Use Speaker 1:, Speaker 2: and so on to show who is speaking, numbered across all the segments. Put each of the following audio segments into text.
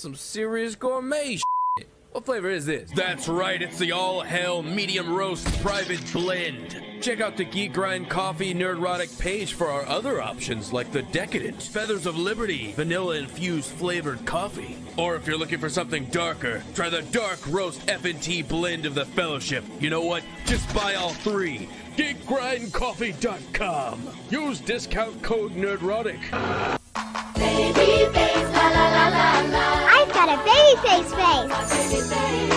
Speaker 1: Gary? Some serious gourmet shit. What flavor is this? That's right, it's the all hail medium roast private blend. Check out the Geek Grind Coffee Nerdrotic page for our other options like the Decadent, Feathers of Liberty, vanilla infused flavored coffee. Or if you're looking for something darker, try the Dark Roast FNT blend of the Fellowship. You know what? Just buy all three. GeekGrindCoffee.com. Use discount code NERDROTIC.
Speaker 2: Baby face, la la la la la.
Speaker 3: I've got a baby face face.
Speaker 2: Baby face,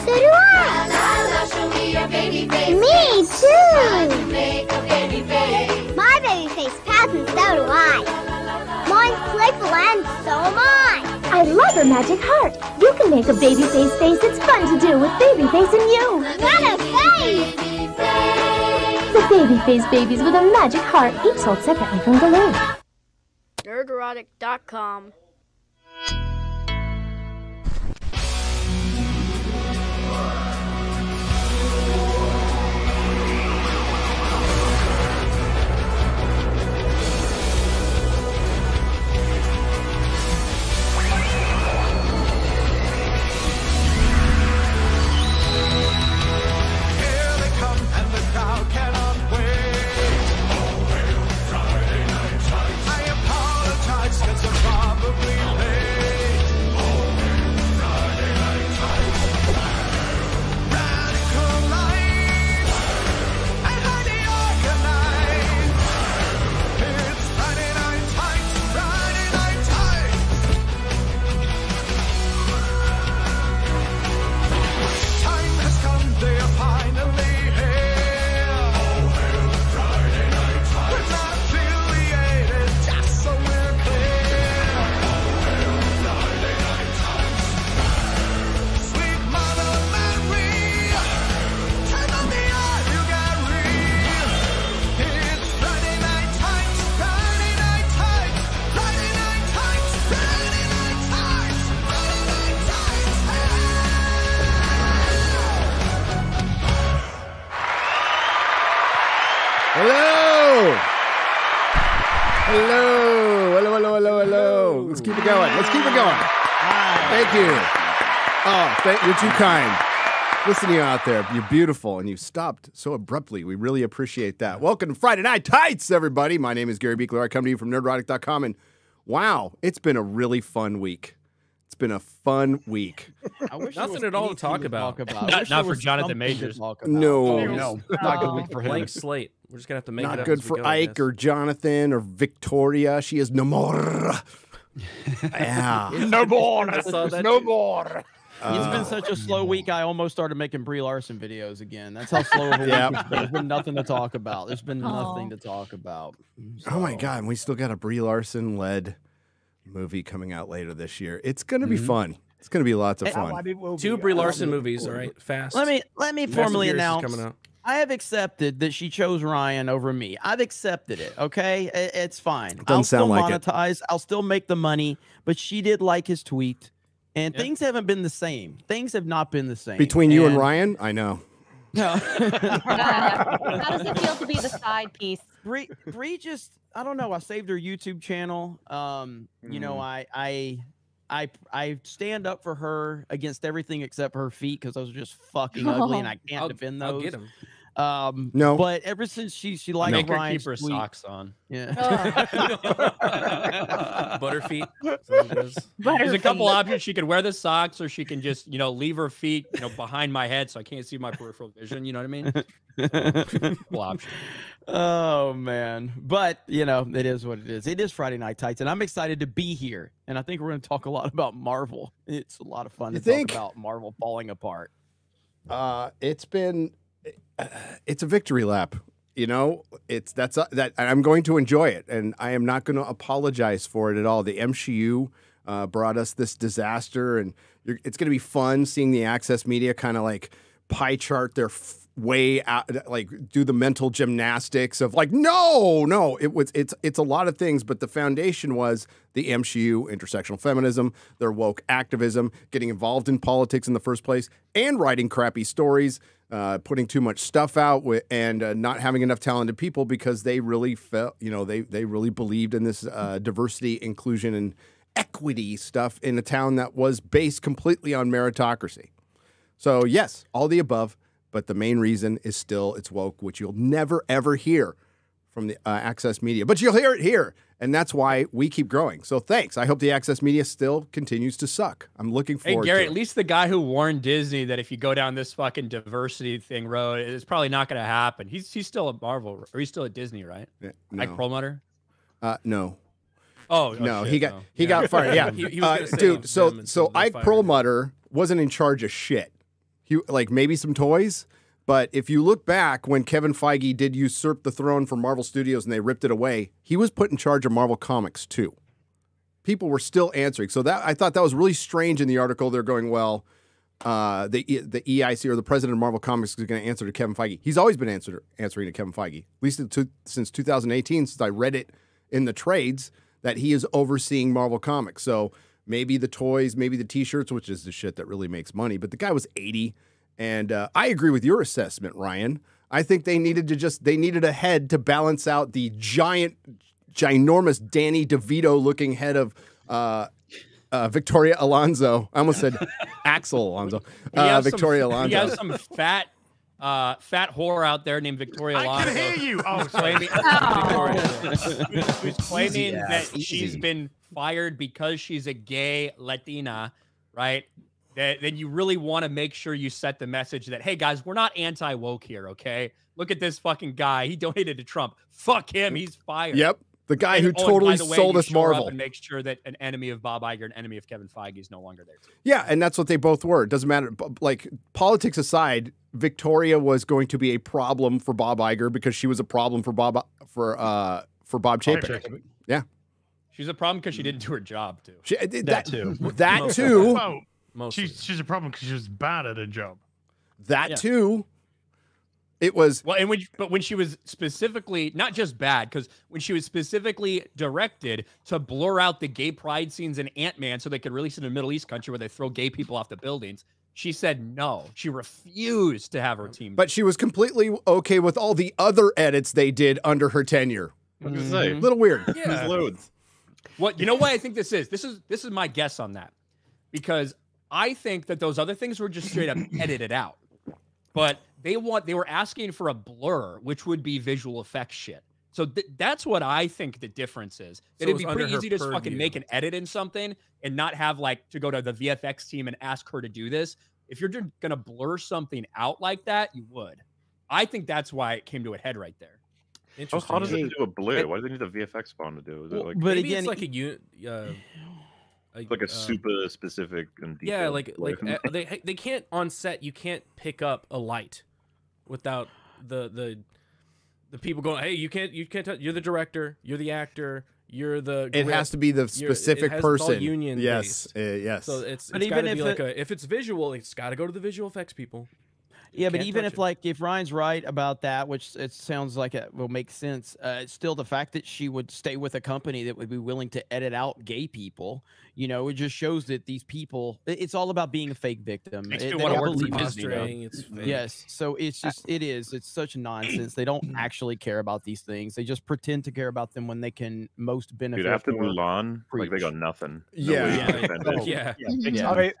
Speaker 3: So do I.
Speaker 2: la la. Show me your baby face.
Speaker 3: Me too.
Speaker 2: baby.
Speaker 3: My baby face pads and so do I. Mine's playful and so am I.
Speaker 4: I love a magic heart. You can make a baby face face. It's fun to do with baby face and you.
Speaker 3: What a face!
Speaker 2: Baby.
Speaker 4: The baby face babies with a magic heart, each sold separately from Galoob.
Speaker 5: Nerdrotic.com. keep it going. Let's keep it going. Thank you. Oh, thank, you're too kind. Listen to you out there. You're beautiful, and you stopped so abruptly. We really appreciate that. Welcome to Friday Night Tights, everybody. My name is Gary Buechler. I come to you from nerdrotic.com, and wow, it's been a really fun week. It's been a fun week.
Speaker 6: I wish
Speaker 1: Nothing at all to
Speaker 6: anything
Speaker 1: talk about.
Speaker 7: Not- not for Jonathan
Speaker 6: something
Speaker 7: Majors.
Speaker 6: talk about.
Speaker 5: No.
Speaker 6: Oh, oh
Speaker 5: No.
Speaker 6: no, not good week for him.
Speaker 1: Blank slate. We're just gonna have to make it
Speaker 5: Not
Speaker 1: up
Speaker 5: good
Speaker 1: as we
Speaker 5: for
Speaker 1: go,
Speaker 5: Ike or Jonathan or Victoria. She is no more. Yeah.
Speaker 6: No more.
Speaker 1: I saw that
Speaker 6: no
Speaker 1: too.
Speaker 6: more.
Speaker 5: Uh,
Speaker 6: it's been such a slow week. I almost started making Brie Larson videos again. That's how slow of a week
Speaker 5: Yep.
Speaker 6: it's been. There's been nothing to talk about. There's been nothing to talk about.
Speaker 5: Oh my god, and we still got a Brie Larson led movie coming out later this year. It's gonna be fun. It's gonna be lots of fun.
Speaker 1: Two Brie Larson movies. All right, fast.
Speaker 6: Let me let me
Speaker 1: Fast and
Speaker 6: formally
Speaker 1: Furious is
Speaker 6: announce.
Speaker 1: Coming out.
Speaker 6: I have accepted that she chose Ryan over me. I've accepted it. Okay, I- it's fine.
Speaker 5: Doesn't
Speaker 6: I'll
Speaker 5: sound
Speaker 6: still
Speaker 5: like it.
Speaker 6: monetize. I'll still make the money. But she did like his tweet, and
Speaker 7: Yeah.
Speaker 6: things haven't been the same. Things have not been the same
Speaker 5: Between you and Ryan, I know.
Speaker 6: No.
Speaker 8: How does it feel to be the side piece?
Speaker 6: Bree, Bree just I don't know. I saved her YouTube channel. Um, you know,
Speaker 5: Mm.
Speaker 6: I I I I stand up for her against everything except her feet because those are just fucking ugly, and I can't
Speaker 1: I'll,
Speaker 6: defend
Speaker 1: I'll
Speaker 6: those.
Speaker 1: Get him.
Speaker 6: Um,
Speaker 5: No.
Speaker 6: but ever since she she liked
Speaker 7: Make her
Speaker 6: Ryan's
Speaker 7: keep her
Speaker 6: tweet-
Speaker 7: socks on.
Speaker 6: Yeah.
Speaker 1: Butterfeet. Is that what it is?
Speaker 7: There's a couple options. She could wear the socks, or she can just, you know, leave her feet, you know, behind my head, so I can't see my peripheral vision. You know what I mean? Couple options.
Speaker 6: oh man but you know it is what it is it is friday night tights and i'm excited to be here and i think we're going to talk a lot about marvel it's a lot of fun
Speaker 5: You
Speaker 6: to
Speaker 5: think?
Speaker 6: talk about marvel falling apart
Speaker 5: Uh, it's been, it's a victory lap. You know, it's that's uh, that I'm going to enjoy it, and I am not going to apologize for it at all. The MCU uh, brought us this disaster, and it's going to be fun seeing the Access Media kind of like pie chart their f- way out, like do the mental gymnastics of like, no, no, it was it's it's a lot of things, but the foundation was the MCU, intersectional feminism, their woke activism, getting involved in politics in the first place, and writing crappy stories, uh, putting too much stuff out, wi- and uh, not having enough talented people because they really felt, you know, they they really believed in this uh, diversity, inclusion, and equity stuff in a town that was based completely on meritocracy. So yes, all the above, but the main reason is still it's woke, which you'll never ever hear from the uh, Access Media, but you'll hear it here, and that's why we keep growing. So thanks. I hope the Access Media still continues to suck. I'm looking forward.
Speaker 7: Hey.
Speaker 5: Gary,
Speaker 7: at least the guy who warned Disney that if you go down this fucking diversity thing road, it's probably not going to happen. He's he's still at Marvel, or he's still at Disney, right?
Speaker 5: Yeah,
Speaker 7: Mike. Perlmutter.
Speaker 5: Uh, no,
Speaker 7: Oh, oh,
Speaker 5: no,
Speaker 7: shit,
Speaker 5: he got
Speaker 7: no.
Speaker 5: he got fired. Yeah,
Speaker 1: He- he was
Speaker 5: Uh, dude. So so
Speaker 1: so
Speaker 5: Ike. Perlmutter wasn't in charge of shit. He like maybe some toys, but if you look back when Kevin Feige did usurp the throne for Marvel Studios and they ripped it away, he was put in charge of Marvel Comics too. People were still answering. So that I thought that was really strange in the article. They're going well. Uh, the the EIC or the president of Marvel Comics is going to answer to Kevin Feige. He's always been answer, answering to Kevin Feige, at least since 2018, since I read it in the trades that he is overseeing Marvel Comics. So maybe the toys, maybe the T-shirts, which is the shit that really makes money. But the guy was 80, and uh, I agree with your assessment, Ryan. I think they needed to just they needed a head to balance out the giant, ginormous Danny DeVito looking head of. Uh, uh, Victoria Alonso. I almost said Axel Alonso. Uh,
Speaker 7: has some-
Speaker 5: Victoria
Speaker 7: He
Speaker 5: Alonso.
Speaker 7: has some fat, uh, fat whore out there named Victoria
Speaker 9: I
Speaker 7: Alonso.
Speaker 9: can hear you. Oh, sorry.
Speaker 7: claiming, who's, who's claiming
Speaker 6: ass,
Speaker 7: that she's been fired because she's a gay Latina, right? That then you really want to make sure you set the message that hey guys, we're not anti woke here, okay? Look at this fucking guy. He donated to Trump. Fuck him. He's fired.
Speaker 5: Yep, the guy
Speaker 7: And-
Speaker 5: who
Speaker 7: oh,
Speaker 5: totally
Speaker 7: way,
Speaker 5: sold us Marvel.
Speaker 7: and make sure that an enemy of Bob Iger, an enemy of Kevin Feige, is no longer there. Too.
Speaker 5: Yeah, and that's what they both were. It doesn't matter. Like politics aside, Victoria was going to be a problem for Bob Iger because she was a problem for Bob for uh for Bob Chapek. Yeah,
Speaker 7: She's a problem because she didn't do her job too.
Speaker 5: she, uh, that,
Speaker 6: That too.
Speaker 5: That too.
Speaker 9: Well,
Speaker 1: Mostly.
Speaker 9: she's, she's a problem because she was bad at her job.
Speaker 5: That
Speaker 7: Yeah.
Speaker 5: too. It was
Speaker 7: Well, and when but when she was specifically not just bad, because when she was specifically directed to blur out the gay pride scenes in Ant Man, so they could release it in a Middle East country where they throw gay people off the buildings, she said no. She refused to have her team.
Speaker 5: but she was completely okay with all the other edits they did under her tenure.
Speaker 10: I was gonna say,
Speaker 5: A little weird.
Speaker 1: Yeah.
Speaker 10: loads.
Speaker 7: What you know what I think this is? This is this is my guess on that. Because I think that those other things were just straight up edited out. But they want they were asking for a blur, which would be visual effects shit. So th- that's what I think the difference is. That
Speaker 1: So
Speaker 7: it'd be pretty easy to just fucking make an edit in something and not have like to go to the VFX team and ask her to do this. If you're just gonna blur something out like that, you would. I think that's why it came to a head right there.
Speaker 10: How,
Speaker 1: Interesting.
Speaker 10: how does it do a blue? Why do they need the VFX spawn to do? Is it like
Speaker 6: but
Speaker 1: Maybe
Speaker 6: again,
Speaker 1: it's like a unit. Uh,
Speaker 10: like a
Speaker 1: uh,
Speaker 10: super specific and
Speaker 1: Yeah, like like uh, they they can't on set. You can't pick up a light without the the the people going. Hey, you can't you can't. Touch, you're the director. You're the actor. You're the.
Speaker 5: It has to be the
Speaker 1: you're- it
Speaker 5: specific
Speaker 1: has- it's
Speaker 5: person.
Speaker 1: union
Speaker 5: yes, uh, yes.
Speaker 1: So it's,
Speaker 6: But even
Speaker 1: to be
Speaker 6: if
Speaker 1: like a if it's visual, it's got to go to the visual effects people.
Speaker 6: Yeah, but even if
Speaker 1: it.
Speaker 6: like if Ryan's right about that, which it sounds like it will make sense, uh, it's still the fact that she would stay with a company that would be willing to edit out gay people, you know, it just shows that these people. it- It's all about being a fake victim.
Speaker 7: Makes
Speaker 6: It-
Speaker 7: you
Speaker 6: they
Speaker 7: wanna
Speaker 6: don't
Speaker 7: work for
Speaker 6: believe it,
Speaker 7: Disney,
Speaker 6: you know?
Speaker 1: It's fake.
Speaker 6: Yes, so it's just it is. It's such nonsense. They don't actually care about these things. They just pretend to care about them when they can most benefit.
Speaker 10: Dude, after
Speaker 6: or-
Speaker 10: Mulan, like they got nothing.
Speaker 5: Yeah.
Speaker 10: Nobody
Speaker 1: Yeah,
Speaker 10: defended it.
Speaker 1: yeah.
Speaker 6: Yeah.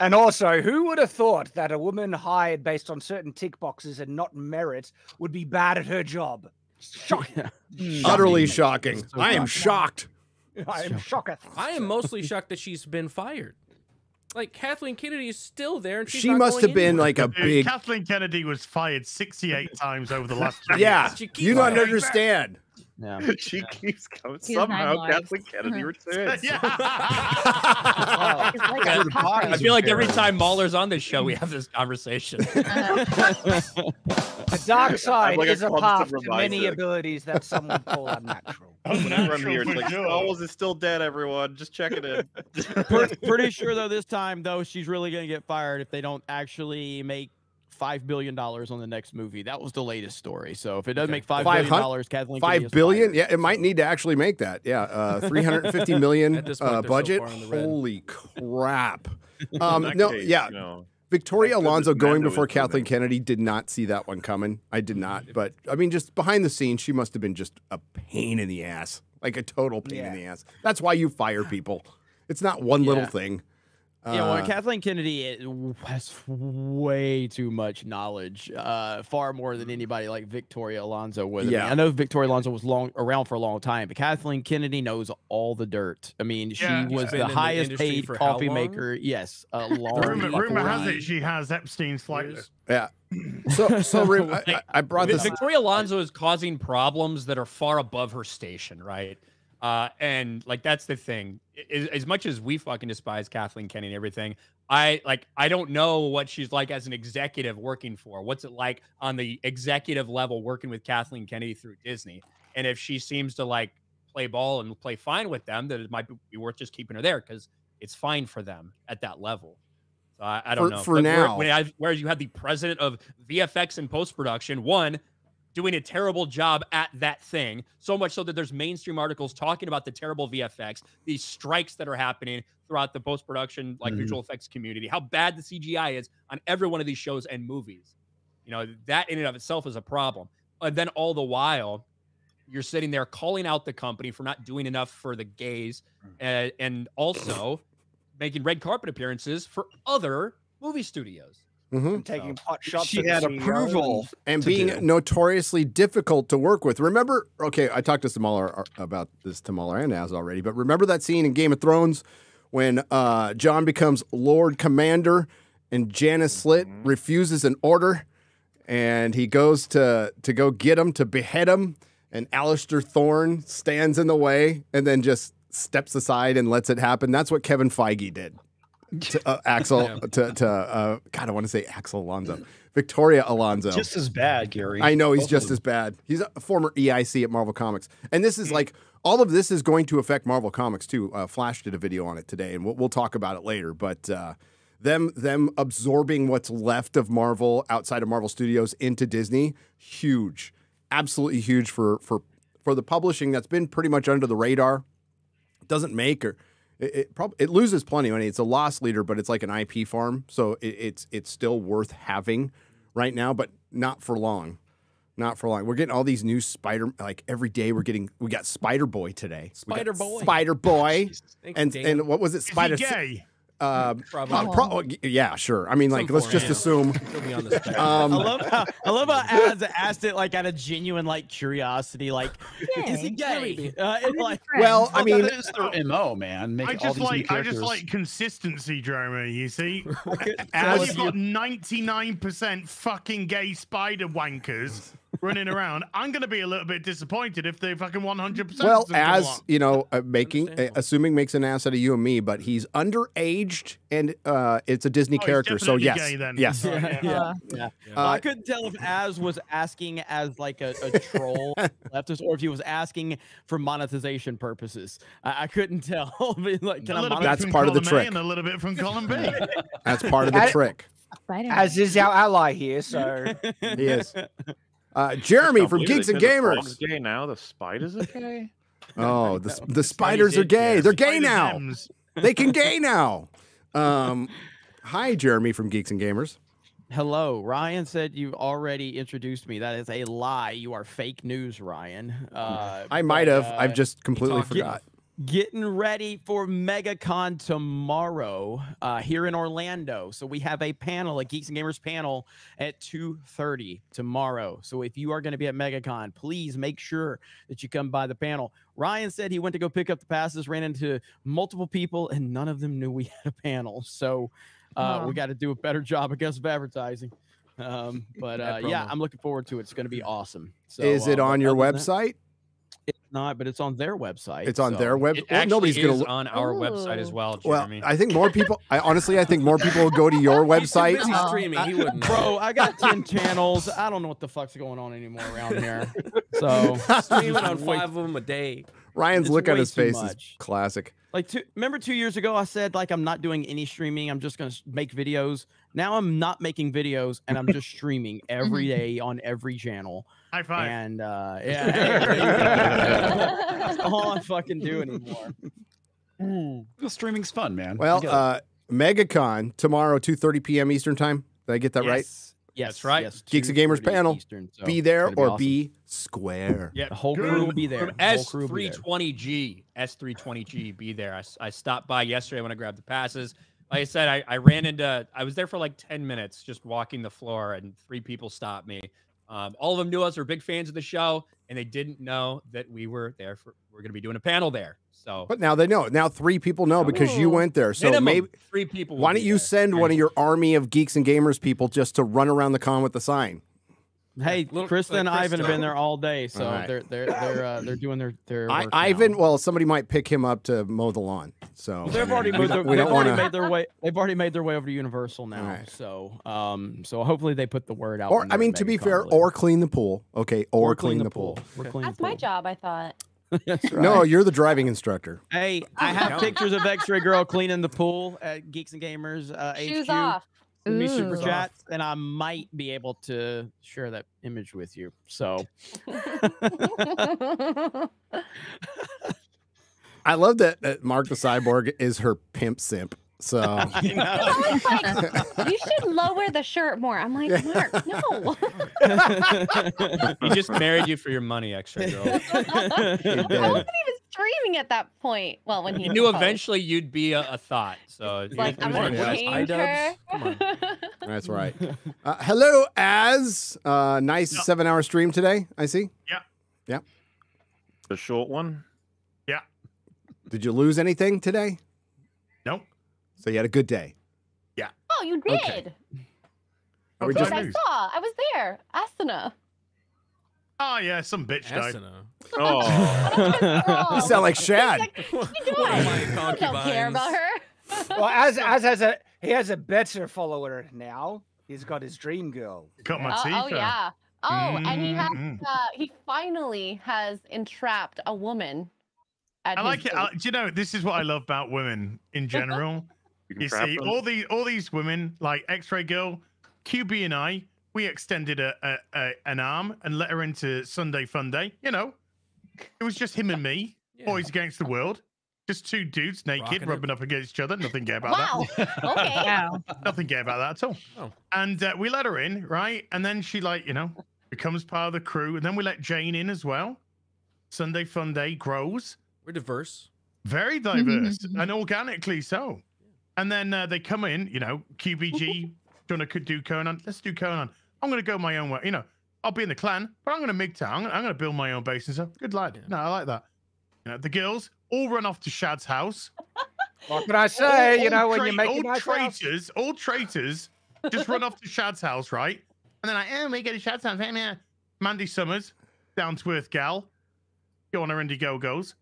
Speaker 11: I mean, and also, who would have thought that a woman hired based on certain tick boxes and not merit would be bad at her job? Shocking. Hmm.
Speaker 5: Utterly shocking.
Speaker 6: So
Speaker 5: I am
Speaker 6: shocking.
Speaker 5: shocked.
Speaker 11: I am shocked.
Speaker 1: I am mostly shocked that she's been fired. Like Kathleen Kennedy is still there, and she's
Speaker 5: She
Speaker 1: not
Speaker 5: must
Speaker 1: going
Speaker 5: have been
Speaker 1: anywhere.
Speaker 5: like a big.
Speaker 9: Kathleen Kennedy was fired 68 times over the last two
Speaker 5: Yeah,
Speaker 9: years.
Speaker 5: You don't
Speaker 1: understand. back.
Speaker 5: Understand.
Speaker 6: Yeah.
Speaker 10: she keeps coming.
Speaker 8: She has nine
Speaker 10: Somehow
Speaker 8: lives.
Speaker 10: Kathleen Kennedy returns.
Speaker 9: yeah.
Speaker 8: It's like a
Speaker 7: I feel like every time Mauler's on this show, we have this conversation. Uh-huh.
Speaker 11: The dark side
Speaker 10: like a
Speaker 11: is a
Speaker 10: constant
Speaker 11: path to many
Speaker 10: reminder.
Speaker 11: abilities that some would call unnatural.
Speaker 10: Whenever I'm here, it's like
Speaker 9: for sure.
Speaker 10: Star Wars is still dead. Everyone, just check it in.
Speaker 6: pretty, pretty sure though this time though she's really gonna get fired if they don't actually make five billion dollars on the next movie. That was the latest story. So if it doesn't
Speaker 1: Okay.
Speaker 6: make five
Speaker 5: $5
Speaker 6: billion, Kathleen Kennedy
Speaker 5: Five
Speaker 6: fired.
Speaker 5: Yeah, it might need to actually make that. Yeah, uh, 350 million
Speaker 1: At point,
Speaker 5: uh,
Speaker 1: they're so
Speaker 5: budget.
Speaker 1: far in the red.
Speaker 5: Holy crap! Um, no,
Speaker 10: case,
Speaker 5: yeah,
Speaker 10: you know,
Speaker 5: Victoria
Speaker 10: Thank
Speaker 5: Alonso going before
Speaker 10: is moving.
Speaker 5: Kathleen Kennedy did not see that one coming. I did not, but I mean, just behind the scenes, she must have been just a pain in the ass, like a total pain in the ass. That's why you fire people. It's not one little thing.
Speaker 6: Yeah, well,
Speaker 5: Uh,
Speaker 6: Kathleen Kennedy has way too much knowledge, uh, far more than anybody like Victoria Alonso would. I, mean,
Speaker 5: Yeah.
Speaker 6: I know Victoria Alonso was long around for a long time, but Kathleen Kennedy knows all the dirt. I mean, she
Speaker 9: Yeah.
Speaker 6: was
Speaker 1: She's been
Speaker 6: the
Speaker 1: in the
Speaker 6: highest paid coffee maker. Yes, a long.
Speaker 9: Rumor,
Speaker 6: fucking
Speaker 9: rumor has it she has Epstein's flight
Speaker 5: yeah. So so Ru- I, I- I brought this.
Speaker 7: Victoria Alonso is causing problems that are far above her station, right? Uh, and like that's the thing. As, as much as we fucking despise Kathleen Kennedy and everything, I like I don't know what she's like as an executive working for. What's it like on the executive level working with Kathleen Kennedy through Disney? And if she seems to like play ball and play fine with them, that it might be worth just keeping her there because it's fine for them at that level. So I, I don't
Speaker 5: For-
Speaker 7: know.
Speaker 5: for
Speaker 7: But
Speaker 5: now.
Speaker 7: whereas you had the president of VFX and post production, one doing a terrible job at that thing, so much so that there's mainstream articles talking about the terrible VFX, these strikes that are happening throughout the post production, like
Speaker 5: Mhm.
Speaker 7: visual effects community, how bad the CGI is on every one of these shows and movies. You know, that in and of itself is a problem. And then all the while, you're sitting there calling out the company for not doing enough for the gays and, and also making red carpet appearances for other movie studios.
Speaker 5: Mhm.
Speaker 11: and taking pot shots.
Speaker 12: She
Speaker 11: at
Speaker 12: had
Speaker 11: CEO
Speaker 12: approval.
Speaker 5: and
Speaker 12: to
Speaker 5: being
Speaker 12: do.
Speaker 5: notoriously difficult to work with. Remember, okay, I talked to Samalar about this to Mauler and Az already, but remember that scene in Game of Thrones when uh, Jon becomes Lord Commander and Janos Slynt refuses an order, and he goes to to go get him to behead him, and Alliser Thorne stands in the way and then just steps aside and lets it happen. That's what Kevin Feige did to uh, Axel to to uh, God. I want to say Axel Alonso, Victoria Alonso.
Speaker 12: Just as bad, Gary.
Speaker 5: I know he's
Speaker 12: Both
Speaker 5: just as bad. He's a former EIC at Marvel Comics, and this is like all of this is going to affect Marvel Comics too. Uh, Flash did a video on it today, and we'll, we'll talk about it later. But uh, them them absorbing what's left of Marvel outside of Marvel Studios into Disney, huge, absolutely huge for for for the publishing that's been pretty much under the radar. Doesn't make or it it, prob- it loses plenty of money. It's a loss leader, but it's like an IP farm, so it, it's it's still worth having right now, but not for long. Not for long. We're getting all these new Spider like every day. We're getting we got Spider Boy today.
Speaker 1: Spider Boy.
Speaker 5: Spider Boy,
Speaker 1: Thanks,
Speaker 5: and
Speaker 1: Dan.
Speaker 5: and what was it?
Speaker 9: Is he
Speaker 5: Spider.
Speaker 9: gay?
Speaker 5: Um,
Speaker 1: Probably.
Speaker 5: pro- pro- yeah, sure. I mean, like,
Speaker 1: Some
Speaker 5: let's just
Speaker 1: yeah.
Speaker 5: assume.
Speaker 1: He'll be on the spectrum.
Speaker 5: Um,
Speaker 6: I love how I love how Az asked it like out of genuine like curiosity, like is he gay? Uh, and, like,
Speaker 5: well, I mean,
Speaker 12: that is their mo, man. Make
Speaker 9: I
Speaker 12: all
Speaker 9: just
Speaker 12: these new
Speaker 9: like I just like consistency, Jeremy. You see,
Speaker 5: As
Speaker 9: as you've got ninety nine percent fucking gay spider wankers running around, I'm gonna be a little bit disappointed if they fucking one hundred percent.
Speaker 5: well, as you know, uh, making uh, assuming makes an ass out of you and me, but he's underaged and uh, it's a Disney
Speaker 9: Oh,
Speaker 5: character, so yes,
Speaker 9: gay then.
Speaker 5: yes.
Speaker 9: Right,
Speaker 6: yeah,
Speaker 9: yeah.
Speaker 6: yeah, yeah.
Speaker 5: Uh,
Speaker 6: I couldn't tell if As was asking as like a, a troll leftist or if he was asking for monetization purposes. I, I couldn't tell. like, can
Speaker 9: a
Speaker 6: I monetize?
Speaker 5: That's
Speaker 9: from
Speaker 5: part of the
Speaker 9: A
Speaker 5: trick.
Speaker 9: and a little bit from column B.
Speaker 5: That's part of the
Speaker 11: I-
Speaker 5: trick.
Speaker 11: As is our ally here, so
Speaker 5: He is. Uh, Jeremy from Geeks and
Speaker 10: said the
Speaker 5: Gamers.
Speaker 10: gay now. The spiders are gay.
Speaker 5: Oh, the, the spiders are gay.
Speaker 1: yes.
Speaker 5: They're gay now. They can gay now. Um, hi, Jeremy from Geeks and Gamers.
Speaker 6: Hello, Ryan said you've already introduced me. That is a lie. You are fake news, Ryan. Uh,
Speaker 5: I might
Speaker 6: but,
Speaker 5: have.
Speaker 6: uh,
Speaker 5: I've just completely
Speaker 1: talked
Speaker 5: forgot.
Speaker 6: Getting ready for MegaCon tomorrow uh, here in Orlando. So we have a panel, a Geeks and Gamers panel at 2:30 tomorrow. So if you are going to be at MegaCon, please make sure that you come by the panel. Ryan said he went to go pick up the passes, ran into multiple people, and none of them knew we had a panel. So uh, we got to do a better job, I guess, of advertising. Um, but uh, yeah. I'm looking forward to it. It's going to be awesome. So,
Speaker 5: Is it
Speaker 6: uh,
Speaker 5: on your
Speaker 6: that-
Speaker 5: website?
Speaker 6: It's not, but it's on their website.
Speaker 5: It's on
Speaker 6: so-
Speaker 5: their web.
Speaker 7: It
Speaker 5: well,
Speaker 7: actually
Speaker 5: nobody's gonna.
Speaker 7: is
Speaker 5: look-
Speaker 7: on our website as
Speaker 8: Ooh.
Speaker 7: well,
Speaker 5: well,
Speaker 7: Jeremy.
Speaker 5: I think more people. I honestly, I think more people will go to your website.
Speaker 1: busy oh. streaming. He wouldn't.
Speaker 6: Bro, I got 10 channels. I don't know what the fuck's going on anymore around here. So,
Speaker 1: streaming on five of them a day.
Speaker 5: Ryan's
Speaker 6: It's
Speaker 5: look on his
Speaker 6: too
Speaker 5: face is classic.
Speaker 6: like, two, remember two years ago, I said, like, I'm not doing any streaming. I'm just going to make videos. Now I'm not making videos and I'm just streaming every mm-hmm. day on every channel.
Speaker 9: High five.
Speaker 6: And, uh, yeah, hey, there you that's all I fucking do anymore.
Speaker 12: Well, streaming's fun, man.
Speaker 5: Well,
Speaker 12: You get it.
Speaker 5: uh, MegaCon tomorrow, two thirty p.m. Eastern time. Did I get that right?
Speaker 6: Yes. Yes,
Speaker 7: That's right.
Speaker 6: yes,
Speaker 5: Geeks and Gamers panel.
Speaker 6: Eastern, so
Speaker 5: be there
Speaker 6: it's gonna
Speaker 5: or
Speaker 6: awesome.
Speaker 5: be square.
Speaker 7: Yeah,
Speaker 6: The whole crew will be there.
Speaker 7: From
Speaker 6: The whole crew will be there.
Speaker 7: S320G, S320G, be there. I, I stopped by yesterday when I grabbed the passes. Like I said, I, I ran into, I was there for like 10 minutes just walking the floor, and three people stopped me. Um, all of them knew us, were big fans of the show, and they didn't know that we were there for, we're going to be doing a panel there. So,
Speaker 5: But now they know. Now three people know because you went there. So maybe
Speaker 7: three people
Speaker 5: Why don't you
Speaker 7: there.
Speaker 5: send one of your army of geeks and gamers people just to run around the con with the sign?
Speaker 6: Hey, Krista and Ivan have been there all day, so
Speaker 5: All right.
Speaker 6: they're they're they're uh, they're doing their their.
Speaker 5: I,
Speaker 6: work now.
Speaker 5: Ivan, well, somebody might pick him up to mow the lawn. So
Speaker 6: They've already moved. Their,
Speaker 5: we
Speaker 6: they've
Speaker 5: don't
Speaker 6: already
Speaker 5: want
Speaker 6: made their way. They've already made their way over to Universal now.
Speaker 5: Alright.
Speaker 6: So, um, so hopefully they put the word out.
Speaker 5: Or I mean, to be fair,
Speaker 6: later.
Speaker 5: or clean the pool. Okay, or, clean, the pool.
Speaker 6: Or clean
Speaker 8: That's
Speaker 6: the
Speaker 8: my job, I thought.
Speaker 6: That's right.
Speaker 5: No, you're the driving instructor.
Speaker 6: Hey, I have pictures of X-Ray Girl cleaning the pool at Geeks and Gamers uh,
Speaker 8: Shoes
Speaker 6: HQ.
Speaker 8: off.
Speaker 6: Send me super
Speaker 8: Ooh.
Speaker 6: chats, and I might be able to share that image with you. So,
Speaker 5: I love that, that Mark the Cyborg is her pimp simp. So
Speaker 8: It's always like, you should lower the shirt more. I'm like, Mark, no.
Speaker 7: he just married you for your money, extra girl.
Speaker 8: I wasn't even streaming at that point. Well, when he
Speaker 7: He knew
Speaker 8: proposed.
Speaker 7: eventually you'd be a, a thought. So
Speaker 8: like, I'm
Speaker 7: was
Speaker 8: gonna change her.
Speaker 5: that's right. Uh, hello, Az. Uh, nice seven-hour stream today. I see.
Speaker 9: Yeah.
Speaker 5: Yeah.
Speaker 10: The short one.
Speaker 9: Yeah.
Speaker 5: Did you lose anything today?
Speaker 9: Nope.
Speaker 5: So you had a good day.
Speaker 9: Yeah.
Speaker 8: Oh, you did.
Speaker 5: Okay. Are we just?
Speaker 8: I saw. I was there. Asuna.
Speaker 9: Oh yeah, some bitch died.
Speaker 10: Oh.
Speaker 5: You sound like Shad.
Speaker 8: She died. I don't care about her.
Speaker 11: well, as as has a he has a better follower now. He's got his dream girl.
Speaker 9: Cut my
Speaker 8: Oh,
Speaker 9: teeth.
Speaker 8: oh
Speaker 9: out.
Speaker 8: yeah. Oh, and he has.
Speaker 9: Mm.
Speaker 8: Uh, he finally has entrapped a woman. At
Speaker 9: I like it. I, do you know this is what I love about women in general?
Speaker 10: can
Speaker 9: you see,
Speaker 10: them.
Speaker 9: all these all these women like X-Ray Girl, QB, and I. We extended a, a, a an arm and let her into Sunday Fun Day. You know, it was just him and me, boys against the world. Just two dudes naked,
Speaker 1: Rocking it.
Speaker 9: rubbing up against each other. Nothing gay about
Speaker 8: Wow.
Speaker 9: that.
Speaker 8: Okay.
Speaker 9: Nothing gay about that at all.
Speaker 1: Oh.
Speaker 9: And uh, we let her in, right? And then she, like, you know, becomes part of the crew. And then we let Jane in as well. Sunday Fun Day grows.
Speaker 1: We're diverse.
Speaker 9: Very diverse and organically so. And then uh, they come in, you know, QBG, trying to do Conan. Let's do Conan. I'm going to go my own way. You know, I'll be in the clan, but I'm going to MGTOW. I'm, I'm going to build my own base and stuff. Good lad. No, I like that. You know, the girls all run off to Shad's house.
Speaker 11: What can I say?
Speaker 9: All-
Speaker 11: you know, when you make
Speaker 9: all
Speaker 11: a
Speaker 9: traitors, all traitors, just run off to Shad's house, right? And then like, oh, we get to Shad's house. Hey, man. Mandy Summers, down to earth gal, go on her Indiegogos.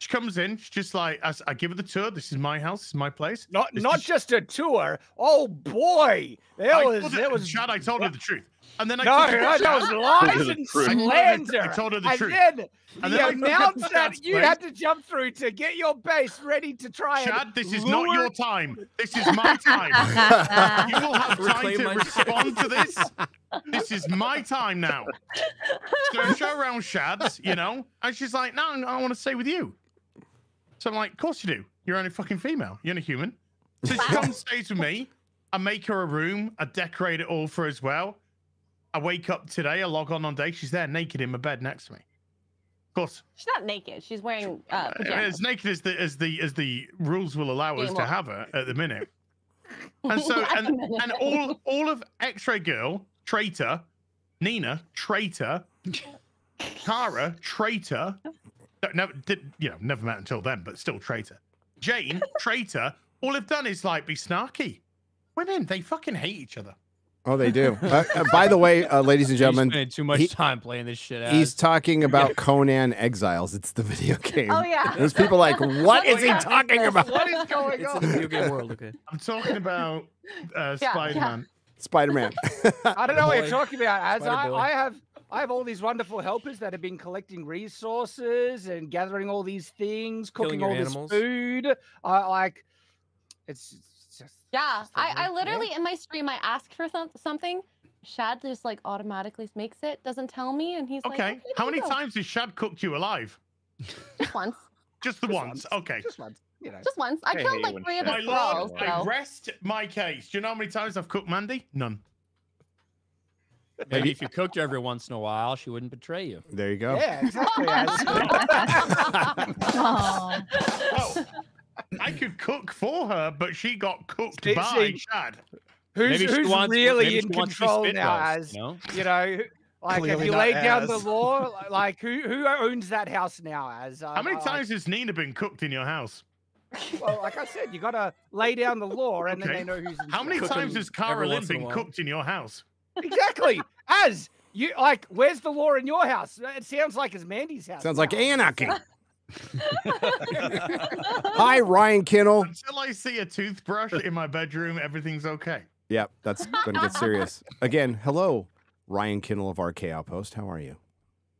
Speaker 9: She comes in. She's just like, I, s- I give her the tour. This is my house. This is my place.
Speaker 11: Not
Speaker 9: This
Speaker 11: not
Speaker 9: is-
Speaker 11: just a tour. Oh boy, there
Speaker 9: I
Speaker 11: was
Speaker 9: told
Speaker 11: there was
Speaker 9: Shad. I told her the truth. And then I
Speaker 11: no,
Speaker 9: took her
Speaker 11: no, that was lies and
Speaker 9: I told her-
Speaker 11: slander.
Speaker 9: I told her the
Speaker 11: and
Speaker 9: truth.
Speaker 11: then
Speaker 9: And
Speaker 11: the
Speaker 9: then I took her to
Speaker 11: amount that you
Speaker 9: place.
Speaker 11: had to jump through to get your base ready to try and
Speaker 9: Shad, this is not your time. This is my time. you will have time
Speaker 1: Reclaim
Speaker 9: to respond to this. This is my time now. So I show around Shad's, you know, and she's like, "No, no, I want to stay with you." So I'm like, "Of course you do. You're only fucking female. You're only human." So she comes and stays with me. I make her a room. I decorate it all for her as well. I wake up today. I log on on day. She's there naked in my bed next to me. Of course,
Speaker 8: She's not naked. She's wearing uh,
Speaker 9: as naked as the as the as the rules will allow us
Speaker 8: Game
Speaker 9: to
Speaker 8: on.
Speaker 9: have her at the minute. And so and and all all of X-Ray Girl, traitor, Nina, traitor, Kara, traitor. No, never did you know, never met until then, but still traitor. Jane, traitor. All they've done is like be snarky. Women, they fucking hate each other.
Speaker 5: Oh, they do. Uh, uh, by the way, uh, ladies and
Speaker 7: You
Speaker 5: gentlemen,
Speaker 7: spending too much
Speaker 5: he-
Speaker 7: time playing this shit out.
Speaker 5: he's talking about Conan Exiles. It's the video game.
Speaker 8: Oh yeah.
Speaker 5: There's people like, what is he
Speaker 8: Yeah.
Speaker 5: talking about?
Speaker 11: What is going on?
Speaker 1: in the video game world. Okay.
Speaker 9: I'm talking about uh,
Speaker 8: Yeah,
Speaker 9: Spider-Man.
Speaker 5: Spider Man.
Speaker 11: I don't know what you're talking about. As I, I have I have all these wonderful helpers that have been collecting resources and gathering all these things, cooking all
Speaker 1: animals.
Speaker 11: this food. I like it's, it's just
Speaker 8: Yeah,
Speaker 11: Just a
Speaker 8: I, I
Speaker 11: weird-
Speaker 8: literally in my stream I asked for some, something. Shad just like automatically makes it, doesn't tell me, and he's like,
Speaker 9: Okay. How many
Speaker 8: go."
Speaker 9: times has Shad cooked you alive?
Speaker 8: Just once.
Speaker 9: Just the
Speaker 11: Just
Speaker 9: once. Okay.
Speaker 11: just once, you know.
Speaker 8: Just once. I
Speaker 10: I
Speaker 8: killed
Speaker 10: hate
Speaker 8: like three of
Speaker 10: Shad
Speaker 9: My
Speaker 8: the
Speaker 9: lord,
Speaker 8: thralls.
Speaker 9: I
Speaker 8: So.
Speaker 9: rest my case. Do you know how many times I've cooked Mandy? None.
Speaker 7: Maybe if you cooked her every once in a while, she wouldn't betray you.
Speaker 5: There you go.
Speaker 11: Yeah, exactly. Az.
Speaker 8: Aw.
Speaker 9: Oh, I could cook for her, but she got cooked
Speaker 11: See-
Speaker 9: by
Speaker 11: see-
Speaker 9: Shad.
Speaker 11: Who's,
Speaker 7: Maybe
Speaker 11: who's
Speaker 7: wants-
Speaker 11: really
Speaker 7: maybe
Speaker 11: in
Speaker 7: she wants to be
Speaker 11: control now?
Speaker 7: roast,
Speaker 11: As
Speaker 7: you know?
Speaker 11: you know, like if
Speaker 9: Clearly
Speaker 11: you
Speaker 9: not
Speaker 11: laid down the law, like who who owns that house now? As uh,
Speaker 9: How many times has Nina been cooked in your house?
Speaker 11: Well, like I said, you gotta lay down the law, and then they know who's. In
Speaker 9: How many
Speaker 11: charge.
Speaker 9: times has Cara Lynn
Speaker 1: once
Speaker 9: been cooked in your house?
Speaker 11: Exactly. As you like, where's the law in your house? It sounds like it's Mandy's house.
Speaker 5: Sounds like
Speaker 11: now.
Speaker 5: anarchy. Hi, Ryan Kinel.
Speaker 9: Until I see a toothbrush in my bedroom, everything's okay.
Speaker 5: Yep, that's going to get serious. Again, hello, Ryan Kinel of RK Outpost. How are you?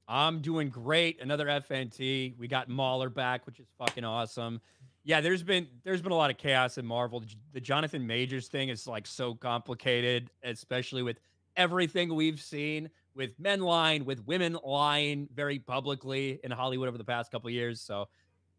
Speaker 7: I'm doing great. Another FNT. We got Mauler back, which is fucking awesome. Yeah, there's been there's been a lot of chaos in Marvel. The Jonathan Majors thing is like so complicated, especially with everything we've seen with men lying, with women lying very publicly in Hollywood over the past couple of years. So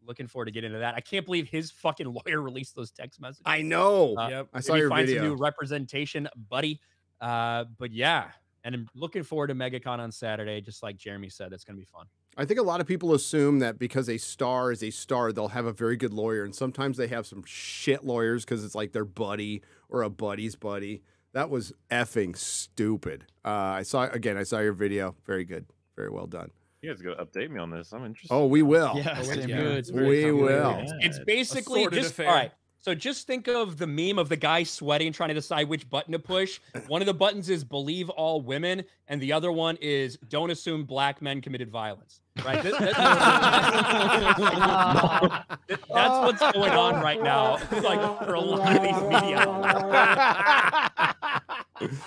Speaker 7: looking forward to getting into that. I can't believe his fucking lawyer released those text messages.
Speaker 5: I know.
Speaker 7: Uh,
Speaker 1: Yep.
Speaker 5: I saw
Speaker 7: maybe
Speaker 5: your
Speaker 7: find
Speaker 5: video.
Speaker 7: some new representation, buddy. Uh, but yeah, and I'm looking forward to MegaCon on Saturday. Just like Jeremy said, it's gonna be fun.
Speaker 5: I think a lot of people assume that because a star is a star, they'll have a very good lawyer, and sometimes they have some shit lawyers because it's like their buddy or a buddy's buddy. That was effing stupid. Uh, I saw again. I saw your video. Very good. Very well done.
Speaker 10: You guys got to update me on this. I'm interested.
Speaker 5: Oh, we will.
Speaker 12: Yeah,
Speaker 1: Oh, it's good. It's
Speaker 5: We
Speaker 1: complicated.
Speaker 5: will.
Speaker 7: It's basically just
Speaker 1: affair.
Speaker 7: all right. So just think of the meme of the guy sweating trying to decide which button to push. One of the buttons is believe all women, and the other one is don't assume black men committed violence. Right? Th- th- th- that's what's going on right now. Like for a lot of these media.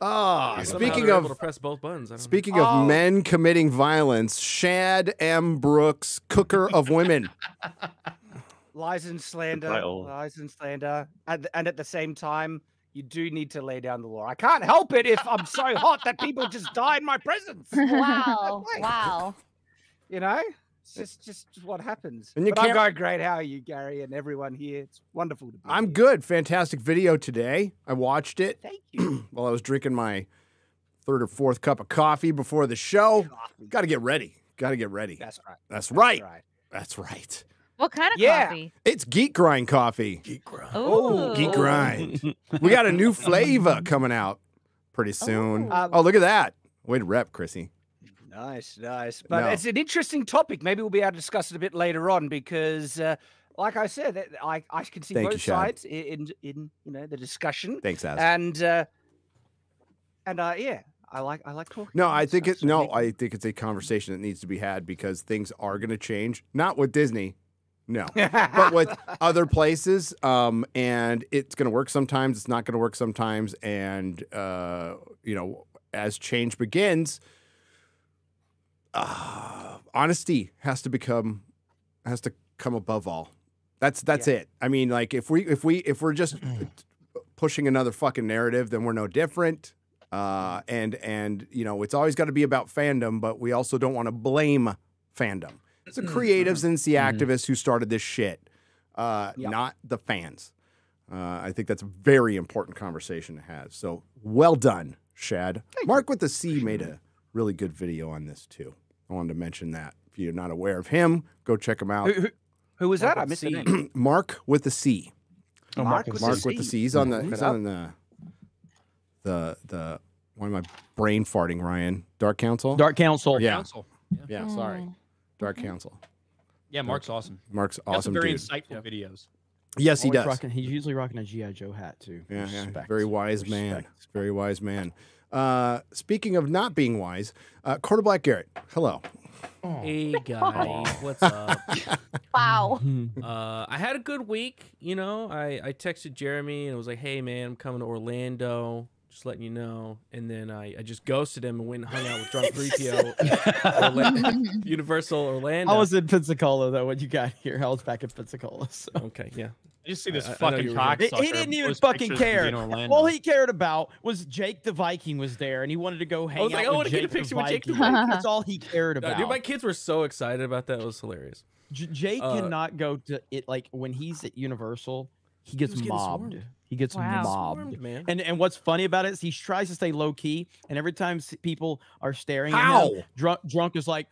Speaker 5: Ah, speaking
Speaker 1: they're able to
Speaker 5: of
Speaker 1: press both buttons. I know.
Speaker 5: speaking of
Speaker 11: Oh.
Speaker 5: men committing violence, Shad M. Brooks, cooker of women.
Speaker 11: lies and slander, lies and slander, and, and at the same time, you do need to lay down the law. I can't help it if I'm so hot that people just die in my presence.
Speaker 8: Wow. Wow.
Speaker 11: You know, it's just just what happens.
Speaker 5: And you
Speaker 11: but I'm going great. How are you, Gary, and everyone here? It's wonderful to be.
Speaker 5: I'm
Speaker 11: here.
Speaker 5: good. Fantastic video today. I watched it
Speaker 11: Thank you.
Speaker 5: while I was drinking my third or fourth cup of coffee before the show. Got to get ready. Got to get ready.
Speaker 11: That's right.
Speaker 5: That's
Speaker 11: That's
Speaker 5: right.
Speaker 11: right.
Speaker 5: That's right.
Speaker 13: What kind of
Speaker 11: Yeah.
Speaker 13: coffee?
Speaker 5: It's Geek Grind coffee. Geek grind.
Speaker 13: Oh,
Speaker 5: Geek Grind. we got a new flavor coming out pretty soon.
Speaker 11: Um,
Speaker 5: oh, look at that. Way to rep, Chrissy.
Speaker 11: Nice, nice. But
Speaker 5: No.
Speaker 11: it's an interesting topic. Maybe we'll be able to discuss it a bit later on because, uh, like I said, I, I can see
Speaker 5: Thank
Speaker 11: both
Speaker 5: Shad.
Speaker 11: sides in, in you know the discussion.
Speaker 5: Thanks, Az.
Speaker 11: And uh, and uh, yeah, I like I like talking.
Speaker 5: No, I think
Speaker 11: stuff,
Speaker 5: it.
Speaker 11: so
Speaker 5: No,
Speaker 11: maybe-
Speaker 5: I think it's a conversation that needs to be had because things are going to change. Not with Disney, no, but with other places. Um, and it's going to work sometimes. It's not going to work sometimes. And uh, you know, as change begins, uh, honesty has to become has to come above all. That's that's it. I mean, like if we if we if we're just pushing another fucking narrative, then we're no different. Uh, and and you know, it's always got to be about fandom, but we also don't want to blame fandom. It's the creatives and it's the activists who started this shit, uh,
Speaker 11: Yep.
Speaker 5: not the fans. Uh, I think that's a very important conversation to have. So well done, Shad. Mark with the C made a really good video on this too. I wanted to mention that. If you're not aware of him, go check him out.
Speaker 11: Who, who, who was that? I
Speaker 1: Mark
Speaker 11: missed the name.
Speaker 5: Mark with the C.
Speaker 12: Oh,
Speaker 11: Mark
Speaker 12: Marcus.
Speaker 11: with
Speaker 5: Mark
Speaker 11: the
Speaker 5: with the
Speaker 11: C.
Speaker 5: C. He's on the.
Speaker 11: Look
Speaker 5: He's on the. The the. Why am I brain farting, Ryan? Dark Council.
Speaker 6: Dark Council.
Speaker 5: Yeah.
Speaker 7: Council.
Speaker 5: Yeah. Sorry. Hmm. Dark Council.
Speaker 7: Yeah, Mark's awesome.
Speaker 5: Mark's
Speaker 7: Got some
Speaker 5: awesome
Speaker 7: very
Speaker 5: dude.
Speaker 7: insightful videos.
Speaker 5: Yes, he
Speaker 6: Always
Speaker 5: does.
Speaker 6: Rocking, he's usually rocking a GI Joe hat too.
Speaker 5: Yeah, yeah. Very wise man.
Speaker 6: Respect.
Speaker 5: Very wise man. Uh, speaking of not being wise, uh, Quarter Black Garrett. Hello.
Speaker 1: Hey guys, what's up?
Speaker 8: Wow.
Speaker 1: Uh, I had a good week. You know, I, I texted Jeremy and it was like, "Hey man, I'm coming to Orlando. Just letting you know." And then I, I just ghosted him and went and hung out with Drunk 3PO, Orla- Universal Orlando.
Speaker 6: I was in Pensacola though when you got here. I was back in Pensacola. So.
Speaker 1: okay. Yeah.
Speaker 7: I just see this
Speaker 1: I- I
Speaker 7: fucking
Speaker 1: you were
Speaker 7: cocksucker.
Speaker 6: He, he didn't even fucking
Speaker 7: pictures of me
Speaker 6: care. All he cared about was Jake the Viking was there, and he wanted to go hang
Speaker 1: was
Speaker 6: out
Speaker 1: like, I wanna get a
Speaker 6: Jake the
Speaker 1: picture with Jake the
Speaker 6: Viking.
Speaker 8: Viking.
Speaker 6: That's all he cared
Speaker 1: No,
Speaker 6: about.
Speaker 1: dude, my kids were so excited about that. It was hilarious.
Speaker 6: J- Jake
Speaker 1: Uh,
Speaker 6: cannot go to it like when he's at Universal. he gets
Speaker 14: was
Speaker 6: mobbed.
Speaker 14: swarmed.
Speaker 6: He gets
Speaker 13: Wow.
Speaker 6: mobbed.
Speaker 14: Swarmed, man.
Speaker 6: And and what's funny about it is he tries to stay low key, and every time people are staring at him, drunk drunk is like,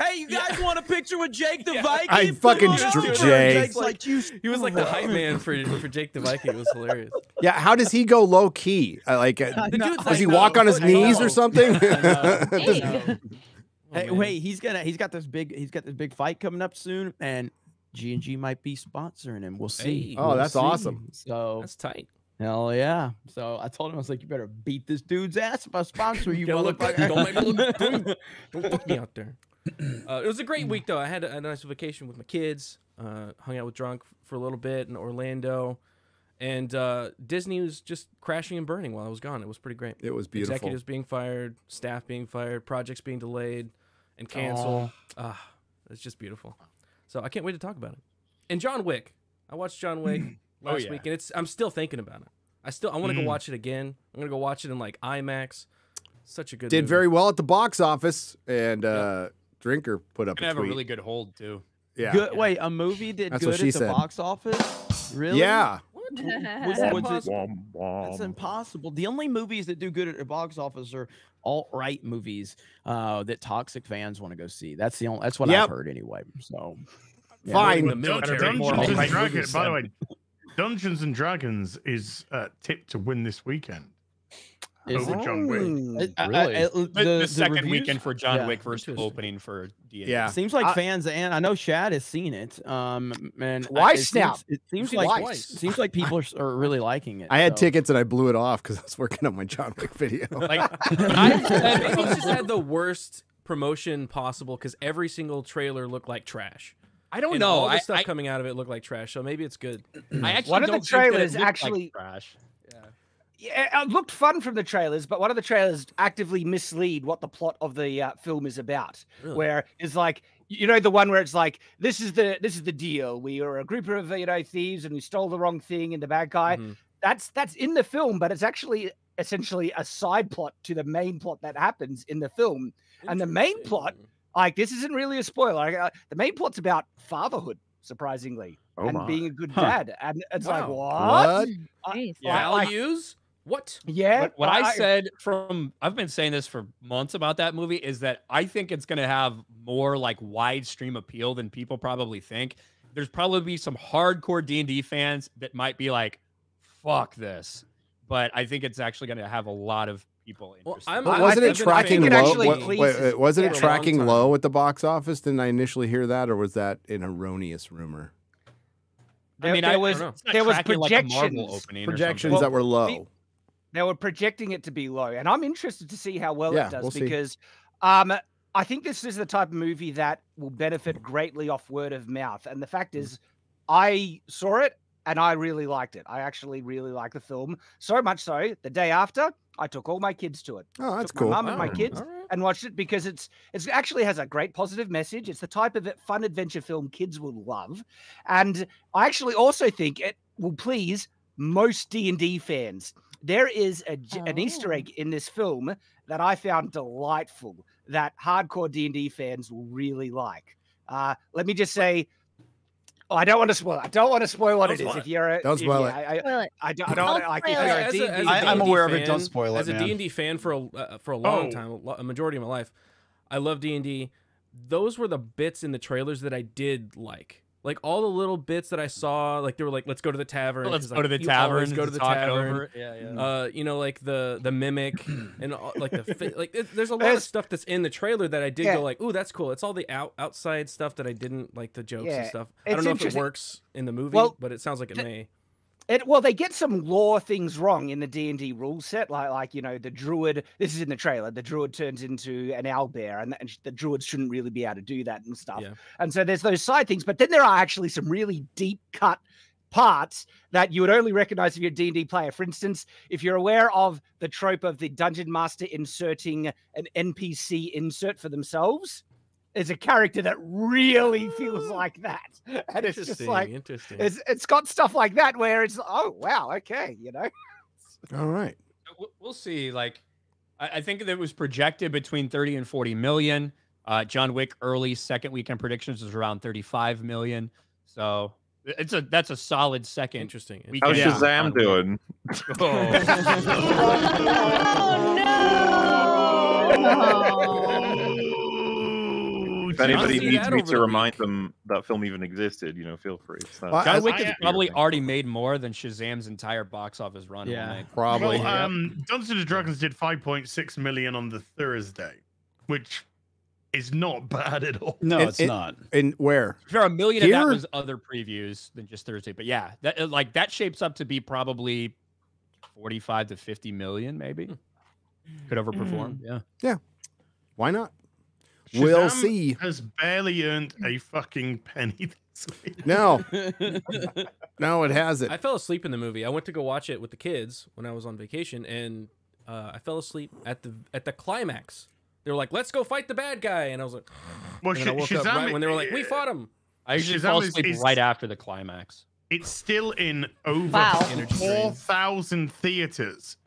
Speaker 6: "Hey, you guys want a picture with Jake the Viking?"
Speaker 5: I
Speaker 6: Put
Speaker 5: fucking
Speaker 6: it on
Speaker 5: dr-
Speaker 6: Twitter."
Speaker 5: Jay.
Speaker 6: Jake's like, "You
Speaker 14: He was like the hype man for for Jake the Viking. It was hilarious.
Speaker 5: Yeah, how does he go low key? Uh, Like, uh,
Speaker 6: I know.
Speaker 5: does he
Speaker 14: I
Speaker 5: walk
Speaker 14: know.
Speaker 5: on his
Speaker 14: I
Speaker 5: knees
Speaker 14: know.
Speaker 5: or something?
Speaker 13: Hey.
Speaker 6: Hey, wait, he's gonna he's got this big he's got this big fight coming up soon, and G and G might be sponsoring him. We'll see.
Speaker 14: Hey.
Speaker 5: Oh,
Speaker 6: We'll
Speaker 5: that's
Speaker 6: see.
Speaker 5: awesome.
Speaker 6: So
Speaker 14: That's tight.
Speaker 6: hell yeah. So I told him I was like, you better beat this dude's ass if I sponsor you,
Speaker 14: Gotta look good.
Speaker 6: motherfucker.
Speaker 14: Don't make me look don't, don't put me out there. Uh, it was a great week though. I had a, a nice vacation with my kids. Uh, hung out with drunk for a little bit in Orlando, and uh, Disney was just crashing and burning while I was gone. It was pretty great.
Speaker 5: it was beautiful.
Speaker 14: Executives being fired, staff being fired, projects being delayed and canceled. Ah, it's just beautiful. So I can't wait to talk about it. And John Wick. I watched John Wick
Speaker 7: Oh,
Speaker 14: last
Speaker 7: yeah.
Speaker 14: week, and it's I'm still thinking about it. I still I want to
Speaker 9: Mm.
Speaker 14: go watch it again. I'm gonna go watch it in like IMAX. Such a good.
Speaker 5: Did
Speaker 14: movie.
Speaker 5: very well at the box office, and uh, Drinker put up
Speaker 7: Gonna
Speaker 5: a
Speaker 7: have a really good hold too.
Speaker 5: yeah,
Speaker 6: Good. Wait, a movie did
Speaker 5: That's
Speaker 6: good at the
Speaker 5: said.
Speaker 6: box office? Really?
Speaker 5: yeah.
Speaker 6: Was,
Speaker 13: That's
Speaker 6: was it,
Speaker 10: Wom,
Speaker 6: that's impossible. The only movies that do good at the box office are alt right movies uh, that toxic fans want to go see. That's the only. That's what
Speaker 5: Yep.
Speaker 6: I've heard anyway. So yeah.
Speaker 5: Fine.
Speaker 14: The military.
Speaker 9: Dungeons and Dragons. By the way, Dungeons and Dragons is uh, tipped to win this weekend
Speaker 6: Is
Speaker 9: over
Speaker 6: it?
Speaker 9: John Wick.
Speaker 6: I- I-
Speaker 7: Really?
Speaker 6: I-
Speaker 7: The,
Speaker 6: the-
Speaker 7: the
Speaker 6: the
Speaker 7: second
Speaker 6: reviews-
Speaker 7: weekend for John
Speaker 6: Yeah.
Speaker 7: Wick versus opening for D.
Speaker 5: Yeah.
Speaker 6: Seems like
Speaker 11: I-
Speaker 6: fans and I know Shad has seen it. Um, and I-
Speaker 11: Twice
Speaker 6: it
Speaker 11: now.
Speaker 6: Seems, it seems
Speaker 14: seen it
Speaker 6: like
Speaker 14: twice.
Speaker 6: it seems like people are, are really liking it.
Speaker 5: I had tickets and I blew it off because I was working on my John Wick video.
Speaker 7: Like
Speaker 14: I maybe just had the worst promotion possible because every single trailer looked like trash.
Speaker 7: I don't
Speaker 14: And
Speaker 7: know.
Speaker 14: All the stuff
Speaker 7: I,
Speaker 14: coming out of it looked like trash. So maybe it's good.
Speaker 7: I actually
Speaker 11: One of the
Speaker 7: don't think that it
Speaker 11: trailers
Speaker 7: looked like
Speaker 11: actually-
Speaker 7: trash. Yeah.
Speaker 11: Yeah, it looked fun from the trailers, but one of the trailers actively mislead what the plot of the uh, film is about.
Speaker 14: Really?
Speaker 11: Where it's like, you know, the one where it's like, this is the this is the deal. We are a group of you know thieves, and we stole the wrong thing, and the bad guy.
Speaker 14: Mhm.
Speaker 11: That's that's in the film, but it's actually essentially a side plot to the main plot that happens in the film. And the main plot, Like this isn't really a spoiler. Like, uh, the main plot's about fatherhood, surprisingly,
Speaker 10: Oh
Speaker 11: and
Speaker 10: my.
Speaker 11: being a good
Speaker 10: Huh.
Speaker 11: dad. And it's like, what?
Speaker 5: What?
Speaker 11: Uh,
Speaker 13: Jeez.
Speaker 11: Yeah. like-
Speaker 14: Values? What?
Speaker 11: yeah.
Speaker 7: What, what
Speaker 11: I-
Speaker 7: I said from I've been saying this for months about that movie is that I think it's going to have more like wide stream appeal than people probably think. There's probably be some hardcore D&D fans that might be like fuck this. But I think it's actually going to have a lot of people
Speaker 14: Well,
Speaker 7: interested.
Speaker 14: I'm-
Speaker 5: wasn't
Speaker 14: I've
Speaker 5: it
Speaker 14: been a
Speaker 5: tracking
Speaker 11: of it
Speaker 5: low? What- wait, wait, uh, wasn't
Speaker 11: yeah.
Speaker 5: it
Speaker 14: For a long
Speaker 5: tracking low at the box office? Didn't I initially hear that, or was that an erroneous rumor?
Speaker 11: There,
Speaker 7: I mean,
Speaker 11: there
Speaker 7: I,
Speaker 11: was
Speaker 7: I don't know. It's not
Speaker 11: there was
Speaker 7: tracking like
Speaker 11: projections.
Speaker 7: opening
Speaker 5: Projections that were low.
Speaker 11: They were projecting it to be low, and I'm interested to see how well
Speaker 5: Yeah,
Speaker 11: it does
Speaker 5: we'll
Speaker 11: because um, I think this is the type of movie that will benefit greatly off word of mouth. And the fact
Speaker 5: Mm.
Speaker 11: is, I saw it and I really liked it. I actually really like the film so much so the day after I took all my kids to it.
Speaker 5: Oh, that's cool.
Speaker 11: My mum and my
Speaker 14: Oh,
Speaker 11: kids
Speaker 14: right.
Speaker 11: and watched it because it's it's actually has a great positive message. It's the type of fun adventure film kids will love, and I actually also think it will please most D and D fans. There is a, j- an Easter
Speaker 13: Oh.
Speaker 11: egg in this film that I found delightful that hardcore D and D fans will really like. Uh, let me just say. Oh, I don't want to spoil. I don't want to spoil what
Speaker 14: Don't
Speaker 11: it is.
Speaker 14: spoil
Speaker 11: If you're a,
Speaker 5: Don't spoil
Speaker 11: you-
Speaker 5: it.
Speaker 11: I, I,
Speaker 13: Spoil it.
Speaker 11: I don't. I don't
Speaker 13: Don't
Speaker 11: wanna- like if
Speaker 13: spoil
Speaker 11: you're
Speaker 13: it.
Speaker 11: a
Speaker 14: As a-
Speaker 11: D&D
Speaker 14: as a
Speaker 12: I- I'm
Speaker 14: D&D
Speaker 12: aware of it, don't spoil it,
Speaker 14: As a
Speaker 12: man.
Speaker 14: D&D fan for a uh, for a long
Speaker 9: Oh.
Speaker 14: time, a majority of my life, I love D&D. Those were the bits in the trailers that I did like. Like all the little bits that I saw, like they were like, "Let's go to the tavern."
Speaker 7: Let's
Speaker 14: 'cause,
Speaker 7: go to
Speaker 14: like,
Speaker 7: the
Speaker 14: you always
Speaker 7: tavern.
Speaker 14: Go to the
Speaker 7: talk
Speaker 14: tavern.
Speaker 7: over. Yeah, yeah.
Speaker 14: Uh, you know, like the the mimic and all, like the fi- like. It, there's a lot of stuff that's in the trailer that I did
Speaker 11: Yeah.
Speaker 14: go like, "Ooh, that's cool." It's all the out outside stuff that I didn't like the jokes and
Speaker 11: Yeah,
Speaker 14: stuff. I don't know if it works in the movie,
Speaker 11: Well,
Speaker 14: but it sounds like it
Speaker 11: the-
Speaker 14: may.
Speaker 11: It, well, they get some lore things wrong in the D and D rule set, like like you know the druid. This is in the trailer. The druid turns into an owl bear, and, and the druids shouldn't really be able to do that and stuff.
Speaker 14: Yeah.
Speaker 11: And so there's those side things, but then there are actually some really deep cut parts that you would only recognize if you're a D&D player. For instance, if you're aware of the trope of the dungeon master inserting an NPC insert for themselves, there's a character that really feels like that. And it's just like
Speaker 14: interesting.
Speaker 11: it's it's got stuff like that where it's oh wow okay you know
Speaker 5: All right.
Speaker 7: We'll- We'll see. Like, I, I think that it was projected between 30 and 40 million. Uh, John Wick early second weekend predictions was around 35 million. So It's a that's a solid second.
Speaker 1: Interesting.
Speaker 10: How's
Speaker 7: weekend
Speaker 10: Shazam
Speaker 7: on-
Speaker 10: doing? If anybody needs me to
Speaker 7: the
Speaker 10: remind them that film even existed, you know, feel free. It's not-
Speaker 7: John Wick has
Speaker 9: I-
Speaker 7: probably already made more than Shazam's entire box office run.
Speaker 6: Yeah.
Speaker 7: will.
Speaker 5: Probably.
Speaker 9: Well, um, Dungeons and Dragons did 5.6 million on the Thursday, which is not bad at all.
Speaker 12: No,
Speaker 5: And-
Speaker 12: it's
Speaker 5: and-
Speaker 12: not.
Speaker 5: And where?
Speaker 7: For a million of that was other previews than just Thursday. But yeah, that uh, like that shapes up to be probably 45 to 50 million, maybe. Could overperform. Yeah.
Speaker 5: Yeah. Why not? We'll see.
Speaker 9: Has barely earned a fucking penny this week.
Speaker 5: No. No, it hasn't.
Speaker 1: I fell asleep in the movie. I went to go watch it with the kids when I was on vacation, and uh, I fell asleep at the at the climax. They were like, "Let's go fight the bad guy," and I was like,
Speaker 9: Well,
Speaker 1: and then I
Speaker 9: Sh-
Speaker 1: woke up
Speaker 9: Shazam-
Speaker 1: right when they were like, "We fought him."
Speaker 7: I usually
Speaker 9: Shazam
Speaker 7: fall asleep
Speaker 9: is-
Speaker 7: right after the climax.
Speaker 9: It's still in over
Speaker 8: Wow.
Speaker 1: Energy
Speaker 9: 4,000 theaters.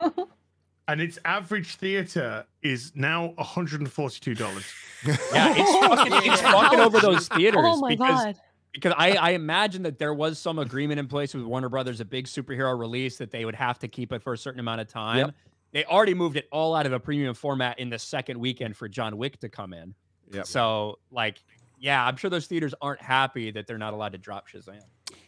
Speaker 9: and its average theater is now $142.
Speaker 7: Yeah, it's oh fucking, it's fucking over those theaters
Speaker 8: Oh my
Speaker 7: because
Speaker 8: god.
Speaker 7: because I, I imagine that there was some agreement in place with Warner Brothers, a big superhero release that they would have to keep it for a certain amount of time.
Speaker 5: Yep.
Speaker 7: They already moved it all out of a premium format in the second weekend for John Wick to come in.
Speaker 5: Yep.
Speaker 7: So like, yeah, I'm sure those theaters aren't happy that they're not allowed to drop Shazam.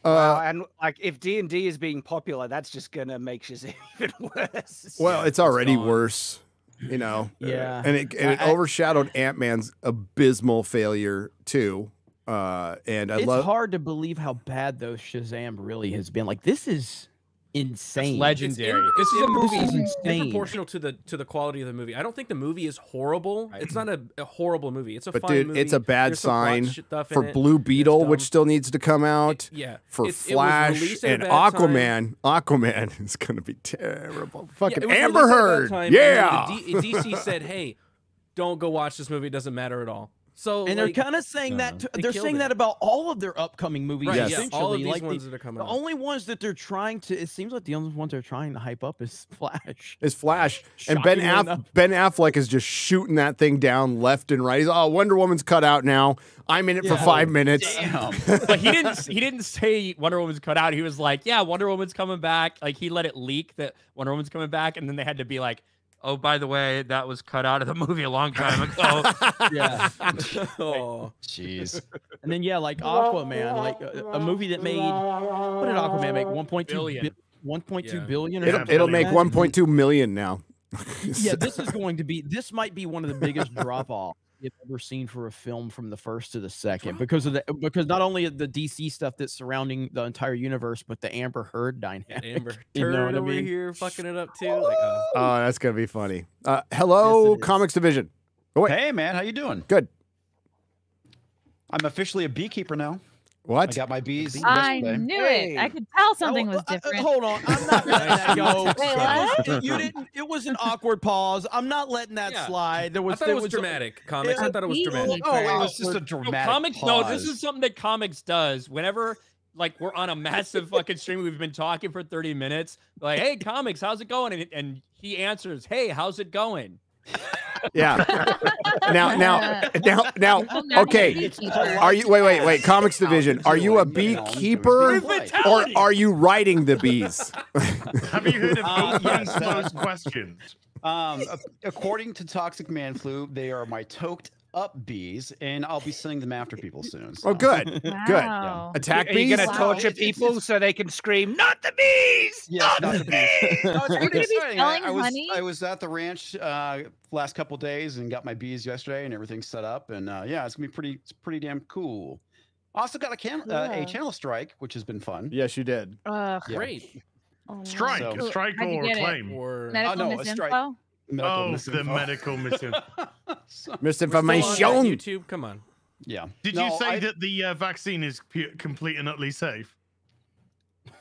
Speaker 11: Wow,
Speaker 5: Uh,
Speaker 11: and like if D and D is being popular, that's just gonna make Shazam even worse.
Speaker 5: well, it's already
Speaker 7: gone.
Speaker 5: worse, you know.
Speaker 6: Yeah.
Speaker 5: And it, and it
Speaker 6: I- I-
Speaker 5: overshadowed Ant Man's abysmal failure too. Uh, and I
Speaker 6: it's
Speaker 5: love.
Speaker 6: hard to believe how bad those Shazam really has been. Like this is insane.
Speaker 7: It's legendary.
Speaker 1: It's,
Speaker 7: this is a movie.
Speaker 6: Is
Speaker 1: it's
Speaker 6: insane.
Speaker 1: proportional to the to the quality of the movie. I don't think the movie is horrible. It's not a, a horrible movie. It's a
Speaker 5: But
Speaker 1: fine
Speaker 5: dude,
Speaker 1: movie.
Speaker 5: it's a bad
Speaker 1: There's
Speaker 5: sign for. Blue Beetle, which still needs to come out.
Speaker 1: yeah
Speaker 5: For
Speaker 1: it
Speaker 5: Flash
Speaker 1: released at a
Speaker 5: and
Speaker 1: bad time.
Speaker 5: Aquaman, Aquaman is gonna be terrible. Fucking
Speaker 1: it was
Speaker 5: Amber
Speaker 1: released at a bad
Speaker 5: Heard,
Speaker 1: time,
Speaker 5: yeah.
Speaker 1: D- DC said, "Hey, don't go watch this movie. It doesn't matter at all." So
Speaker 6: and
Speaker 1: like,
Speaker 6: they're kind of saying that
Speaker 1: uh,
Speaker 6: to,
Speaker 1: they
Speaker 6: they're saying
Speaker 1: it.
Speaker 6: that about all of their upcoming movies.
Speaker 1: Right,
Speaker 5: Yes.
Speaker 1: yeah,
Speaker 6: essentially.
Speaker 1: all of these
Speaker 6: like
Speaker 1: ones
Speaker 6: the,
Speaker 1: that are coming
Speaker 6: the
Speaker 1: out.
Speaker 6: only ones that they're trying to it seems like the only ones they're trying to hype up is Flash.
Speaker 5: is Flash. And Ben, Aff-
Speaker 6: enough.
Speaker 5: ben Affleck is just shooting that thing down left and right. He's oh Wonder Woman's cut out now. I'm in it for five minutes.
Speaker 12: Damn.
Speaker 7: but he didn't he didn't say Wonder Woman's cut out. He was like, yeah, Wonder Woman's coming back. Like he let it leak that Wonder Woman's coming back, and then they had to be like, oh, by the way, that was cut out of the movie a long time ago.
Speaker 6: Yeah.
Speaker 1: oh,
Speaker 12: Jeez.
Speaker 6: And then yeah, like Aquaman, like a, a movie that made what did Aquaman make? 1.2
Speaker 7: Billion.
Speaker 6: billion. 1.2
Speaker 1: Yeah.
Speaker 6: billion or
Speaker 5: It'll, it'll make 1.2 million now.
Speaker 6: yeah, this is going to be this might be one of the biggest drop offs you've ever seen for a film from the first to the second because of the because not only the DC stuff that's surrounding the entire universe, but the Amber Heard dynamic.
Speaker 1: Amber
Speaker 6: You know
Speaker 1: Turd
Speaker 6: what I
Speaker 1: over
Speaker 6: mean?
Speaker 1: here fucking it up too. Like, uh,
Speaker 5: Oh, that's gonna be funny. Uh, hello,
Speaker 6: Yes.
Speaker 5: Comics Division. Oh
Speaker 12: Hey, man, how you doing?
Speaker 5: good.
Speaker 12: I'm officially a beekeeper now. I
Speaker 5: What?
Speaker 12: got my bees.
Speaker 13: I
Speaker 12: yesterday.
Speaker 13: knew
Speaker 6: Hey.
Speaker 13: it. I could tell something
Speaker 6: Oh,
Speaker 13: was
Speaker 6: uh, uh,
Speaker 13: different.
Speaker 6: hold on, I'm not letting that go.
Speaker 8: Wait, what?
Speaker 6: It- you didn't. It was an awkward pause. I'm not letting that
Speaker 1: Yeah.
Speaker 6: slide. There
Speaker 1: I
Speaker 6: was.
Speaker 1: thought
Speaker 6: there
Speaker 1: it was
Speaker 6: a-
Speaker 1: dramatic. Comics. I thought it was dramatic.
Speaker 13: me
Speaker 12: Oh, it was just a
Speaker 7: No,
Speaker 12: dramatic
Speaker 7: comics. No, this is something that comics does. Whenever like we're on a massive fucking stream, we've been talking for 30 minutes. Like, hey, comics, how's it going? And, and he answers, hey, how's it going?
Speaker 5: Yeah. now, now, now, now. Okay.
Speaker 13: they're
Speaker 12: It's
Speaker 13: beekeepers.
Speaker 5: Are you? Wait, wait, wait. Comics Division. Are you a beekeeper or are you writing the bees?
Speaker 9: Have you heard of
Speaker 12: Uh,
Speaker 9: open
Speaker 12: yes, uh,
Speaker 9: questions?
Speaker 12: Um, according to Toxic Man Flu, they are my toked up bees, and I'll be sending them after people soon.
Speaker 5: Oh,
Speaker 12: so.
Speaker 5: good, good.
Speaker 13: Wow.
Speaker 5: Attack
Speaker 11: Are you gonna
Speaker 13: Wow.
Speaker 11: torture
Speaker 12: It's- it's-
Speaker 11: people so they can scream, "Not the bees!
Speaker 12: Yes,
Speaker 11: not,
Speaker 12: not
Speaker 11: the
Speaker 12: the bees."
Speaker 11: bees!"
Speaker 12: No, it's
Speaker 13: Are you
Speaker 12: pretty
Speaker 13: gonna be
Speaker 12: exciting. I,
Speaker 13: selling
Speaker 12: I was
Speaker 13: honey?
Speaker 12: I was at the ranch uh, last couple days and got my bees yesterday, and everything's set up, and uh, yeah, it's gonna be pretty. It's pretty damn cool. Also got a can uh, a channel strike, which has been fun.
Speaker 5: Yes, you did.
Speaker 13: Ugh.
Speaker 12: Yeah.
Speaker 1: Great.
Speaker 13: Oh.
Speaker 9: Strike,
Speaker 12: So-
Speaker 9: strike
Speaker 13: How'd you
Speaker 9: or
Speaker 13: get it?
Speaker 9: claim?
Speaker 1: Or
Speaker 13: Medical
Speaker 12: no, a strike.
Speaker 13: misinfo?
Speaker 12: Medical
Speaker 9: Oh, the
Speaker 12: misinfo.
Speaker 9: medical misinfo.
Speaker 12: So-
Speaker 5: Misinformation.
Speaker 1: YouTube. Come on.
Speaker 12: yeah.
Speaker 9: Did
Speaker 12: No,
Speaker 9: you say
Speaker 12: I-
Speaker 9: that the uh, vaccine is pu- complete and utterly safe?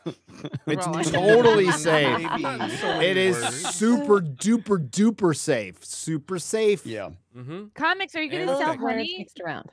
Speaker 5: It's
Speaker 12: Well,
Speaker 5: totally safe.
Speaker 12: Maybe.
Speaker 5: It is super duper duper safe. Super safe.
Speaker 12: Yeah.
Speaker 1: Mm-hmm.
Speaker 13: Comics, are you going to sell
Speaker 1: effective.
Speaker 8: Where it's
Speaker 13: honey?
Speaker 8: mixed around.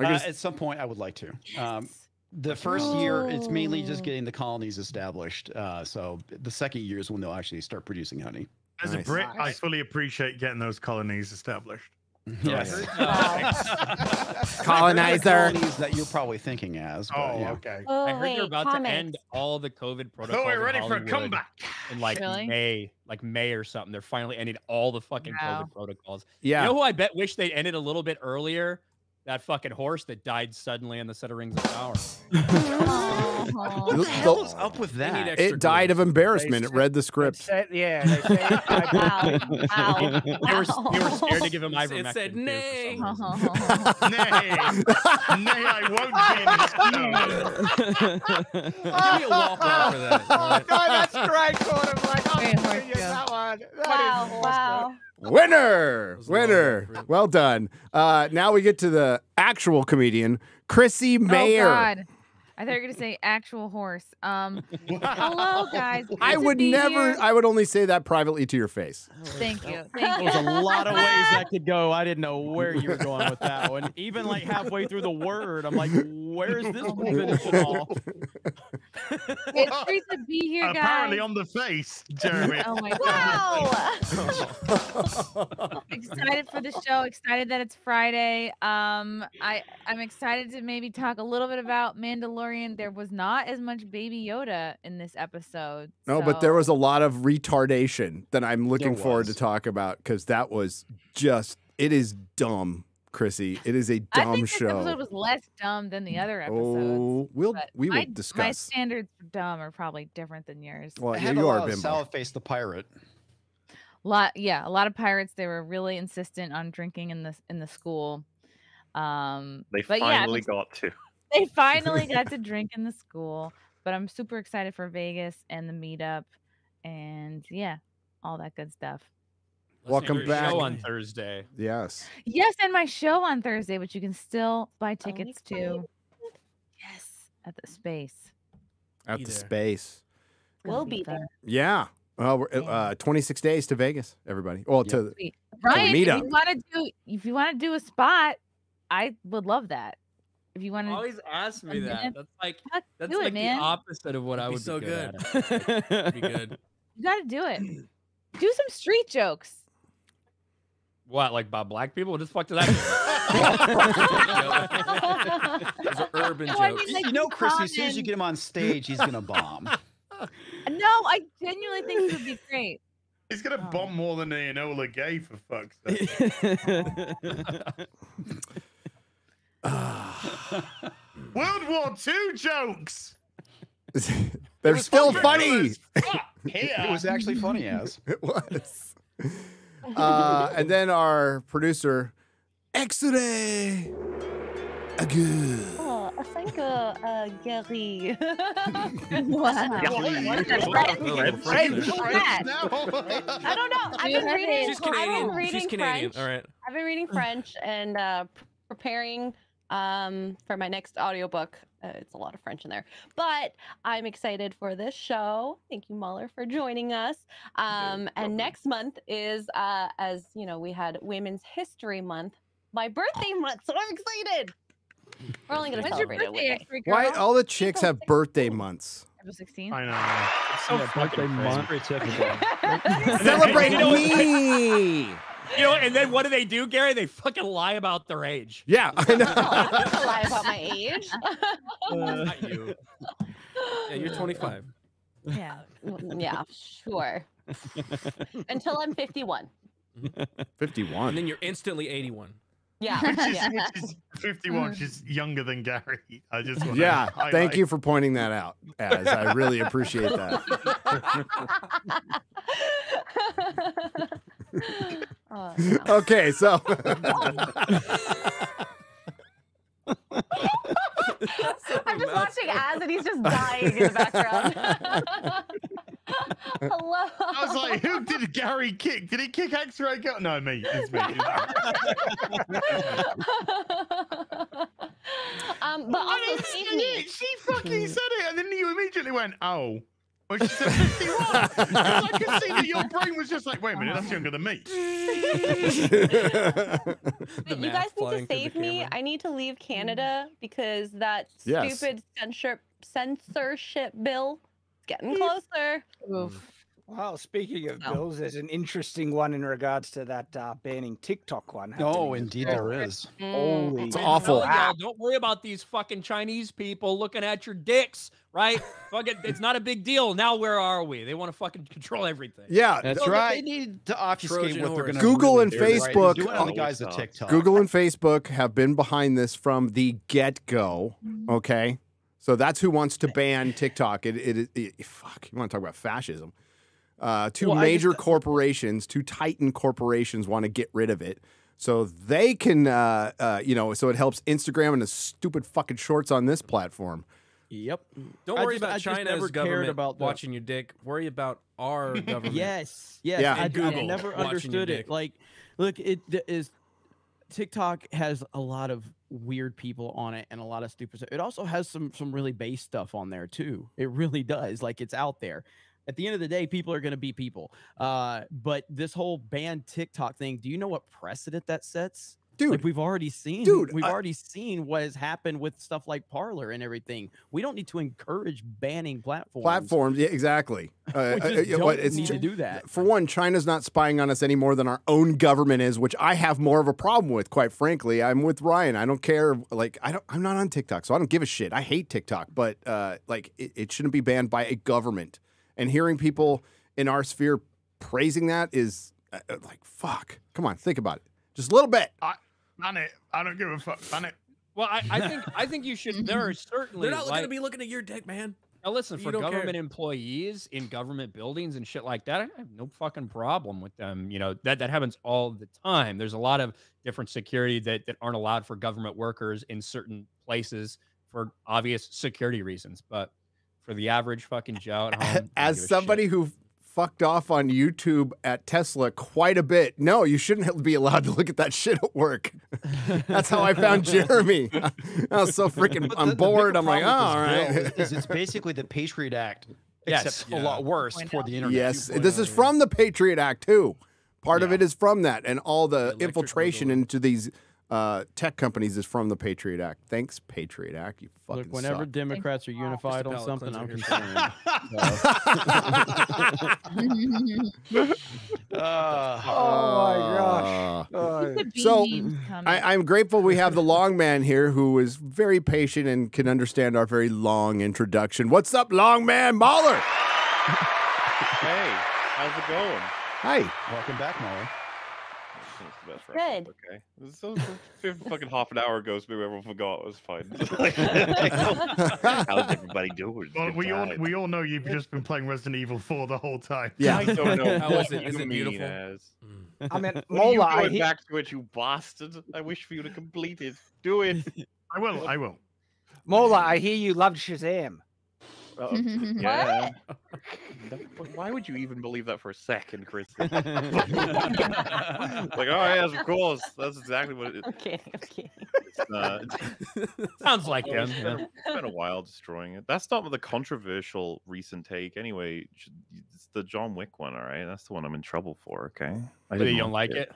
Speaker 12: Uh, at some point, I would like to. Um, the first year, it's mainly just getting the colonies established. Uh, so the second year is when they'll actually start producing honey.
Speaker 9: As
Speaker 5: Nice.
Speaker 9: a Brit, I fully appreciate getting those colonies established.
Speaker 12: Oh, yes.
Speaker 5: Colonizer.
Speaker 12: Colonies that you're probably thinking as. But,
Speaker 9: Oh,
Speaker 12: yeah.
Speaker 9: okay.
Speaker 8: Oh,
Speaker 7: I heard
Speaker 8: wait,
Speaker 7: they're about
Speaker 8: comments.
Speaker 7: to end all the COVID protocols.
Speaker 9: thought we were
Speaker 7: in
Speaker 9: ready for a comeback.
Speaker 7: in like
Speaker 13: Really?
Speaker 7: May, like May or something. They're finally ending all the fucking
Speaker 13: Wow.
Speaker 7: COVID protocols.
Speaker 5: Yeah.
Speaker 7: You know who I bet wish they ended a little bit earlier? That fucking horse that died suddenly in the set of Rings of Power.
Speaker 12: What the hell is up with that?
Speaker 1: extra
Speaker 5: It died of embarrassment. It read the script.
Speaker 11: Say- yeah, they say it
Speaker 8: Wow. Wow.
Speaker 7: They were, they were scared to give him ivermectin. It said
Speaker 1: nay.
Speaker 7: some reason.
Speaker 9: Nay, nay, I won't be in this
Speaker 1: Give me a walk off for that. Oh, all right?
Speaker 11: No, that's great, Gordon. Like, I'm
Speaker 13: Great
Speaker 11: gonna
Speaker 13: horse
Speaker 11: use that one. That is
Speaker 8: Wow.
Speaker 11: awesome.
Speaker 8: Wow.
Speaker 5: Winner,
Speaker 1: was a lot of
Speaker 5: winner. Well done. Uh, now we get to the actual comedian, Chrissie Mayr.
Speaker 13: Oh God. I thought you were gonna say actual horse. Um, hello guys.
Speaker 5: I
Speaker 13: Good to
Speaker 5: would never.
Speaker 13: here.
Speaker 5: I would only say that privately to your face.
Speaker 13: Thank you. Thank
Speaker 6: There was a lot of ways that could go. I didn't know where you were going with that one. Even like halfway through the word, I'm like, where is this one finishing off?
Speaker 13: It's great to be here, guys.
Speaker 9: Apparently on the face, Jeremy.
Speaker 13: Oh my god.
Speaker 8: Wow.
Speaker 13: excited for the show. Excited that it's Friday. Um, I I'm excited to maybe talk a little bit about Mandalorian. There was not as much Baby Yoda in this episode.
Speaker 5: No, but there was a lot of retardation that I'm looking forward to talk about because that was just. It is dumb, Chrissie. It is a dumb I
Speaker 13: think this episode was less dumb than the other episodes.
Speaker 5: oh, we'll
Speaker 13: but
Speaker 5: we will
Speaker 13: my, My standards for dumb are probably different than yours.
Speaker 5: Well,
Speaker 12: I
Speaker 5: yeah,
Speaker 12: had
Speaker 5: you
Speaker 12: a
Speaker 5: are
Speaker 12: lot of
Speaker 5: bimbo.
Speaker 12: Salad Face the pirate.
Speaker 13: lot yeah a lot of pirates they were really insistent on drinking in the in the school um
Speaker 10: They
Speaker 13: but yeah I'm
Speaker 10: finally
Speaker 13: ex-
Speaker 10: got to.
Speaker 13: They finally got to drink in the school but i'm super excited for vegas and the meetup and yeah all that good stuff
Speaker 7: Listen,
Speaker 5: Welcome
Speaker 7: your
Speaker 5: back.
Speaker 7: Show on Thursday.
Speaker 5: Yes.
Speaker 13: yes and my show on thursday which you can still buy
Speaker 8: Oh,
Speaker 13: tickets to yes at the space
Speaker 5: At
Speaker 1: Be
Speaker 5: the space.
Speaker 8: We'll be there.
Speaker 5: Yeah. Well, we're, uh, 26 days to Vegas, everybody. Well,
Speaker 12: Yep.
Speaker 5: to
Speaker 13: Sweet. Ryan, if
Speaker 5: meetup.
Speaker 13: you want to do if you want to do a spot i would love that if you want to
Speaker 7: Always ask me that.
Speaker 13: minute.
Speaker 7: That's like that's
Speaker 13: do it,
Speaker 7: like
Speaker 13: man.
Speaker 7: the opposite of what I
Speaker 1: Be
Speaker 7: would
Speaker 1: so
Speaker 7: be
Speaker 1: good.
Speaker 7: good. at.
Speaker 1: Pretty good.
Speaker 13: You gotta do it. Do some street jokes.
Speaker 7: What, like about black people? What the fuck does that
Speaker 1: Those are urban
Speaker 13: No, I
Speaker 1: jokes.
Speaker 13: mean, like,
Speaker 12: you know,
Speaker 13: be
Speaker 12: Chrissie, as soon as you get him on stage, he's gonna bomb.
Speaker 13: No, I genuinely think it would be great.
Speaker 9: He's gonna
Speaker 13: Oh.
Speaker 9: bomb more than the Enola Gay for fuck's sake. World War II jokes.
Speaker 5: they're still
Speaker 9: fucking
Speaker 5: funny.
Speaker 9: good as fuck. Yeah.
Speaker 12: It was actually funny as.
Speaker 5: It was. Uh, and then our producer, X-Ray. Good.
Speaker 8: Oh, thank you, uh, Gary.
Speaker 9: What?
Speaker 1: Red
Speaker 9: French.
Speaker 13: What's that?
Speaker 8: I don't know. I've been reading.
Speaker 13: it?
Speaker 1: She's
Speaker 8: I've been
Speaker 1: Canadian.
Speaker 8: reading
Speaker 1: She's Canadian.
Speaker 8: French.
Speaker 1: All right.
Speaker 8: I've been reading French and uh, preparing um, for my next audiobook. Uh, it's a lot of French in there, but I'm excited for this show. Thank you, Mauler, for joining us. Um, and next month is, uh, as you know, we had Women's History Month, my birthday month, so I'm excited. We're only going to
Speaker 13: When's your
Speaker 8: celebrate it with
Speaker 13: X-Ray
Speaker 5: Why all the chicks have birthday months?
Speaker 13: April 16th.
Speaker 9: I know.
Speaker 7: so
Speaker 6: Yeah, birthday month.
Speaker 12: Very typical.
Speaker 5: Celebrate
Speaker 7: You know what?
Speaker 5: me.
Speaker 7: You know, and then what do they do, Gary? They fucking lie about their age.
Speaker 5: Yeah, I know.
Speaker 8: I'm lie about my age.
Speaker 7: Not you.
Speaker 1: Yeah, you're 25.
Speaker 13: Yeah.
Speaker 8: Mm, yeah, sure. Until I'm 51.
Speaker 5: 51.
Speaker 1: And then you're instantly 81.
Speaker 8: Yeah.
Speaker 9: Which is,
Speaker 8: yeah.
Speaker 9: which is 51. She's younger than Gary. I just want
Speaker 5: Yeah, thank you for pointing that out, Az. I really appreciate that.
Speaker 8: Oh, no.
Speaker 5: Okay, so
Speaker 8: I'm just watching Az and he's just dying in the background. Hello.
Speaker 9: I was like, who did Gary kick? Did he kick X-Ray? Go- no, me. It's me.
Speaker 8: Um, but
Speaker 9: I
Speaker 8: also
Speaker 9: didn't
Speaker 8: save
Speaker 9: it. She fucking said it, and then you immediately went, "Oh." When she said 51, 'Cause I could see that your brain was just like, "Wait a minute, that's younger than me."
Speaker 8: But you guys need to save me.
Speaker 1: camera.
Speaker 8: I need to leave Canada because that
Speaker 5: Yes.
Speaker 8: stupid censor censorship bill is getting mm. closer.
Speaker 13: Oof.
Speaker 11: Well, speaking of
Speaker 8: No.
Speaker 11: bills, there's an interesting one in regards to that uh, banning TikTok one.
Speaker 12: Oh, indeed
Speaker 11: well.
Speaker 12: there is.
Speaker 11: Holy
Speaker 5: It's
Speaker 7: I'm
Speaker 5: awful.
Speaker 7: telling y'all, don't worry about these fucking Chinese people looking at your dicks, right? fucking, it's not a big deal. Now where are we? They want to fucking control everything.
Speaker 5: Yeah,
Speaker 6: That's
Speaker 12: Well,
Speaker 6: right.
Speaker 12: They need to obfuscate
Speaker 1: Trojan
Speaker 12: what they're going to
Speaker 5: Google and
Speaker 12: do, right?
Speaker 5: Facebook-
Speaker 12: Do it on the
Speaker 10: Oh,
Speaker 12: guys at. TikTok.
Speaker 5: Google and Facebook have been behind this from the get go. Okay. So that's who wants to ban TikTok. It, it, it, fuck, you want to talk about fascism? Uh, two
Speaker 6: Well,
Speaker 5: major
Speaker 6: just-
Speaker 5: corporations, two titan corporations, want to get rid of it, so they can, uh, uh, you know, so it helps Instagram and the stupid fucking shorts on this platform.
Speaker 6: Yep.
Speaker 1: Don't
Speaker 6: I
Speaker 1: worry
Speaker 6: just-
Speaker 1: about
Speaker 6: just
Speaker 1: China's
Speaker 6: never cared
Speaker 1: government
Speaker 6: about the-
Speaker 1: watching your dick. Worry about our government.
Speaker 6: Yes. Yes.
Speaker 5: Yeah.
Speaker 6: I,
Speaker 1: And
Speaker 6: I
Speaker 1: Google
Speaker 6: never
Speaker 1: watching your
Speaker 6: understood
Speaker 1: dick.
Speaker 6: it. Like, look, it th- is TikTok has a lot of weird people on it and a lot of stupid stuff. It also has some some really base stuff on there too. It really does. Like it's out there. At the end of the day, people are going to be people. Uh, but this whole ban TikTok thing, do you know what precedent that sets?
Speaker 5: Dude,
Speaker 6: like we've already seen
Speaker 5: dude,
Speaker 6: we've
Speaker 5: I-
Speaker 6: already seen what has happened with stuff like Parler and everything. We don't need to encourage banning platforms.
Speaker 5: Platforms, yeah, exactly. Uh,
Speaker 6: We
Speaker 5: uh,
Speaker 6: just
Speaker 5: yeah,
Speaker 6: don't
Speaker 5: it's
Speaker 6: need to do that.
Speaker 5: For one, China's not spying on us any more than our own government is, which I have more of a problem with. Quite frankly, I'm with Ryan. I don't care. Like, I don't. I'm not on TikTok, so I don't give a shit. I hate TikTok, but uh, like, it, it shouldn't be banned by a government. And hearing people in our sphere praising that is uh, uh, like, fuck. Come on, think about it. Just a little bit.
Speaker 9: I, ban it. I don't give a fuck. Ban it.
Speaker 7: Well, I, I think I think you should. There are certainly
Speaker 1: They're not
Speaker 7: like,
Speaker 1: going to be looking at your dick, man.
Speaker 7: Now listen,
Speaker 1: You
Speaker 7: for
Speaker 1: don't care.
Speaker 7: government employees in government buildings and shit like that, I have no fucking problem with them. You know, that that happens all the time. There's a lot of different security that, that aren't allowed for government workers in certain places for obvious security reasons. But for the average fucking Joe at home,
Speaker 5: As somebody
Speaker 7: shit.
Speaker 5: who fucked off on YouTube at Tesla quite a bit, no, you shouldn't be allowed to look at that shit at work. That's how I found Jeremy. I was so freaking.
Speaker 12: But
Speaker 5: I'm
Speaker 12: the- the
Speaker 5: bored.
Speaker 12: bigger
Speaker 5: I'm like, oh,
Speaker 12: problem
Speaker 5: all
Speaker 12: with this
Speaker 5: right.
Speaker 12: bill Is it's basically the Patriot Act,
Speaker 7: Yes,
Speaker 12: except
Speaker 7: yeah.
Speaker 12: a lot worse for the internet.
Speaker 5: Yes, oh. this is from the Patriot Act too. Part of it is from that, and all the
Speaker 1: electric
Speaker 5: infiltration into these uh, tech companies is from the Patriot Act. Thanks, Patriot Act. You fucking
Speaker 6: Look, whenever
Speaker 5: suck.
Speaker 6: Democrats are unified on something, I'm concerned.
Speaker 12: Uh,
Speaker 11: Oh my gosh.
Speaker 5: Uh,
Speaker 13: The bee
Speaker 5: So. I, I'm grateful we have the long man here who is very patient and can understand our very long introduction. What's up, long man Mauler?
Speaker 10: Hey, how's it going?
Speaker 5: Hi.
Speaker 12: welcome back, Mauler.
Speaker 10: That's
Speaker 8: Good.
Speaker 10: Okay. So, so, fucking half an hour ago, so maybe everyone forgot. It was fine. How's everybody doing?
Speaker 9: Well, we all we all know you've just been playing Resident Evil 4 the whole time.
Speaker 5: Yeah.
Speaker 10: I don't know.
Speaker 1: How
Speaker 10: what
Speaker 1: is it?
Speaker 10: you
Speaker 1: Is it
Speaker 10: mean
Speaker 1: beautiful?
Speaker 10: as. Hmm.
Speaker 11: I mean,
Speaker 10: What are you
Speaker 11: Mauler, I
Speaker 10: going back to it, you bastard? I wish for you to complete it. Do it.
Speaker 9: I will. I will.
Speaker 11: Mauler, I hear you loved Shazam.
Speaker 10: Uh, yeah. That- Why would you even believe that for a second, Chris? like, oh yes, of course. That's exactly what it is.
Speaker 8: I'm kidding. I'm kidding.
Speaker 10: It's, uh,
Speaker 7: sounds like
Speaker 10: Oh,
Speaker 7: them.
Speaker 10: it's
Speaker 7: yeah.
Speaker 10: been, it's been a while destroying it. That's not the controversial recent take. Anyway, it's the John Wick one, all right? That's the one I'm in trouble for, okay? I
Speaker 7: But you don't like it?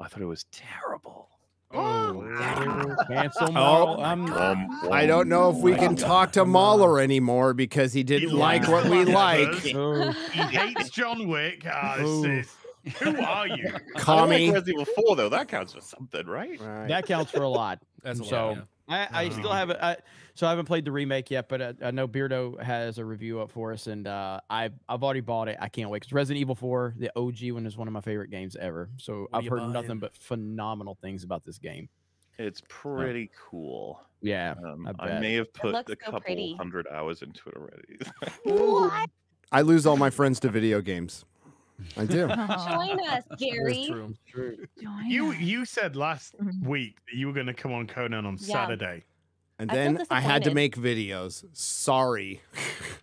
Speaker 10: I thought it was terrible.
Speaker 6: Cancel
Speaker 5: Oh,
Speaker 6: I'm
Speaker 10: Um,
Speaker 5: I don't know if we can talk to Mauler anymore because he didn't
Speaker 9: He
Speaker 5: like what we
Speaker 9: Black
Speaker 5: like.
Speaker 6: Oh,
Speaker 9: He hates John Wick. Ah, this
Speaker 6: Oh.
Speaker 9: is- who are you?
Speaker 10: I like
Speaker 5: Commie.
Speaker 10: Resident Evil 4, though. That counts for something, right?
Speaker 5: Right.
Speaker 6: that counts for a lot.
Speaker 1: That's a lot,
Speaker 6: so.
Speaker 1: yeah.
Speaker 6: I, I still haven't. I, so I haven't played the remake yet, but I, I know Beardo has a review up for us, and uh, I've I've already bought it. I can't wait because Resident Evil 4, the OG one, is one of my favorite games ever. So
Speaker 1: What
Speaker 6: I've heard
Speaker 1: buying?
Speaker 6: nothing but phenomenal things about this game.
Speaker 10: It's pretty cool.
Speaker 6: Yeah,
Speaker 10: Um,
Speaker 6: I
Speaker 10: I, may have put a
Speaker 8: so
Speaker 10: couple
Speaker 8: pretty.
Speaker 10: hundred hours into it already.
Speaker 3: What?
Speaker 5: I lose all my friends to video games. I do.
Speaker 8: Join us, Gary.
Speaker 1: true.
Speaker 13: Join
Speaker 9: You
Speaker 13: us.
Speaker 9: you said last
Speaker 13: Mhm.
Speaker 9: week that you were going to come on Conan on
Speaker 8: Yeah.
Speaker 9: Saturday.
Speaker 5: And
Speaker 8: I
Speaker 5: then I had to make videos. Sorry.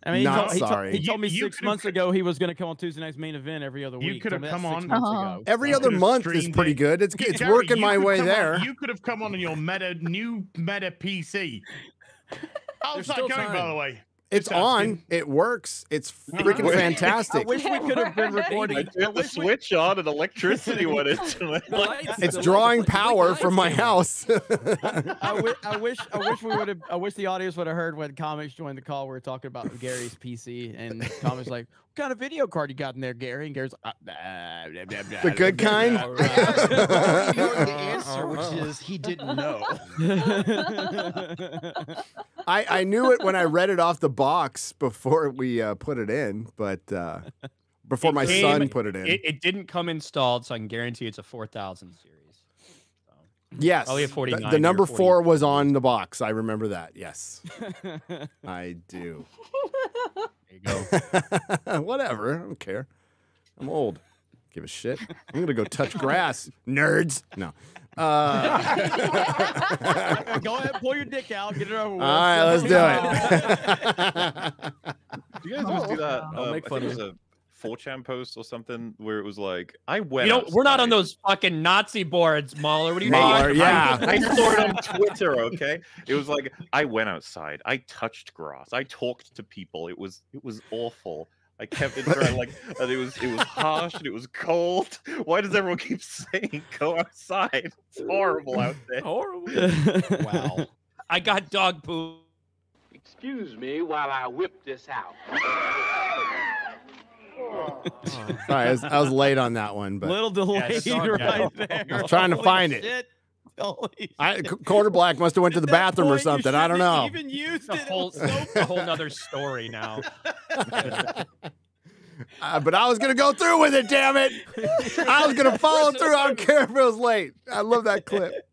Speaker 6: I mean,
Speaker 5: Not
Speaker 6: he, told,
Speaker 5: sorry.
Speaker 6: he told me
Speaker 9: You- you
Speaker 6: six
Speaker 9: could've
Speaker 6: months ago he was going to come on Tuesday night's main event every other week.
Speaker 9: You could've
Speaker 6: Told me that
Speaker 9: come on-
Speaker 6: months
Speaker 13: Uh-huh.
Speaker 6: ago.
Speaker 5: Every
Speaker 9: You
Speaker 5: other month is pretty
Speaker 9: it.
Speaker 5: good. It's it's
Speaker 9: Gary,
Speaker 5: working my way
Speaker 9: come on-
Speaker 5: there.
Speaker 9: you could have come on on your meta new meta PC. How's
Speaker 1: There's
Speaker 9: that
Speaker 1: still
Speaker 9: going, by the way?
Speaker 5: It's on. It works. It's freaking
Speaker 10: Wait.
Speaker 6: I
Speaker 5: fantastic.
Speaker 6: wish we could have been recording.
Speaker 10: I
Speaker 6: recording.
Speaker 10: turned the switch on and electricity went into it.
Speaker 1: The lights-
Speaker 5: It's drawing
Speaker 1: lights-
Speaker 5: power
Speaker 1: lights
Speaker 5: from my house.
Speaker 6: I, I wish I wish we would have I wish the audience would have heard when comics joined the call. We were talking about Gary's PC and comics like, kind of video card you got in there, Gary? And Gary's like, "Ah, blah, blah, blah,
Speaker 5: The good kind?
Speaker 6: blah,
Speaker 12: He already knew the answer, which
Speaker 6: Uh-huh.
Speaker 12: is he didn't know.
Speaker 5: I, I knew it when I read it off the box before we uh, put it in, but uh, before
Speaker 7: It
Speaker 5: my
Speaker 7: came-
Speaker 5: son put it in.
Speaker 7: It, it didn't come installed, so I can guarantee it's a 4000 series.
Speaker 5: Yes.
Speaker 7: Probably a
Speaker 5: the-
Speaker 7: 49
Speaker 5: The,
Speaker 7: or
Speaker 5: number
Speaker 7: 40.
Speaker 5: four was on the box. I remember that. Yes. I do.
Speaker 7: There you go.
Speaker 5: Whatever. I don't care. I'm old. Give a shit. I'm gonna go touch grass, nerds. No. Uh,
Speaker 6: Go ahead, pull your dick out, get it over
Speaker 5: all
Speaker 6: with.
Speaker 5: right, let's do it.
Speaker 10: You guys always do that?
Speaker 1: I'll
Speaker 10: Um,
Speaker 1: make fun of
Speaker 10: it was a 4chan post or something where it was like, I went.
Speaker 7: You know, we're not on those fucking Nazi boards, Mauler. What are you
Speaker 5: Mauler,
Speaker 7: talking
Speaker 5: yeah.
Speaker 7: about?
Speaker 10: I saw it on Twitter. Okay, it was like I went outside. I touched grass. I talked to people. It was it was awful. I kept it dry, like and it was it was harsh and it was cold. Why does everyone keep saying go outside? It's horrible out there.
Speaker 1: Horrible.
Speaker 12: Wow.
Speaker 7: I got dog poop.
Speaker 15: Excuse me while I whip this out.
Speaker 5: Sorry, I was, I was late on that one, but
Speaker 6: Little delayed
Speaker 7: dog
Speaker 6: right
Speaker 7: now.
Speaker 6: there.
Speaker 5: I was trying to
Speaker 6: Holy
Speaker 5: find it.
Speaker 6: shit. Holy
Speaker 5: I,
Speaker 6: shit.
Speaker 5: Quarter Black must have went to the bathroom or
Speaker 6: point, you
Speaker 5: something. I don't know.
Speaker 6: Even used
Speaker 7: It's a
Speaker 6: it.
Speaker 7: whole,
Speaker 6: It was so
Speaker 7: a whole nother story now.
Speaker 5: Uh, but I was gonna go through with it. Damn it! I was gonna follow through. I don't care if it was late. I love that clip.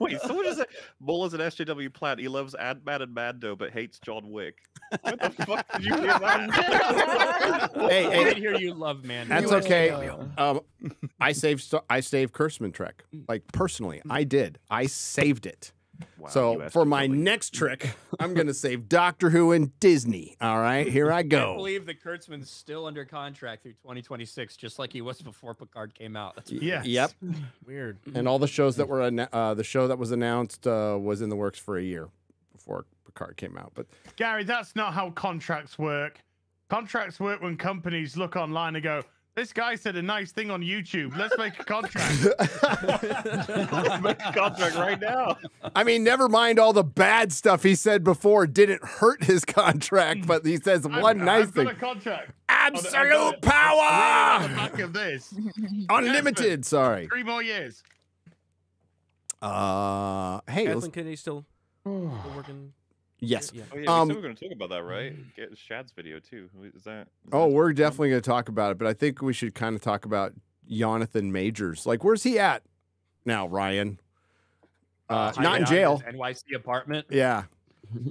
Speaker 10: Wait, someone just said Mauler's an SJW plat. He loves Ant Man and Mando, but hates John Wick. What the fuck did you hear that?
Speaker 5: Hey,
Speaker 7: I
Speaker 5: hey,
Speaker 7: didn't hear you love man.
Speaker 5: That's okay. Um, I saved. I saved Kurtzman Trek. Like personally, I did. I saved it.
Speaker 10: Wow,
Speaker 5: so for my
Speaker 10: SJW.
Speaker 5: next trick, I'm gonna save Doctor Who and Disney. All right, here I go.
Speaker 7: I can't believe that Kurtzman's still under contract through 2026, just like he was before Picard came out. That's
Speaker 9: Yes.
Speaker 5: Yep.
Speaker 1: Weird.
Speaker 5: And all the shows that were uh, the show that was announced uh, was in the works for a year before Picard came out. But
Speaker 9: Gary, that's not how contracts work. Contracts work when companies look online and go, this guy said a nice thing on YouTube. Let's make a contract.
Speaker 10: Let's make a contract right now.
Speaker 5: I mean, never mind all the bad stuff he said before didn't hurt his contract, but he says
Speaker 9: I've-
Speaker 5: one nice
Speaker 9: I've got
Speaker 5: thing.
Speaker 9: a contract.
Speaker 5: Absolute
Speaker 9: I got it
Speaker 5: power!
Speaker 9: on the back of this.
Speaker 5: Unlimited. Sorry.
Speaker 9: Three more years.
Speaker 5: Uh, hey, let's-
Speaker 1: Kathleen Kennedy still, still working.
Speaker 5: Yes.
Speaker 1: Yeah.
Speaker 10: Oh yeah, we
Speaker 5: Um,
Speaker 10: said we are going to talk about that, right? Get Shad's video too. Who- Is that? is
Speaker 5: Oh,
Speaker 10: that-
Speaker 5: we're definitely going to talk about it, but I think we should kind of talk about Jonathan Majors. Like, where's he at now, Ryan? Uh,
Speaker 7: hiding
Speaker 5: not in jail.
Speaker 7: NYC apartment.
Speaker 5: Yeah.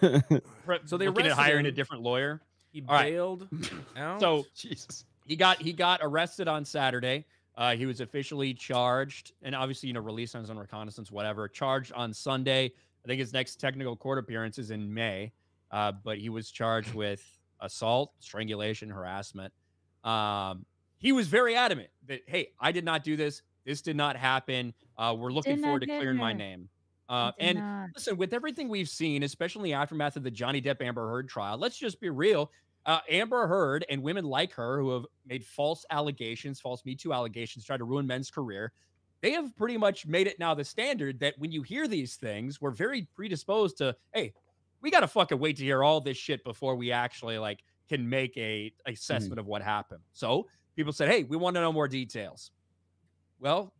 Speaker 7: Pre-
Speaker 1: So they
Speaker 7: looking at
Speaker 1: arrested
Speaker 7: hiring a different lawyer.
Speaker 1: He
Speaker 7: All right.
Speaker 1: bailed out.
Speaker 7: So
Speaker 12: Jesus.
Speaker 7: he got he got arrested on Saturday. Uh, he was officially charged and obviously you know released on his own reconnaissance, whatever. Charged on Sunday. I think his next technical court appearance is in May. Uh, but he was charged with assault, strangulation, harassment. Um, he was very adamant that hey, I did not do this. This did not happen. Uh, we're looking
Speaker 13: Did
Speaker 7: forward to clearing my name. Uh, and
Speaker 13: not.
Speaker 7: listen, with everything we've seen, especially in the aftermath of the Johnny Depp Amber Heard trial, let's just be real. Uh, Amber Heard and women like her who have made false allegations, false Me Too allegations, try to ruin men's career, they have pretty much made it now the standard that when you hear these things, we're very predisposed to, hey, we got to fucking wait to hear all this shit before we actually like can make a mm-hmm. assessment of what happened. So people said, hey, we want to know more details. Well,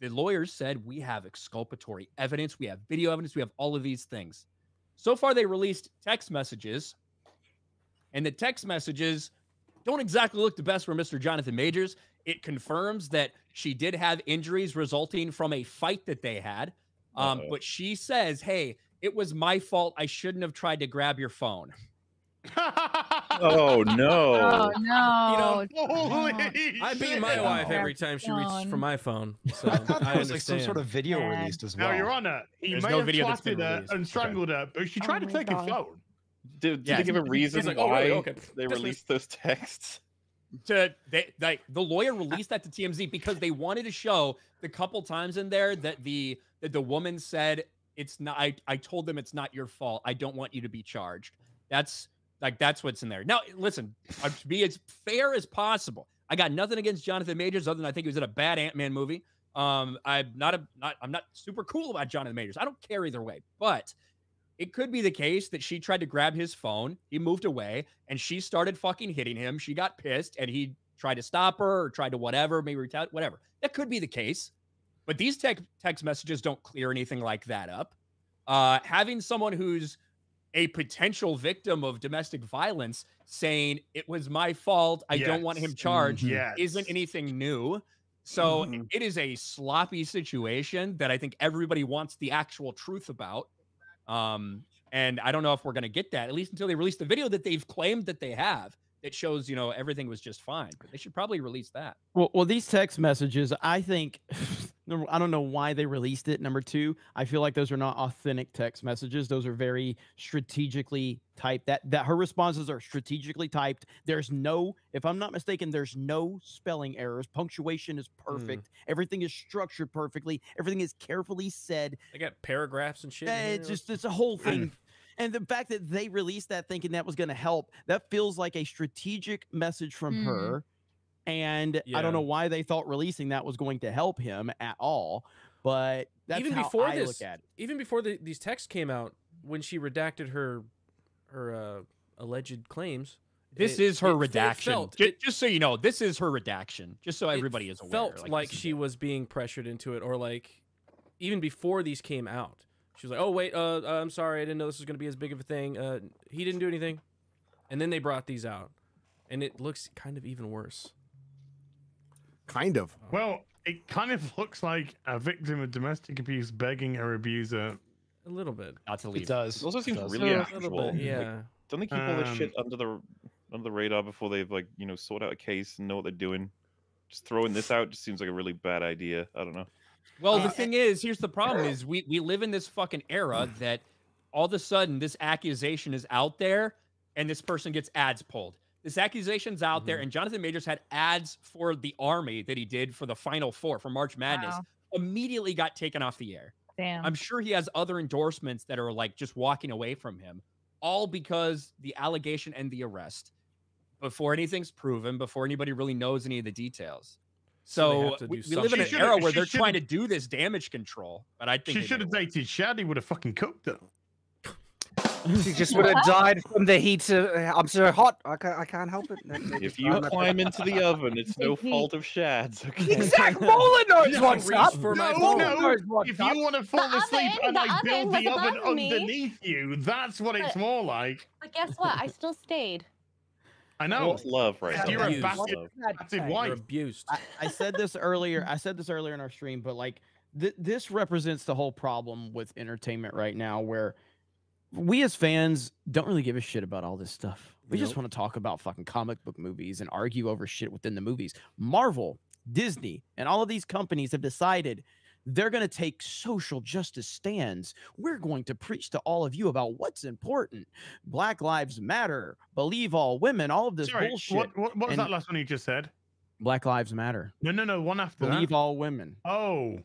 Speaker 7: the lawyers said we have exculpatory evidence, we have video evidence, we have all of these things. So far, they released text messages, and the text messages don't exactly look the best for Mr. Jonathan Majors. It confirms that she did have injuries resulting from a fight that they had. Um, but she says, hey, it was my fault. I shouldn't have tried to grab your phone.
Speaker 10: Oh no!
Speaker 13: Oh no!
Speaker 9: Holy
Speaker 1: I beat
Speaker 9: shit.
Speaker 1: my wife
Speaker 13: Oh.
Speaker 1: every time she reaches for my phone. So
Speaker 12: I thought
Speaker 1: I
Speaker 12: there was like some sort of video
Speaker 13: Bad.
Speaker 12: released as
Speaker 9: Now,
Speaker 12: well.
Speaker 9: Your Honor, he
Speaker 7: There's
Speaker 9: may
Speaker 7: no
Speaker 9: have
Speaker 7: video that's been
Speaker 9: her
Speaker 7: released.
Speaker 9: and
Speaker 7: Okay.
Speaker 9: strangled her, but she
Speaker 13: Oh
Speaker 9: tried to take
Speaker 13: God.
Speaker 9: his phone.
Speaker 10: Did, did
Speaker 7: Yeah.
Speaker 10: they give a reason
Speaker 1: like, "Oh,
Speaker 10: why
Speaker 1: really? Okay.
Speaker 10: they released those texts?
Speaker 7: To they like the lawyer released that to TMZ because they wanted to show the couple times in there that the that the woman said it's not I, I told them it's not your fault. I don't want you to be charged. That's like that's what's in there. Now listen, to be as fair as possible. I got nothing against Jonathan Majors other than I think he was in a bad Ant-Man movie. Um I'm not a not I'm not super cool about Jonathan Majors. I don't care either way. But it could be the case that she tried to grab his phone, he moved away, and she started fucking hitting him. She got pissed, and he tried to stop her or tried to whatever, maybe retaliate, whatever. That could be the case. But these tech text messages don't clear anything like that up. Uh, having someone who's a potential victim of domestic violence saying it was my fault, I don't want him
Speaker 9: Yes.
Speaker 7: charged,
Speaker 9: Yes.
Speaker 7: isn't anything new. So
Speaker 9: Mhm.
Speaker 7: it is a sloppy situation that I think everybody wants the actual truth about. Um, and I don't know if we're gonna get that, at least until they release the video that they've claimed that they have that shows, you know, everything was just fine. But they should probably release that.
Speaker 6: Well, well, these text messages, I think, I don't know why they released it. Number two, I feel like those are not authentic text messages. Those are very strategically typed. That that her responses are strategically typed. There's no, if I'm not mistaken, there's no spelling errors. Punctuation is perfect. Everything is structured perfectly. Everything is carefully said.
Speaker 1: They got paragraphs and shit. in
Speaker 6: Yeah,
Speaker 1: here.
Speaker 6: it's just it's a whole thing. And the fact that they released that thinking that was going to help, that feels like a strategic message from
Speaker 13: Mhm.
Speaker 6: her. And I don't know why they thought releasing that was going to help him at all. But that's
Speaker 1: even
Speaker 6: how
Speaker 1: before
Speaker 6: I
Speaker 1: this,
Speaker 6: look at it.
Speaker 1: even before the, these texts came out, when she redacted her her uh, alleged claims,
Speaker 7: This
Speaker 1: it-
Speaker 7: is her
Speaker 1: it- it
Speaker 7: redaction.
Speaker 1: felt-
Speaker 7: Ju-
Speaker 1: it-
Speaker 7: just so you know, this is her redaction. Just so everybody is aware.
Speaker 1: Felt like,
Speaker 7: this is
Speaker 1: she was being pressured into it, or like even before these came out, she was like, "Oh wait, uh, uh, I'm sorry, I didn't know this was going to be as big of a thing. Uh, he didn't do anything," and then they brought these out, and it looks kind of even worse.
Speaker 5: Kind of.
Speaker 9: Well, it kind of looks like a victim of domestic abuse begging her abuser.
Speaker 1: A little bit.
Speaker 7: Not to leave.
Speaker 10: It does. It also seems really
Speaker 1: A little
Speaker 10: unusual.
Speaker 1: bit, yeah.
Speaker 10: Like, don't they keep all this shit
Speaker 9: Um,
Speaker 10: under the under the radar before they've like you know sort out a case and know what they're doing? Just throwing this out just seems like a really bad idea. I don't know.
Speaker 7: Well,
Speaker 10: Uh,
Speaker 7: the thing is, here's the problem: is we we live in this fucking era that all of a sudden this accusation is out there, and this person gets ads pulled. This accusation's out
Speaker 10: Mm-hmm.
Speaker 7: there, and Jonathan Majors had ads for the army that he did for the Final Four for March Madness.
Speaker 13: Wow.
Speaker 7: Immediately got taken off the air.
Speaker 13: Damn.
Speaker 7: I'm sure he has other endorsements that are like just walking away from him, all because the allegation and the arrest before anything's proven, before anybody really knows any of the details.
Speaker 1: So
Speaker 7: So, we, we live in
Speaker 9: something.
Speaker 7: an era where they're trying to do this damage control, but I think
Speaker 9: She should have
Speaker 7: made it
Speaker 9: dated Shad. He would have fucking cooked her.
Speaker 11: She just would have died from the heat. Of, uh, I'm so hot. I can't, I can't help it.
Speaker 10: If you climm into the oven, it's no fault of Shad's. Okay.
Speaker 11: Exact Mauler knows
Speaker 9: No,
Speaker 11: what's up.
Speaker 9: for my
Speaker 11: no, knows what's
Speaker 9: If
Speaker 11: up.
Speaker 9: you want to fall
Speaker 8: The
Speaker 9: asleep
Speaker 8: oven-
Speaker 9: and
Speaker 8: the
Speaker 9: I build the oven
Speaker 8: above me.
Speaker 9: underneath you, that's what it's more like.
Speaker 8: But guess what? I still stayed.
Speaker 9: I know.
Speaker 10: It's love right
Speaker 9: Because
Speaker 10: there.
Speaker 9: You're
Speaker 1: Abused.
Speaker 9: bastard, bastard
Speaker 6: You're
Speaker 9: wife.
Speaker 1: You're abused.
Speaker 6: I, I said this earlier. I said this earlier in our stream, but like th- this represents the whole problem with entertainment right now, where we as fans don't really give a shit about all this stuff. We just want to talk about fucking comic book movies and argue over shit within the movies. Marvel, Disney, and all of these companies have decided they're going to take social justice stands. We're going to preach to all of you about what's important. Black Lives Matter, believe all women, all of this
Speaker 9: Sorry,
Speaker 6: bullshit.
Speaker 9: what, what, what was
Speaker 6: And
Speaker 9: that last one you just said?
Speaker 6: Black Lives Matter.
Speaker 9: No, no, no. One after
Speaker 6: Believe
Speaker 9: that.
Speaker 6: all women.
Speaker 9: Oh.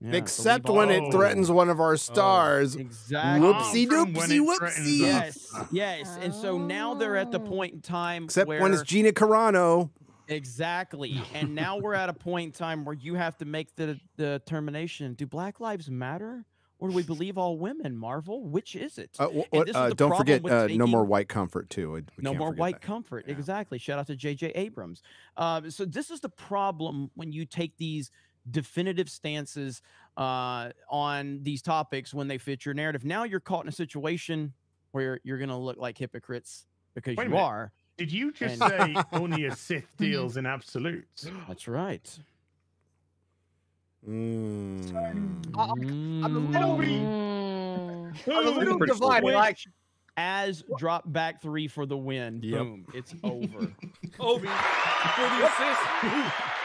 Speaker 6: Yeah,
Speaker 5: Except
Speaker 6: believe
Speaker 5: when it threatens one of our stars.
Speaker 6: Exactly.
Speaker 5: Whoopsie
Speaker 9: Oh, from
Speaker 5: doopsie whoopsie.
Speaker 6: Yes, yes. And so now they're at the point in time
Speaker 5: Except
Speaker 6: where
Speaker 5: when it's Gina Carano.
Speaker 6: exactly, and now we're at a point in time where you have to make the the determination: Do Black Lives matter, or do we believe all women? Marvel, which is it?
Speaker 5: Uh, wh-
Speaker 6: And
Speaker 5: what-
Speaker 6: this is
Speaker 5: uh,
Speaker 6: the
Speaker 5: don't forget,
Speaker 6: with
Speaker 5: uh, no more white comfort too. We- we
Speaker 6: no more white
Speaker 5: that.
Speaker 6: comfort. Exactly. Shout out to J.J. Abrams. Um, so this is the problem when you take these definitive stances uh, on these topics when they fit your narrative. Now you're caught in a situation where you're going to look like hypocrites because
Speaker 9: Wait
Speaker 6: you are.
Speaker 9: Did you just
Speaker 6: And-
Speaker 9: say only a Sith deals in absolutes?
Speaker 6: That's right.
Speaker 5: Mm.
Speaker 11: I'm a little,
Speaker 8: Mm.
Speaker 11: I'm a little
Speaker 10: Pretty
Speaker 11: divided. Like,
Speaker 6: As drop back three for the win.
Speaker 5: Yep.
Speaker 6: Boom. It's over.
Speaker 7: Obi for the assist.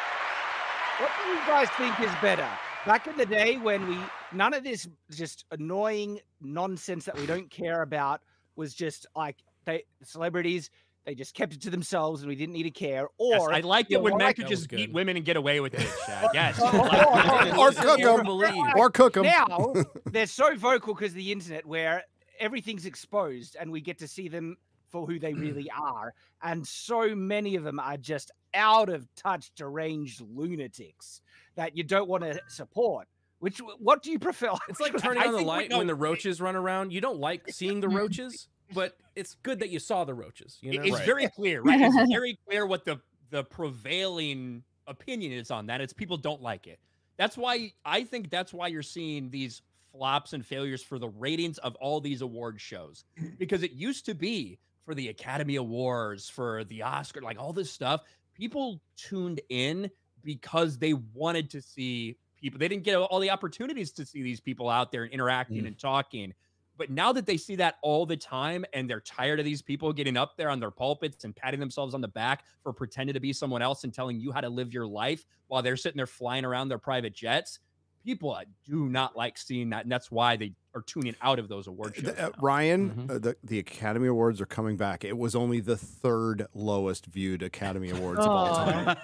Speaker 11: What do you guys think is better? Back in the day when we none of this just annoying nonsense that we don't care about was just like they celebrities they just kept it to themselves and we didn't need to care.
Speaker 7: Yes,
Speaker 11: Or
Speaker 7: I liked it when men
Speaker 11: like-
Speaker 7: could just beat women and get away with it. Shad. Yes. I liked it.
Speaker 5: Or cook
Speaker 1: you
Speaker 5: 'em.
Speaker 1: believe.
Speaker 5: Or cook them.
Speaker 11: now they're so vocal because of the internet where everything's exposed and we get to see them for who they mm. really are and so many of them are just out of touch deranged lunatics that you don't want to support Which what do you prefer?
Speaker 1: It's like turning on the light when the roaches run around. You don't like seeing the roaches, but it's good that you saw the roaches. You know,
Speaker 7: It's very clear, right? It's very clear what the the prevailing opinion is on that. It's people don't like it. That's why I think that's why you're seeing these flops and failures for the ratings of all these award shows. Because it used to be for the Academy Awards, for the Oscar, like all this stuff, people tuned in because they wanted to see people. They didn't get all the opportunities to see these people out there and interacting and talking. But now that they see that all the time and they're tired of these people getting up there on their pulpits and patting themselves on the back for pretending to be someone else and telling you how to live your life while they're sitting there flying around their private jets, people uh, do not like seeing that. And that's why they are tuning out of those award shows.
Speaker 5: Uh, Ryan, uh, the, the Academy Awards are coming back. It was only the third lowest viewed Academy Awards of all time.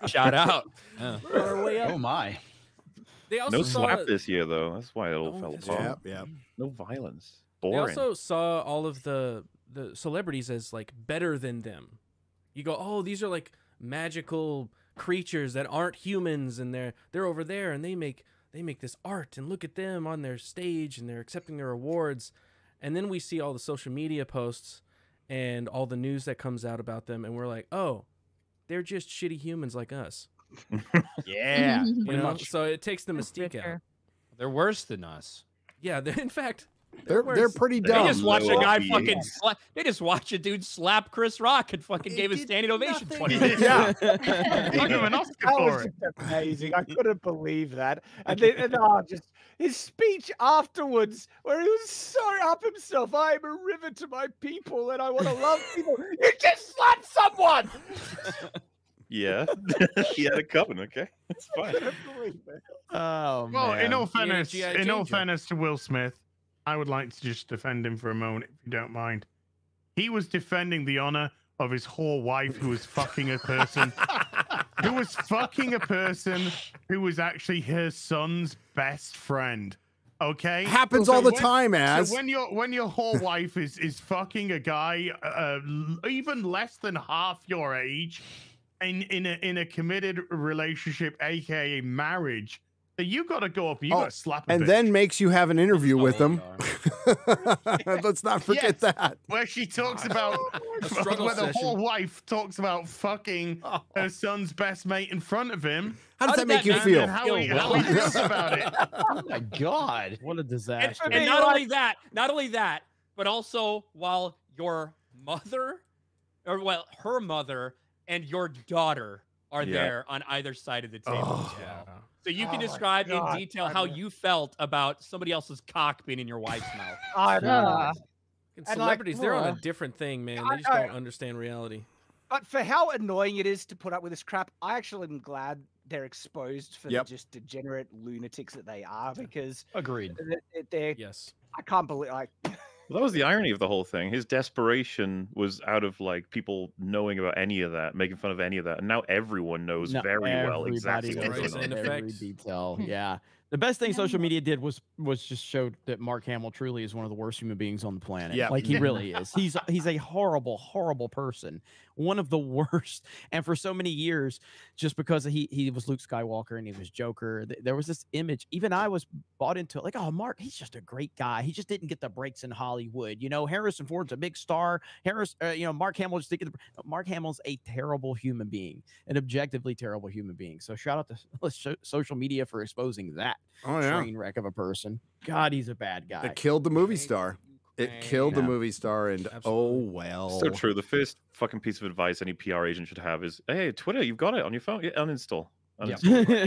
Speaker 7: Shout out.
Speaker 12: Oh my.
Speaker 1: They also
Speaker 10: No
Speaker 1: saw
Speaker 10: slap this year though. That's why it all fell apart.
Speaker 5: Yeah, yeah.
Speaker 10: No violence. Boring.
Speaker 1: They also saw all of the the celebrities as like better than them. You go, oh, these are like magical creatures that aren't humans, and they're they're over there, and they make they make this art, and look at them on their stage, and they're accepting their awards, and then we see all the social media posts and all the news that comes out about them, and we're like, oh, they're just shitty humans like us.
Speaker 7: Yeah,
Speaker 1: You know? So it takes the mystique out.
Speaker 7: They're worse than us.
Speaker 1: Yeah, they're, in fact,
Speaker 5: They're they're
Speaker 1: worse.
Speaker 5: pretty
Speaker 7: They just watched a guy
Speaker 10: key.
Speaker 7: fucking slap. They just watch a dude slap Chris Rock and fucking gave a standing ovation.
Speaker 1: nothing.
Speaker 7: 20 minutes
Speaker 5: Yeah.
Speaker 9: I give an Oscar
Speaker 11: That
Speaker 9: for
Speaker 11: was
Speaker 9: it.
Speaker 11: amazing. I couldn't believe that. And then and, oh, just his speech afterwards, where he was so up himself. I am a river to my people, and I want to love people. You just slapped someone.
Speaker 10: Yeah. he had it coming, okay? It's fine.
Speaker 11: couldn't.
Speaker 6: Oh
Speaker 9: Well, in all fairness, in all fairness to Will Smith, I would like to just defend him for a moment, if you don't mind. He was defending the honor of his whore wife who was fucking a person, who was fucking a person who was actually her son's best friend. Okay,
Speaker 5: Happens all the
Speaker 9: when-
Speaker 5: time, As
Speaker 9: So when your when your whore wife is is fucking a guy uh, even less than half your age, in in a in a committed relationship, aka marriage, then you got to go up. and You
Speaker 5: Oh,
Speaker 9: got to slap. A
Speaker 5: and
Speaker 9: bitch.
Speaker 5: then makes you have an interview with oh, them. Let's not forget
Speaker 9: Yes.
Speaker 5: that.
Speaker 9: where she talks about where the
Speaker 1: session.
Speaker 9: whole wife talks about fucking oh. her son's best mate in front of him.
Speaker 5: How does
Speaker 7: How
Speaker 5: that
Speaker 7: did
Speaker 5: make
Speaker 7: that
Speaker 5: you feel?
Speaker 9: And how he, how he feels about it.
Speaker 12: Oh my god.
Speaker 6: What a disaster.
Speaker 7: and not only that, not only that, but also while your mother, or well, her mother and your daughter are
Speaker 10: Yeah.
Speaker 7: there on either side of the table.
Speaker 5: Oh.
Speaker 7: as well. So you
Speaker 11: Oh
Speaker 7: can
Speaker 11: my
Speaker 7: describe in detail how you felt about somebody else's cock being in your wife's mouth.
Speaker 11: I know.
Speaker 1: And
Speaker 11: And, like,
Speaker 1: celebrities, they're on a different thing, man. They just don't understand reality.
Speaker 11: But for how annoying it is to put up with this crap, I actually am glad they're exposed for
Speaker 5: Yep.
Speaker 11: the just degenerate lunatics that they are because
Speaker 12: Agreed.
Speaker 11: they- they're.
Speaker 1: Yes.
Speaker 11: I can't believe like.
Speaker 10: Well, that was the irony of the whole thing. His desperation was out of like people knowing about any of that, making fun of any of that, and now everyone knows
Speaker 6: No,
Speaker 10: very well exactly
Speaker 6: knows
Speaker 10: what's
Speaker 1: Right,
Speaker 10: going on.
Speaker 6: every detail. Yeah. The best thing social media did was was just showed that Mark Hamill truly is one of the worst human beings on the planet.
Speaker 5: Yeah.
Speaker 6: Like he really is. He's he's a horrible, horrible person. One of the worst. And for so many years, just because he he was Luke Skywalker and he was Joker, th- there was this image. Even I was bought into it. Like, oh, Mark, he's just a great guy. He just didn't get the breaks in Hollywood. You know, Harrison Ford's a big star. Harris, uh, you know, Mark Hamill just didn't get the. Mark Hamill's a terrible human being, an objectively terrible human being. So shout out to so- social media for exposing that
Speaker 5: Oh yeah.
Speaker 6: train wreck of a person. God, he's a bad guy.
Speaker 5: That killed the movie star. It killed the
Speaker 6: Yeah.
Speaker 5: movie star, and oh well.
Speaker 10: So true. The first fucking piece of advice any PR agent should have is, "Hey, Twitter, you've got it on your phone. Yeah, uninstall.
Speaker 12: Yeah.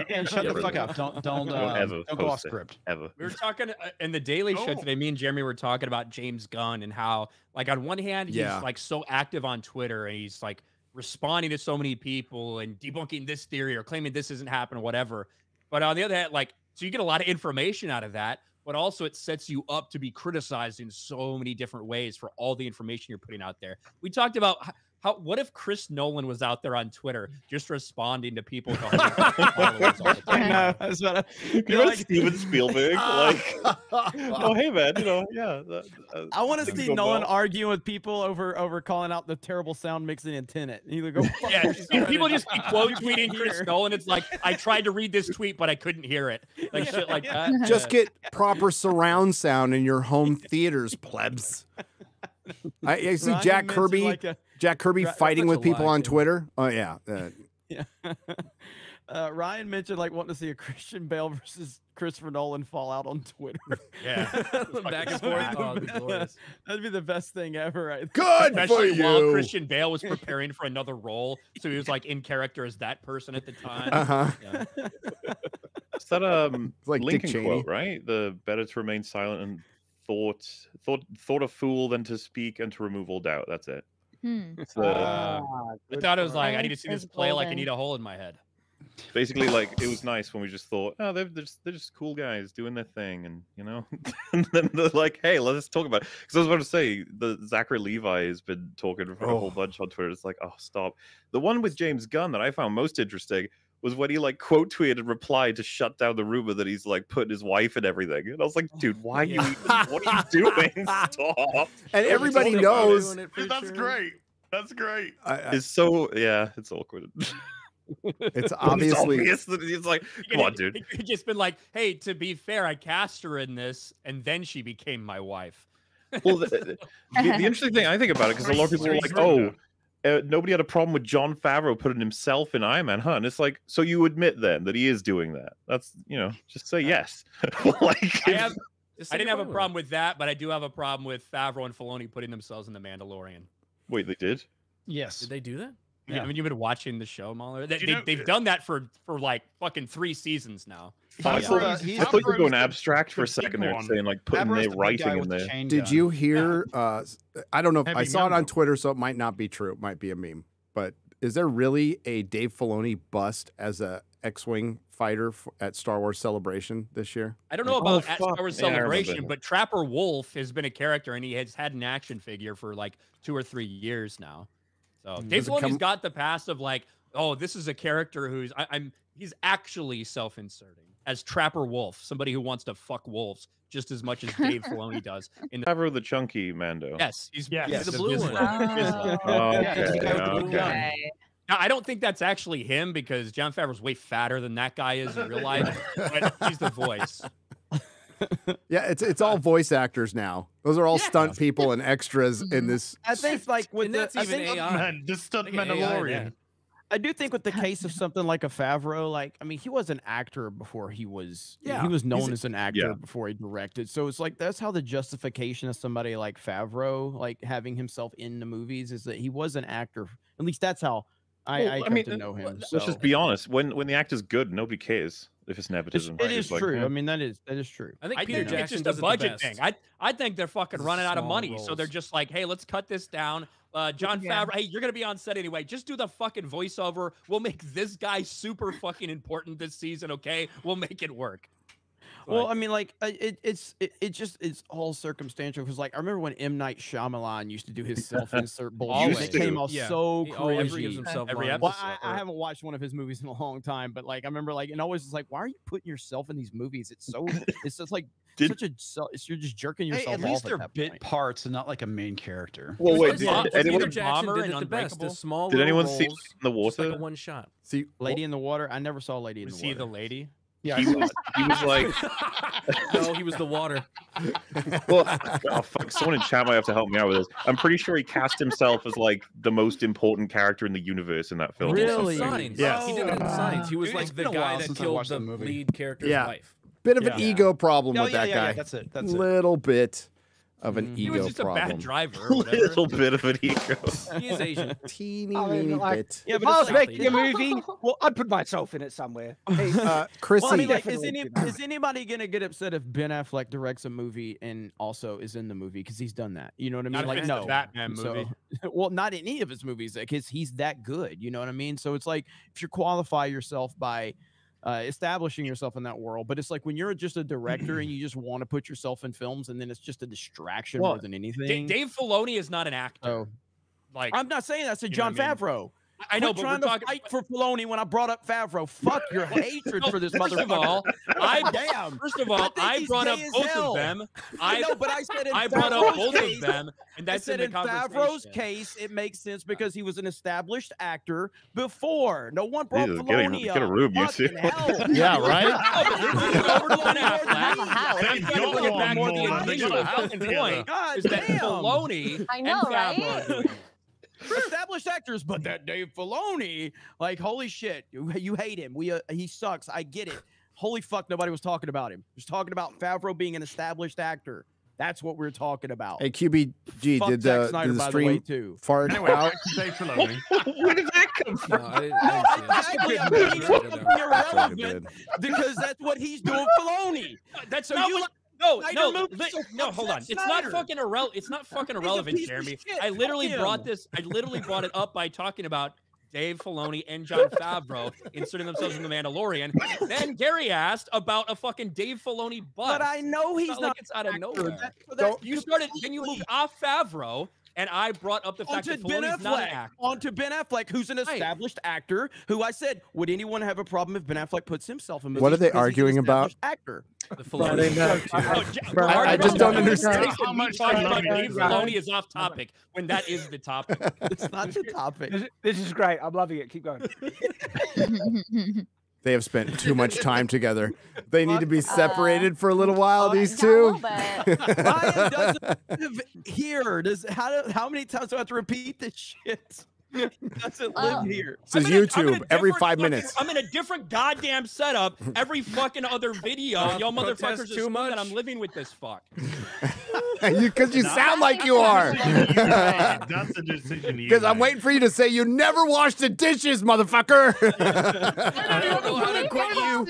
Speaker 12: And shut
Speaker 10: Yeah,
Speaker 12: the fuck
Speaker 10: really.
Speaker 12: up. Don't don't uh,
Speaker 10: Don't ever
Speaker 12: don't go off
Speaker 10: post it.
Speaker 12: script.
Speaker 10: Ever.
Speaker 7: We were talking uh, in the Daily Show
Speaker 9: Oh.
Speaker 7: today. Me and Jeremy were talking about James Gunn and how, like, on one hand, he's like so active on Twitter and he's like responding to so many people and debunking this theory or claiming this isn't happening whatever. But on the other hand, like, so you get a lot of information out of that, but also it sets you up to be criticized in so many different ways for all the information you're putting out there. We talked about How? What if Chris Nolan was out there on Twitter just responding to people? with 100,000 followers all the
Speaker 6: I
Speaker 7: time?
Speaker 6: know. That's what I,
Speaker 10: You
Speaker 6: you're
Speaker 10: know
Speaker 6: like-
Speaker 10: Steven Spielberg? Like, oh hey man, you know, yeah. that- uh,
Speaker 6: I want to see Nolan
Speaker 10: well.
Speaker 6: arguing with people over over calling out the terrible sound mixing in Tenet. He would go,
Speaker 7: Yeah,
Speaker 6: you,
Speaker 7: people just be quote tweeting Chris Nolan. It's like I tried to read this tweet, but I couldn't hear it. Like shit like that.
Speaker 5: Just get proper surround sound in your home theaters, plebs. I, I see
Speaker 6: Ryan
Speaker 5: Jack Kirby.
Speaker 6: like a-
Speaker 5: Jack Kirby
Speaker 6: Ra-
Speaker 5: fighting with people
Speaker 6: lie,
Speaker 5: on. Twitter. Oh yeah, uh,
Speaker 6: Yeah. Uh, Ryan mentioned like wanting to see a Christian Bale versus Christopher Nolan fall out on Twitter.
Speaker 7: Yeah.
Speaker 1: Back and forth. Oh, it'd be glorious.
Speaker 6: That'd be the best thing ever. I think.
Speaker 5: good for
Speaker 7: Especially while
Speaker 5: you.
Speaker 7: Christian Bale was preparing for another role, so he was like in character as that person at the time.
Speaker 5: Uh huh.
Speaker 7: Yeah.
Speaker 10: Is that um
Speaker 5: It's like Dick
Speaker 10: Lincoln quote, right? The better to remain silent and thought thought thought a fool than to speak and to remove all doubt. That's it.
Speaker 13: Hmm.
Speaker 10: It's
Speaker 7: Uh, I thought it was like I need to see this play like I need a hole in my head.
Speaker 10: basically like it was nice when we just thought, oh, they're they're just, they're just cool guys doing their thing, and you know, and then they're like, hey, let's talk about. Because I was about to say the Zachary Levi has been talking for a
Speaker 5: Oh.
Speaker 10: whole bunch on Twitter. It's like, oh, stop. The one with James Gunn that I found most interesting was when he like quote tweeted and replied to shut down the rumor that he's like putting his wife and everything. And I was like, dude, why are you even, what are you doing? Stop.
Speaker 5: And everybody knows.
Speaker 1: doing it for
Speaker 9: Dude, that's
Speaker 1: sure.
Speaker 9: great. That's great.
Speaker 5: I, I,
Speaker 10: It's so yeah, it's awkward.
Speaker 5: it's obviously
Speaker 10: obvious that he's like, come on, dude.
Speaker 7: He could just been like, hey, to be fair, I cast her in this, and then she became my wife.
Speaker 10: Well, the, the, the interesting thing I think about it because a lot of people are like, "Oh, uh, nobody had a problem with Jon Favreau putting himself in Iron Man, huh?" And it's like, so you admit then that he is doing that? That's you know, just say yes. like,
Speaker 7: I have. I didn't
Speaker 1: you're
Speaker 7: have a problem with that, but I do have a problem with Favreau and Filoni putting themselves in the Mandalorian.
Speaker 10: wait, they did.
Speaker 12: Yes.
Speaker 1: Did they do that?
Speaker 7: Yeah. I mean, you've been watching the show, Mauler. They,
Speaker 9: You
Speaker 7: they,
Speaker 9: know-
Speaker 7: they've done that for for like fucking three seasons now.
Speaker 10: I
Speaker 9: Favreau
Speaker 10: thought,
Speaker 9: is-
Speaker 10: I thought you were
Speaker 9: Favreau's
Speaker 10: going
Speaker 9: the-
Speaker 10: abstract for a second there,
Speaker 9: one.
Speaker 10: saying like putting
Speaker 12: Favreau's
Speaker 10: their
Speaker 12: the
Speaker 10: writing in there.
Speaker 5: Did
Speaker 12: gun.
Speaker 5: you hear? Uh, s- I don't know. If, I
Speaker 9: Heavy
Speaker 5: saw it on Twitter, so it might not be true. It might be a meme. But is there really a Dave Filoni bust as a X-wing fighter f- at Star Wars Celebration this year?
Speaker 7: I don't know
Speaker 10: Oh,
Speaker 7: about at. Star Wars
Speaker 10: Yeah,
Speaker 7: Celebration,
Speaker 10: that.
Speaker 7: but Trapper Wolf has been a character and he has had an action figure for like two or three years now. So mm. Dave
Speaker 5: Does it
Speaker 7: Filoni's
Speaker 5: come-
Speaker 7: got the past of like, oh, this is a character who's I, I'm he's actually self-inserting as Trapper Wolf, somebody who wants to fuck wolves just as much as Dave Filoni does. In the
Speaker 10: Favreau the chunky Mando.
Speaker 7: yes, he's oh.
Speaker 9: Yes.
Speaker 7: he's
Speaker 1: The
Speaker 7: the
Speaker 1: blue
Speaker 7: Vizsla.
Speaker 1: one.
Speaker 7: Vizsla.
Speaker 10: Oh,
Speaker 12: Yeah,
Speaker 10: okay,
Speaker 12: guy with the blue
Speaker 10: okay.
Speaker 12: gun.
Speaker 13: Okay.
Speaker 7: Now, I don't think that's actually him because Jon Favreau's way fatter than that guy is in real life, but he's the voice.
Speaker 5: Yeah, it's it's all voice actors now. Those are all
Speaker 7: Yeah.
Speaker 5: stunt people and extras in mm-hmm. this.
Speaker 6: I think like with
Speaker 1: And
Speaker 6: the,
Speaker 1: that's
Speaker 6: I
Speaker 1: even
Speaker 6: think,
Speaker 1: AI.
Speaker 9: Man, this stunt
Speaker 1: They got AI
Speaker 9: Mandalorian.
Speaker 6: I do think with the case of something like a Favreau, like I mean, he was an actor before he was.
Speaker 1: Yeah,
Speaker 6: he was known
Speaker 1: a-
Speaker 6: as an actor
Speaker 10: Yeah.
Speaker 6: before he directed. So it's like that's how the justification of somebody like Favreau, like having himself in the movies, is that he was an actor. At least that's how I,
Speaker 10: Well,
Speaker 6: I
Speaker 10: I mean,
Speaker 6: to know him.
Speaker 10: Let's
Speaker 6: So
Speaker 10: just be honest. When when the act is good, nobody cares if it's
Speaker 6: it's,
Speaker 10: nepotism.
Speaker 6: it
Speaker 10: It's
Speaker 6: is
Speaker 10: like,
Speaker 6: true.
Speaker 10: eh.
Speaker 6: I mean, that is that is true.
Speaker 1: I think
Speaker 7: I
Speaker 1: Peter
Speaker 7: think it's just
Speaker 1: does
Speaker 7: a
Speaker 1: it the
Speaker 7: budget thing. I I think they're fucking
Speaker 1: This is
Speaker 7: running out of
Speaker 1: small
Speaker 7: money, so they're just like, hey, let's cut this down. Uh, Jon
Speaker 13: Yeah.
Speaker 7: Favreau, hey, you're gonna be on set anyway. Just do the fucking voiceover. We'll make this guy super fucking important this season. Okay, we'll make it work.
Speaker 6: Well, I mean, like I- it, it's it, it just it's all circumstantial because like I remember when M Night Shyamalan used to do his self-insert bullshit. It came off
Speaker 1: Yeah.
Speaker 6: so
Speaker 1: He
Speaker 6: crazy.
Speaker 1: gives himself
Speaker 7: Every
Speaker 1: lines.
Speaker 6: Well. I, I haven't watched one of his movies in a long time, but like I remember, like, and always it's like, why are you putting yourself in these movies? It's so, it's just like
Speaker 10: Did-
Speaker 6: such a, so, you're just jerking
Speaker 12: Hey,
Speaker 6: yourself
Speaker 12: at least
Speaker 6: off
Speaker 12: they're
Speaker 6: that
Speaker 12: bit
Speaker 6: point.
Speaker 12: parts and not like a main character.
Speaker 10: Well, wait,
Speaker 1: was
Speaker 10: did, did anyone
Speaker 1: Jackson did it the best. The small
Speaker 10: did
Speaker 1: little
Speaker 10: anyone see
Speaker 1: roles,
Speaker 10: the
Speaker 1: just like a
Speaker 10: water?
Speaker 1: one shot.
Speaker 5: See,
Speaker 6: Lady in the Water. I never saw Lady in the
Speaker 7: he
Speaker 6: Water.
Speaker 7: the lady?
Speaker 12: Yeah,
Speaker 10: He was, he was like,
Speaker 1: no, he was the water.
Speaker 10: well, oh, fuck, someone in chat might have to help me out with this. I'm pretty sure he cast himself as like the most important character in the universe in that film. or
Speaker 6: Really?
Speaker 10: something.
Speaker 1: Signs.
Speaker 5: Yes.
Speaker 1: He did it in signs. He was
Speaker 12: Dude,
Speaker 1: like the guy that killed
Speaker 12: watched
Speaker 1: the
Speaker 12: movie.
Speaker 1: lead character's
Speaker 5: Yeah.
Speaker 1: wife.
Speaker 5: bit of
Speaker 12: Yeah.
Speaker 5: an ego problem
Speaker 12: Oh,
Speaker 5: with
Speaker 12: yeah,
Speaker 5: that
Speaker 12: yeah,
Speaker 5: guy.
Speaker 12: yeah, that's it. That's it.
Speaker 5: Little bit of an.
Speaker 7: He
Speaker 5: ego
Speaker 7: was just a
Speaker 5: problem.
Speaker 7: bad driver.
Speaker 10: A
Speaker 7: Or whatever.
Speaker 10: little bit of an ego.
Speaker 1: He is Asian.
Speaker 5: Teeny
Speaker 11: I mean, like-
Speaker 5: bit.
Speaker 6: Yeah,
Speaker 11: If
Speaker 6: but
Speaker 11: I was making a movie, well, I'd put myself in it somewhere.
Speaker 5: Hey, uh, Chrissie,
Speaker 6: well, I mean, like, is, any,
Speaker 11: do that.
Speaker 6: is anybody gonna get upset if Ben Affleck directs a movie and also is in the movie because he's done that? You know what I mean?
Speaker 7: Not
Speaker 6: like,
Speaker 7: it's the
Speaker 6: no,
Speaker 7: Batman
Speaker 6: So-
Speaker 7: movie.
Speaker 6: well, not in any of his movies because he's that good. You know what I mean? So it's like if you qualify yourself by uh, establishing yourself in that world, but it's like when you're just a director and you just want to put yourself in films, and then it's just a distraction
Speaker 7: Well,
Speaker 6: more than anything.
Speaker 7: Dave Filoni is not an actor.
Speaker 6: Oh.
Speaker 7: like
Speaker 6: I'm not saying that's a
Speaker 7: Jon I mean?
Speaker 6: Favreau.
Speaker 7: I know,
Speaker 6: Quit
Speaker 7: but
Speaker 6: trying
Speaker 7: we're
Speaker 6: to
Speaker 7: talking-
Speaker 6: fight for Filoni when I brought up Favreau. Fuck your hatred
Speaker 7: No,
Speaker 6: for this
Speaker 7: first of all, I
Speaker 6: damn.
Speaker 7: First of all,
Speaker 6: think
Speaker 7: I brought up both
Speaker 6: hell.
Speaker 7: of them.
Speaker 6: I know, but I said in
Speaker 7: I brought up both
Speaker 6: case-
Speaker 7: of them, and that's
Speaker 6: I said
Speaker 7: in
Speaker 6: in,
Speaker 7: the
Speaker 6: Favreau's case, it makes sense because he was an established actor before. No one brought
Speaker 10: Jesus, get a-
Speaker 6: Filoni
Speaker 10: get a
Speaker 6: up.
Speaker 10: room, you
Speaker 6: Fucking
Speaker 10: two.
Speaker 6: hell.
Speaker 10: Yeah, right?
Speaker 7: Ben Affleck.
Speaker 13: house.
Speaker 7: And I'm
Speaker 9: Thank
Speaker 7: trying to bring it
Speaker 9: God
Speaker 7: back to
Speaker 9: more
Speaker 7: the
Speaker 9: than they
Speaker 7: initial
Speaker 9: got a house
Speaker 7: fucking
Speaker 9: together.
Speaker 7: point
Speaker 6: God
Speaker 7: is that
Speaker 6: damn.
Speaker 7: Filoni
Speaker 8: I
Speaker 7: and
Speaker 8: know,
Speaker 7: Favreau
Speaker 8: right?
Speaker 7: Are doing it.
Speaker 6: established actors, but that Dave Filoni, like, holy shit, you, you hate him. We uh, he sucks. I get it. Holy fuck, nobody was talking about him. Was talking about Favreau being an established actor. That's what we're talking about.
Speaker 5: Hey, QBG,
Speaker 6: Fuck
Speaker 5: did
Speaker 6: Zack
Speaker 5: the,
Speaker 6: Snyder,
Speaker 5: did the
Speaker 6: by the way,
Speaker 5: stream
Speaker 6: too.
Speaker 5: fart
Speaker 9: Anyway,
Speaker 5: out?
Speaker 9: Dave Filoni.
Speaker 10: Where did that come from?
Speaker 1: No, I I didn't see it.
Speaker 6: Exactly. I'm bringing it up
Speaker 5: Fucking
Speaker 6: irrelevant because that's what he's doing, Filoni.
Speaker 7: That's
Speaker 6: So
Speaker 7: not
Speaker 6: you
Speaker 7: what. No,
Speaker 6: Snyder
Speaker 7: no, li-
Speaker 6: so
Speaker 7: no. Hold on. It's not fucking irrelevant. It's not fucking irrelevant, Jeremy. I
Speaker 6: Fuck
Speaker 7: literally
Speaker 6: him.
Speaker 7: brought this. I literally brought it up by talking about Dave Filoni and Jon Favreau inserting themselves in the Mandalorian. Then Gary asked about a fucking Dave Filoni bust.
Speaker 6: But I know he's
Speaker 7: It's
Speaker 6: not.
Speaker 7: like it's out of nowhere.
Speaker 6: That-
Speaker 7: So you started. Then you moved off Favreau, and I brought up the fact
Speaker 6: onto
Speaker 7: that
Speaker 6: Ben
Speaker 7: Filoni's not an
Speaker 6: Affleck.
Speaker 7: actor.
Speaker 6: Onto Ben Affleck, who's an established actor. Who I said, would anyone have a problem if Ben Affleck puts himself in?
Speaker 5: What are they
Speaker 6: because he's an
Speaker 5: arguing about?
Speaker 6: Actor.
Speaker 1: The Filoni.
Speaker 7: No, J-
Speaker 5: I- I
Speaker 7: argument
Speaker 5: just don't understand.
Speaker 7: Jason
Speaker 9: How much
Speaker 7: talking about Dave? Filoni is off topic when that is the topic.
Speaker 6: It's not the topic.
Speaker 11: This, this is great. I'm loving it. Keep going.
Speaker 5: They have spent too much time together. They need to be
Speaker 8: Uh,
Speaker 5: separated for a little while. These
Speaker 8: yeah, a little
Speaker 5: two.
Speaker 8: bit.
Speaker 6: Ryan doesn't live here. Does how do, how many times do I have to repeat this shit? He doesn't
Speaker 8: Well,
Speaker 6: live um, here.
Speaker 5: This is
Speaker 7: I'm in a- I'm in a
Speaker 5: YouTube every five
Speaker 7: fucking-
Speaker 5: minutes.
Speaker 7: I'm in a different goddamn setup every fucking other video. and y'all
Speaker 1: Protest
Speaker 7: motherfuckers
Speaker 1: too
Speaker 7: assume that? I'm living with this fuck.
Speaker 5: Because you, sound like you are.
Speaker 9: That's a decision
Speaker 5: Because I'm waiting for you to say you never wash the dishes, motherfucker.
Speaker 1: I don't know how to quit you.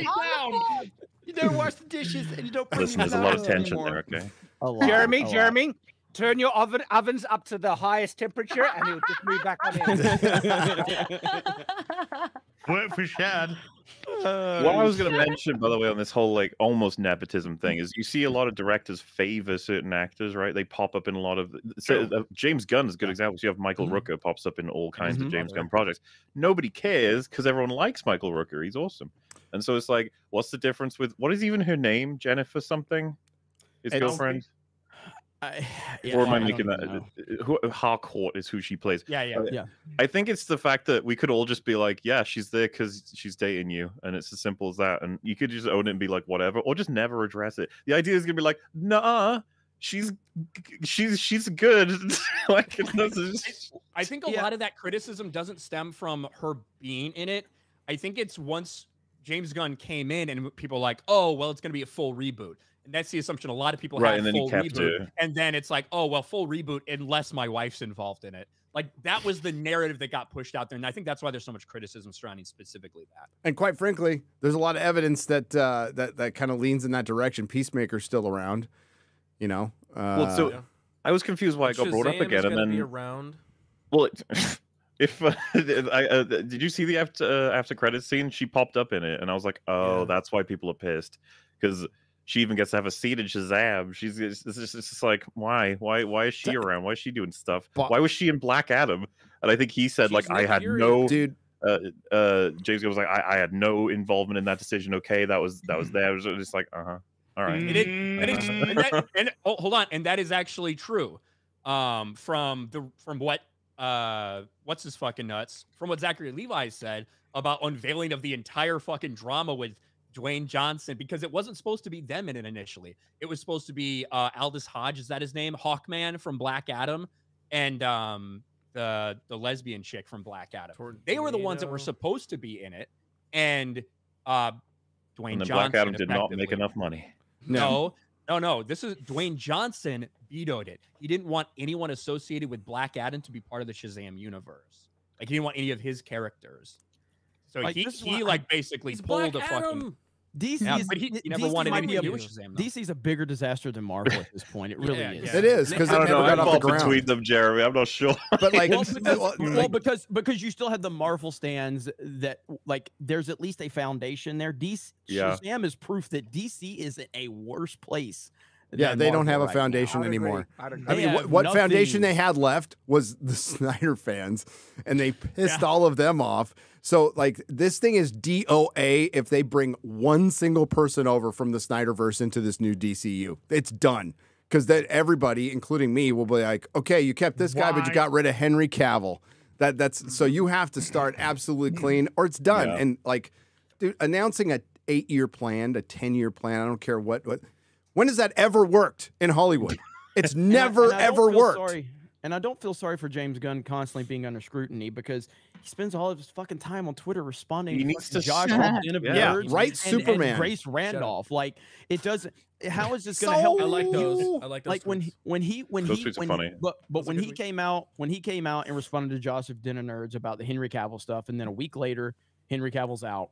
Speaker 12: You don't wash the dishes and you don't
Speaker 10: Listen, there's a lot of tension
Speaker 12: anymore.
Speaker 10: there. Okay.
Speaker 6: A lot,
Speaker 11: Jeremy,
Speaker 6: a.
Speaker 11: Jeremy, turn your oven ovens up to the highest temperature, and it'll just move back on in.
Speaker 9: Work for Shad.
Speaker 10: What I was going to mention, by the way, on this whole like almost nepotism thing is you see a lot of directors favor certain actors, right? They pop up in a lot of. So, uh, James Gunn is a good example. So you have Michael Rooker pops up in all kinds of
Speaker 6: Mhm.
Speaker 10: James Gunn projects. Nobody cares because everyone likes Michael Rooker. He's awesome. And so it's like, what's the difference with what is even her name? Jennifer something? His
Speaker 6: It's-
Speaker 10: girlfriend?
Speaker 6: I,
Speaker 10: or am I
Speaker 6: I
Speaker 10: making that?
Speaker 6: know.
Speaker 10: uh, Who, Harcourt is who she plays.
Speaker 7: Yeah, yeah.
Speaker 10: Uh,
Speaker 6: Yeah.
Speaker 10: I think it's the fact that we could all just be like, yeah, she's there because she's dating you, and it's as simple as that. And you could just own it and be like, whatever, or just never address it. The idea is gonna be like, nah, she's she's she's good. like it doesn't.
Speaker 7: I think a
Speaker 6: Yeah.
Speaker 7: lot of that criticism doesn't stem from her being in it. I think it's once James Gunn came in and people were like, oh, well, it's going to be a full reboot. And that's the assumption a lot of people
Speaker 10: Right,
Speaker 7: had
Speaker 10: and then
Speaker 7: full
Speaker 10: kept
Speaker 7: reboot.
Speaker 10: it.
Speaker 7: And then it's like, oh, well, full reboot unless my wife's involved in it. Like that was the narrative that got pushed out there. And I think that's why there's so much criticism surrounding specifically that.
Speaker 5: and quite frankly, there's a lot of evidence that uh, that that kind of leans in that direction. Peacemaker's still around. You know. Uh,
Speaker 10: well, so I was confused why I got brought up
Speaker 1: Shazam is
Speaker 10: again, and
Speaker 1: gonna be
Speaker 10: then
Speaker 1: around.
Speaker 10: well, it, if uh, I uh, did you see the after uh, after credit scene? She popped up in it, and I was like, oh,
Speaker 1: Yeah.
Speaker 10: that's why people are pissed because. She even gets to have a seat in Shazam. She's it's, just, it's just like, why, why, why is she around? Why is she doing stuff? Why was she in Black Adam? And I think he said like, I had no
Speaker 5: dude,
Speaker 10: uh, uh, James Gunn was like, I, I had no involvement in that decision. Okay, that was that was there. It was just like, uh huh. All right.
Speaker 7: And it, and, it's, and, that, and oh, hold on, and that is actually true. Um, from the from what uh what's his fucking nuts from what Zachary Levi said about unveiling of the entire fucking drama with Dwayne Johnson because it wasn't supposed to be them in it initially. It was supposed to be uh Aldis Hodge, is that his name? Hawkman from Black Adam, and um the the lesbian chick from Black Adam. They were the ones that were supposed to be in it, and uh Dwayne
Speaker 10: And then
Speaker 7: Johnson
Speaker 10: Black Adam did not make enough money.
Speaker 7: no, no, no. This is Dwayne Johnson vetoed it. He didn't want anyone associated with Black Adam to be part of the Shazam universe. Like he didn't want any of his characters. So
Speaker 6: Like,
Speaker 7: he
Speaker 6: this is
Speaker 7: he
Speaker 6: why-
Speaker 7: like basically
Speaker 1: He's
Speaker 7: pulled
Speaker 1: Black
Speaker 7: a fucking.
Speaker 6: DC
Speaker 7: Yeah,
Speaker 6: is,
Speaker 7: but he, he never
Speaker 6: DC
Speaker 7: wanted anything to do with Shazam. Though.
Speaker 6: DC's a bigger disaster than Marvel at this point. It really
Speaker 1: Yeah,
Speaker 6: is.
Speaker 1: yeah.
Speaker 5: it is because
Speaker 10: I don't know.
Speaker 5: never got
Speaker 10: I
Speaker 5: off the
Speaker 10: between them, Jeremy. I'm not sure.
Speaker 5: But like,
Speaker 6: well, because,
Speaker 5: well,
Speaker 6: well, because because you still have the Marvel stands that like there's at least a foundation there. DC
Speaker 10: Yeah.
Speaker 6: Shazam is proof that DC is in a worse place
Speaker 5: Yeah,
Speaker 6: than
Speaker 5: they don't have
Speaker 6: Marvel
Speaker 5: a
Speaker 6: right now.
Speaker 5: foundation anymore.
Speaker 11: I'd agree.
Speaker 5: I mean, what, what foundation they had left was the Snyder fans, and they pissed all of them off. So, like, this thing is DOA if they bring one single person over from the Snyderverse into this new DCU. It's done. Because then everybody, including me, will be like, okay, you kept this guy, but you got rid of Henry Cavill. That that's so you have to start absolutely clean or it's done.
Speaker 10: Yeah.
Speaker 5: And like, dude, announcing a eight year plan, a ten year plan, I don't care what what when has that ever worked in Hollywood? It's
Speaker 6: And I-
Speaker 5: never
Speaker 6: and I don't
Speaker 5: ever
Speaker 6: feel
Speaker 5: worked.
Speaker 6: Sorry. And I don't feel sorry for James Gunn constantly being under scrutiny because he spends all of his fucking time on Twitter responding
Speaker 10: He
Speaker 6: to
Speaker 10: needs
Speaker 6: fucking
Speaker 10: to
Speaker 6: Josh
Speaker 10: shut
Speaker 6: Hart, Den
Speaker 5: Yeah, right,
Speaker 6: and-
Speaker 5: Superman.
Speaker 6: and Grace Randolph. Like it doesn't. How is this going to help?
Speaker 1: I like those. I like those
Speaker 6: Like when he, when he when
Speaker 10: Those
Speaker 6: he
Speaker 10: tweets are
Speaker 6: when
Speaker 10: funny.
Speaker 6: He, but but
Speaker 1: Those
Speaker 6: when he
Speaker 1: tweets.
Speaker 6: came out when he came out and responded to Joseph Den of Nerds about the Henry Cavill stuff, and then a week later Henry Cavill's out.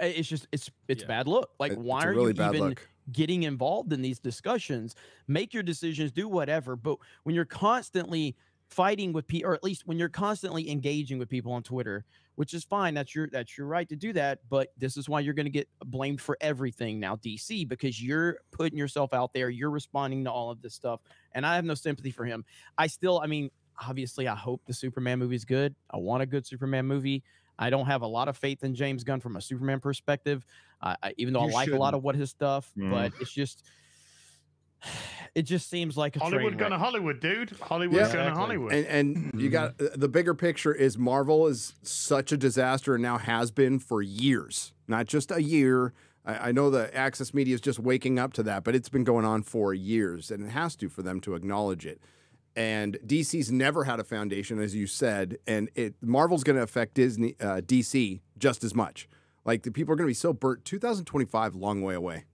Speaker 6: It's just it's it's
Speaker 1: Yeah.
Speaker 6: bad look. Like
Speaker 5: It-
Speaker 6: why are
Speaker 5: really
Speaker 6: you
Speaker 5: bad
Speaker 6: even
Speaker 5: look.
Speaker 6: Getting involved in these discussions? Make your decisions, do whatever. But when you're constantly fighting with people, or at least when you're constantly engaging with people on Twitter, which is fine. That's your that's your right to do that. But this is why you're going to get blamed for everything now, DC, because you're putting yourself out there. You're responding to all of this stuff, and I have no sympathy for him. I still, I mean, obviously, I hope the Superman movie is good. I want a good Superman movie. I don't have a lot of faith in James Gunn from a Superman perspective, uh, I, even though
Speaker 12: You
Speaker 6: I like a lot of what his stuff,
Speaker 10: Mm.
Speaker 6: but it's just. It just seems like a
Speaker 9: Hollywood going to. Hollywood, dude. Hollywood
Speaker 5: Yeah.
Speaker 9: going to Hollywood.
Speaker 5: And and you got uh, the bigger picture is Marvel is such a disaster and now has been for years, not just a year. I, I know the Access Media is just waking up to that, but it's been going on for years, and it has to for them to acknowledge it. And DC's never had a foundation, as you said, and it Marvel's going to affect Disney, uh, DC just as much. Like the people are going to be so burnt. 2025, long way away.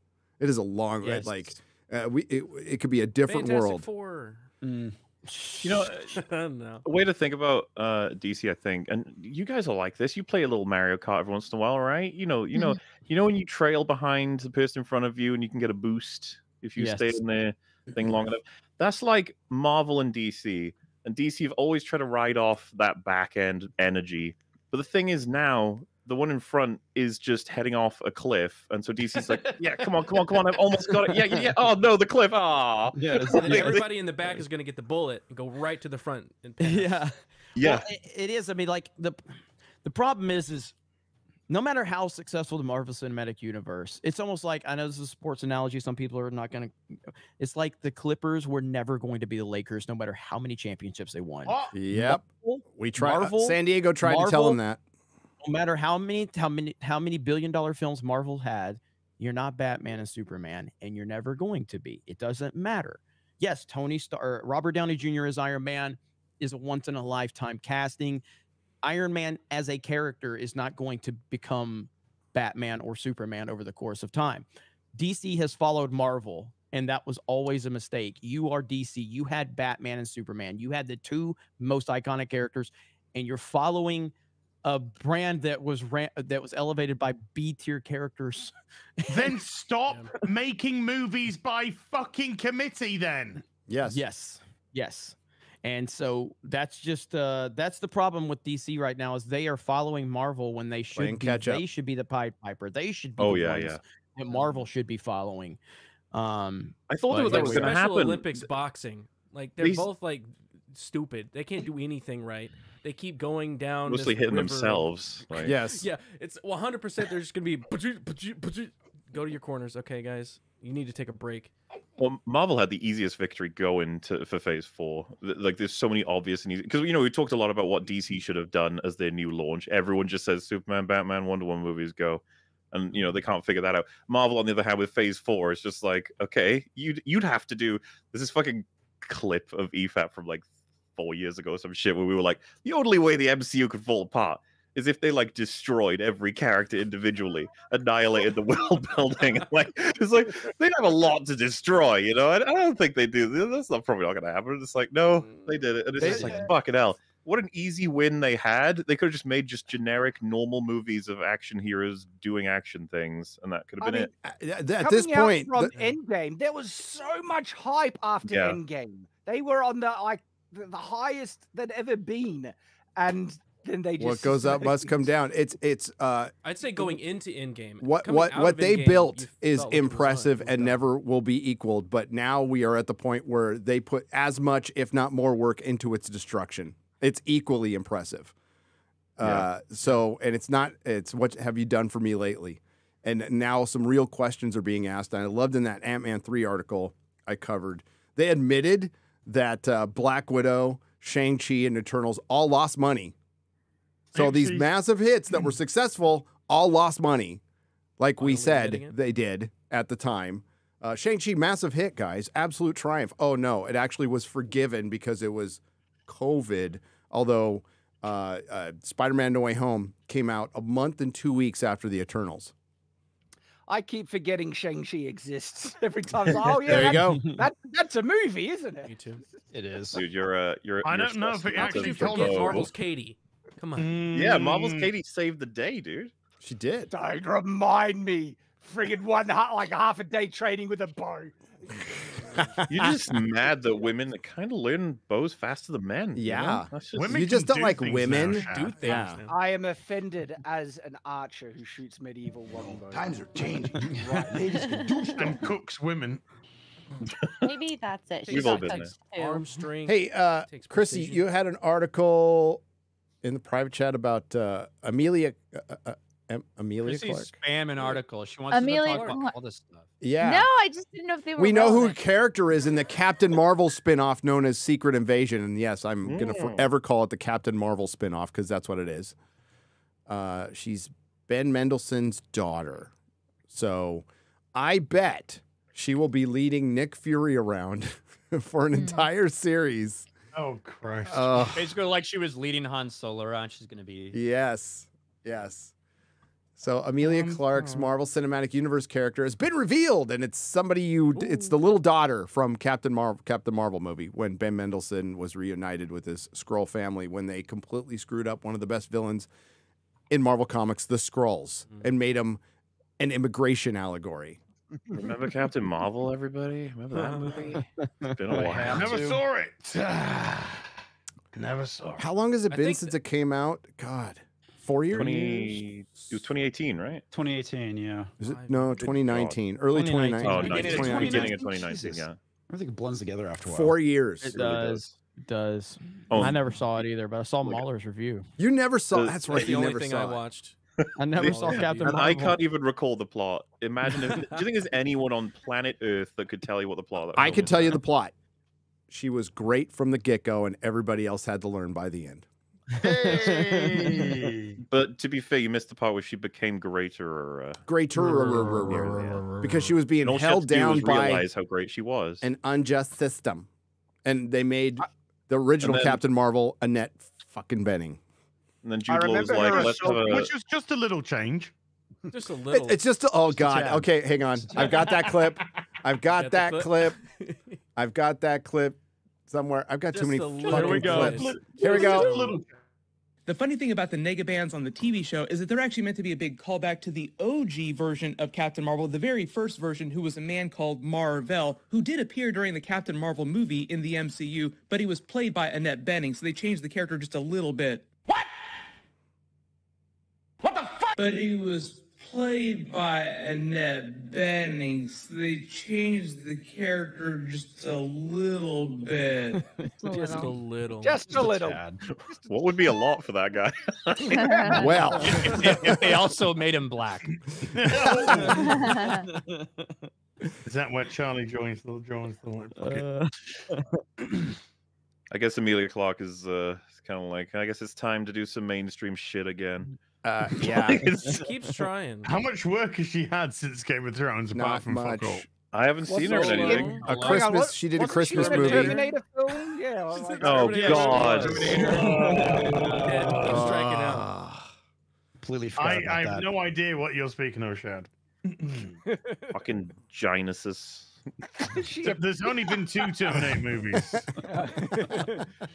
Speaker 5: It is a long way. Like uh, we, it, it could be a different
Speaker 1: Fantastic
Speaker 5: world.
Speaker 1: Four.
Speaker 10: You know,
Speaker 1: no.
Speaker 10: a way to think about uh, DC, I think, and you guys are like this. You play a little Mario Kart every once in a while, right? You know, you know, you know when you trail behind the person in front of you, and you can get a boost if you stay in the thing long enough. That's like Marvel and DC, and DC have always tried to ride off that back end energy. But the thing is now. The one in front is just heading off a cliff, and so DC's like, "Yeah, come on, come on, come on! I've almost got it. Yeah, yeah, yeah. Oh no, the cliff! Ah,
Speaker 6: Yeah,
Speaker 1: And everybody in the back is going to get the bullet and go right to the front. And pass.
Speaker 6: yeah.
Speaker 10: yeah."
Speaker 6: Well, it, it is. I mean, like the the problem is, is no matter how successful the Marvel Cinematic Universe, it's almost like I know this is a sports analogy. Some people are not going to. It's like the Clippers were never going to be the Lakers, no matter how many championships they won.
Speaker 9: Oh,
Speaker 5: Yep.
Speaker 6: Marvel,
Speaker 5: We tried.
Speaker 6: Marvel-
Speaker 5: San Diego tried to tell them that.
Speaker 6: No matter how many how many how many billion dollar films Marvel had, you're not Batman and Superman, and you're never going to be. It doesn't matter. Yes, Tony Stark, Robert Downey Jr. as Iron Man is a once in a lifetime casting. Iron Man as a character is not going to become Batman or Superman over the course of time. DC has followed Marvel, and that was always a mistake. You are DC. You had Batman and Superman. You had the two most iconic characters, and you're following a brand that was ran- that was elevated by B tier characters.
Speaker 9: then stop making movies by fucking committee. Then
Speaker 5: Yes.
Speaker 6: Yes. Yes. And so that's just uh that's the problem with DC right now is they are following Marvel when they should be,
Speaker 5: catch up.
Speaker 6: they should be the Pied Piper. They should be
Speaker 10: Oh,
Speaker 6: the
Speaker 10: yeah, yeah.
Speaker 6: that Marvel should be following. Um
Speaker 10: I thought
Speaker 6: but
Speaker 10: that
Speaker 6: here
Speaker 10: was
Speaker 6: we
Speaker 10: going
Speaker 6: are.
Speaker 10: to
Speaker 1: Special
Speaker 10: happen.
Speaker 1: Olympics boxing. Like they're
Speaker 10: These-
Speaker 1: both like stupid. They can't do anything right. They keep going down.
Speaker 10: Mostly
Speaker 1: this
Speaker 10: hitting
Speaker 1: river
Speaker 10: themselves. Like,
Speaker 5: Yes.
Speaker 1: Yeah, it's 100. percent They're just gonna be go to your corners, okay, guys. You need to take a break.
Speaker 10: Well, Marvel had the easiest victory going to for Phase Four. Like, there's so many obvious and easy because you know we talked a lot about what DC should have done as their new launch. Everyone just says Superman, Batman, Wonder Woman movies go, and you know they can't figure that out. Marvel, on the other hand, with Phase Four, it's just like, okay, you'd you'd have to do this is fucking clip of E EFAP from like four years ago, or some shit where we were like, the only way the MCU could fall apart is if they like destroyed every character individually, annihilated the world building. like it's like they'd have a lot to destroy, you know. I, I don't think they do. That's not probably not gonna happen. It's like no, mm. they did it, and it's
Speaker 5: They-
Speaker 10: just like fucking hell. What an easy win they had. They could have just made just generic, normal movies of action heroes doing action things, and that could have
Speaker 11: I
Speaker 10: been
Speaker 11: mean,
Speaker 10: it.
Speaker 5: Uh, at, at this
Speaker 11: Coming out
Speaker 5: point,
Speaker 11: from
Speaker 5: the-
Speaker 11: Endgame, there was so much hype after
Speaker 10: Yeah.
Speaker 11: Endgame. They were on the like the, the highest they'd ever been, and then they just
Speaker 5: what goes up must come down. It's it's uh
Speaker 1: I'd say going into Endgame.
Speaker 5: what what what they built is
Speaker 1: like it was on.
Speaker 5: impressive and never will be equaled. But now we are at the point where they put as much, if not more, work into its destruction. It's equally impressive. Uh, so, and it's not. It's what have you done for me lately? And now some real questions are being asked. And I loved in that Ant Man three article I covered. They admitted that uh, Black Widow, Shang Chi, and Eternals all lost money. So these massive hits that were successful all lost money, like we said they did at the time. Uh, Shang-Chi, massive hit, guys. Absolute triumph. Oh, no. It actually was forgiven because it was COVID. Although uh, uh, Spider Man No Way Home came out a month and two weeks after the Eternals.
Speaker 11: I keep forgetting Shang-Chi exists every time. Like, oh, yeah,
Speaker 5: There you
Speaker 11: that-
Speaker 5: go.
Speaker 11: That, that's a movie, isn't it?
Speaker 1: Me too.
Speaker 12: It is.
Speaker 10: Dude, you're uh, you're.
Speaker 9: I
Speaker 10: you're
Speaker 9: don't know if
Speaker 10: stressing
Speaker 9: it actually
Speaker 10: to
Speaker 9: told
Speaker 1: Forget
Speaker 9: us
Speaker 1: Marvel's Katie. Come on.
Speaker 10: Yeah, Marvel's
Speaker 9: Mm.
Speaker 10: Katie saved the day, dude.
Speaker 5: She did.
Speaker 11: Don't remind me. Friggin' one ha- like half a day training with a bow.
Speaker 10: You're just mad that women kind of learn bows faster than men. you know?
Speaker 5: Yeah.
Speaker 10: Just-
Speaker 9: Women
Speaker 5: you just don't
Speaker 9: do
Speaker 5: like
Speaker 9: things now,
Speaker 5: women.
Speaker 1: Do things
Speaker 5: Yeah.
Speaker 11: I am offended as an archer who shoots medieval longbow.
Speaker 16: Times are changing. right, ladies can do stuff.
Speaker 9: and cooks women.
Speaker 8: Maybe that's it. She's
Speaker 10: We've all been
Speaker 8: cooks too.
Speaker 1: Arm string.
Speaker 5: Hey, uh,
Speaker 1: Takes Chrissie,
Speaker 5: you had an article in the private chat about uh, Amelia. Uh, uh, Em- Emilia Clarke.
Speaker 7: Chrissie's spam an article. She wants
Speaker 13: Amelia
Speaker 7: to talk about all this stuff.
Speaker 5: Yeah.
Speaker 13: No, I just didn't know if they were.
Speaker 5: we know who
Speaker 13: relevant.
Speaker 5: character is in the Captain Marvel spin-off known as Secret Invasion. And yes, I'm going to
Speaker 10: Mm.
Speaker 5: forever call it the Captain Marvel spin-off because that's what it is. Uh, she's Ben Mendelsohn's daughter. So I bet she will be leading Nick Fury around for an entire series.
Speaker 9: Oh Christ!
Speaker 5: Uh,
Speaker 7: Basically, like she was leading Han Solo around. She's gonna be.
Speaker 5: yes. Yes. So Emilia Clarke's Marvel Cinematic Universe character has been revealed, and it's somebody you. It's the little daughter from Captain Marvel, Captain Marvel movie when Ben Mendelsohn was reunited with his Skrull family when they completely screwed up one of the best villains in Marvel Comics, the Skrulls, mm. and made him an immigration allegory.
Speaker 10: Remember Captain Marvel, everybody? Remember that movie? It's been a while.
Speaker 9: Never saw it. Never saw it.
Speaker 5: How long has it
Speaker 1: I
Speaker 5: been
Speaker 1: think
Speaker 5: since it came out? God, four years.
Speaker 10: 20, it was 2018, right?
Speaker 12: 2018, yeah.
Speaker 5: Is it no 2019? Early 2019.
Speaker 7: 2019.
Speaker 10: Oh,
Speaker 7: Beginning of 2019.
Speaker 10: beginning of 2019,
Speaker 12: Jesus.
Speaker 10: yeah.
Speaker 12: Everything blends together after a while.
Speaker 5: Four years.
Speaker 6: It
Speaker 10: really
Speaker 6: does. It does.
Speaker 10: Oh,
Speaker 6: I never saw it either, but I saw
Speaker 10: Look
Speaker 6: Mauler's review.
Speaker 5: You never saw.
Speaker 10: The-
Speaker 5: That's
Speaker 1: That's
Speaker 5: right.
Speaker 1: the
Speaker 5: You
Speaker 1: only
Speaker 5: never
Speaker 1: thing
Speaker 5: saw
Speaker 1: I watched.
Speaker 6: I never
Speaker 1: Yeah.
Speaker 6: saw Captain
Speaker 10: And
Speaker 6: Marvel.
Speaker 10: I can't even recall the plot. Imagine if. do you think there's anyone on planet Earth that could tell you what the plot of
Speaker 5: I
Speaker 10: film
Speaker 5: could tell you the plot. She was great from the get go, and everybody else had to learn by the end.
Speaker 9: Hey.
Speaker 10: But to be fair, you missed the part where she became greater. Or, uh,
Speaker 5: Greater because she was being
Speaker 10: and all she had
Speaker 5: held
Speaker 10: to do
Speaker 5: down
Speaker 10: was
Speaker 5: by
Speaker 10: realize how great she was.
Speaker 5: an unjust system, and they made the original
Speaker 10: then-
Speaker 5: Captain Marvel Annette fucking Benning.
Speaker 10: And then
Speaker 11: I
Speaker 10: Jude Law was
Speaker 11: remember
Speaker 10: like, let's
Speaker 11: so-
Speaker 10: have a.
Speaker 9: Which was just a little change.
Speaker 1: Just a
Speaker 5: It-
Speaker 1: little.
Speaker 5: it's just oh
Speaker 9: Just
Speaker 5: god.
Speaker 9: tad.
Speaker 5: Okay, hang on. I've got that clip. I've got
Speaker 1: Got
Speaker 5: that
Speaker 1: clip?
Speaker 5: clip. I've got that clip somewhere. I've got too many
Speaker 1: a
Speaker 5: fucking
Speaker 6: Here we go.
Speaker 5: clips. Here we go.
Speaker 17: The funny thing about the nega bands on the TV show is that they're actually meant to be a big callback to the OG version of Captain Marvel, the very first version, who was a man called Marvel, who did appear during the Captain Marvel movie in the MCU, but he was played by Annette Bening, so they changed the character just a little bit. What? What the fuck? But he was played by Annette Bening, so they changed the character just a little bit.
Speaker 1: Just a little.
Speaker 11: Just a little.
Speaker 10: What would be a lot for that guy?
Speaker 5: Well,
Speaker 7: if, if- if they also made him black.
Speaker 9: Is that where Charlie joins the joins the line? Fuck.
Speaker 6: Uh,
Speaker 10: I guess Emilia Clarke is uh, kind of like, I guess it's time to do some mainstream shit again.
Speaker 5: Uh, yeah,
Speaker 10: It's-
Speaker 1: Keeps trying.
Speaker 9: How much work has she had since Game of Thrones apart from
Speaker 5: much.
Speaker 9: fuck all?
Speaker 10: I haven't
Speaker 11: What's
Speaker 10: seen her in anything.
Speaker 5: A Christmas.
Speaker 11: what-
Speaker 5: She did a
Speaker 11: wasn't
Speaker 5: Christmas
Speaker 11: in a
Speaker 5: movie.
Speaker 11: Terminator film? Yeah. like- like-
Speaker 10: Oh
Speaker 1: Terminator.
Speaker 10: God!
Speaker 1: Dead. Keep striking out.
Speaker 5: Ah.
Speaker 12: Completely forgot
Speaker 9: I, I have
Speaker 12: that.
Speaker 9: no idea what you're speaking of, Shad.
Speaker 10: Fucking Genesis.
Speaker 9: Except there's only been two Terminator movies.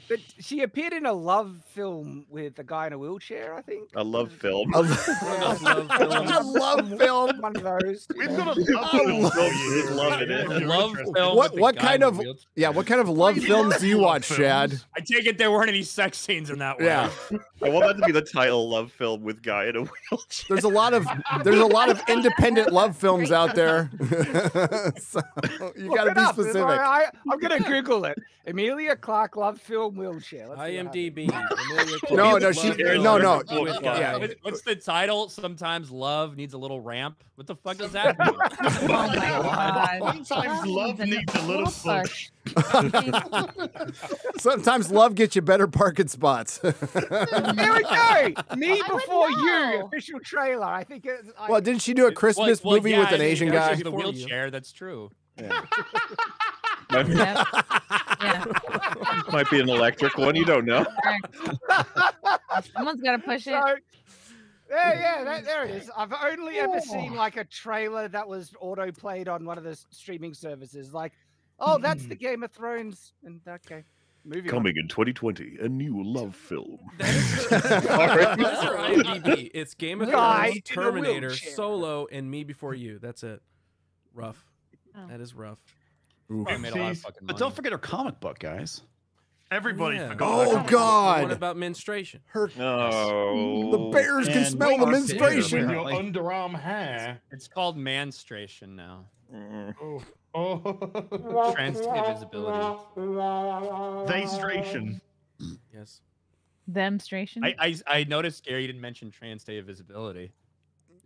Speaker 11: but she appeared in a love film with a guy in a wheelchair, I think.
Speaker 10: A love film.
Speaker 5: A
Speaker 11: love film. One of those.
Speaker 9: We've got a
Speaker 5: love
Speaker 9: film
Speaker 10: for you. Love it.
Speaker 7: A love film.
Speaker 5: What what kind of
Speaker 7: wheelchair.
Speaker 5: yeah? What kind of love films do you watch, Shad?
Speaker 7: I take it there weren't any sex scenes in that one.
Speaker 5: Yeah.
Speaker 10: I want that to be the title love film with guy in a wheelchair.
Speaker 5: There's a lot of there's a lot of independent love films out there. so you got to be
Speaker 11: up.
Speaker 5: specific.
Speaker 11: I, am gonna Google it. Emilia Clarke love film wheelchair. Let's see
Speaker 1: IMDb.
Speaker 5: No, no, she- no, no.
Speaker 1: with.
Speaker 5: Yeah.
Speaker 7: What- What's the title? Sometimes love needs a little ramp. What the fuck does that mean?
Speaker 13: Oh my god.
Speaker 9: Sometimes love needs a little push.
Speaker 5: Sometimes love gets you better parking spots.
Speaker 11: There we go. Me before you. Official trailer. I think. It's, I,
Speaker 5: well, didn't she do a Christmas
Speaker 7: Well- well,
Speaker 5: movie
Speaker 7: yeah,
Speaker 5: with an Asian guy?
Speaker 7: she's The wheelchair. That's true.
Speaker 10: Might,
Speaker 13: Yeah.
Speaker 10: might be an electric one. You don't know.
Speaker 13: Someone's got to push it.
Speaker 11: So, yeah, yeah, that, there it is. I've only ever seen like a trailer that was auto played on one of the streaming services. Like, oh, that's the Game of Thrones. And okay, moving on.
Speaker 10: Coming in 2020, a new love film.
Speaker 1: That's her IMDb. It's Game of
Speaker 11: Guy
Speaker 1: Thrones, Terminator. Solo, and Me Before You. That's it. Rough.
Speaker 13: Oh.
Speaker 1: That is rough.
Speaker 7: Probably made a lot of
Speaker 9: Oopsies.
Speaker 7: fucking
Speaker 12: But don't forget her comic book, guys.
Speaker 9: Everybody
Speaker 1: Yeah.
Speaker 9: forgot.
Speaker 5: Oh,
Speaker 9: that.
Speaker 5: God.
Speaker 1: What about menstruation?
Speaker 5: Her
Speaker 10: No.
Speaker 5: the bears can
Speaker 12: And
Speaker 5: smell the menstruation.
Speaker 9: With your underarm hair.
Speaker 7: It's called menstruation now.
Speaker 10: Mm.
Speaker 9: Oh. Oh.
Speaker 7: Transitive visibility.
Speaker 9: They
Speaker 1: Yes.
Speaker 13: Demonstration.
Speaker 7: I, I I noticed Gary didn't mention trans day of visibility.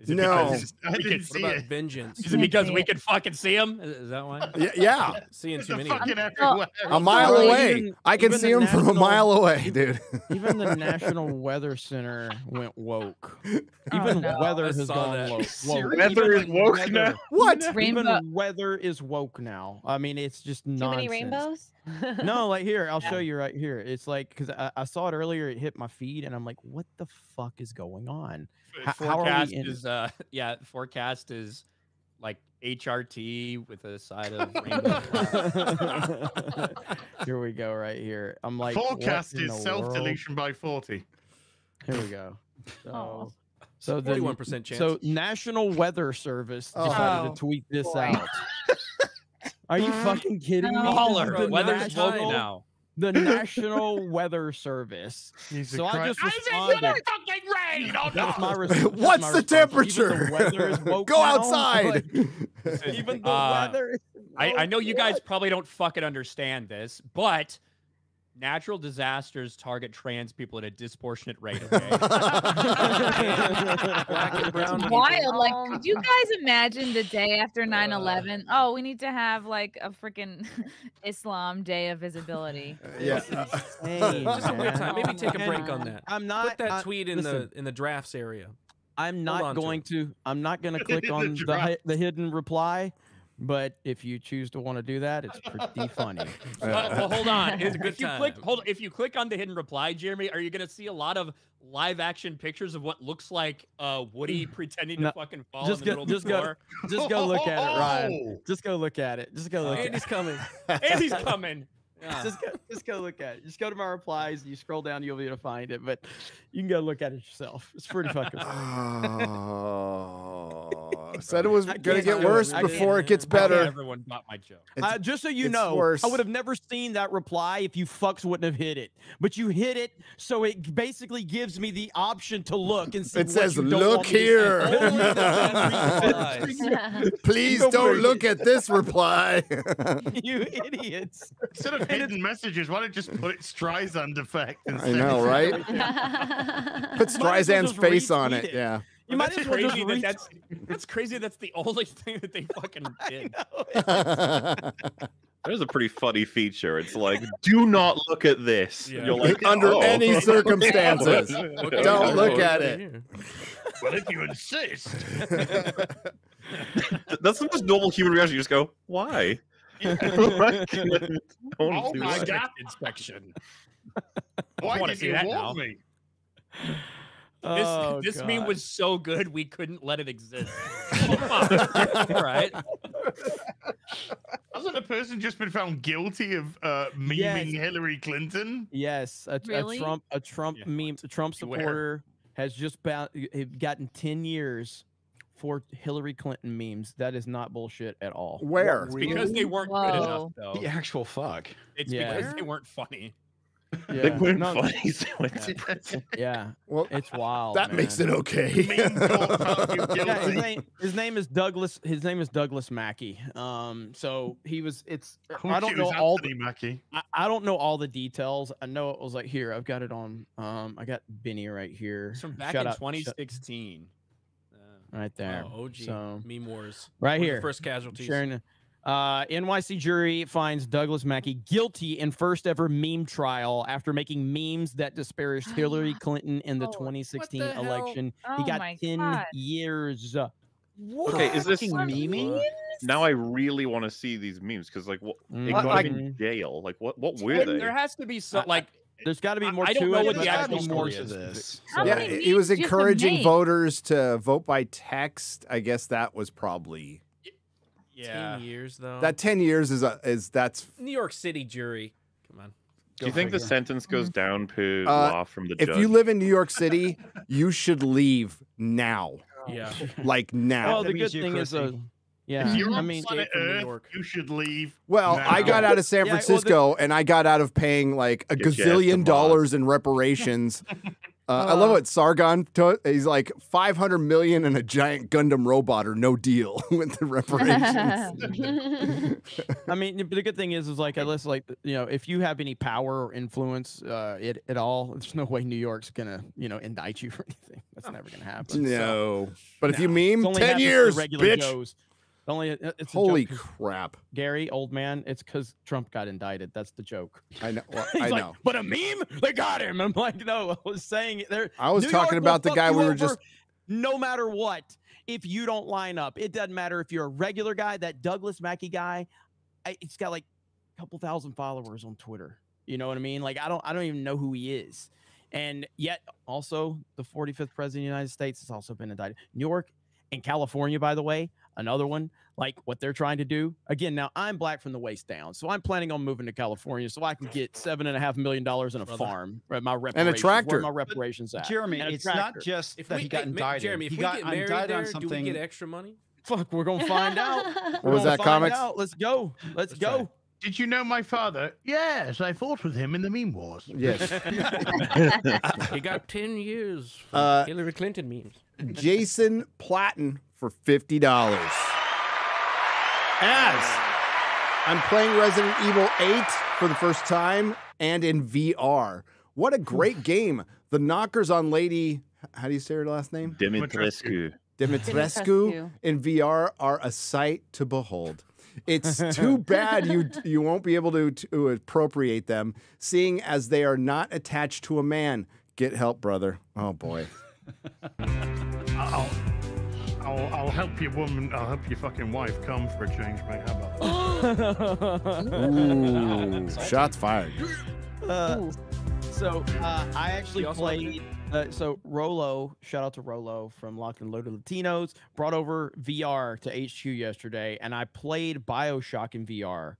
Speaker 7: Is it
Speaker 5: No.
Speaker 7: because
Speaker 9: I
Speaker 7: we
Speaker 9: didn't
Speaker 7: could-
Speaker 1: What about
Speaker 9: it.
Speaker 1: vengeance?
Speaker 7: Is it because we could fucking see him? Is, is that why?
Speaker 5: Yeah, yeah.
Speaker 1: Seeing too many.
Speaker 9: fucking
Speaker 13: Oh,
Speaker 9: everywhere.
Speaker 5: a mile away.
Speaker 6: even-
Speaker 5: I can see
Speaker 6: the
Speaker 5: him from a mile away, dude.
Speaker 6: Even the National Weather Center went woke. Even oh,
Speaker 13: no.
Speaker 6: weather has gone
Speaker 1: that.
Speaker 6: woke.
Speaker 12: Serious?
Speaker 10: Weather is woke
Speaker 6: weather-
Speaker 10: now.
Speaker 5: What?
Speaker 13: Rainbow.
Speaker 6: Even weather is woke now. I mean, it's just
Speaker 8: Too
Speaker 6: nonsense.
Speaker 8: many rainbows?
Speaker 6: No, like here, I'll show you right here. It's like because I, I saw it earlier, it hit my feed, and I'm like, what the fuck is going on? H-
Speaker 7: forecast
Speaker 6: we
Speaker 7: is uh yeah forecast is like HRT with a side of rainbow.
Speaker 6: here we go, right here. I'm like,
Speaker 9: Forecast is self deletion by 40.
Speaker 6: Here we go. So, so the
Speaker 1: 41% chance.
Speaker 6: So National Weather Service decided
Speaker 13: Oh,
Speaker 6: to tweet this
Speaker 13: boy.
Speaker 6: out. Are you fucking kidding me?
Speaker 13: No.
Speaker 7: Caller,
Speaker 6: The
Speaker 7: weather's woke
Speaker 6: National-
Speaker 7: now.
Speaker 6: The National Weather Service.
Speaker 9: Jesus
Speaker 6: So I
Speaker 9: Christ.
Speaker 6: just responded.
Speaker 12: fucking rain! Oh
Speaker 6: That's my res- that's
Speaker 5: What's
Speaker 6: my
Speaker 5: the
Speaker 6: response.
Speaker 5: Temperature?
Speaker 6: the is
Speaker 5: Go
Speaker 6: now?
Speaker 5: outside.
Speaker 6: Like, even the
Speaker 7: Uh,
Speaker 6: weather. Is
Speaker 7: I, I know you guys probably don't fucking understand this, but natural disasters target trans people at a disproportionate rate. Okay.
Speaker 1: Black and people.
Speaker 13: wild. Like,
Speaker 8: Um,
Speaker 13: could you guys imagine the day after 9 11? Oh, we need to have like a freaking Islam day of visibility.
Speaker 5: yeah.
Speaker 6: Insane,
Speaker 1: Just a weird time. Maybe take a break on that.
Speaker 6: I'm not.
Speaker 1: Put that
Speaker 6: I-
Speaker 1: tweet in
Speaker 6: listen,
Speaker 1: the in the drafts area.
Speaker 6: I'm not going
Speaker 1: it.
Speaker 6: to. I'm not going to click on the the hidden reply. But if you choose to want to do that, it's pretty funny.
Speaker 7: well, well, hold on.
Speaker 1: It's a
Speaker 7: If,
Speaker 1: good
Speaker 7: if you click,
Speaker 1: time.
Speaker 7: hold. If you click on the hidden reply, Jeremy, are you going to see a lot of live action pictures of what looks like uh, Woody pretending
Speaker 6: No,
Speaker 7: to fucking fall
Speaker 6: just
Speaker 7: in the
Speaker 6: go-
Speaker 7: middle of the
Speaker 6: just go-
Speaker 7: floor?
Speaker 6: Just go look at it, Ryan.
Speaker 9: Oh.
Speaker 6: Just go look at it. Just go look at
Speaker 1: Andy's
Speaker 6: it.
Speaker 1: coming.
Speaker 7: and he's coming. Yeah.
Speaker 6: Just go, just go look at it. Just go to my replies. You scroll down, you'll be able to find it. But you can go look at it yourself. It's pretty fucking. funny.
Speaker 5: Oh, said it was gonna get worse
Speaker 6: I
Speaker 5: before it gets better.
Speaker 7: Everyone got my joke.
Speaker 6: Uh, just so you
Speaker 5: it's
Speaker 6: know,
Speaker 5: worse.
Speaker 6: I would have never seen that reply if you fucks wouldn't have hit it. But you hit it, so it basically gives me the option to look and see.
Speaker 5: It
Speaker 6: what
Speaker 5: says,
Speaker 6: you don't
Speaker 5: "Look
Speaker 6: want me to see."
Speaker 5: here."
Speaker 6: Only.
Speaker 5: Please don't look at this reply.
Speaker 6: you idiots.
Speaker 9: Instead of hidden messages, why don't you just put it Streisand effect?
Speaker 5: I
Speaker 9: instead?
Speaker 5: know, right? Put
Speaker 6: Might as
Speaker 5: Streisand's face on it.
Speaker 6: it.
Speaker 5: Yeah.
Speaker 6: You
Speaker 7: Well,
Speaker 6: might
Speaker 7: that's
Speaker 6: as well just
Speaker 7: crazy
Speaker 6: reach.
Speaker 7: that that's that's crazy. That's the only thing that they fucking did.
Speaker 10: There's a pretty funny feature. It's like, do not look at this.
Speaker 1: Yeah.
Speaker 10: You're like,
Speaker 5: Under
Speaker 10: "Oh."
Speaker 5: any circumstances.
Speaker 1: Okay,
Speaker 5: Don't look at it.
Speaker 1: here.
Speaker 9: Well, if you insist.
Speaker 10: That's the most normal human reaction. You just go, why? Like, don't
Speaker 9: Oh
Speaker 10: do
Speaker 9: my
Speaker 10: that.
Speaker 9: God.
Speaker 7: inspection.
Speaker 9: Why
Speaker 7: wanna
Speaker 9: did
Speaker 7: see
Speaker 9: you
Speaker 7: that
Speaker 9: warn me?
Speaker 7: This
Speaker 6: Oh,
Speaker 7: this meme was so good we couldn't let it exist. All right.
Speaker 9: Hasn't a person just been found guilty of uh, memeing
Speaker 6: Yes.
Speaker 9: Hillary Clinton?
Speaker 6: Yes, a,
Speaker 13: Really?
Speaker 6: a Trump a Trump meme a Trump
Speaker 9: Beware.
Speaker 6: supporter has just bound, gotten 10 years for Hillary Clinton memes. That is not bullshit at all.
Speaker 5: Where?
Speaker 7: It's because they weren't good enough, though.
Speaker 12: The actual fuck.
Speaker 7: It's
Speaker 6: Yeah.
Speaker 7: because they weren't funny.
Speaker 6: Yeah.
Speaker 10: They weren't
Speaker 6: No,
Speaker 10: funny. so it's-
Speaker 6: Yeah.
Speaker 5: Well,
Speaker 6: it's wild.
Speaker 5: that makes it okay.
Speaker 9: Meme court found you
Speaker 6: Yeah, his name his name is Douglas. His name is Douglas Mackey. Um, so he was. It's I don't know all. The,
Speaker 9: Anthony Mackie.
Speaker 6: I, I don't know all the details. I know it was like here. I've got it on. Um, I got Benny right here.
Speaker 7: It's from back
Speaker 6: Shout
Speaker 7: in
Speaker 6: out- sh-
Speaker 7: 2016.
Speaker 6: right there.
Speaker 1: Oh, OG
Speaker 6: So
Speaker 1: meme wars.
Speaker 6: right
Speaker 1: One the
Speaker 6: here.
Speaker 1: First casualties.
Speaker 6: Sharing, uh, NYC jury finds Douglas Mackey guilty in first ever meme trial after making memes that disparaged Hillary Clinton in the 2016
Speaker 1: the
Speaker 6: election.
Speaker 13: Oh
Speaker 6: he got 10
Speaker 13: God.
Speaker 6: years.
Speaker 10: Okay, is this
Speaker 11: memeing?
Speaker 10: now? I really want to see these memes because, like, what
Speaker 6: Mm.
Speaker 10: they
Speaker 11: What,
Speaker 10: got
Speaker 11: like-
Speaker 10: in jail. Like, what? What were
Speaker 7: There-
Speaker 10: they?
Speaker 7: There has to be some like
Speaker 6: There's got to be more
Speaker 7: I don't
Speaker 6: to
Speaker 7: know
Speaker 6: it.
Speaker 7: what the actual
Speaker 6: more
Speaker 7: story
Speaker 6: to
Speaker 7: is.
Speaker 12: this.
Speaker 13: How
Speaker 5: yeah,
Speaker 13: many
Speaker 5: he was
Speaker 13: memes just to
Speaker 5: encouraging voters to vote by text. I guess that was probably
Speaker 7: yeah.
Speaker 1: Ten years though.
Speaker 5: that. Ten years is a is that's
Speaker 1: New York City jury. Come on.
Speaker 10: Do you think the sentence goes down per
Speaker 5: Uh,
Speaker 10: law from the
Speaker 5: if
Speaker 10: judge?
Speaker 5: you live in New York City, you should leave now.
Speaker 1: Yeah.
Speaker 5: Like now.
Speaker 6: Well, the good thing is, uh,
Speaker 12: Christy.
Speaker 6: yeah.
Speaker 9: If you're
Speaker 6: I mean,
Speaker 9: planet
Speaker 1: from New
Speaker 9: Earth,
Speaker 1: York.
Speaker 9: you should leave.
Speaker 5: Well, I got out of San
Speaker 6: Yeah, well, the-
Speaker 5: Francisco and I got out of paying like a
Speaker 10: Get your ass to
Speaker 5: gazillion dollars in reparations. Uh, I love what Sargon. To- he's like five hundred million and a giant Gundam robot or no deal with the reparations.
Speaker 6: I mean, the good thing is, is like, unless like, you know, if you have any power or influence uh, it, at all, there's no way New York's gonna, you know, indict you for anything. That's never gonna happen. so-
Speaker 5: no, but if you meme ten
Speaker 6: happens to the
Speaker 5: years, bitch.
Speaker 6: Joes. Only uh, it's a
Speaker 5: Holy crap!
Speaker 6: Gary, old man, it's because Trump got indicted. That's the joke.
Speaker 5: I know. Well, I
Speaker 6: like,
Speaker 5: know.
Speaker 6: but a meme, they got him. I'm like, no, I was saying there.
Speaker 5: I was
Speaker 6: New
Speaker 5: talking
Speaker 6: York
Speaker 5: about the guy we were
Speaker 6: over
Speaker 5: just-
Speaker 6: No matter what, if you don't line up, it doesn't matter if you're a regular guy. That Douglas Mackey guy, I, he's got like a couple thousand followers on Twitter. You know what I mean? Like, I don't, I don't even know who he is. And yet, also, the 45th president of the United States has also been indicted. New York and California, by the way, another one. Like what they're trying to do. Again, now I'm black from the waist down, so I'm planning on moving to California so I can get seven and a half million dollars in a
Speaker 1: Brother.
Speaker 6: farm. Right, my reparations.
Speaker 5: tractor.
Speaker 6: Where my reparations at?
Speaker 12: Jeremy,
Speaker 6: And a
Speaker 12: it's not just
Speaker 1: If
Speaker 12: that
Speaker 1: we
Speaker 12: he got
Speaker 1: hey, ma-
Speaker 12: indicted.
Speaker 1: Jeremy, if
Speaker 12: he
Speaker 1: we
Speaker 12: got
Speaker 1: get married
Speaker 12: indicted
Speaker 1: there,
Speaker 12: on
Speaker 1: do we get extra money?
Speaker 6: Fuck, we're gonna find out.
Speaker 5: What
Speaker 6: We're
Speaker 5: was that,
Speaker 6: find
Speaker 5: comics?
Speaker 6: out. Let's go. Let's,
Speaker 1: Let's try
Speaker 6: go.
Speaker 9: Did you know my father? Yes, I fought with him in the meme wars.
Speaker 5: Yes.
Speaker 1: he got ten years. For
Speaker 5: Uh,
Speaker 1: Hillary Clinton memes.
Speaker 5: Jason Platten for fifty dollars. As I'm playing Resident Evil 8 for the first time and in VR. What a great game. The knockers on Lady, how do you say her last name?
Speaker 10: Dimitrescu.
Speaker 5: Dimitrescu
Speaker 8: Dimitrescu.
Speaker 5: in VR are a sight to behold. It's too bad you you won't be able to, to appropriate them, seeing as they are not attached to a man. Get help, brother. Oh boy.
Speaker 9: I'll, I'll, I'll help your woman. I'll help your fucking wife come for a change, mate. How about that?
Speaker 5: Ooh, shots fired.
Speaker 6: Uh, so uh, I actually played. Uh, so Rolo, shout out to Rolo from Locked and Loaded Latinos, brought over VR to HQ yesterday, and I played Bioshock in VR.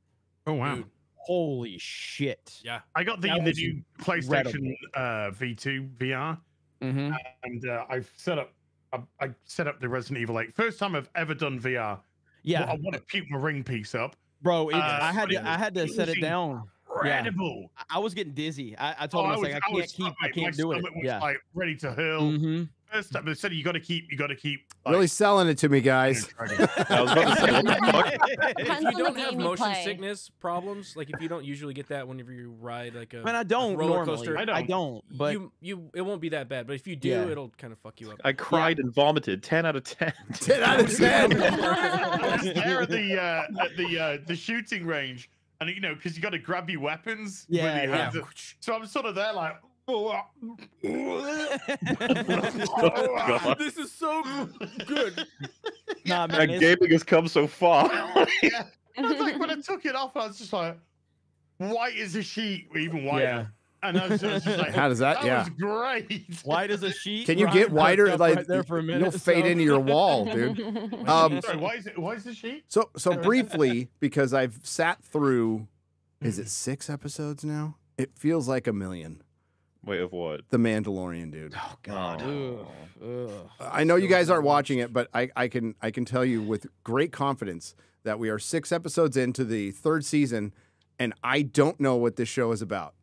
Speaker 9: Oh wow!
Speaker 1: Dude.
Speaker 6: Holy shit!
Speaker 1: Yeah.
Speaker 9: I got the,
Speaker 6: That
Speaker 9: the
Speaker 6: was
Speaker 9: new PlayStation uh, V2 VR,
Speaker 6: Mm-hmm.
Speaker 9: and uh, I've set up. I, I set up the Resident Evil 8. First time I've ever done VR.
Speaker 6: Yeah,
Speaker 9: I want to puke my ring piece up.
Speaker 6: bro, it,
Speaker 9: Uh,
Speaker 6: I had to, I had to set it down. Yeah.
Speaker 9: Incredible.
Speaker 6: I- I was getting dizzy. I, I told
Speaker 9: Oh,
Speaker 6: him I was, like, I can't
Speaker 9: was
Speaker 6: keep, I
Speaker 9: stomach-
Speaker 6: can't
Speaker 9: my
Speaker 6: do it.
Speaker 9: was
Speaker 6: Yeah.
Speaker 9: like ready to hurl.
Speaker 6: Mm-hmm.
Speaker 9: First time they said you got to keep, you got to keep. Like,
Speaker 5: Really selling it to me, guys.
Speaker 10: I was about to say, what the fuck?
Speaker 1: If you don't have motion
Speaker 8: play.
Speaker 1: sickness problems, like if you don't usually get that whenever you ride like a
Speaker 6: Man, I don't
Speaker 1: roller
Speaker 6: normally.
Speaker 1: coaster,
Speaker 9: I
Speaker 6: I
Speaker 9: don't.
Speaker 6: don't. But
Speaker 1: you you it won't be that bad. But if you do,
Speaker 6: Yeah.
Speaker 1: it'll kind of fuck you up.
Speaker 10: I cried and vomited. Ten out of ten.
Speaker 5: 10 out of 10.
Speaker 9: I was there at the uh, at the uh, the shooting range, and you know, because you got to grab your weapons. with
Speaker 6: Yeah,
Speaker 9: your
Speaker 6: yeah.
Speaker 9: hands. So I'm sort of there, like. Oh,
Speaker 10: God.
Speaker 1: this is so good.
Speaker 6: nah, man, it's-
Speaker 10: gaming has come so far.
Speaker 9: yeah. I was like, when I took it off, I was just like, white as a sheet, even whiter.
Speaker 6: Yeah.
Speaker 9: And I was, I was just like,
Speaker 5: How does that-
Speaker 9: That
Speaker 5: yeah.
Speaker 9: was great.
Speaker 6: Wide as a sheet.
Speaker 5: Can you get
Speaker 6: hooked
Speaker 5: wider? Like
Speaker 6: right there for a minute.
Speaker 5: you'll fade
Speaker 6: so-
Speaker 5: into your wall, dude. Um,
Speaker 9: Sorry, why is it? Why is the sheet?
Speaker 5: So so briefly, because I've sat through, is it six episodes now? It feels like a million.
Speaker 10: Wait, of what?
Speaker 5: The Mandalorian, dude.
Speaker 12: Oh God. Oh.
Speaker 5: I know you guys aren't watching it, but I, I can I can tell you with great confidence that we are six episodes into the third season, and I don't know what this show is about.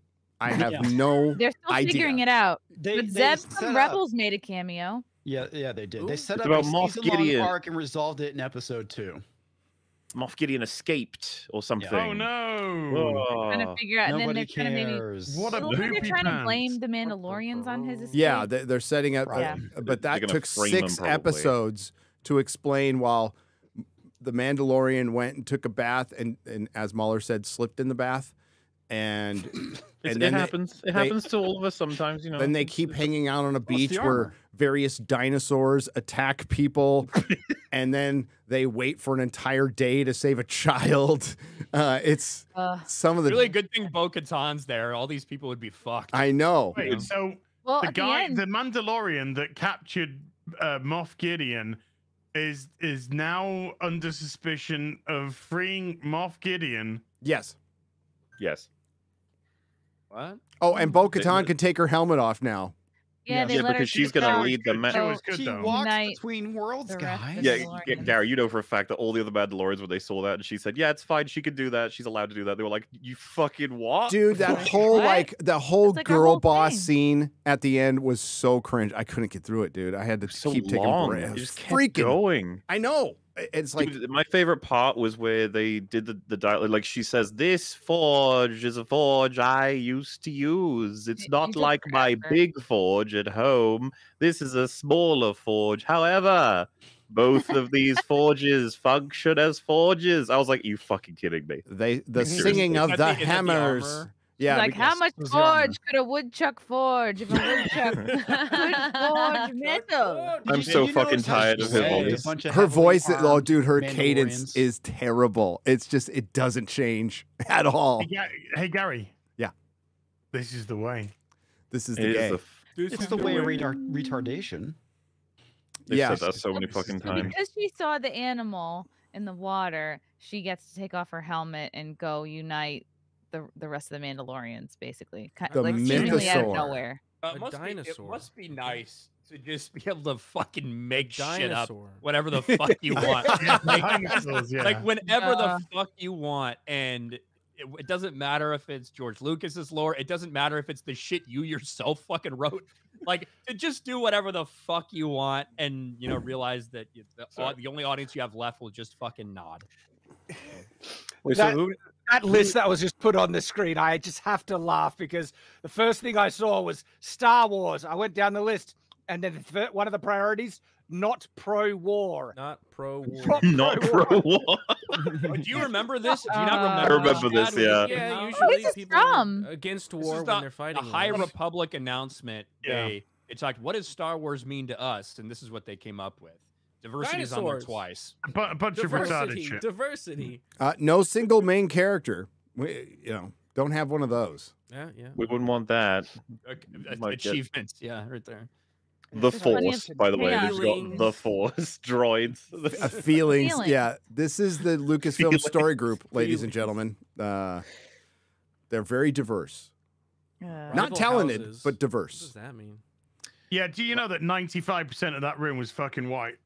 Speaker 5: I have
Speaker 12: Yeah.
Speaker 5: no
Speaker 13: They're still
Speaker 5: idea.
Speaker 13: figuring it out.
Speaker 12: They-
Speaker 13: but
Speaker 12: they
Speaker 13: Zeb
Speaker 12: set
Speaker 13: from
Speaker 12: up-
Speaker 13: Rebels made a cameo.
Speaker 12: Yeah, yeah, they did. They set
Speaker 10: It's
Speaker 12: up
Speaker 10: about
Speaker 12: a
Speaker 10: Moff
Speaker 12: season-long
Speaker 10: Gideon.
Speaker 12: arc and resolved it in episode two.
Speaker 10: Moff Gideon escaped or something.
Speaker 9: Oh no!
Speaker 13: Trying to
Speaker 10: Oh.
Speaker 13: figure out, and then they're trying to maybe.
Speaker 9: What a
Speaker 13: Well, they're
Speaker 9: poopy
Speaker 13: trying to blame the Mandalorians on his escape.
Speaker 5: Yeah, they, they're setting up,
Speaker 13: Yeah.
Speaker 5: uh, but that took six
Speaker 10: probably.
Speaker 5: episodes to explain while the Mandalorian went and took a bath and, and as Mauler said, slipped in the bath, and
Speaker 10: It's-
Speaker 5: and
Speaker 10: it
Speaker 5: then they-
Speaker 10: happens. it
Speaker 5: they-
Speaker 10: happens to all of us sometimes, you know.
Speaker 5: Then they keep hanging out on a beach where
Speaker 12: armor?
Speaker 5: various dinosaurs attack people, and then they wait for an entire day to save a child. Uh, it's
Speaker 13: Uh,
Speaker 5: some of the.
Speaker 7: really good thing Bo Katan's there. All these people would be fucked.
Speaker 5: I know.
Speaker 9: Wait, so
Speaker 13: well,
Speaker 9: the
Speaker 13: at
Speaker 9: guy,
Speaker 13: the
Speaker 9: the, Mandalorian that captured uh, Moff Gideon, is is now under suspicion of freeing Moff Gideon.
Speaker 5: Yes.
Speaker 10: Yes.
Speaker 7: What?
Speaker 5: Oh, and Bo Katan can take her helmet off now.
Speaker 13: yeah, they
Speaker 10: Yeah, because she's gonna
Speaker 13: out
Speaker 10: lead the
Speaker 9: She oh,
Speaker 10: ma-
Speaker 9: was good
Speaker 12: She
Speaker 9: though.
Speaker 12: walks
Speaker 13: Unite
Speaker 12: between worlds,
Speaker 13: the
Speaker 12: guys.
Speaker 10: Yeah, yeah, Gary, you know for a fact that all the other Mandalorians, when they saw that, and she said, "Yeah, it's fine. She could do that. She's allowed to do that." They were like, "You fucking what,
Speaker 5: Dude, that whole
Speaker 13: What?
Speaker 5: like the whole
Speaker 13: like
Speaker 5: girl
Speaker 13: whole
Speaker 5: boss
Speaker 13: thing.
Speaker 5: scene at the end was so cringe. I couldn't get through it, dude. I had to
Speaker 10: so
Speaker 5: keep taking
Speaker 10: long.
Speaker 5: breaths.
Speaker 10: It
Speaker 5: It was
Speaker 10: just kept
Speaker 5: freaking.
Speaker 10: going."
Speaker 5: I know. I- It's like
Speaker 10: Dude, my favorite part was where they did the, the dialogue. Like she says, "This forge is a forge I used to use. It's
Speaker 13: It-
Speaker 10: not like my
Speaker 13: forever.
Speaker 10: big forge at home. This is a smaller forge. However, both of these forges function as forges." I was like, "You fucking kidding me?"
Speaker 5: they the
Speaker 10: Seriously.
Speaker 5: singing of the
Speaker 7: the- the
Speaker 5: hammers.
Speaker 7: Armor?
Speaker 5: yeah,
Speaker 13: like how much
Speaker 12: was the armor.
Speaker 13: forge could a woodchuck forge if a woodchuck could forge metal?
Speaker 10: I'm so fucking tired of him
Speaker 12: saved a
Speaker 10: always.
Speaker 12: bunch of
Speaker 5: her voice, oh dude, her cadence is terrible. It's just it doesn't change at all.
Speaker 9: Hey, hey, Gary.
Speaker 5: Yeah.
Speaker 9: This is the way.
Speaker 5: This is
Speaker 10: It
Speaker 5: the
Speaker 10: is
Speaker 5: game.
Speaker 10: the-
Speaker 12: It's the way of retardation.
Speaker 10: They've
Speaker 5: Yeah.
Speaker 10: said that so many fucking times.
Speaker 13: because she saw the animal in the water, she gets to take off her helmet and go unite the the rest of the Mandalorians, basically. Kind
Speaker 5: The
Speaker 13: like seemingly out of nowhere.
Speaker 7: Uh,
Speaker 1: A
Speaker 7: it must Be, it must be nice to just be able to fucking make shit up whatever the fuck you want. like,
Speaker 9: yeah.
Speaker 7: like whenever
Speaker 13: Yeah.
Speaker 7: the fuck you want, and it, it doesn't matter if it's George Lucas's lore. It doesn't matter if it's the shit you yourself fucking wrote. Like to just do whatever the fuck you want, and you know realize that you, the, the only audience you have left will just fucking nod.
Speaker 10: Wait,
Speaker 11: That-
Speaker 10: so who,
Speaker 11: that list that was just put on the screen, I just have to laugh because the first thing I saw was Star Wars. I went down the list, and then one of the priorities, not pro war.
Speaker 1: Not pro war.
Speaker 11: Not
Speaker 10: not
Speaker 11: pro-war.
Speaker 10: pro war?
Speaker 7: Oh, do you remember this? Do you not
Speaker 13: Uh,
Speaker 7: remember?
Speaker 10: I remember this,
Speaker 7: Chad,
Speaker 10: yeah.
Speaker 1: Yeah,
Speaker 7: out?
Speaker 1: usually
Speaker 13: this
Speaker 1: people
Speaker 13: from?
Speaker 1: against
Speaker 7: This
Speaker 1: war
Speaker 7: is
Speaker 1: when
Speaker 7: the,
Speaker 1: they're fighting.
Speaker 7: the High
Speaker 1: wars.
Speaker 7: Republic announcement
Speaker 9: Yeah.
Speaker 7: day. It's like, what does Star Wars mean to us? And this is what they came up with. Diversity is on there twice.
Speaker 9: A bu- a bunch of retarded
Speaker 1: Diversity,
Speaker 9: shit.
Speaker 1: diversity.
Speaker 5: Uh, no single main character. We, you know, don't have one of those.
Speaker 1: Yeah, yeah.
Speaker 10: we wouldn't want that.
Speaker 7: Okay,
Speaker 10: Might get-
Speaker 7: Achievements, yeah, right there.
Speaker 10: The
Speaker 13: There's
Speaker 10: Force, by the way, they've got the Force droids.
Speaker 5: Uh, feelings.
Speaker 13: Feelings.
Speaker 5: Yeah, this is the Lucasfilm
Speaker 10: Feelings.
Speaker 5: story group, ladies and gentlemen. Uh, they're very diverse.
Speaker 13: Uh,
Speaker 5: Not talented,
Speaker 1: houses.
Speaker 5: but diverse.
Speaker 1: What
Speaker 5: diverse.
Speaker 1: does that mean?
Speaker 9: Yeah, do you know that 95% of that room was fucking white?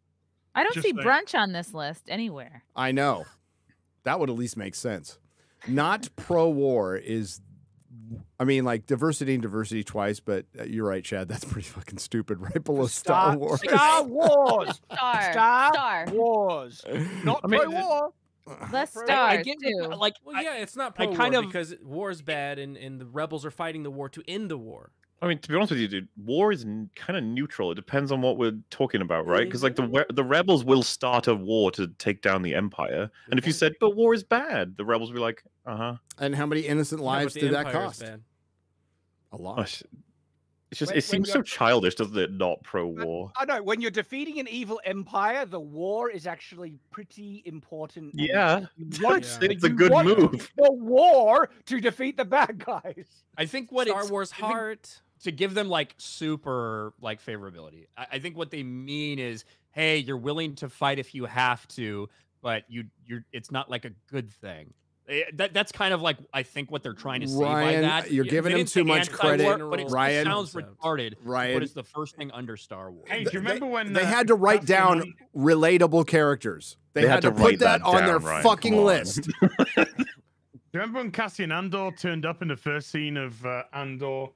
Speaker 13: I don't
Speaker 9: Just
Speaker 13: see
Speaker 9: saying.
Speaker 13: brunch on this list anywhere.
Speaker 5: I know. That would at least make sense. Not pro war is, I mean, like diversity and diversity twice, but uh, you're right, Chad. That's pretty fucking stupid. Right below Star, Wars.
Speaker 11: Star Wars.
Speaker 13: Star.
Speaker 11: Star
Speaker 13: Star.
Speaker 11: Wars. Not
Speaker 10: I mean,
Speaker 11: pro war.
Speaker 13: Less
Speaker 7: I-
Speaker 13: stars
Speaker 7: I get
Speaker 13: too.
Speaker 7: it, like
Speaker 1: Well, yeah, it's not
Speaker 7: I
Speaker 1: pro
Speaker 7: kind
Speaker 1: war
Speaker 7: of-
Speaker 1: because war's bad and, and the rebels are fighting the war to end the war.
Speaker 10: I mean, to be honest with you, dude, war is kind of neutral. It depends on what we're talking about, right? Because like the we- the rebels will start a war to take down the empire, and if you said, "But war is bad," the rebels will be like, "Uh huh."
Speaker 5: And how many innocent lives
Speaker 1: the
Speaker 5: did that cost? A lot.
Speaker 10: It's just
Speaker 11: When-
Speaker 10: it
Speaker 11: when
Speaker 10: seems so
Speaker 11: you're-
Speaker 10: childish, doesn't it? Not pro war.
Speaker 11: I know when you're defeating an evil empire, the war is actually pretty important. and
Speaker 10: Yeah,
Speaker 11: you want-
Speaker 10: it's- it's a
Speaker 11: you
Speaker 10: good
Speaker 11: want
Speaker 10: move.
Speaker 11: The war to defeat the bad guys.
Speaker 7: I think what
Speaker 1: Star
Speaker 7: it's-
Speaker 1: Wars
Speaker 7: I think
Speaker 1: heart.
Speaker 7: To give them like super like favorability. I, I think what they mean is, hey, you're willing to fight if you have to, but you you're it's not like a good thing. Eh, That that's kind of like I think what they're trying to say by
Speaker 5: Ryan,
Speaker 7: that.
Speaker 5: you're giving
Speaker 7: they
Speaker 5: him too much
Speaker 7: anti-war,
Speaker 5: credit.
Speaker 7: But it
Speaker 5: Ryan-
Speaker 7: sounds retarded.
Speaker 5: Ryan-
Speaker 7: but it's the first thing under Star Wars.
Speaker 9: Hey, do you remember when
Speaker 5: they
Speaker 9: uh,
Speaker 5: had to write down relatable characters. They, had, to, put
Speaker 10: write
Speaker 5: that,
Speaker 10: that
Speaker 5: on their
Speaker 10: Ryan,
Speaker 5: fucking
Speaker 10: on.
Speaker 5: list.
Speaker 9: Do you remember when Cassian Andor turned up in the first scene of uh, Andor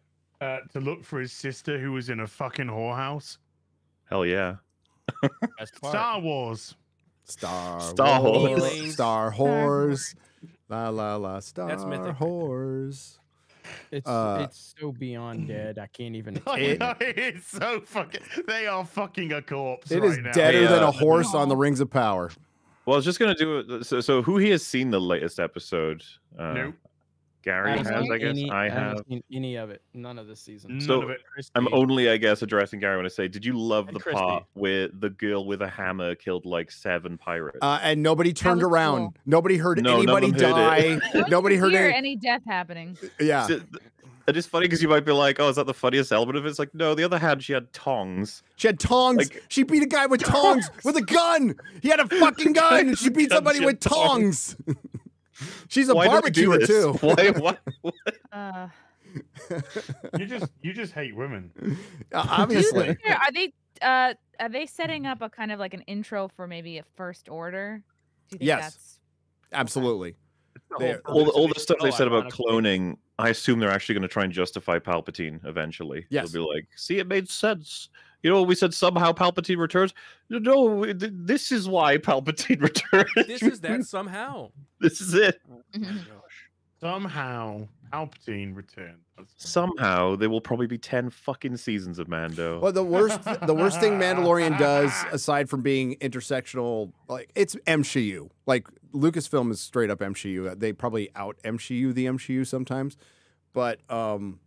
Speaker 9: uh, to look for his sister who was in a fucking whorehouse?
Speaker 10: Hell yeah.
Speaker 9: Star Wars.
Speaker 5: Star
Speaker 10: Star
Speaker 5: Wars,
Speaker 10: Wars.
Speaker 5: Star Whores, la la la, Star
Speaker 6: That's mythic right
Speaker 5: Whores.
Speaker 6: It's
Speaker 5: Uh,
Speaker 6: it's so beyond dead. I can't even.
Speaker 9: I
Speaker 5: It-
Speaker 9: know, it's so fucking. They are fucking a corpse.
Speaker 5: It
Speaker 9: right
Speaker 5: is
Speaker 9: now.
Speaker 5: deader
Speaker 10: Hey,
Speaker 5: than a horse on the Rings of Power.
Speaker 10: Well, I was just gonna do it. So, so who he has seen the latest episode? Uh,
Speaker 9: Nope.
Speaker 10: Gary
Speaker 6: haven't
Speaker 10: has,
Speaker 6: seen
Speaker 10: I guess.
Speaker 6: any-
Speaker 10: I
Speaker 6: haven't
Speaker 10: have.
Speaker 6: seen any of it. None of this season.
Speaker 10: So
Speaker 9: of it.
Speaker 10: I'm only, I guess, addressing Gary when I say, did you love
Speaker 7: And
Speaker 10: the
Speaker 7: Christy.
Speaker 10: part where the girl with a hammer killed like seven pirates?
Speaker 5: Uh, and nobody turned around.
Speaker 13: cool.
Speaker 5: Nobody heard
Speaker 10: No,
Speaker 5: anybody die.
Speaker 10: heard
Speaker 5: nobody heard
Speaker 13: hear
Speaker 5: any.
Speaker 13: any death happening.
Speaker 5: Yeah.
Speaker 10: So, It is funny because you might be like, "Oh, is that the funniest element of it?" It's like, no. The other hand, she had tongs.
Speaker 5: She had tongs.
Speaker 10: Like-
Speaker 5: she beat a guy with tongs with a gun. He had a fucking gun, and she beat somebody with
Speaker 10: had tongs.
Speaker 5: Tongs. She's a
Speaker 10: Why do we do
Speaker 5: barbecuer too.
Speaker 10: Why? Why?
Speaker 13: Uh,
Speaker 9: You just you just hate women.
Speaker 5: Uh, Obviously.
Speaker 13: they're- they uh are they setting up a kind of like an intro for maybe a first order? Do you think
Speaker 5: Yes.
Speaker 13: that's
Speaker 5: Absolutely.
Speaker 7: the
Speaker 10: all,
Speaker 7: purpose
Speaker 10: all the stuff they said about cloning, I assume they're actually going to try and justify Palpatine eventually.
Speaker 5: Yes.
Speaker 10: They'll be like, see, it made sense. You know, we said somehow Palpatine returns. No, th- this is why Palpatine returns.
Speaker 1: This is that somehow.
Speaker 10: this is it.
Speaker 9: Somehow Palpatine returned.
Speaker 10: Somehow there will probably be ten fucking seasons of Mando.
Speaker 5: Well, the worst, the worst thing Mandalorian does, aside from being intersectional, like it's MCU. Like Lucasfilm is straight up MCU. They probably out MCU the MCU sometimes, but um,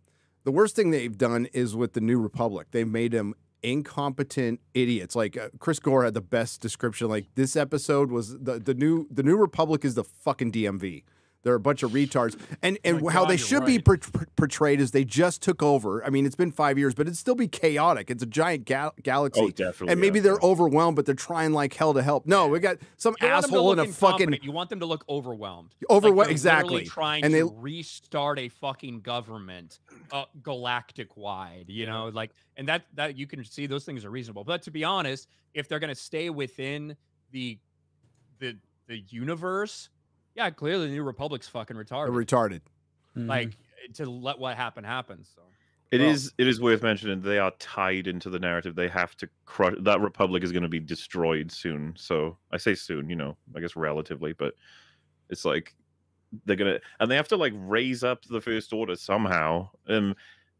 Speaker 5: the worst thing they've done is with the New Republic. They've made them incompetent idiots. Like uh, Chris Gore had the best description. Like this episode was the the new the New Republic is the fucking DMV. They're a bunch of retards, and and
Speaker 9: my
Speaker 5: how
Speaker 9: God,
Speaker 5: they
Speaker 9: you're
Speaker 5: should be
Speaker 9: right.
Speaker 5: por- por- portrayed is they just took over. I mean, it's been five years, but it'd still be chaotic. It's a giant gal- galaxy,
Speaker 10: Oh, definitely,
Speaker 5: and maybe
Speaker 10: yeah,
Speaker 5: they're overwhelmed, but they're trying like hell to help. No, we got some
Speaker 7: You want them to
Speaker 5: asshole in a fucking
Speaker 7: You want them to look overwhelmed.
Speaker 5: Overwhel-
Speaker 7: Like
Speaker 5: exactly.
Speaker 7: Trying
Speaker 5: And
Speaker 7: to
Speaker 5: they-
Speaker 7: restart a fucking government, uh, galactic wide. You know, like, and that that you can see those things are reasonable. But to be honest, if they're gonna stay within the the the universe, yeah, clearly the New Republic's fucking
Speaker 5: they're
Speaker 7: retarded.
Speaker 5: retarded.
Speaker 7: like to let what happen happen. So
Speaker 10: It
Speaker 5: Well-
Speaker 10: is. It is worth mentioning they are tied into the narrative. They have to crush that republic is going to be destroyed soon. So I say soon, you know, I guess relatively, but it's like they're gonna and they have to like raise up the first order somehow. Um,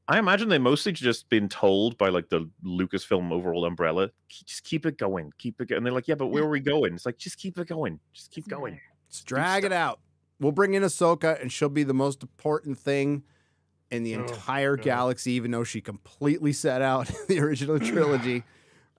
Speaker 10: I imagine they mostly just been told by like the Lucasfilm overall umbrella, "K- just keep it going, keep it going. And they're like, yeah, but where are we going? It's like just keep it going, just keep going.
Speaker 5: Drag it out. We'll bring in Ahsoka, and she'll be the most important thing in the
Speaker 9: Oh,
Speaker 5: entire
Speaker 9: God.
Speaker 5: galaxy, even though she completely set out the original trilogy.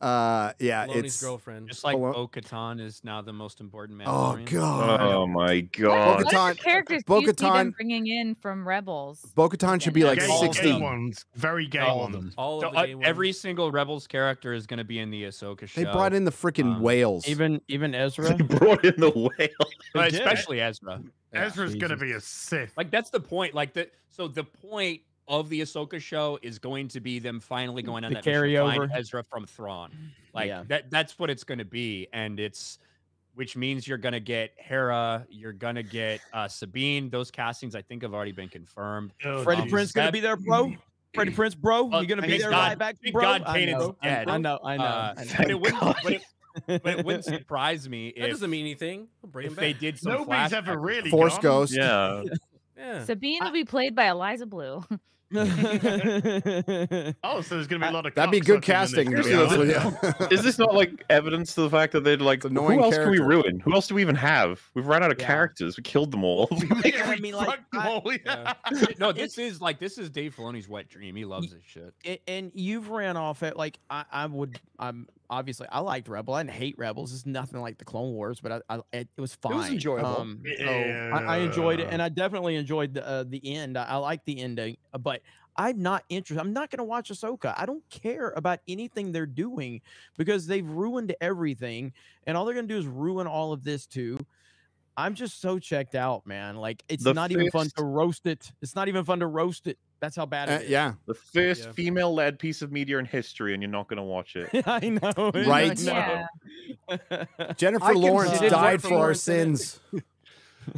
Speaker 5: Uh, yeah,
Speaker 1: Filoni's
Speaker 5: it's
Speaker 1: girlfriend.
Speaker 7: just like
Speaker 5: Hello?
Speaker 7: Bo Katan is now the most important
Speaker 5: man.
Speaker 7: oh
Speaker 5: god.
Speaker 10: Oh my god.
Speaker 13: what
Speaker 5: Bo-Katan-
Speaker 13: other characters do you see them
Speaker 5: Bo-Katan-
Speaker 13: bringing in from Rebels?
Speaker 5: Bo-Katan should be like
Speaker 9: gay,
Speaker 7: all of
Speaker 9: gay
Speaker 5: sixty.
Speaker 9: ones, very gay
Speaker 7: All of them.
Speaker 1: All
Speaker 7: So,
Speaker 1: of the
Speaker 7: uh,
Speaker 1: gay
Speaker 7: every single Rebels character is going to be in the Ahsoka show.
Speaker 5: They brought in the freaking
Speaker 7: Um,
Speaker 5: whales.
Speaker 6: Even even Ezra.
Speaker 10: They brought in the whale.
Speaker 7: especially Ezra.
Speaker 9: Ezra's gonna be a Sith.
Speaker 7: Like that's the point. Like the so the point of the Ahsoka show is going to be them finally going on
Speaker 6: The
Speaker 7: that mission to find
Speaker 6: carryover.
Speaker 7: Ezra from Thrawn. Like
Speaker 6: Yeah.
Speaker 7: that that's what it's going to be, and it's which means you're going to get Hera, you're going to get uh, Sabine. Those castings I think have already been confirmed.
Speaker 9: Oh,
Speaker 6: Freddie
Speaker 7: Um,
Speaker 6: Prinze gonna be there, bro. Freddie Prinze, bro.
Speaker 7: Well,
Speaker 6: you gonna be there
Speaker 7: God-
Speaker 6: live action, bro?
Speaker 7: God
Speaker 6: I
Speaker 7: Kanan's
Speaker 6: know.
Speaker 7: dead.
Speaker 6: I know. I know.
Speaker 7: Uh,
Speaker 6: I know.
Speaker 7: but it wouldn't. But it, but it wouldn't surprise me
Speaker 1: That
Speaker 7: if,
Speaker 1: doesn't mean anything. We'll him
Speaker 7: if they
Speaker 1: back.
Speaker 7: did some.
Speaker 9: Nobody's
Speaker 7: flashbacks
Speaker 9: ever really.
Speaker 5: Force
Speaker 9: gone.
Speaker 5: Ghost.
Speaker 10: Yeah.
Speaker 1: Yeah.
Speaker 13: Sabine will be played by Eliza Blue.
Speaker 9: Oh, so there's gonna be a lot of.
Speaker 5: That'd be good casting.
Speaker 9: in
Speaker 5: To
Speaker 9: this
Speaker 5: be honest with
Speaker 9: show.
Speaker 5: you.
Speaker 10: Is this not like evidence to the fact that they'd like,
Speaker 5: annoying
Speaker 10: who else can we ruin? Who else do we even have? We've run out of
Speaker 6: Yeah.
Speaker 10: characters. We killed them all.
Speaker 6: I mean, like,
Speaker 9: Fuck
Speaker 6: I-
Speaker 9: Molly.
Speaker 7: no, this is like this is Dave Filoni's wet dream. He loves this shit.
Speaker 6: A- and you've ran off at like I, I would I'm obviously I liked Rebel. I didn't hate Rebels. It's nothing like the Clone Wars, but I, I it, it was fine.
Speaker 11: It was enjoyable.
Speaker 6: Um, so I, I enjoyed it, and I definitely enjoyed the uh, the end. I, I like the ending, uh, but I'm not interested. I'm not going to watch Ahsoka. I don't care about anything they're doing because they've ruined everything, and all they're going to do is ruin all of this too. I'm just so checked out, man. Like it's
Speaker 10: The
Speaker 6: not even fun to roast it. It's not even fun to roast it. That's how bad
Speaker 5: Uh,
Speaker 6: it is.
Speaker 5: yeah.
Speaker 10: the first
Speaker 6: Yeah.
Speaker 10: female-led piece of media in history, and you're not going to watch it.
Speaker 6: I know. I
Speaker 5: Right.
Speaker 13: Yeah.
Speaker 6: know.
Speaker 5: Jennifer
Speaker 11: I
Speaker 5: Lawrence died for our
Speaker 11: Lawrence in it.
Speaker 5: sins.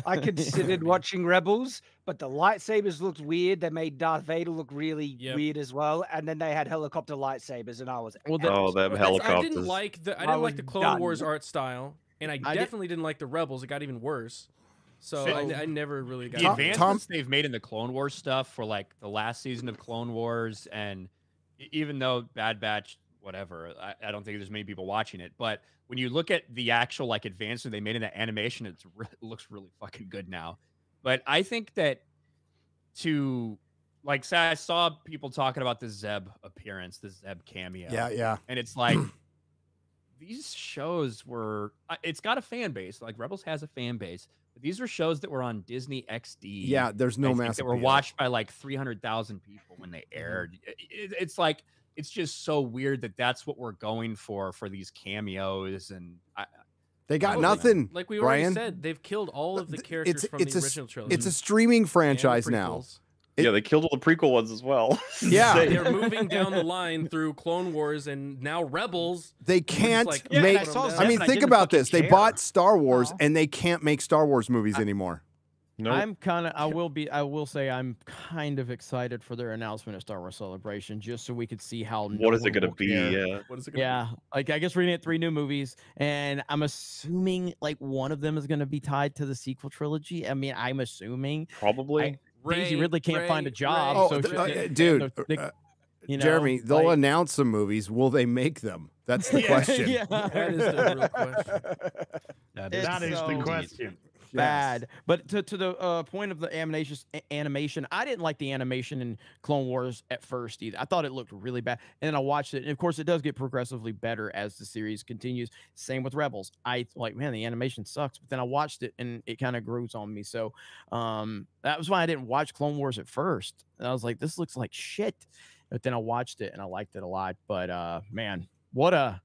Speaker 11: I considered watching Rebels, but the lightsabers looked weird. They made Darth Vader look really
Speaker 14: Yep.
Speaker 11: weird as well, and then they had helicopter lightsabers, and I was
Speaker 6: Well,
Speaker 11: out.
Speaker 6: the-
Speaker 10: Oh, them
Speaker 14: I didn't like the I
Speaker 11: I
Speaker 14: didn't
Speaker 11: was
Speaker 14: like the Clone
Speaker 11: done.
Speaker 14: Wars art style, and I,
Speaker 6: I
Speaker 14: definitely didn't like the Rebels. It got even worse. So
Speaker 7: So-
Speaker 14: I, I never really got
Speaker 7: The
Speaker 5: Tom-
Speaker 7: advancements they've made in the Clone Wars stuff for like the last season of Clone Wars, and even though Bad Batch, whatever, I, I don't think there's many people watching it, but when you look at the actual like advancement they made in the animation, it's re- it looks really fucking good now. But I think that to like say I saw people talking about the Zeb appearance, the Zeb cameo.
Speaker 5: Yeah, yeah.
Speaker 7: And it's like these shows were uh, it's got a fan base. Like Rebels has a fan base. But these were shows that were on Disney XD.
Speaker 5: Yeah, there's no mass
Speaker 7: that were watched by like 300,000 people when they aired. I- it- it's like it's just so weird that that's what we're going for for these cameos and I,
Speaker 5: They got nothing.
Speaker 14: Like we already
Speaker 5: Brian.
Speaker 14: said, they've killed all of the characters
Speaker 5: it's
Speaker 14: from
Speaker 5: it's
Speaker 14: the
Speaker 5: a s-
Speaker 14: original trilogy.
Speaker 5: it's a streaming
Speaker 14: and now.
Speaker 5: franchise now.
Speaker 14: prequels.
Speaker 10: yeah, they killed all the prequel ones as well.
Speaker 5: Yeah.
Speaker 14: They're moving down the line through Clone Wars and now Rebels.
Speaker 5: They can't
Speaker 14: like,
Speaker 11: Yeah, and
Speaker 5: make.
Speaker 11: I saw
Speaker 5: I mean,
Speaker 11: and I
Speaker 5: think about
Speaker 11: fucking
Speaker 5: this. They bought Star Wars,
Speaker 11: Aw.
Speaker 5: and they can't make Star Wars movies anymore.
Speaker 10: No,
Speaker 6: I'm kind of. I will be. I will say I'm kind of excited for their announcement of Star Wars Celebration, just so we could see how. no
Speaker 10: what is it going to be?
Speaker 6: care.
Speaker 10: Yeah.
Speaker 14: What is it gonna
Speaker 6: Yeah, like I guess we're gonna get three new movies, and I'm assuming like one of them is gonna be tied to the sequel trilogy. I mean, I'm assuming
Speaker 10: Probably.
Speaker 6: I, Daisy Ridley can't find a job,
Speaker 5: Oh,
Speaker 6: so
Speaker 5: th- uh,
Speaker 6: they-
Speaker 5: dude,
Speaker 6: so they-
Speaker 5: uh,
Speaker 6: you know,
Speaker 5: Jeremy, they'll
Speaker 6: like-
Speaker 5: announce some movies. Will they make them? That's the
Speaker 6: Yeah,
Speaker 5: question.
Speaker 6: yeah.
Speaker 14: That is the real question.
Speaker 12: That
Speaker 6: It's
Speaker 9: That is
Speaker 6: so-
Speaker 9: the question.
Speaker 6: Bad. But to, to the uh, point of the animation, animation, I didn't like the animation in Clone Wars at first either. I thought it looked really bad, and then I watched it, and of course, it does get progressively better as the series continues. Same with Rebels. I like, man, the animation sucks, but then I watched it, and it kind of grows on me. So, um, that was why I didn't watch Clone Wars at first. And I was like, this looks like shit. But then I watched it, and I liked it a lot. But uh, man, what a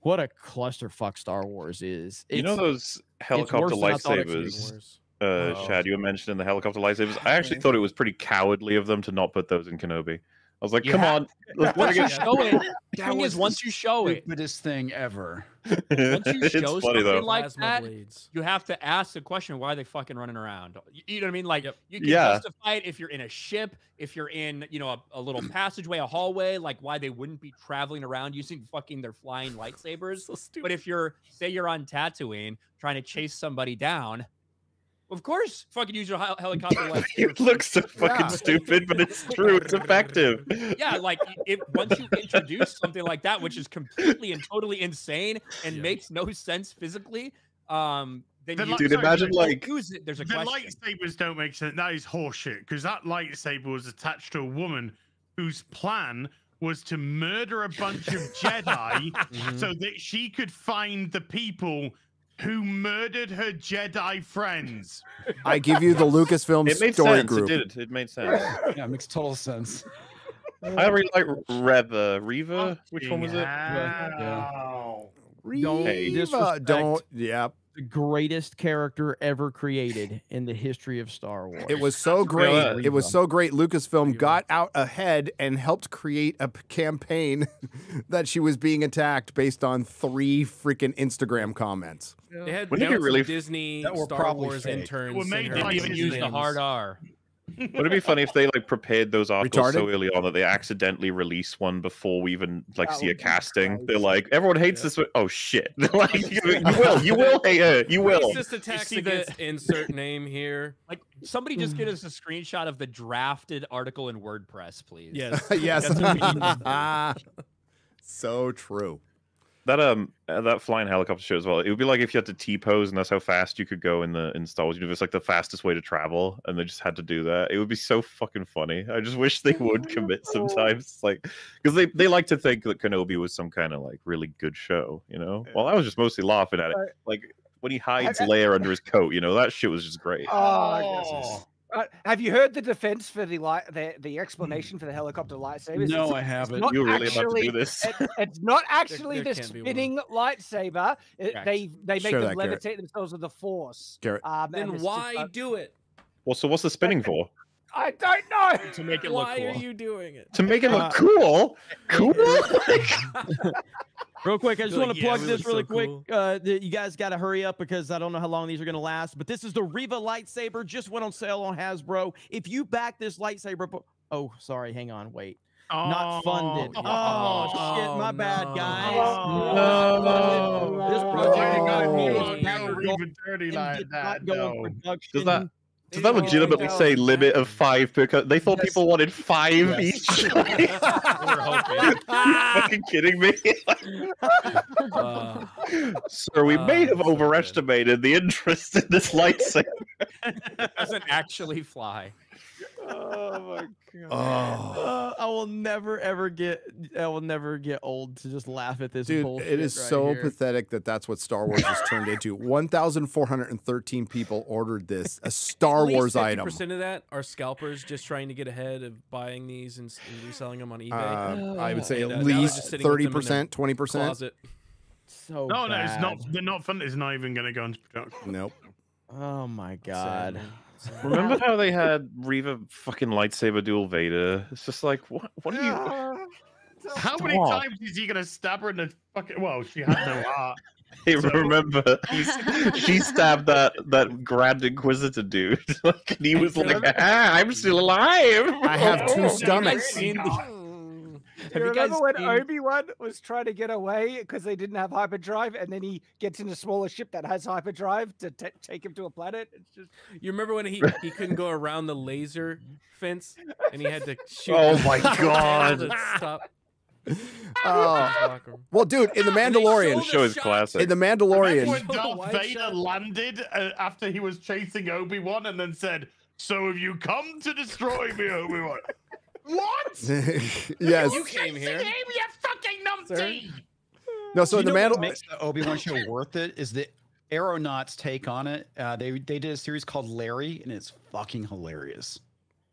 Speaker 6: what a clusterfuck Star Wars is.
Speaker 10: You know those helicopter
Speaker 6: worse than I thought it could be.
Speaker 10: lightsabers? Uh,
Speaker 6: Oh.
Speaker 10: Chad, you mentioned mentioning the helicopter lightsabers. I actually thought it was pretty cowardly of them to not put those in Kenobi. I was like,
Speaker 7: You
Speaker 10: come
Speaker 7: have-
Speaker 10: on, let's
Speaker 7: once you show it, the
Speaker 12: That
Speaker 7: thing
Speaker 12: was
Speaker 7: is once you show it,
Speaker 12: Stupidest thing ever.
Speaker 7: once you
Speaker 10: it's
Speaker 7: show
Speaker 10: funny
Speaker 7: something
Speaker 10: though.
Speaker 7: like
Speaker 14: Plasma
Speaker 7: that,
Speaker 14: blades.
Speaker 7: you have to ask the question why are they fucking running around you, you know what i mean like
Speaker 14: Yep.
Speaker 7: you can
Speaker 10: Yeah.
Speaker 7: justify it if you're in a ship if you're in you know a, a little passageway a hallway like why they wouldn't be traveling around using fucking their flying lightsabers
Speaker 14: So stupid.
Speaker 7: but if you're say you're on tatooine trying to chase somebody down of course fucking use your hel- helicopter
Speaker 10: you
Speaker 7: lightsaber
Speaker 10: look so fucking
Speaker 5: Yeah.
Speaker 10: stupid, but it's true. It's effective.
Speaker 7: yeah, like if once you introduce something like that, which is completely and totally insane and
Speaker 14: Yeah.
Speaker 7: makes no sense physically, um, then
Speaker 9: The
Speaker 7: you
Speaker 9: li-
Speaker 10: Dude,
Speaker 9: sorry,
Speaker 10: imagine
Speaker 9: sorry,
Speaker 10: like
Speaker 7: use it. There's a
Speaker 9: the
Speaker 7: question.
Speaker 9: lightsabers don't make sense. That is horseshit because that lightsaber was attached to a woman whose plan was to murder a bunch of Jedi so that she could find the people who murdered her Jedi friends.
Speaker 5: I give you the Lucasfilm
Speaker 10: it made
Speaker 5: story
Speaker 10: sense.
Speaker 5: group.
Speaker 10: It did. It made sense.
Speaker 12: Yeah, it makes total sense.
Speaker 10: I really like Rev uh, Reva. Which one was it?
Speaker 9: Wow.
Speaker 6: Don't
Speaker 10: Hey.
Speaker 5: Don't. Yep.
Speaker 6: The greatest character ever created in the history of Star Wars.
Speaker 5: It was so
Speaker 10: real
Speaker 5: great.
Speaker 10: ad.
Speaker 5: It was so great. Lucasfilm got out ahead and helped create a p- campaign that she was being attacked based on three freaking Instagram comments.
Speaker 14: They had
Speaker 10: Wouldn't it really
Speaker 14: Disney
Speaker 12: That
Speaker 14: Star Wars
Speaker 12: fake.
Speaker 14: interns.
Speaker 9: Well,
Speaker 14: send
Speaker 9: made
Speaker 14: her
Speaker 9: by
Speaker 7: Didn't even use the hard R.
Speaker 10: Would it be funny if they like prepared those articles so early on that they accidentally release one before we even like
Speaker 11: That
Speaker 10: see a
Speaker 11: would be
Speaker 10: casting? They're like, everyone hates this. one." Oh shit! like, you, you will, you will hate her. You will.
Speaker 14: Racist attacks
Speaker 7: see the-
Speaker 14: insert name here.
Speaker 7: Like somebody just get us a screenshot of the drafted article in WordPress, please.
Speaker 14: Yes.
Speaker 5: yes.
Speaker 7: That's what
Speaker 5: so true.
Speaker 10: That um uh, that flying helicopter show as well. It would be like if you had to T pose and that's how fast you could go in the in Star Wars universe, like the fastest way to travel, and they just had to do that. It would be so fucking funny. I just wish they would commit sometimes, like because they they like to think that Kenobi was some kind of like really good show, you know. Well, I was just mostly laughing at it, like when he hides Leia under his coat, you know, that shit was just great.
Speaker 11: Oh, Uh, have you heard the defense for the light, the, the explanation for the helicopter lightsabers?
Speaker 12: No,
Speaker 11: It's-
Speaker 12: I haven't.
Speaker 10: You were really about to do this.
Speaker 11: it- it's not actually
Speaker 14: there
Speaker 11: the
Speaker 14: can't be one.
Speaker 11: spinning lightsaber. It-
Speaker 7: Correct.
Speaker 11: they they make
Speaker 5: Share
Speaker 11: them
Speaker 5: that, Garrett.
Speaker 11: levitate themselves with the force.
Speaker 5: Garrett.
Speaker 11: Um, and
Speaker 14: Then
Speaker 11: it's just,
Speaker 14: why
Speaker 11: uh,
Speaker 14: do it?
Speaker 10: Well, so what's the spinning for?
Speaker 11: I don't know.
Speaker 7: To make it look
Speaker 14: Why
Speaker 7: cool.
Speaker 14: are you doing it?
Speaker 10: To make it look
Speaker 6: Uh,
Speaker 10: cool. Cool.
Speaker 6: Real quick, I just
Speaker 14: like,
Speaker 6: want to
Speaker 14: "Yeah,
Speaker 6: plug
Speaker 14: we
Speaker 6: this really
Speaker 14: so
Speaker 6: quick.
Speaker 14: cool."
Speaker 6: Uh, th- you guys got to hurry up because I don't know how long these are going to last. But this is the Reva lightsaber. Just went on sale on Hasbro. If you back this lightsaber, po- oh, sorry, hang on, wait. Not funded.
Speaker 9: Oh,
Speaker 6: Oh, shit, my
Speaker 14: Oh,
Speaker 6: bad, guys.
Speaker 9: Oh,
Speaker 6: Not funded. This
Speaker 9: no.
Speaker 6: project
Speaker 9: Why
Speaker 6: got me
Speaker 9: gotta
Speaker 6: as
Speaker 9: do
Speaker 6: Hasbro
Speaker 9: even dirty like that,
Speaker 6: not go
Speaker 9: no.
Speaker 6: in production.
Speaker 10: Does that does that legitimately say limit of five per? co- They thought
Speaker 11: Yes.
Speaker 10: people wanted five
Speaker 7: Yes.
Speaker 10: each.
Speaker 7: We're
Speaker 10: you kidding me?
Speaker 14: Uh,
Speaker 10: Sir, we may
Speaker 14: Ah,
Speaker 10: have
Speaker 14: so good.
Speaker 10: overestimated the interest in this lightsaber.
Speaker 7: It doesn't actually fly.
Speaker 10: Oh my god.
Speaker 5: Oh.
Speaker 6: Uh, I will never ever get. I will never get old to just laugh at this.
Speaker 5: Dude,
Speaker 6: bullshit
Speaker 5: it is
Speaker 6: right
Speaker 5: so
Speaker 6: here.
Speaker 5: pathetic that that's what Star Wars has turned into. 1,413 people ordered this, a Star Wars item.
Speaker 14: percent of that are scalpers just trying to get ahead of buying these and, and reselling them on eBay.
Speaker 5: Uh, I would say
Speaker 14: And,
Speaker 5: at
Speaker 14: uh,
Speaker 5: least
Speaker 14: just sitting with them in their
Speaker 5: 30%, 20%.
Speaker 6: So
Speaker 9: No, no, it's not. They're not fun. It's not even going to go into production.
Speaker 5: Nope.
Speaker 6: Oh my god.
Speaker 14: man. Sad.
Speaker 10: Remember how they had Reva fucking lightsaber duel Vader? It's just like what? What are you?
Speaker 9: How many
Speaker 10: Stop.
Speaker 9: times is he going to stab her in the fucking? Well, she had no heart.
Speaker 10: Hey, remember he's, she stabbed that that Grand Inquisitor dude, like, and he was like, "Ah, I'm still alive."
Speaker 5: I have two
Speaker 9: Oh,
Speaker 5: stomachs.
Speaker 7: seen the-
Speaker 11: You
Speaker 7: Have you
Speaker 11: remember when
Speaker 7: seen-
Speaker 11: Obi Wan was trying to get away because they didn't have hyperdrive, and then he gets in a smaller ship that has hyperdrive to ta take him to a planet? It's just
Speaker 14: You remember when he, he couldn't go around the laser fence and he had to shoot?
Speaker 10: Oh my God.
Speaker 14: stop
Speaker 5: Oh.
Speaker 14: Walker.
Speaker 5: Well, dude, in the Mandalorian,
Speaker 10: The show is classic.
Speaker 5: in the Mandalorian,
Speaker 9: when Darth Vader
Speaker 14: shot.
Speaker 9: landed uh, after he was chasing Obi Wan and then said, "So have you come to destroy me, Obi Wan?" What?
Speaker 5: yes.
Speaker 14: You came here.
Speaker 9: Him, you fucking numpty!
Speaker 5: No, so
Speaker 12: Do
Speaker 5: in
Speaker 12: you
Speaker 5: the
Speaker 12: know what makes the Obi Wan show worth it is the Aeronauts take on it. Uh, they they did a series called Larry, and it's fucking hilarious.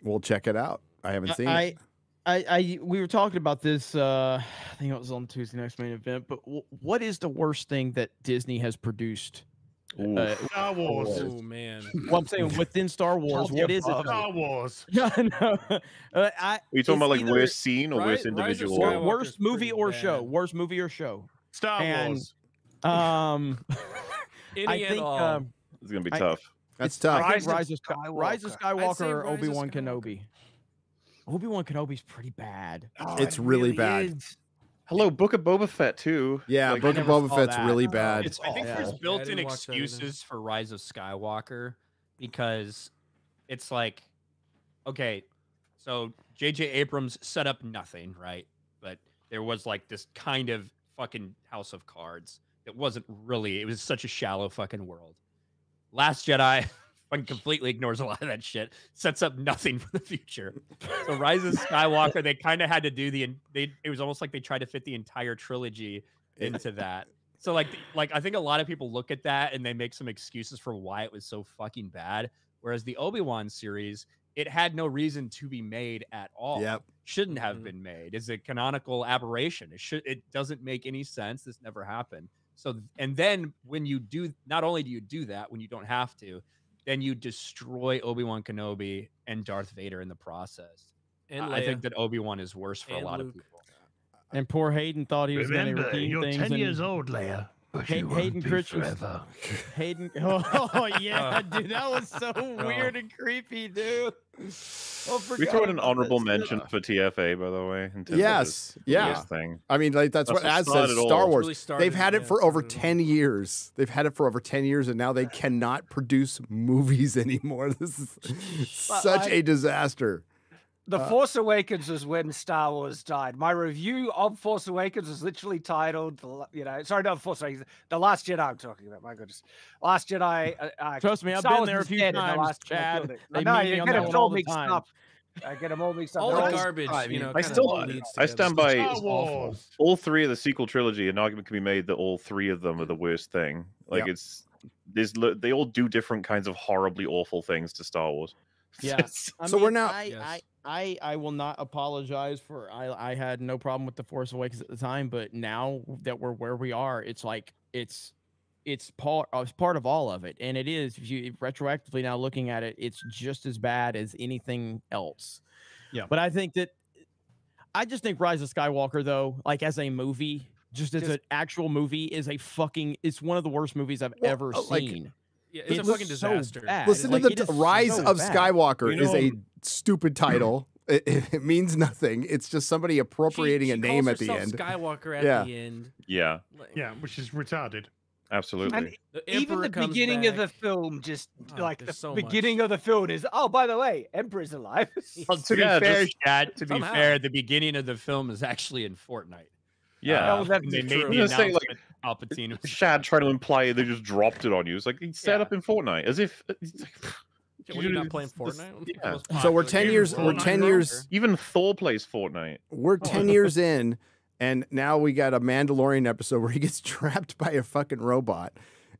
Speaker 5: We'll check it out. I haven't seen
Speaker 6: I,
Speaker 5: it.
Speaker 6: I, I, we were talking about this. Uh, I think it was on Tuesday next main event. But w- what is the worst thing that Disney has produced?
Speaker 10: Ooh.
Speaker 6: Uh,
Speaker 9: Star Wars.
Speaker 14: Oh man.
Speaker 6: well, I'm saying within Star Wars, what is it?
Speaker 9: Star Wars.
Speaker 6: Yeah, no. Uh, I,
Speaker 10: Are you talking about like
Speaker 6: either
Speaker 10: worst scene or
Speaker 14: Rise-
Speaker 10: worst individual?
Speaker 6: wor-
Speaker 14: Skywalker's
Speaker 6: worst movie
Speaker 14: pretty
Speaker 6: or show? Worst movie or show?
Speaker 9: Star
Speaker 6: And-
Speaker 9: Wars.
Speaker 6: Um,
Speaker 14: Any
Speaker 6: I
Speaker 14: and
Speaker 6: think
Speaker 14: all.
Speaker 6: um,
Speaker 10: It's gonna be
Speaker 6: I-
Speaker 10: tough.
Speaker 5: That's
Speaker 6: I
Speaker 5: tough.
Speaker 6: think
Speaker 11: Rise of
Speaker 6: Rise of, Sky- Rise of
Speaker 11: Skywalker.
Speaker 14: I'd
Speaker 6: Skywalker
Speaker 14: say
Speaker 6: or
Speaker 14: Rise
Speaker 6: Obi Wan Kenobi. Obi Wan Kenobi's pretty bad.
Speaker 11: Oh,
Speaker 5: It's
Speaker 11: it
Speaker 5: really bad.
Speaker 11: is.
Speaker 10: Hello, Book of Boba Fett too.
Speaker 5: Yeah,
Speaker 10: Like,
Speaker 5: Book of
Speaker 6: never
Speaker 5: Boba Fett's
Speaker 6: that.
Speaker 5: really bad.
Speaker 12: It's
Speaker 7: I think
Speaker 12: awful.
Speaker 7: there's built-in
Speaker 14: didn't watch that either.
Speaker 7: excuses for Rise of Skywalker because it's like, okay, so J.J. Abrams set up nothing, right? But there was like this kind of fucking House of Cards. It wasn't really. It was such a shallow fucking world. Last Jedi fucking completely ignores a lot of that shit. Sets up nothing for the future. So Rise of Skywalker, they kind of had to do the. They it was almost like they tried to fit the entire trilogy into that. So like like I think a lot of people look at that and they make some excuses for why it was so fucking bad. Whereas the Obi-Wan series, it had no reason to be made at all.
Speaker 5: Yep.
Speaker 7: Shouldn't have
Speaker 14: Mhm.
Speaker 7: been made. It's a canonical aberration. It should it doesn't make any sense. This never happened. So and then when you do not only do you do that when you don't have to, then you destroy Obi-Wan Kenobi and Darth Vader in the process.
Speaker 14: And
Speaker 7: I I think that Obi-Wan is worse for
Speaker 14: And
Speaker 7: a lot
Speaker 14: Luke.
Speaker 7: of people.
Speaker 6: And poor Hayden thought he was going to
Speaker 9: Remember,
Speaker 6: redeem
Speaker 9: you're
Speaker 6: things.
Speaker 9: ten
Speaker 6: and-
Speaker 9: years old, Leia.
Speaker 6: Hay- Hayden Christensen. Hayden. Oh yeah, dude, that was so weird and creepy, dude. Oh,
Speaker 10: We throw in an honorable mention for TFA, by the way. in
Speaker 5: Yes,
Speaker 10: this-
Speaker 5: yeah.
Speaker 10: thing.
Speaker 5: I mean, like that's,
Speaker 10: That's
Speaker 5: what
Speaker 10: what
Speaker 5: Az says. Star Wars.
Speaker 10: really started
Speaker 5: They've had
Speaker 10: it,
Speaker 5: it for over mm. ten years. They've had it for over ten years, and now they cannot produce movies anymore. This is such
Speaker 11: I-
Speaker 5: a disaster.
Speaker 11: The
Speaker 5: Uh,
Speaker 11: Force Awakens was when Star Wars died. My review of Force Awakens was literally titled, you know, sorry, not Force Awakens, The Last Jedi. I'm talking about. My goodness, Last Jedi. Uh, uh,
Speaker 6: Trust me, I've
Speaker 11: Star
Speaker 6: been
Speaker 11: Wars
Speaker 6: there a few
Speaker 11: dead in the
Speaker 6: times,
Speaker 11: Last
Speaker 6: Chad. They
Speaker 11: I know
Speaker 6: meet me
Speaker 11: you
Speaker 6: on
Speaker 11: get
Speaker 6: that
Speaker 11: them
Speaker 6: one
Speaker 11: all
Speaker 6: all
Speaker 11: mixed
Speaker 6: time.
Speaker 11: up. I get them all mixed up.
Speaker 14: All
Speaker 11: They're
Speaker 14: the
Speaker 11: all-
Speaker 14: garbage,
Speaker 11: I
Speaker 14: you know,
Speaker 10: I still, I stand by all three of the sequel trilogy. An argument can be made that all three of them are the worst thing. Like
Speaker 5: Yep.
Speaker 10: it's, there's, they all do different kinds of horribly awful things to Star Wars.
Speaker 6: Yeah. I
Speaker 5: So we're
Speaker 6: mean,
Speaker 5: now-
Speaker 6: I, I, I, I will not apologize for. I, I had no problem with the Force Awakens at the time, but now that we're where we are, it's like it's, it's part. It's part of all of it, and it is. If you retroactively now looking at it, it's just as bad as anything else.
Speaker 12: Yeah.
Speaker 6: But I think that, I just think Rise of Skywalker, though, like as a movie, just as an actual movie, is a fucking. It's one of the worst movies I've
Speaker 5: Well,
Speaker 6: ever
Speaker 5: oh, like-
Speaker 6: seen.
Speaker 14: Yeah, it's a fucking
Speaker 6: looks so
Speaker 5: Listen
Speaker 6: Like,
Speaker 5: to the t- Rise
Speaker 6: so
Speaker 5: of
Speaker 6: bad.
Speaker 5: Skywalker
Speaker 9: You
Speaker 5: is a stupid title. It, it, it means nothing. It's just somebody appropriating
Speaker 14: she
Speaker 5: a name at the end.
Speaker 14: Skywalker at
Speaker 5: Yeah.
Speaker 14: the end.
Speaker 10: Yeah,
Speaker 9: Yeah, which is retarded.
Speaker 10: absolutely.
Speaker 11: And
Speaker 14: The
Speaker 11: even the
Speaker 14: comes
Speaker 11: beginning of the film, just
Speaker 14: Oh,
Speaker 11: like the
Speaker 14: there's so much.
Speaker 11: beginning of the film is, oh, by the way, Emperor's alive.
Speaker 7: Well, to
Speaker 10: Yeah,
Speaker 7: be fair,
Speaker 10: just-
Speaker 7: Chad, to be fair, the beginning of the film is actually in Fortnite.
Speaker 10: yeah.
Speaker 7: Uh,
Speaker 11: Oh, that's
Speaker 7: they
Speaker 11: true.
Speaker 7: made the
Speaker 10: was gonna say, like,
Speaker 7: announcement Palpatine
Speaker 10: Shad trying to imply they just dropped it on you. It's like it's set
Speaker 7: Yeah.
Speaker 10: up in Fortnite, as if. It's like,
Speaker 14: What, are you not playing
Speaker 10: this-
Speaker 14: Fortnite?
Speaker 10: yeah.
Speaker 5: So we're ten years.
Speaker 14: in
Speaker 5: We're ten years.
Speaker 10: Even Thor plays Fortnite.
Speaker 5: We're ten years in, and now we got a Mandalorian episode where he gets trapped by a fucking robot.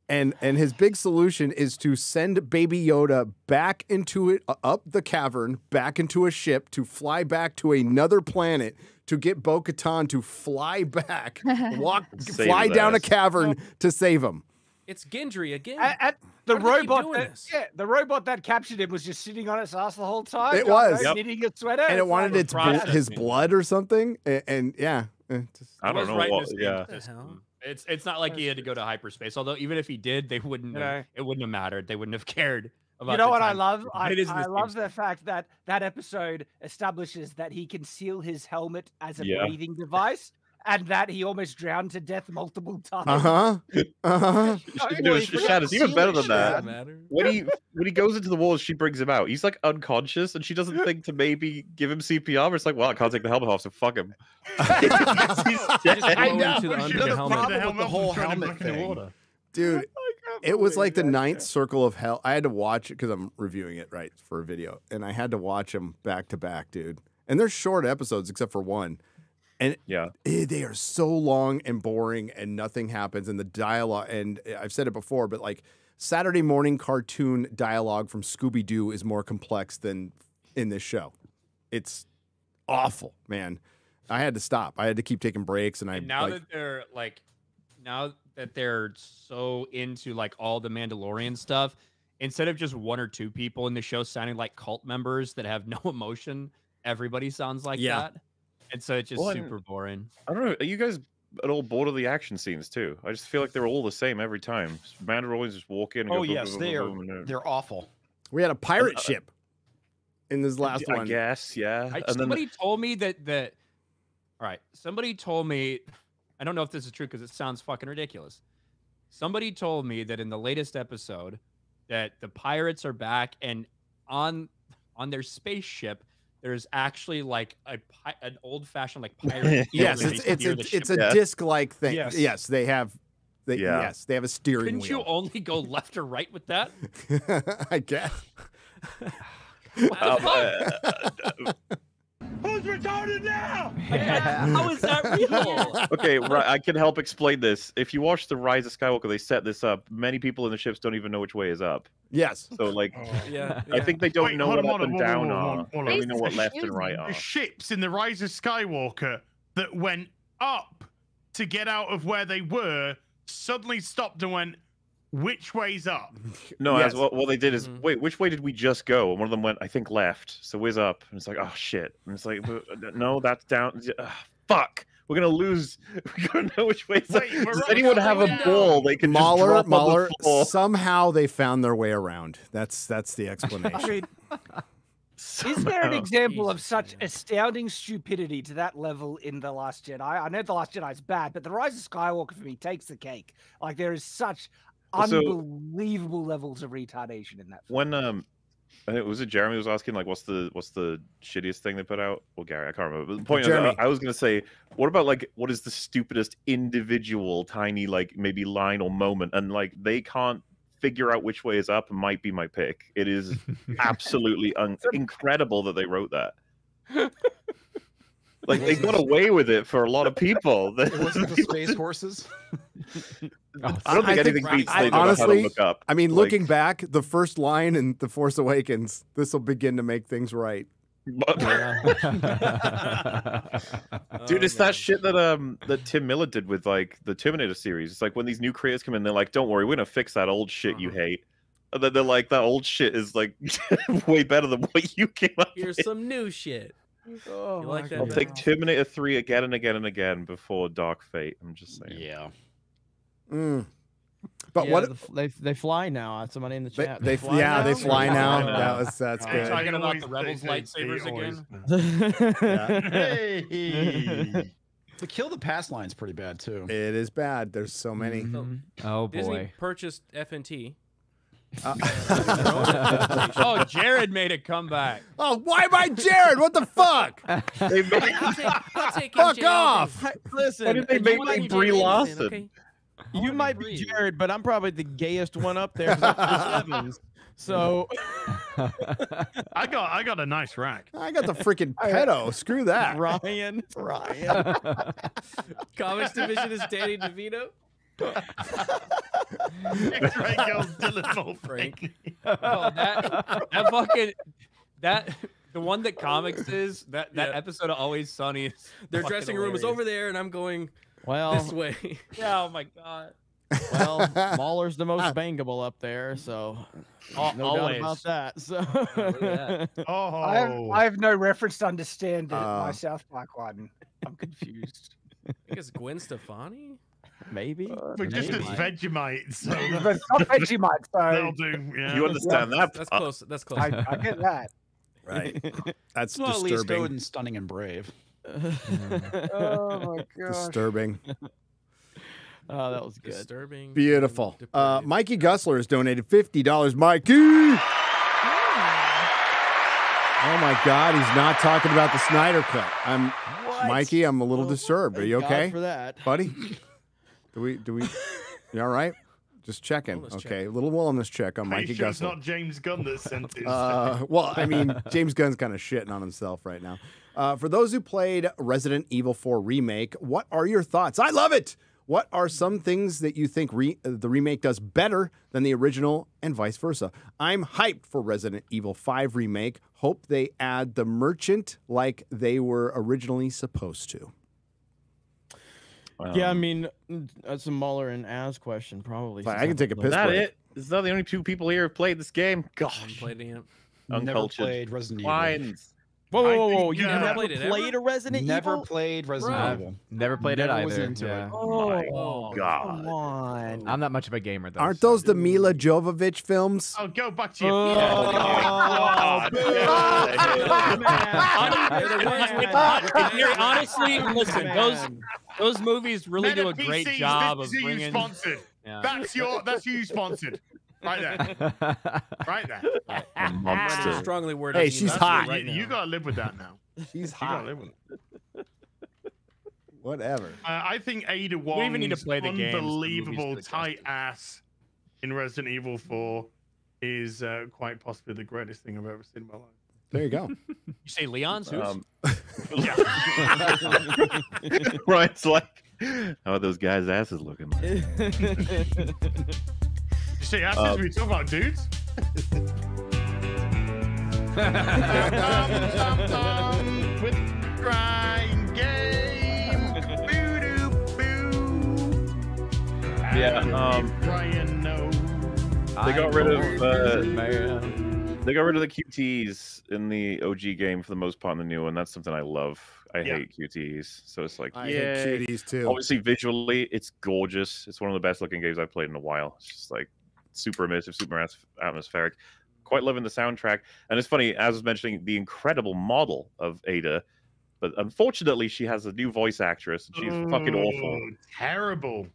Speaker 5: And and his big solution is to send Baby Yoda back into it, uh, up the cavern, back into a ship, to fly back to another planet, to get Bo Katan to fly back, walk, fly
Speaker 10: his
Speaker 5: down a
Speaker 10: ass.
Speaker 5: cavern to save him.
Speaker 14: It's Gendry again.
Speaker 11: At, at the
Speaker 14: Why do they keep
Speaker 11: robot that yeah, the robot that captured him was just sitting on its ass the whole time.
Speaker 5: It
Speaker 11: you know,
Speaker 5: was.
Speaker 10: Yep.
Speaker 11: knitting a sweater.
Speaker 5: And it wanted its bl- his blood or something. And, and yeah, eh, just-
Speaker 10: I don't know
Speaker 7: right
Speaker 10: what. Yeah.
Speaker 14: What the hell?
Speaker 7: It's it's not like he had to go to hyperspace. Although even if he did, they wouldn't.
Speaker 11: You know.
Speaker 7: it wouldn't have mattered. They wouldn't have cared. About
Speaker 11: You know
Speaker 7: the
Speaker 11: what I love? I,
Speaker 7: It is
Speaker 11: I love the fact that that episode establishes that he can seal his helmet as a
Speaker 10: Yeah.
Speaker 11: breathing device, and that he almost drowned to death multiple times.
Speaker 5: uh huh, uh huh.
Speaker 10: No,
Speaker 11: Well,
Speaker 10: Sh-
Speaker 11: he
Speaker 10: even better than that. When he when he goes into the walls, she brings him out. He's like unconscious, and she doesn't think to maybe give him CPR. It's like, well, I can't take the helmet off, so fuck him. He's
Speaker 14: Just
Speaker 10: dead.
Speaker 14: blow
Speaker 5: I know,
Speaker 14: the under
Speaker 5: should've
Speaker 14: the
Speaker 5: put
Speaker 14: helmet.
Speaker 9: the
Speaker 12: with the whole
Speaker 9: and thrown it
Speaker 12: helmet
Speaker 9: back in the
Speaker 12: thing.
Speaker 9: water.
Speaker 5: Dude, it was like the ninth circle of hell. I had to watch it because I'm reviewing it right for a video, and I had to watch them back to back, dude. And they're short episodes except for one, and
Speaker 10: Yeah.
Speaker 5: eh, they are so long and boring, and nothing happens. And the dialogue, and eh, I've said it before, but like Saturday morning cartoon dialogue from Scooby Doo is more complex than in this show. It's awful, man. I had to stop. I had to keep taking breaks, and I
Speaker 7: And now
Speaker 5: like,
Speaker 7: that they're like, now that they're so into like all the Mandalorian stuff, instead of just one or two people in the show sounding like cult members that have no emotion, everybody sounds like
Speaker 14: Yeah.
Speaker 7: that. And so it's just
Speaker 10: Well,
Speaker 7: super boring.
Speaker 10: I don't know. Are you guys at all bored of the action scenes too? I just feel like they're all the same every time. Mandalorians just walk in. And
Speaker 12: Oh
Speaker 10: go
Speaker 12: yes,
Speaker 10: boom,
Speaker 12: they
Speaker 10: boom,
Speaker 12: are. They're awful.
Speaker 5: we had a pirate
Speaker 10: uh,
Speaker 5: ship in this last
Speaker 10: I
Speaker 5: one.
Speaker 10: guess, yeah.
Speaker 7: I,
Speaker 10: and then
Speaker 7: somebody told me that that. All right, somebody told me. I don't know if this is true because it sounds fucking ridiculous. Somebody told me that in the latest episode, that the pirates are back and on on their spaceship. There's actually like a pi- an old fashioned like pirate.
Speaker 5: Yes,
Speaker 7: wheel
Speaker 5: it's it's a, it's a
Speaker 7: with.
Speaker 5: disc-like thing. Yes.
Speaker 12: Yes.
Speaker 5: they have. They,
Speaker 10: Yeah.
Speaker 5: Yes, they have a steering wheel.
Speaker 7: Couldn't you only go left or right with that?
Speaker 5: I guess.
Speaker 7: What the
Speaker 10: Um,
Speaker 7: fuck?
Speaker 10: uh,
Speaker 15: Who's retarded now?
Speaker 7: How is that real?
Speaker 10: okay, right. I can help explain this. If you watch the Rise of Skywalker, they set this up. Many people in the ships don't even know which way is up.
Speaker 5: Yes.
Speaker 10: So, like, oh.
Speaker 14: Yeah,
Speaker 10: I think they don't
Speaker 9: Wait,
Speaker 10: know what
Speaker 9: on,
Speaker 10: up
Speaker 9: hold
Speaker 10: and
Speaker 9: on,
Speaker 10: down
Speaker 9: on,
Speaker 10: are.
Speaker 9: on, hold
Speaker 10: They
Speaker 9: on.
Speaker 10: only know what left and right are.
Speaker 9: The ships in the Rise of Skywalker that went up to get out of where they were suddenly stopped and went, which way's up?
Speaker 10: No,
Speaker 5: Yes.
Speaker 10: as what, what they did is
Speaker 14: Mhm.
Speaker 10: wait, which way did we just go? And one of them went, I think left. So where's up? And it's like, oh shit. And it's like, uh, no, that's down. Uh, fuck. We're gonna lose. We don't know which way. it's up.
Speaker 9: Wait, we're
Speaker 10: Does anyone have a ball they can just
Speaker 5: Mauler,
Speaker 10: drop on the
Speaker 5: Mauler,
Speaker 10: floor?
Speaker 5: somehow they found their way around. That's that's the explanation.
Speaker 11: Is there an
Speaker 10: Somehow.
Speaker 11: example of such astounding stupidity to that level in The Last Jedi? I know The Last Jedi is bad, but The Rise of Skywalker for me takes the cake. Like there is such
Speaker 10: So-
Speaker 11: unbelievable levels of retardation in that.
Speaker 10: when um I think- was it Jeremy was asking like what's the what's the shittiest thing they put out? Well, Gary, I can't remember. But the point is,
Speaker 5: Jeremy.
Speaker 10: I, I was gonna say, what about like what is the stupidest individual tiny like maybe line or moment, and like they can't figure out which way is up. Might be my pick. It is absolutely un- incredible that they wrote that. Like they got away with it for a lot of people.
Speaker 12: It wasn't the space horses.
Speaker 10: I don't think anything beats
Speaker 5: I-
Speaker 10: they know how to
Speaker 5: honestly,
Speaker 10: look up.
Speaker 5: I mean,
Speaker 10: Like-
Speaker 5: looking back, the first line in The Force Awakens, this will begin to make things right.
Speaker 10: Dude, it's that shit that um that Tim Miller did with like the Terminator series. It's like when these new creators come in, they're like, "Don't worry, we're gonna fix that old shit you hate." And then they're like, "That old shit is like way better than what you came up
Speaker 14: Here's
Speaker 10: with."
Speaker 14: some new shit.
Speaker 6: Oh,
Speaker 14: like that?
Speaker 10: I'll
Speaker 14: Ben?
Speaker 10: take Terminator three again and again and again before Dark Fate. I'm just saying.
Speaker 12: Yeah.
Speaker 5: Mm. But
Speaker 6: Yeah,
Speaker 5: what
Speaker 6: the f- they they fly now? Uh, Somebody in the
Speaker 5: they,
Speaker 6: chat.
Speaker 5: they yeah they fly now. That was that's
Speaker 9: Uh,
Speaker 5: good.
Speaker 9: I
Speaker 7: Talking about the Rebels
Speaker 9: they- they
Speaker 7: lightsabers
Speaker 9: always-
Speaker 7: again.
Speaker 12: Hey. The kill the pass line's pretty bad too.
Speaker 5: It is bad. There's so many.
Speaker 18: Oh
Speaker 14: Disney
Speaker 18: boy.
Speaker 14: purchased FNT.
Speaker 7: oh, Jared made a comeback.
Speaker 5: Oh, why am I Jared? What the fuck?
Speaker 10: They made,
Speaker 14: I'll take, I'll take
Speaker 5: Fuck off!
Speaker 6: Listen,
Speaker 10: why did they make
Speaker 6: might
Speaker 10: me
Speaker 6: be
Speaker 10: Brie
Speaker 14: Jared
Speaker 10: Larson?
Speaker 14: Anderson, okay?
Speaker 6: You might be Jared, but I'm probably the gayest one up there. I'm Chris Evans. So
Speaker 9: I got I got a nice rack.
Speaker 5: I got the freaking pedo. Screw that.
Speaker 6: Ryan, Ryan.
Speaker 14: Comics division is Danny DeVito.
Speaker 9: X-ray girls Dylan Mulvaney.
Speaker 7: Oh, that that fucking that the one that comics is that that
Speaker 14: Yeah.
Speaker 7: episode of Always Sunny. Is
Speaker 14: Their
Speaker 7: fucking
Speaker 14: dressing room is over there, and I'm going
Speaker 6: Well,
Speaker 14: this way.
Speaker 7: Yeah, oh my god.
Speaker 6: well, Mauler's the most bangable up there, so
Speaker 7: Al-
Speaker 6: no doubt about that. So
Speaker 9: Oh,
Speaker 11: I have, I have no reference to understand it,
Speaker 5: Uh,
Speaker 11: my South Park one. I'm confused.
Speaker 14: I think it's Gwen Stefani.
Speaker 6: maybe.
Speaker 9: We're just as
Speaker 6: Maybe.
Speaker 9: Vegemite, so
Speaker 11: but not Vegemite,
Speaker 9: they'll do. Yeah.
Speaker 10: You understand that?
Speaker 14: That's
Speaker 10: part.
Speaker 14: close. That's close.
Speaker 11: I, I get that.
Speaker 5: Right. That's
Speaker 12: Well, at least
Speaker 5: disturbing.
Speaker 12: Odin's stunning and brave.
Speaker 11: Oh my gosh.
Speaker 5: Disturbing.
Speaker 6: oh, that was good.
Speaker 14: Disturbing.
Speaker 5: Beautiful. Uh. Mikey Gussler has donated fifty dollars. Mikey. Oh my God, he's not talking about the Snyder cut. I'm Mikey. I'm a little disturbed. Are you
Speaker 6: Thank God
Speaker 5: okay,
Speaker 6: for that?
Speaker 5: buddy? Do we? Do we? You all right? Just checking.
Speaker 14: Wellness check.
Speaker 5: Okay, a little wellness check on
Speaker 9: Are
Speaker 5: Mikey
Speaker 9: sure it's not James Gunn that sent this?
Speaker 5: Uh, well, I mean, James Gunn's kind of shitting on himself right now. Uh, for those who played Resident Evil 4 Remake, what are your thoughts? I love it! What are some things that you think re- uh, the remake does better than the original and vice versa? I'm hyped for Resident Evil 5 Remake. Hope they add the merchant like they were originally supposed to.
Speaker 6: yeah, I
Speaker 10: Um,
Speaker 6: mean, that's a Mauler and Az question, probably.
Speaker 5: Fine, I can take a
Speaker 6: haven't
Speaker 5: piss
Speaker 10: Is that
Speaker 5: break.
Speaker 10: it? Is that the only two people here who played this game?
Speaker 14: I'm
Speaker 10: Gosh,
Speaker 14: playing it.
Speaker 12: Never played Resident Evil.
Speaker 10: Wines.
Speaker 6: Whoa, whoa, whoa! whoa.
Speaker 9: think,
Speaker 6: You
Speaker 9: uh,
Speaker 6: never
Speaker 14: Never
Speaker 6: played,
Speaker 14: played it ever?
Speaker 6: a Resident
Speaker 12: Never
Speaker 6: Evil?
Speaker 12: played Resident
Speaker 14: Bro.
Speaker 12: Evil.
Speaker 18: Never played it
Speaker 12: Never
Speaker 18: either.
Speaker 12: was into
Speaker 18: yeah.
Speaker 12: it.
Speaker 6: Oh,
Speaker 10: Oh God.
Speaker 6: come on!
Speaker 18: I'm not much of a gamer though.
Speaker 5: Aren't
Speaker 18: so-
Speaker 5: those the Milla Jovovich films?
Speaker 9: Oh, go back to your.
Speaker 6: Oh,
Speaker 10: God.
Speaker 6: boo.
Speaker 7: They're the ones with hot- if you're honestly, listen, those those movies really do a
Speaker 9: Meta
Speaker 7: great job of
Speaker 9: is who you
Speaker 7: bringing.
Speaker 9: sponsored.
Speaker 7: Yeah.
Speaker 9: That's your. That's you sponsored. Right there. Right there.
Speaker 10: A
Speaker 14: I'm
Speaker 10: monster.
Speaker 14: strongly worded.
Speaker 5: Hey, she's hot.
Speaker 14: Right
Speaker 9: you, you gotta live with that now.
Speaker 5: She's
Speaker 9: You gotta
Speaker 5: hot.
Speaker 9: live with it.
Speaker 5: Whatever.
Speaker 9: Uh, I think Ada Wong's
Speaker 7: even need to play the games,
Speaker 9: unbelievable
Speaker 7: to the
Speaker 9: tight ass in Resident Evil 4 is uh, quite possibly the greatest thing I've ever seen in my life.
Speaker 5: There you go.
Speaker 7: You say Leon's who's?
Speaker 10: Um,
Speaker 9: Yeah.
Speaker 10: Ryan's like, how are those guys' asses looking?
Speaker 9: You see, that's
Speaker 10: Um,
Speaker 9: just we talk about dudes. With grind game. Boo-doo-boo.
Speaker 10: Yeah, um,
Speaker 9: Brian, no.
Speaker 10: They got rid of uh,
Speaker 18: Man.
Speaker 10: they got rid of the QTEs in the OG game for the most part in the new one. That's something I love. I
Speaker 5: Yeah.
Speaker 10: hate QTEs. So it's like,
Speaker 5: I
Speaker 10: yeah,
Speaker 5: hate QTEs too.
Speaker 10: Obviously, visually, it's gorgeous. It's one of the best looking games I've played in a while. It's just like super immersive, super atmospheric. Quite loving the soundtrack. And it's funny, as I was mentioning, the incredible model of Ada. But unfortunately, she has a new voice actress, and she's fucking awful.
Speaker 9: Oh, Terrible.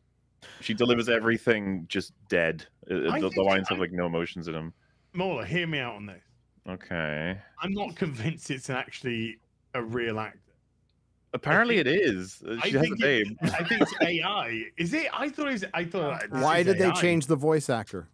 Speaker 10: She delivers everything just dead. Uh, The, the lines have like no emotions in them.
Speaker 9: Mauler, hear me out on this.
Speaker 10: Okay.
Speaker 9: I'm not convinced it's actually a real actor.
Speaker 10: Apparently, it is. Uh,
Speaker 9: I
Speaker 10: has a
Speaker 9: think it- I think it's AI. Is it? I thought it was. I thought.
Speaker 5: Why
Speaker 9: is
Speaker 5: did they change the voice actor?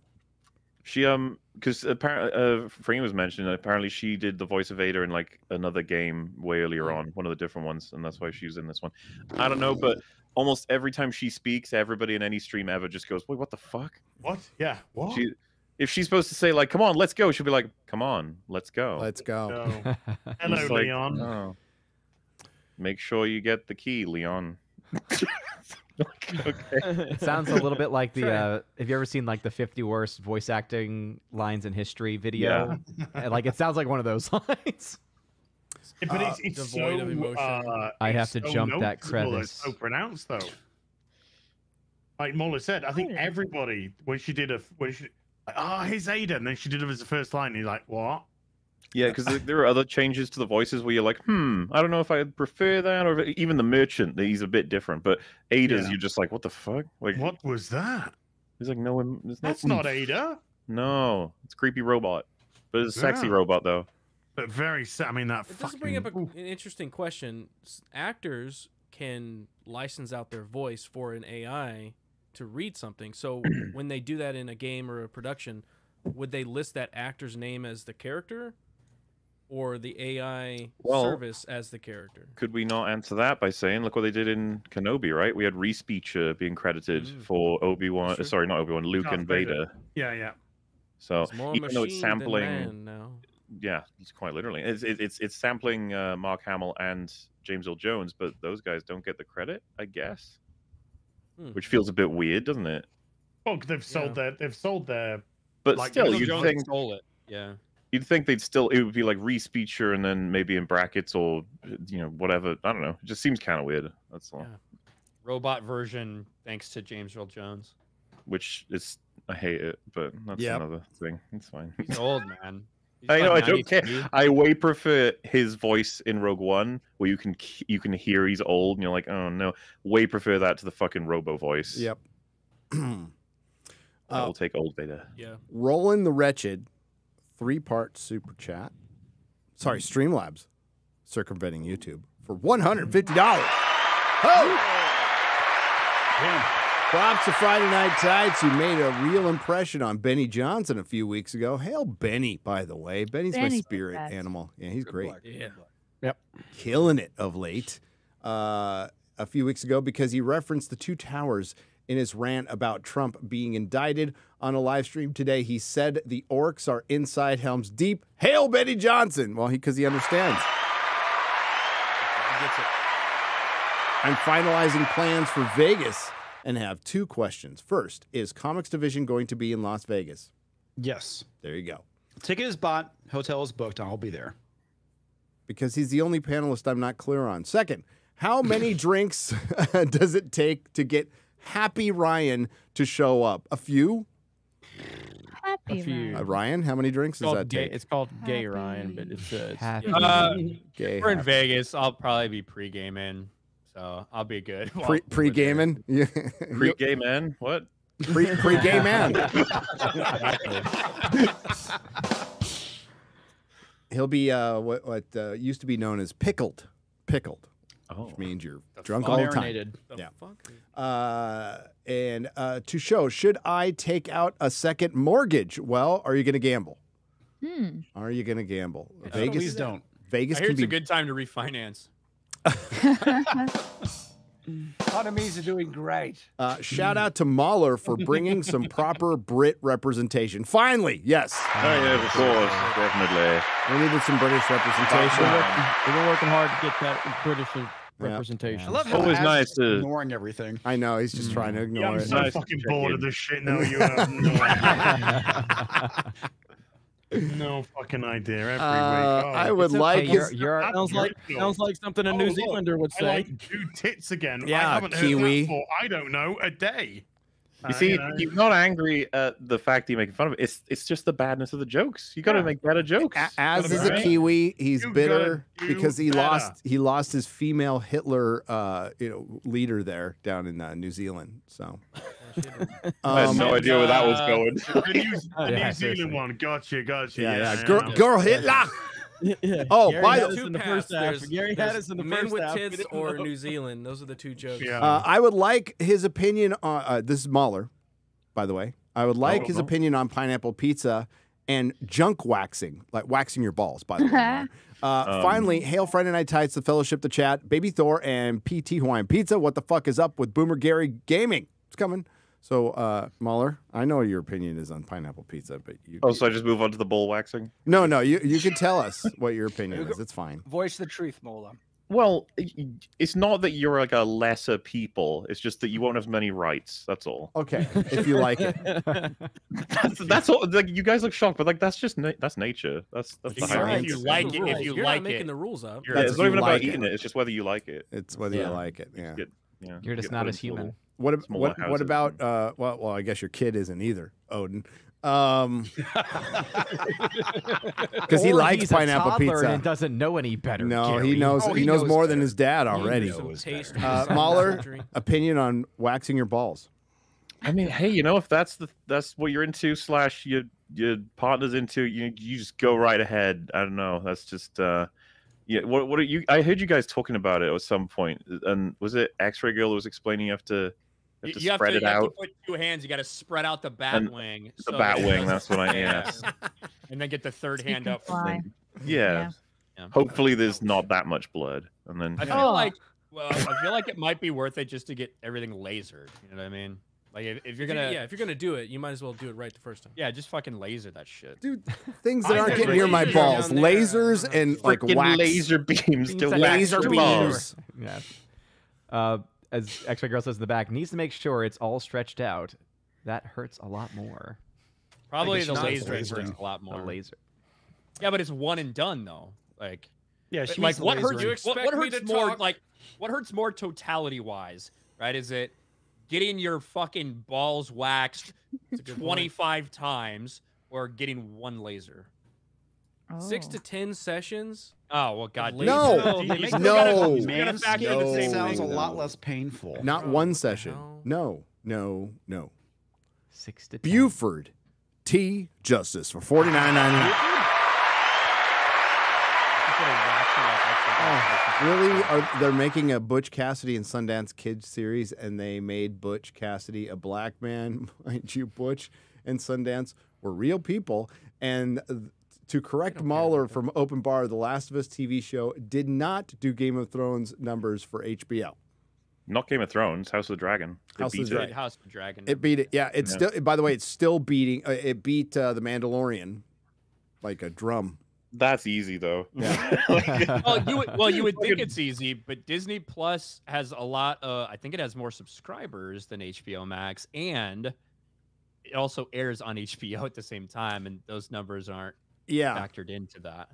Speaker 10: She um because apparently uh Frame was mentioned apparently she did the voice of Ada in like another game way earlier on, one of the different ones, and that's why she was in this one. I don't know, but almost every time she speaks, everybody in any stream ever just goes, "Wait, what the fuck?"
Speaker 9: What? Yeah. What?
Speaker 10: She, if she's supposed to say like, "Come on, let's go," she'll be like, "Come on, let's go."
Speaker 5: Let's go.
Speaker 9: No. Hello,
Speaker 10: It's like,
Speaker 9: Leon.
Speaker 10: oh. Make sure you get the key, Leon. okay.
Speaker 18: It sounds a little bit like the. Uh, have you ever seen like the 50 worst voice acting lines in history video? Uh, like it sounds like one of those lines.
Speaker 9: Yeah, but it's, it's
Speaker 14: devoid
Speaker 9: so,
Speaker 14: of emotion.
Speaker 9: Uh,
Speaker 18: I have to
Speaker 9: so
Speaker 18: jump that
Speaker 9: noticeable,
Speaker 18: crevice.
Speaker 9: So pronounced though. Like Mauler said, I think everybody when she did a when she ah here's Ada, and then she did it as the first line. You're like, what?
Speaker 10: Yeah, because there are other changes to the voices where you're like, hmm, I don't know if I prefer that, or if- even the merchant, he's a bit different. But Ada's,
Speaker 9: Yeah.
Speaker 10: you're just like, what the fuck? Like,
Speaker 9: What was that?
Speaker 10: He's like no, im- there's no
Speaker 9: That's not. Ada.
Speaker 10: No, it's a creepy robot, but it's a sexy
Speaker 9: Yeah.
Speaker 10: robot though.
Speaker 9: But very. I mean that.
Speaker 14: It does
Speaker 9: fucking,
Speaker 14: bring up a, an interesting question. Actors can license out their voice for an AI to read something. So when they do that in a game or a production, would they list that actor's name as the character, or the AI
Speaker 10: Well-
Speaker 14: service as the character?
Speaker 10: Could we not answer that by saying, look what they did in Kenobi, right? We had Respeecher being credited
Speaker 9: Mm.
Speaker 10: for Obi Wan.
Speaker 14: Sure.
Speaker 10: Sorry, not Obi Wan, Luke
Speaker 9: Darth
Speaker 10: and
Speaker 9: Vader.
Speaker 10: Vader.
Speaker 9: Yeah, yeah.
Speaker 10: So even though it's sampling, yeah, it's quite literally, it's it's it's sampling uh, Mark Hamill and James Earl Jones, but those guys don't get the credit, I guess,
Speaker 14: Hmm.
Speaker 10: which feels a bit weird, doesn't it?
Speaker 9: Well, they've sold
Speaker 14: Yeah.
Speaker 9: their. They've sold their.
Speaker 10: But
Speaker 9: Like,
Speaker 10: still,
Speaker 9: Indiana
Speaker 10: you'd
Speaker 7: Jones
Speaker 10: think
Speaker 7: stole it. Yeah.
Speaker 10: You'd think they'd still it would be like Respeecher and then maybe in brackets or uh, you know whatever. I don't know. It just seems kind of weird. That's all.
Speaker 7: Robot version, thanks to James Earl Jones.
Speaker 10: Which is I hate it, but that's
Speaker 7: Yep.
Speaker 10: another thing. It's fine.
Speaker 7: He's old, man. He's
Speaker 10: I know. I don't care. I way prefer his voice in Rogue One, where you can you can hear he's old, and you're like, oh no. Way prefer that to the fucking Robo voice.
Speaker 5: Yep.
Speaker 10: I uh, will take old Vader.
Speaker 14: Yeah.
Speaker 5: Roland the Wretched, three part super chat. Sorry, Streamlabs, circumventing YouTube for $150. Oh! Props to Friday Night Tights, who made a real impression on Benny Johnson a few weeks ago. Hail Benny, by the way. Benny's my
Speaker 13: Benny's the
Speaker 5: spirit
Speaker 13: best.
Speaker 5: animal. Yeah, he's great.
Speaker 14: Yeah.
Speaker 11: Yep.
Speaker 5: Killing it of late. Uh, a few weeks ago because he referenced the two towers in his rant about Trump being indicted on a live stream today. He said the orcs are inside Helm's Deep. Hail Betty Johnson! Well, he because he understands.
Speaker 14: He.
Speaker 5: I'm finalizing plans for Vegas and have two questions. First, is Comics Division going to be in Las Vegas?
Speaker 12: Yes.
Speaker 5: There you go.
Speaker 12: Ticket is bought, hotel is booked, I'll be there.
Speaker 5: Because he's the only panelist I'm not clear on. Second, how many drinks does it take to get Happy Ryan to show up? A few?
Speaker 13: Happy
Speaker 6: few.
Speaker 5: Uh, Ryan, how many drinks
Speaker 6: It's
Speaker 5: does that
Speaker 6: gay.
Speaker 5: take?
Speaker 6: It's called Gay Ryan, but it's, uh,
Speaker 5: Happy.
Speaker 7: Uh,
Speaker 5: Gay
Speaker 7: we're in. Vegas. I'll probably be pre-gaming, so I'll be good. while
Speaker 5: Pre
Speaker 7: we're
Speaker 5: pre
Speaker 7: there.
Speaker 5: gaming? Yeah.
Speaker 10: Pre gay man? What?
Speaker 5: Pre pre gay man. He'll be uh, what what uh, used to be known as pickled, pickled,
Speaker 10: Oh.
Speaker 5: which means you're drunk
Speaker 6: fuck?
Speaker 5: all the time.
Speaker 14: The
Speaker 5: Yeah.
Speaker 14: fuck?
Speaker 5: Uh, and uh, to show, should I take out a second mortgage? Well, are you going to gamble?
Speaker 13: Hmm.
Speaker 5: Are you going to gamble?
Speaker 7: don't
Speaker 5: Vegas,
Speaker 7: please don't.
Speaker 5: Vegas
Speaker 7: I hear
Speaker 5: can
Speaker 7: it's
Speaker 5: be
Speaker 7: a good time to refinance.
Speaker 11: Economies are doing great.
Speaker 5: Uh, shout out to Mauler for bringing some proper Brit representation. Finally, yes.
Speaker 10: Oh yeah, of course, definitely.
Speaker 5: We needed some British
Speaker 6: We've
Speaker 5: representation.
Speaker 6: working, we've been working hard to get that British representation.
Speaker 12: I love how
Speaker 10: Always
Speaker 12: Ash
Speaker 10: nice to-
Speaker 12: ignoring everything.
Speaker 5: I know he's just trying to
Speaker 9: Yeah,
Speaker 5: ignore
Speaker 9: I'm
Speaker 5: it.
Speaker 9: so
Speaker 10: Nice
Speaker 9: fucking bored
Speaker 10: in.
Speaker 9: of this shit now. You have no idea. No fucking idea. Every
Speaker 5: Uh,
Speaker 9: week. Oh,
Speaker 5: I would like
Speaker 9: Hey,
Speaker 5: his-
Speaker 9: you're- you're-
Speaker 6: Sounds like
Speaker 9: Rachel.
Speaker 6: sounds like something a
Speaker 9: Oh,
Speaker 6: New
Speaker 9: look,
Speaker 6: Zealander would
Speaker 9: I
Speaker 6: say.
Speaker 9: like two tits again. I
Speaker 5: Yeah,
Speaker 9: haven't heard
Speaker 5: Kiwi.
Speaker 9: that for, I don't know, a day.
Speaker 10: You
Speaker 9: Uh,
Speaker 10: see,
Speaker 9: know.
Speaker 10: he's not angry at the fact you're making fun of it. It's it's just the badness of the jokes. You got to
Speaker 9: Yeah.
Speaker 10: make better jokes.
Speaker 5: As is
Speaker 10: be
Speaker 5: a. Kiwi, he's
Speaker 9: You
Speaker 5: bitter because he
Speaker 9: better.
Speaker 5: lost he lost his female Hitler uh, you know leader there down in uh, New Zealand. So
Speaker 10: I had no
Speaker 5: Um,
Speaker 10: idea where that was
Speaker 9: uh,
Speaker 10: going.
Speaker 9: The New, the
Speaker 5: Yeah,
Speaker 9: New Zealand one. Gotcha, gotcha.
Speaker 5: Yeah,
Speaker 9: Yeah,
Speaker 5: yeah. Girl, girl Hitler.
Speaker 6: Yeah,
Speaker 5: Oh,
Speaker 6: Gary
Speaker 5: by the-
Speaker 6: us
Speaker 14: Two
Speaker 6: in the first half.
Speaker 14: There's,
Speaker 6: Gary had us in the
Speaker 14: men
Speaker 6: first
Speaker 14: with
Speaker 6: half. We
Speaker 14: tits
Speaker 6: didn't
Speaker 14: or. New Zealand. Those are the two jokes.
Speaker 9: Yeah.
Speaker 5: Uh, I would like his opinion on uh, this is Mauler, by the way. I would like his
Speaker 9: no.
Speaker 5: opinion on pineapple pizza and junk waxing, like waxing your balls. By the way. Mauler. Uh, finally, hail Friday Night Tights, the Fellowship, the chat, Baby Thor, and PT Hawaiian Pizza. What the fuck is up with Boomer Gary Gaming? It's coming. So, uh, Mauler, I know your opinion is on pineapple pizza, but you.
Speaker 10: Oh, so I just move on to the bull waxing.
Speaker 5: No, no, you you can tell us what your opinion is. It's fine.
Speaker 11: Voice the truth, Mauler.
Speaker 10: Well, y- y- it's not that you're like a lesser people. It's just that you won't have many rights. That's all.
Speaker 5: Okay, if you like it.
Speaker 10: That's, that's all. Like you guys look shocked, but like that's just na- that's nature. That's that's the
Speaker 14: It's
Speaker 10: hierarchy.
Speaker 14: science.
Speaker 7: If you like it, if you
Speaker 14: You're
Speaker 7: like
Speaker 14: not making
Speaker 7: it,
Speaker 14: the rules up.
Speaker 10: Yeah,
Speaker 5: That's
Speaker 10: it's not
Speaker 5: you
Speaker 10: even about
Speaker 5: like
Speaker 10: eating
Speaker 5: it.
Speaker 10: it. It's just whether you like it.
Speaker 5: It's whether
Speaker 10: Yeah.
Speaker 5: you like it. Yeah.
Speaker 10: Get, yeah,
Speaker 18: You're just
Speaker 10: get
Speaker 18: not as human.
Speaker 10: little-
Speaker 5: What ab- what what about uh well well I guess your kid isn't either, Odin. Um because he
Speaker 18: Or
Speaker 5: likes
Speaker 18: he's a
Speaker 5: pineapple
Speaker 18: toddler
Speaker 5: pizza.
Speaker 18: And doesn't know any better.
Speaker 5: no, he
Speaker 18: Gary.
Speaker 5: knows
Speaker 12: Oh,
Speaker 5: he,
Speaker 12: he
Speaker 5: knows,
Speaker 12: knows
Speaker 5: more than
Speaker 12: better.
Speaker 5: his dad already.
Speaker 14: Some
Speaker 12: knows
Speaker 14: taste
Speaker 12: better.
Speaker 5: Uh,
Speaker 14: Mauler,
Speaker 5: opinion on waxing your balls.
Speaker 10: I mean, hey, you know, if that's the that's what you're into, slash your your partner's into, you you just go right ahead. I don't know. That's just uh, yeah. What what are you? I heard you guys talking about it at some point, and was it X-Ray Girl that was explaining you have to you
Speaker 7: You
Speaker 10: have to
Speaker 7: you have
Speaker 10: spread
Speaker 7: to,
Speaker 10: it
Speaker 7: you have to
Speaker 10: out.
Speaker 7: put two hands. You got to spread out the bat
Speaker 10: And
Speaker 7: wing.
Speaker 10: the
Speaker 7: so
Speaker 10: bat
Speaker 7: that
Speaker 10: wing, that's what I- yes.
Speaker 7: And then get the third
Speaker 13: So
Speaker 7: hand up.
Speaker 13: fly.
Speaker 10: Yeah.
Speaker 7: Yeah.
Speaker 10: Hopefully, there's not that much blood, and then
Speaker 7: I feel
Speaker 13: Oh.
Speaker 7: like, well, I feel like it might be worth it just to get everything lasered. You know what I mean? Like if, if you're
Speaker 14: If
Speaker 7: gonna,
Speaker 14: yeah, if you're gonna do it, you might as well do it right the first time.
Speaker 7: yeah, just fucking laser that shit.
Speaker 5: Dude, things that aren't getting near my balls.
Speaker 14: down there. I don't
Speaker 5: Lasers and like wax.
Speaker 10: laser beams to
Speaker 5: laser beams.
Speaker 10: balls.
Speaker 18: Yeah. Uh, as X-Ray Girl says in the back, needs to make sure it's all stretched out. That hurts a lot more.
Speaker 7: Probably the
Speaker 12: not
Speaker 7: laser
Speaker 12: lasering.
Speaker 7: hurts a lot
Speaker 18: A
Speaker 7: more.
Speaker 18: laser.
Speaker 7: Yeah, but it's one and done though. Like,
Speaker 11: Yeah, she
Speaker 7: like what hurts?
Speaker 14: You
Speaker 7: What,
Speaker 14: expect
Speaker 7: what
Speaker 14: me
Speaker 7: hurts
Speaker 14: to
Speaker 7: more?
Speaker 14: talk?
Speaker 7: Like, what hurts more totality wise? Right? Is it getting your fucking balls waxed
Speaker 14: That's a good point.
Speaker 7: 25 times or getting one laser?
Speaker 14: six
Speaker 13: oh.
Speaker 14: to ten sessions.
Speaker 7: Oh well, God.
Speaker 14: laser.
Speaker 5: No.
Speaker 7: you- you
Speaker 14: No.
Speaker 5: No.
Speaker 7: gotta- you gotta
Speaker 12: Manscaped
Speaker 7: factor the
Speaker 5: No.
Speaker 7: same
Speaker 12: sounds a
Speaker 7: thing.
Speaker 12: lot less painful.
Speaker 5: Not
Speaker 14: Bro,
Speaker 5: one
Speaker 14: what the
Speaker 5: session. No, no, no.
Speaker 18: Six to ten.
Speaker 5: Buford T Justice for forty nine ninety.
Speaker 7: Instead of waxing
Speaker 5: Oh, really? Are they're making a Butch Cassidy and Sundance Kids series, and they made Butch Cassidy a black man, mind you. Butch and Sundance were real people, and to correct Mauler from Open Bar, the Last of Us TV show did not do Game of Thrones numbers for HBO.
Speaker 10: Not Game of Thrones, House of the Dragon. It
Speaker 5: House of the
Speaker 10: it.
Speaker 5: Dragon.
Speaker 7: House of Dragon.
Speaker 5: It beat it. Yeah, it's
Speaker 10: Yeah.
Speaker 5: still. By the way, it's still beating. Uh, it beat uh, the Mandalorian like a drum.
Speaker 10: That's easy though.
Speaker 5: Yeah.
Speaker 7: well, you would, well, you would think it's easy, but Disney Plus has a lot. Uh, I think it has more subscribers than HBO Max, and it also airs on HBO at the same time, and those numbers aren't
Speaker 5: Yeah.
Speaker 7: factored into that.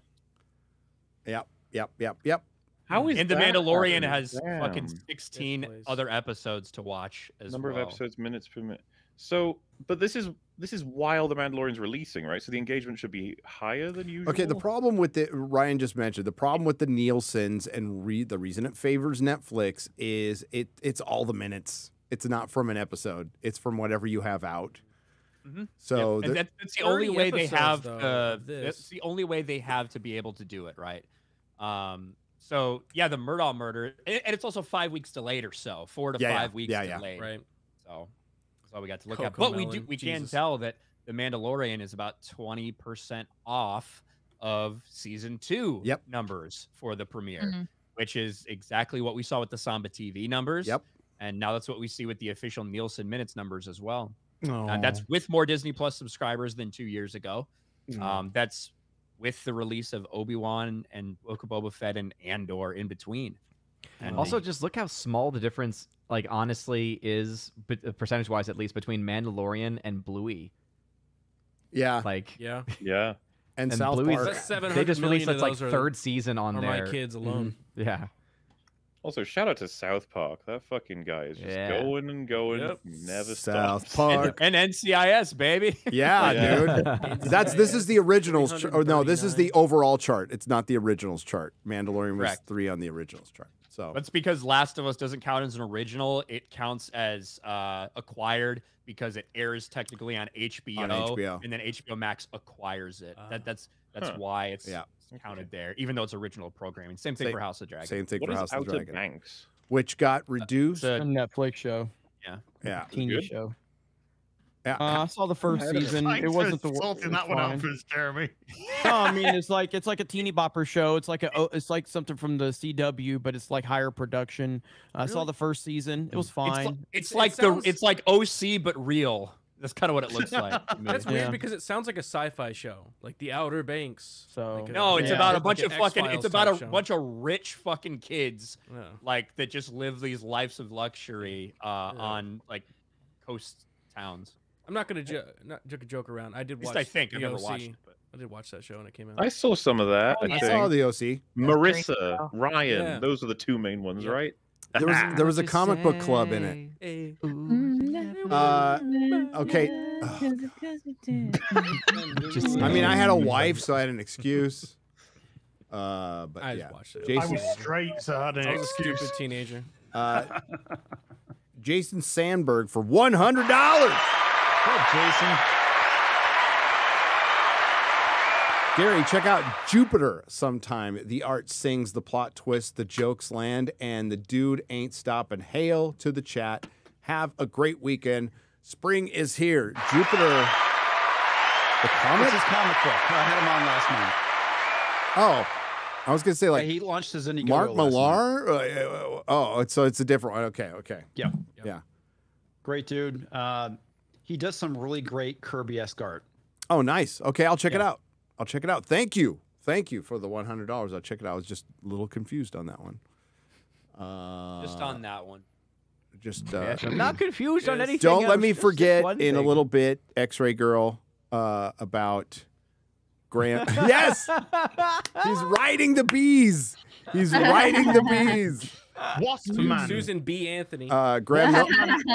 Speaker 5: Yep. Yep. Yep. Yep.
Speaker 10: How is
Speaker 7: And The Mandalorian
Speaker 10: happening?
Speaker 7: has fucking 16 other episodes to watch as well.
Speaker 10: number
Speaker 7: well.
Speaker 10: of episodes, minutes per minute. So, but this is this is while the Mandalorian's releasing, right? So the engagement should be higher than usual.
Speaker 5: Okay, the problem with the Ryan just mentioned the problem with the Nielsen's and re, the reason it favors Netflix is it it's all the minutes. It's not from an episode. It's from whatever you have out.
Speaker 7: Mhm.
Speaker 5: So
Speaker 7: Yep, and
Speaker 5: the-
Speaker 7: that, that's the only way they have.
Speaker 14: though,
Speaker 7: Uh, that's
Speaker 14: this.
Speaker 7: the only way they have to be able to do it, right? Um. So yeah, the Murdaugh murder, and and it's also five weeks delayed or so, four to
Speaker 5: Yeah, yeah.
Speaker 7: five weeks
Speaker 5: Yeah, yeah.
Speaker 7: delayed.
Speaker 14: Right.
Speaker 7: So that's all we got to look at.
Speaker 14: Coco
Speaker 7: But we do
Speaker 14: Melon,
Speaker 7: we can tell that the Mandalorian is about twenty percent off of season two
Speaker 5: Yep.
Speaker 7: numbers for the premiere,
Speaker 13: Mhm.
Speaker 7: which is exactly what we saw with the Samba TV numbers.
Speaker 5: Yep.
Speaker 7: And now that's what we see with the official Nielsen minutes numbers as well. Uh, that's with more Disney Plus subscribers than two years ago.
Speaker 9: Mm.
Speaker 7: Um, that's with the release of Obi Wan and Book of Boba Fett and Andor in between. And
Speaker 18: Also, just look how small the difference, like honestly, is percentage wise, at least between Mandalorian and Bluey.
Speaker 5: yeah.
Speaker 18: Like,
Speaker 14: Yeah.
Speaker 10: Yeah.
Speaker 5: And South
Speaker 18: Bluey's-
Speaker 5: Park.
Speaker 14: That's 700
Speaker 18: They just released its like third season on
Speaker 14: are my kids alone.
Speaker 18: Mhm. Yeah.
Speaker 10: Also, shout out to South Park. That fucking guy is just
Speaker 18: Yeah.
Speaker 10: going and going,
Speaker 7: Yep.
Speaker 10: never
Speaker 5: South
Speaker 10: stops.
Speaker 5: Park.
Speaker 7: And NCIS, baby.
Speaker 5: Yeah,
Speaker 10: Yeah.
Speaker 5: dude. That's this is the originals. Ch- or no, this is the overall chart. It's not the originals chart. Mandalorian was
Speaker 7: Correct.
Speaker 5: three on the originals chart. So
Speaker 7: That's because Last of Us doesn't count as an original. It counts as uh, acquired because it airs technically on HBO,
Speaker 5: HBO.
Speaker 7: and then HBO Max acquires it.
Speaker 14: Ah.
Speaker 7: that that's that's
Speaker 10: Huh.
Speaker 7: why it's
Speaker 5: Yeah.
Speaker 7: counted there, even though it's original programming. Same thing
Speaker 5: Same-
Speaker 7: for House of Dragon.
Speaker 5: same thing
Speaker 10: What
Speaker 5: for
Speaker 10: is
Speaker 5: House of
Speaker 10: Outer
Speaker 5: Dragon,
Speaker 10: Banks?
Speaker 5: which got reduced.
Speaker 7: It's
Speaker 6: A
Speaker 7: a-
Speaker 6: Netflix show,
Speaker 7: yeah.
Speaker 5: yeah,
Speaker 6: teeny show.
Speaker 5: Yeah.
Speaker 6: Uh, I saw the first season. It wasn't the wor-
Speaker 9: sorting
Speaker 6: it
Speaker 9: that
Speaker 6: was
Speaker 9: one out
Speaker 6: fine.
Speaker 9: for us, Jeremy.
Speaker 6: no, I mean it's like it's like a teeny bopper show. It's like a oh, it's like something from the CW, but it's like higher production. I saw the first season. It was
Speaker 7: It's, li-
Speaker 6: fine.
Speaker 7: it's
Speaker 14: It
Speaker 7: like
Speaker 14: sounds-
Speaker 7: the it's like OC but real. That's kind of what it looks like.
Speaker 14: That's weird
Speaker 6: Yeah.
Speaker 14: because it sounds like a sci-fi show, like The Outer Banks.
Speaker 6: So-
Speaker 14: like a-
Speaker 7: No, it's
Speaker 6: Yeah.
Speaker 7: about a bunch
Speaker 14: an
Speaker 7: of fucking. It's about a
Speaker 14: show.
Speaker 7: bunch of rich fucking kids,
Speaker 14: Yeah.
Speaker 7: like that just live these lives of luxury uh,
Speaker 14: Yeah.
Speaker 7: on like coast towns.
Speaker 14: I'm not gonna jo- not joke joke around. I did
Speaker 7: At least
Speaker 14: watch.
Speaker 7: I think I've never watched it. But...
Speaker 14: I did watch that show when it came out.
Speaker 10: I saw some of that.
Speaker 13: Oh,
Speaker 10: I,
Speaker 5: I
Speaker 10: think.
Speaker 5: saw the OC.
Speaker 10: Marissa, Ryan.
Speaker 14: Yeah.
Speaker 10: Those are the two main ones,
Speaker 14: Yep.
Speaker 10: right?
Speaker 5: There was there was a comic book club in it. Uh, okay. I mean, I had a wife, so I had an excuse. Uh, but
Speaker 14: I
Speaker 5: yeah,
Speaker 14: just watched it.
Speaker 9: I
Speaker 5: Jason,
Speaker 9: was straight, so I had an
Speaker 14: I was a
Speaker 9: excuse.
Speaker 14: stupid teenager.
Speaker 5: uh, Jason Sandberg for one hundred dollars.
Speaker 12: Jason.
Speaker 5: Gary, check out Jupiter sometime. The art sings, the plot twists, the jokes land, and the dude ain't stopping. Hail to the chat. Have a great weekend. Spring is here. Jupiter. The comic?
Speaker 12: This is comic book. I had him on last night.
Speaker 5: Oh, I was gonna say like
Speaker 12: he launched his Indiegogo
Speaker 5: Mark. Millar. Uh, oh, so it's a different one. Okay, okay.
Speaker 12: Yeah.
Speaker 5: Yeah.
Speaker 12: Great dude. Uh, he does some really great Kirby-esque art.
Speaker 5: Oh, nice. Okay, I'll check it out. I'll check it out. Thank you. Thank you for the one hundred dollars. I'll check it out. I was just a little confused on that one. Uh,
Speaker 7: Just on that one.
Speaker 5: Just uh,
Speaker 18: Yes, I'm not confused on anything.
Speaker 5: Don't let me forget
Speaker 18: one
Speaker 5: in a little bit, X-Ray Girl, uh, about Grant. yes, he's riding the bees. He's riding the bees.
Speaker 9: Wasp Man.
Speaker 14: Susan B. Anthony.
Speaker 5: Uh, Graham, no-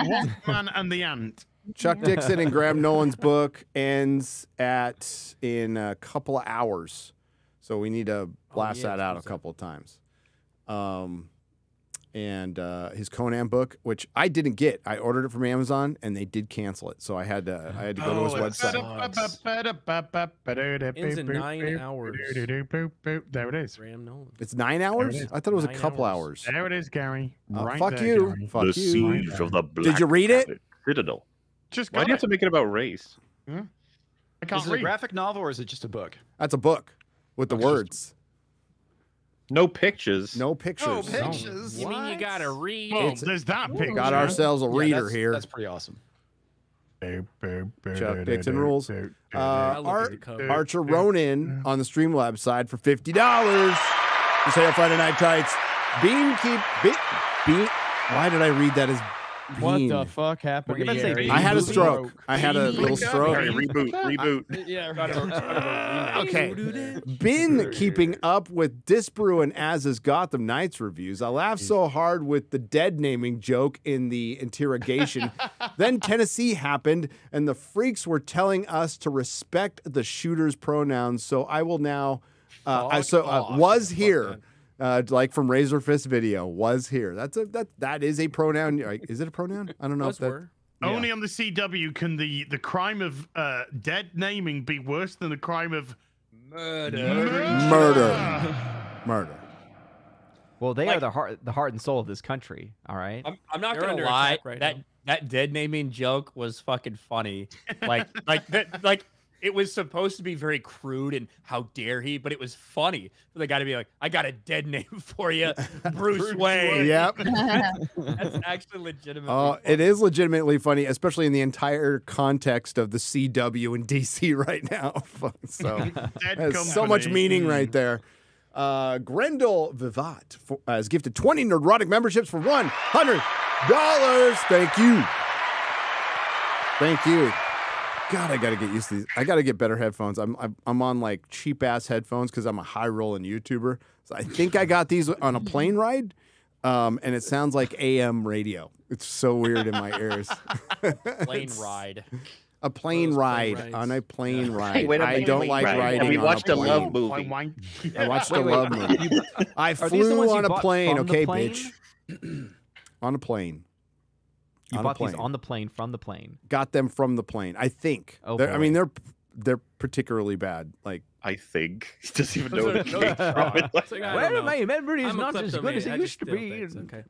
Speaker 9: Wasp Man and the Ant.
Speaker 5: Chuck Dixon and Graham Nolan's book ends at in a couple of hours, so we need to blast
Speaker 14: yeah,
Speaker 5: that out a couple of times. Um, and uh, his Conan book, which I didn't get, I ordered it from Amazon, and they did cancel it, so I had to I had to go to his
Speaker 9: Oh, it's-
Speaker 5: website.
Speaker 14: Ends in nine hours.
Speaker 9: There it is.
Speaker 14: Graham Nolan.
Speaker 5: It's nine hours.
Speaker 9: is.
Speaker 5: I thought it was a couple
Speaker 14: hours.
Speaker 5: hours.
Speaker 9: There it is, Gary.
Speaker 5: Uh,
Speaker 9: Right
Speaker 5: fuck
Speaker 9: there,
Speaker 5: you.
Speaker 9: Gary.
Speaker 5: Fuck
Speaker 10: the
Speaker 5: you.
Speaker 10: siege of the Black
Speaker 5: Did you read it?
Speaker 10: Rabbit Citadel.
Speaker 9: Just
Speaker 10: Why do you have to make it about race?
Speaker 9: I can't is
Speaker 12: it a graphic novel or is it just a book?
Speaker 5: That's a book with the
Speaker 12: Okay, just-
Speaker 5: words.
Speaker 10: No pictures.
Speaker 5: No pictures.
Speaker 12: No pictures.
Speaker 14: You mean you gotta read?
Speaker 9: Oh,
Speaker 5: It's-
Speaker 9: there's that picture.
Speaker 5: Got ourselves a
Speaker 12: Yeah,
Speaker 5: reader
Speaker 12: that's-
Speaker 5: here.
Speaker 12: That's pretty awesome.
Speaker 5: Chuck Dixon rules. Uh,
Speaker 14: I
Speaker 5: Ar- Archer Ronin on the Streamlabs side for fifty dollars. Just say Friday Night Tights. Bean keep Be- Bean. Why did I read that as
Speaker 6: What the fuck happened?
Speaker 18: We're
Speaker 6: to
Speaker 18: gonna say
Speaker 5: I had a stroke.
Speaker 6: broke.
Speaker 5: I had a little stroke.
Speaker 10: Harry, reboot, reboot.
Speaker 6: Yeah,
Speaker 5: Okay. Been keeping up with Disbrew and Az's Gotham Knights reviews. I laughed so hard with the dead naming joke in the interrogation. then Tennessee happened, and the freaks were telling us to respect the shooter's pronouns. So I will now. Uh, I, so uh, was
Speaker 14: Fuck
Speaker 5: here. Uh, like from Razor Fist video, was here. That's a that that is a pronoun. Like, Is it a pronoun? I don't know
Speaker 14: Was
Speaker 5: if that.
Speaker 14: were.
Speaker 9: Only on the CW can the, the crime of uh, dead naming be worse than the crime of
Speaker 5: Murder. Murder. Murder.
Speaker 18: Well, they are the heart, the heart and soul of this country. All right.
Speaker 7: I'm, I'm not
Speaker 14: They're
Speaker 7: gonna
Speaker 14: under
Speaker 7: lie.
Speaker 14: right
Speaker 7: that
Speaker 14: now.
Speaker 7: that dead naming joke was fucking funny. Like like that like it was supposed to be very crude and how dare he, but it was funny for the guy to be like, I got a dead name for you, Bruce, Wayne.
Speaker 5: Yep.
Speaker 7: That's actually legitimate.
Speaker 5: Oh, it is legitimately funny, especially in the entire context of the CW and DC right now. so has so much meaning right there. Uh, Grendel Vivat for, uh, has gifted 20 Nerdrotic memberships for $100. Thank you. Thank you. God, I gotta get used to these. I gotta get better headphones. I'm I'm, I'm on like cheap ass headphones because I'm a high rolling YouTuber. So I think I got these on a plane ride, um, and it sounds like AM radio. It's so weird in my ears.
Speaker 7: Plane ride.
Speaker 5: A plane ride on a plane ride.
Speaker 10: Wait a
Speaker 5: I
Speaker 10: minute,
Speaker 5: don't
Speaker 10: wait,
Speaker 5: like
Speaker 10: right.
Speaker 5: riding.
Speaker 10: And we
Speaker 5: on
Speaker 10: watched
Speaker 5: a
Speaker 10: a love movie.
Speaker 5: I watched
Speaker 18: Wait,
Speaker 5: a
Speaker 18: wait,
Speaker 5: love movie. I
Speaker 18: are these the
Speaker 5: flew on a plane, okay,
Speaker 18: plane?
Speaker 5: bitch. on a plane.
Speaker 18: You
Speaker 5: On
Speaker 18: bought these on the plane from the plane.
Speaker 5: Got them from the plane. I think.
Speaker 18: Oh,
Speaker 5: They're- I mean, they're they're particularly bad. Like
Speaker 10: I think he doesn't even
Speaker 14: Those
Speaker 10: know
Speaker 14: are-
Speaker 10: what
Speaker 14: those
Speaker 10: came from it.
Speaker 14: It's like, I
Speaker 18: Well, my memory is
Speaker 14: I'm
Speaker 18: not as good as it used to be.
Speaker 14: things, Okay.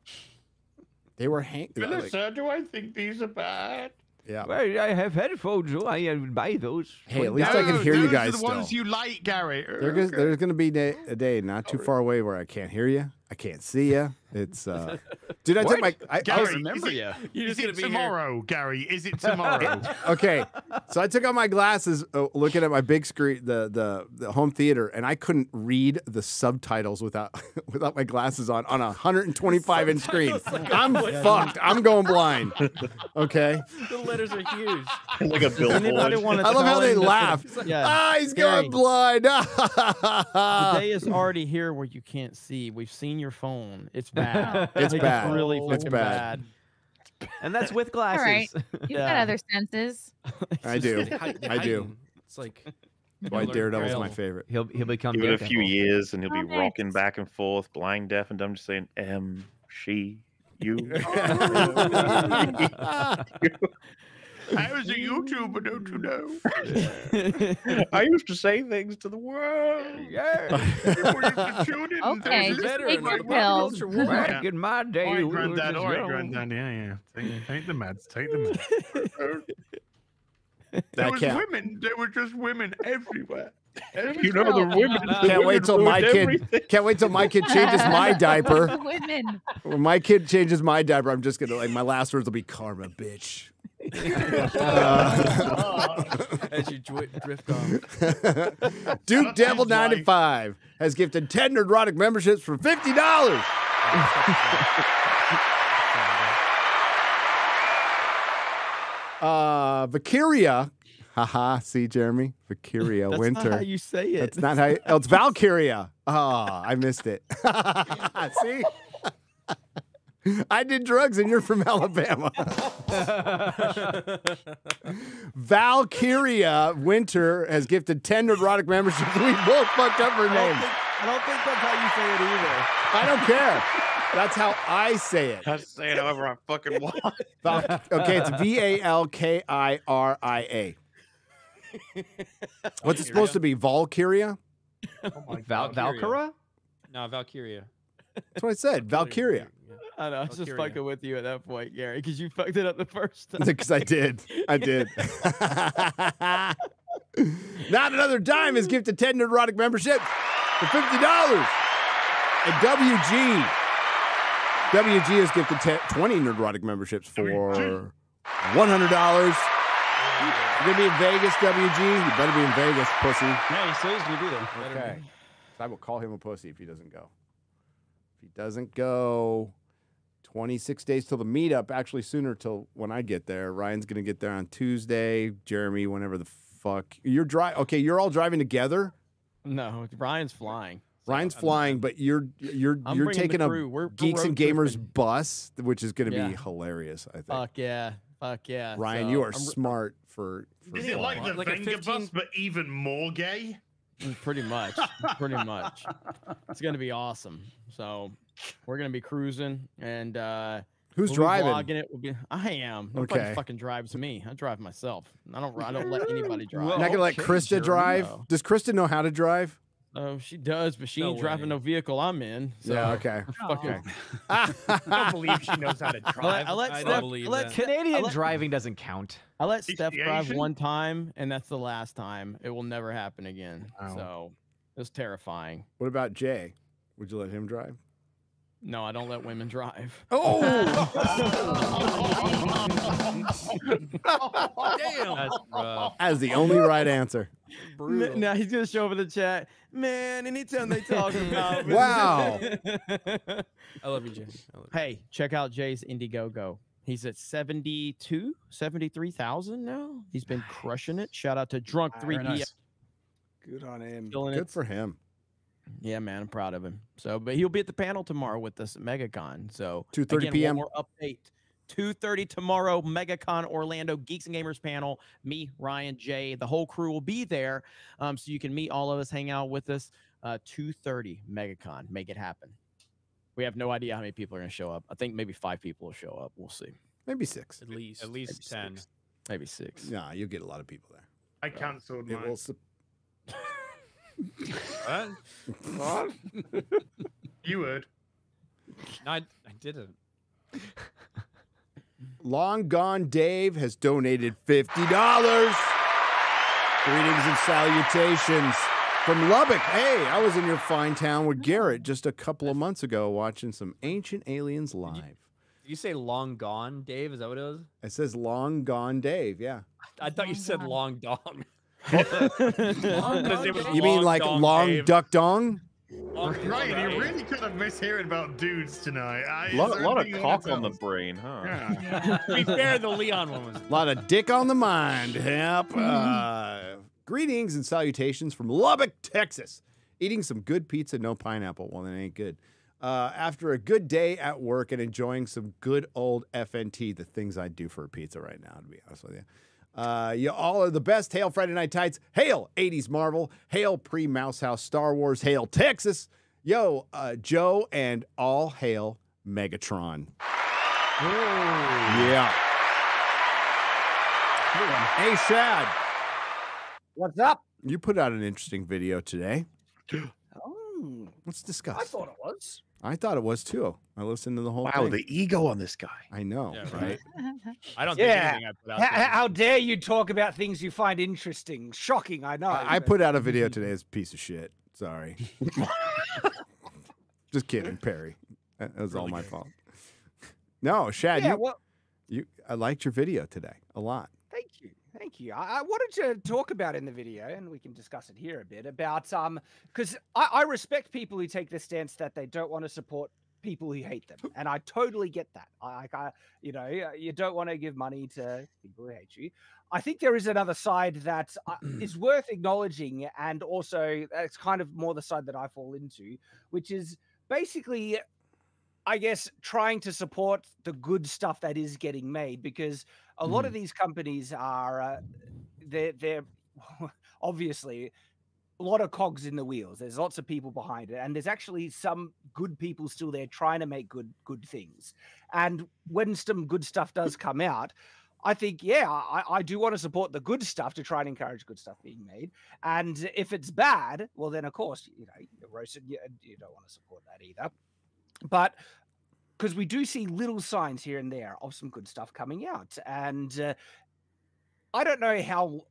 Speaker 5: they were hang. like-
Speaker 9: Melissa, do I think these are bad?
Speaker 5: yeah.
Speaker 18: Well, I have headphones, so I uh, buy those.
Speaker 5: Hey, at least I can hear you
Speaker 9: those
Speaker 5: guys
Speaker 9: are the ones you like, Gary.
Speaker 5: There goes, there's going to be a day not too far away where I can't hear you. I can't see you. It's uh, dude. I took my. I, I
Speaker 9: Gary,
Speaker 5: was-
Speaker 9: remember
Speaker 12: is
Speaker 9: you.
Speaker 14: You're just gonna
Speaker 9: it
Speaker 14: be here.
Speaker 9: tomorrow, Gary? Is it tomorrow?
Speaker 5: okay, so I took out my glasses, uh, looking at my big screen, the the the home theater, and I couldn't read the subtitles without without my glasses on on a 125 inch screen. I'm fucked. I'm going blind. Okay.
Speaker 14: The letters are huge.
Speaker 10: like a
Speaker 6: Anybody
Speaker 10: billboard.
Speaker 6: want to
Speaker 5: I love how they
Speaker 6: him that the-
Speaker 5: laugh.
Speaker 6: Yeah.
Speaker 5: Ah, he's
Speaker 6: Gary,
Speaker 5: going blind.
Speaker 6: The day is already here where you can't see. We've seen your phone. It's bad.
Speaker 5: It's bad.
Speaker 6: really
Speaker 5: It's bad.
Speaker 6: bad.
Speaker 18: And that's with
Speaker 13: All
Speaker 18: glasses.
Speaker 13: right. You've got other senses.
Speaker 5: I do.
Speaker 14: They hide- they
Speaker 5: I do.
Speaker 14: It's like
Speaker 5: Why
Speaker 14: Learn
Speaker 5: Daredevil's my favorite.
Speaker 18: He'll he'll become
Speaker 10: Give it a few years and he'll be
Speaker 13: Oh,
Speaker 10: rocking back and forth, blind, deaf, and dumb, just saying M, she, you.
Speaker 9: Oh, I was a YouTuber, don't you know?
Speaker 10: I used to say things to the world.
Speaker 18: Yeah.
Speaker 9: People used to tune in and
Speaker 13: Okay,
Speaker 9: they
Speaker 13: just take your pills.
Speaker 14: culture war.
Speaker 18: Back in my day,
Speaker 9: All right,
Speaker 18: we were
Speaker 9: granddad.
Speaker 18: just
Speaker 9: All right,
Speaker 18: young.
Speaker 9: granddad. Yeah, yeah. Take, take the meds. Take the meds. there
Speaker 5: That
Speaker 9: was
Speaker 5: can't-
Speaker 9: women. There were just women everywhere.
Speaker 10: You know the women.
Speaker 5: Can't wait
Speaker 10: women
Speaker 5: till my kid.
Speaker 10: everything.
Speaker 5: Can't wait till my kid changes my diaper.
Speaker 13: Women.
Speaker 5: When my kid changes my diaper, I'm just gonna like my last words will be karma, bitch. Uh,
Speaker 14: as you drift off.
Speaker 5: Duke Devil 95 has gifted 10 Nerdrotic memberships for $50. Uh, Valkyria. Haha, see, Jeremy? Valkyria
Speaker 6: That's
Speaker 5: Winter.
Speaker 6: not how you say it.
Speaker 5: That's not how you, oh, it's Valkyria. Oh, I missed it. see? I did drugs and you're from Alabama. Valkyria Winter has gifted 10 Nerdrotic memberships. We both fucked up her
Speaker 6: I
Speaker 5: name.
Speaker 6: I don't think that's how you say it either.
Speaker 5: I don't care. That's how I say it.
Speaker 10: I say it however I fucking want.
Speaker 5: Val- okay, it's V A L K I R I A. What's it supposed to be? Valkyria?
Speaker 18: Oh Val- Valkyra?
Speaker 7: No, Valkyria.
Speaker 5: That's what I said. Valkyria.
Speaker 6: I know. I was just
Speaker 14: Valkyria.
Speaker 6: fucking with you at that point, Gary, because you fucked it up the first time.
Speaker 5: Because I did. I did. Not another dime is gift gifted 10 Nerdrotic membership for $50. And WG. WG has gifted 10, 20 Nerdrotic memberships for $100. You're going to be in Vegas, WG? You better be in Vegas, pussy.
Speaker 12: Yeah, he said he's gonna be there.
Speaker 5: Okay. So I will call him a pussy if he doesn't go. If he doesn't go, 26 days till the meetup, actually sooner till when I get there. Ryan's going to get there on Tuesday. Jeremy, whenever the fuck. You're driving. Okay, you're all driving together.
Speaker 6: No, Ryan's flying.
Speaker 5: Ryan's flying, but you're you're
Speaker 6: I'm
Speaker 5: you're taking a.
Speaker 6: We're- we're
Speaker 5: Geeks and Gamers
Speaker 6: tripping.
Speaker 5: bus, which is going to
Speaker 6: Yeah.
Speaker 5: be hilarious, I think.
Speaker 6: Fuck yeah. Fuck yeah.
Speaker 5: Ryan,
Speaker 6: So
Speaker 5: you are
Speaker 6: I'm-
Speaker 5: smart for, for
Speaker 9: Is it like the
Speaker 14: Like a
Speaker 9: Venga
Speaker 14: 15
Speaker 9: bus, but even more gay?
Speaker 6: Mm, Pretty much. Pretty much. It's gonna be awesome. So we're gonna be cruising and uh
Speaker 5: Who's
Speaker 6: we'll
Speaker 5: driving?
Speaker 6: Be vlogging it. We'll be, I am. Nobody
Speaker 5: Okay.
Speaker 6: fucking drives me. I drive myself. I don't. I don't let anybody drive.
Speaker 5: You're not going to let Krista drive?
Speaker 6: No.
Speaker 5: Does Krista know how to drive?
Speaker 6: Oh, she does, but she
Speaker 14: No
Speaker 6: ain't driving no vehicle I'm in. So
Speaker 5: Yeah, okay.
Speaker 6: Fucking,
Speaker 11: I don't believe she knows how to
Speaker 6: I let,
Speaker 11: drive.
Speaker 6: I let
Speaker 14: I don't
Speaker 6: Steph.
Speaker 14: believe
Speaker 6: I let,
Speaker 14: that.
Speaker 18: Canadian
Speaker 6: I let-
Speaker 18: driving doesn't count.
Speaker 6: I let Steph drive one time, and that's the last time. It will never happen again.
Speaker 9: Wow.
Speaker 6: So it's terrifying.
Speaker 5: What about Jay? Would you let him drive?
Speaker 6: No, I don't let women drive.
Speaker 5: Oh!
Speaker 14: Damn.
Speaker 7: That's rough.
Speaker 5: As the only right answer.
Speaker 14: Brutal.
Speaker 6: Now he's gonna show up in the chat. Man, anytime they talk about
Speaker 5: Wow.
Speaker 14: I love you, Jay. Love you.
Speaker 6: hey, check out Jay's Indiegogo. He's at 72, 73,000 now. He's been crushing it. Shout out to Drunk ah,
Speaker 11: Very
Speaker 6: 3P.
Speaker 11: nice. Good on him.
Speaker 6: Killing
Speaker 5: Good
Speaker 6: it.
Speaker 5: for him.
Speaker 6: Yeah, man, I'm proud of him. So, but he'll be at the panel tomorrow with us at MegaCon. So
Speaker 5: 2:30
Speaker 6: again,
Speaker 5: PM.
Speaker 6: One more update. 2:30 tomorrow, MegaCon Orlando Geeks and Gamers panel. Me, Ryan, Jay, the whole crew will be there. Um, so you can meet all of us, hang out with us. Uh, 2:30 MegaCon. Make it happen. We have no idea how many people are going to show up. I think maybe five people will show up. We'll see.
Speaker 5: Maybe six.
Speaker 14: At least.
Speaker 7: At least
Speaker 6: Maybe
Speaker 7: ten.
Speaker 6: six. Maybe six.
Speaker 5: Nah, you'll get a lot of people there.
Speaker 9: I cancelled
Speaker 5: It
Speaker 9: mine.
Speaker 5: will sup-
Speaker 7: What?
Speaker 9: What? you would.
Speaker 7: No, I, I didn't.
Speaker 5: Long Gone Dave has donated $50. Greetings and salutations from Lubbock. Hey, I was in your fine town with Garrett just a couple of months ago watching some Ancient Aliens live.
Speaker 7: Did you say long gone, Dave? Is that what it was?
Speaker 5: It says Long Gone Dave, yeah.
Speaker 7: I thought you said long dong.
Speaker 5: You mean like Long Duck Dong?
Speaker 9: Ryan, you really could have missed hearing about dudes tonight. I,
Speaker 10: A lot, a lot of cock on the brain, huh?
Speaker 7: to be fair, the Leon one was.
Speaker 5: A lot of dick on the mind. Yep. Uh, greetings and salutations from Lubbock, Texas. Eating some good pizza, no pineapple. Well, that ain't good. Uh, after a good day at work and enjoying some good old FNT, the things I'd do for a pizza right now, to be honest with you. Uh, you all are the best. Hail Friday Night Tights. Hail 80s Marvel. Hail pre Mouse House Star Wars. Hail Texas. Yo, uh, Joe, and all hail Megatron. Yeah. Hey, Shad.
Speaker 11: What's up?
Speaker 5: You put out an interesting video today.
Speaker 11: Oh,
Speaker 5: Let's discuss.
Speaker 11: I thought it was.
Speaker 5: I thought it was too. I listened to the whole
Speaker 10: Wow,
Speaker 5: thing.
Speaker 10: the ego on this guy.
Speaker 5: I know,
Speaker 7: Yeah,
Speaker 5: right?
Speaker 7: I don't think
Speaker 11: Yeah.
Speaker 7: anything I put out.
Speaker 11: How, how dare you talk about things you find interesting? Shocking, I know.
Speaker 5: I, I put out a video today as a piece of shit. Sorry. Just kidding, Perry. That that was all my fault. No, Shad,
Speaker 11: Yeah,
Speaker 5: you,
Speaker 11: well,
Speaker 5: you I liked your video today a lot.
Speaker 11: Thank you. I, I wanted to talk about in the video, and we can discuss it here a bit about um, because I, I respect people who take the stance that they don't want to support people who hate them, and I totally get that. I, I- you know, uh, you don't want to give money to people who hate you. I think there is another side that uh, worth acknowledging, and also it's kind of more the side that I fall into, which is basically I guess trying to support the good stuff that is getting made because a lot of these companies are uh, they're they're obviously a lot of cogs in the wheels. There's lots of people behind it, and there's actually some good people still there trying to make good good things. And when some good stuff does come out, I think, yeah, I, I do want to support the good stuff to try and encourage good stuff being made. And if it's bad, well, then of course, you know, you're roasted. You, you don't want to support that either. But because we do see little signs here and there of some good stuff coming out, and uh, I don't know how,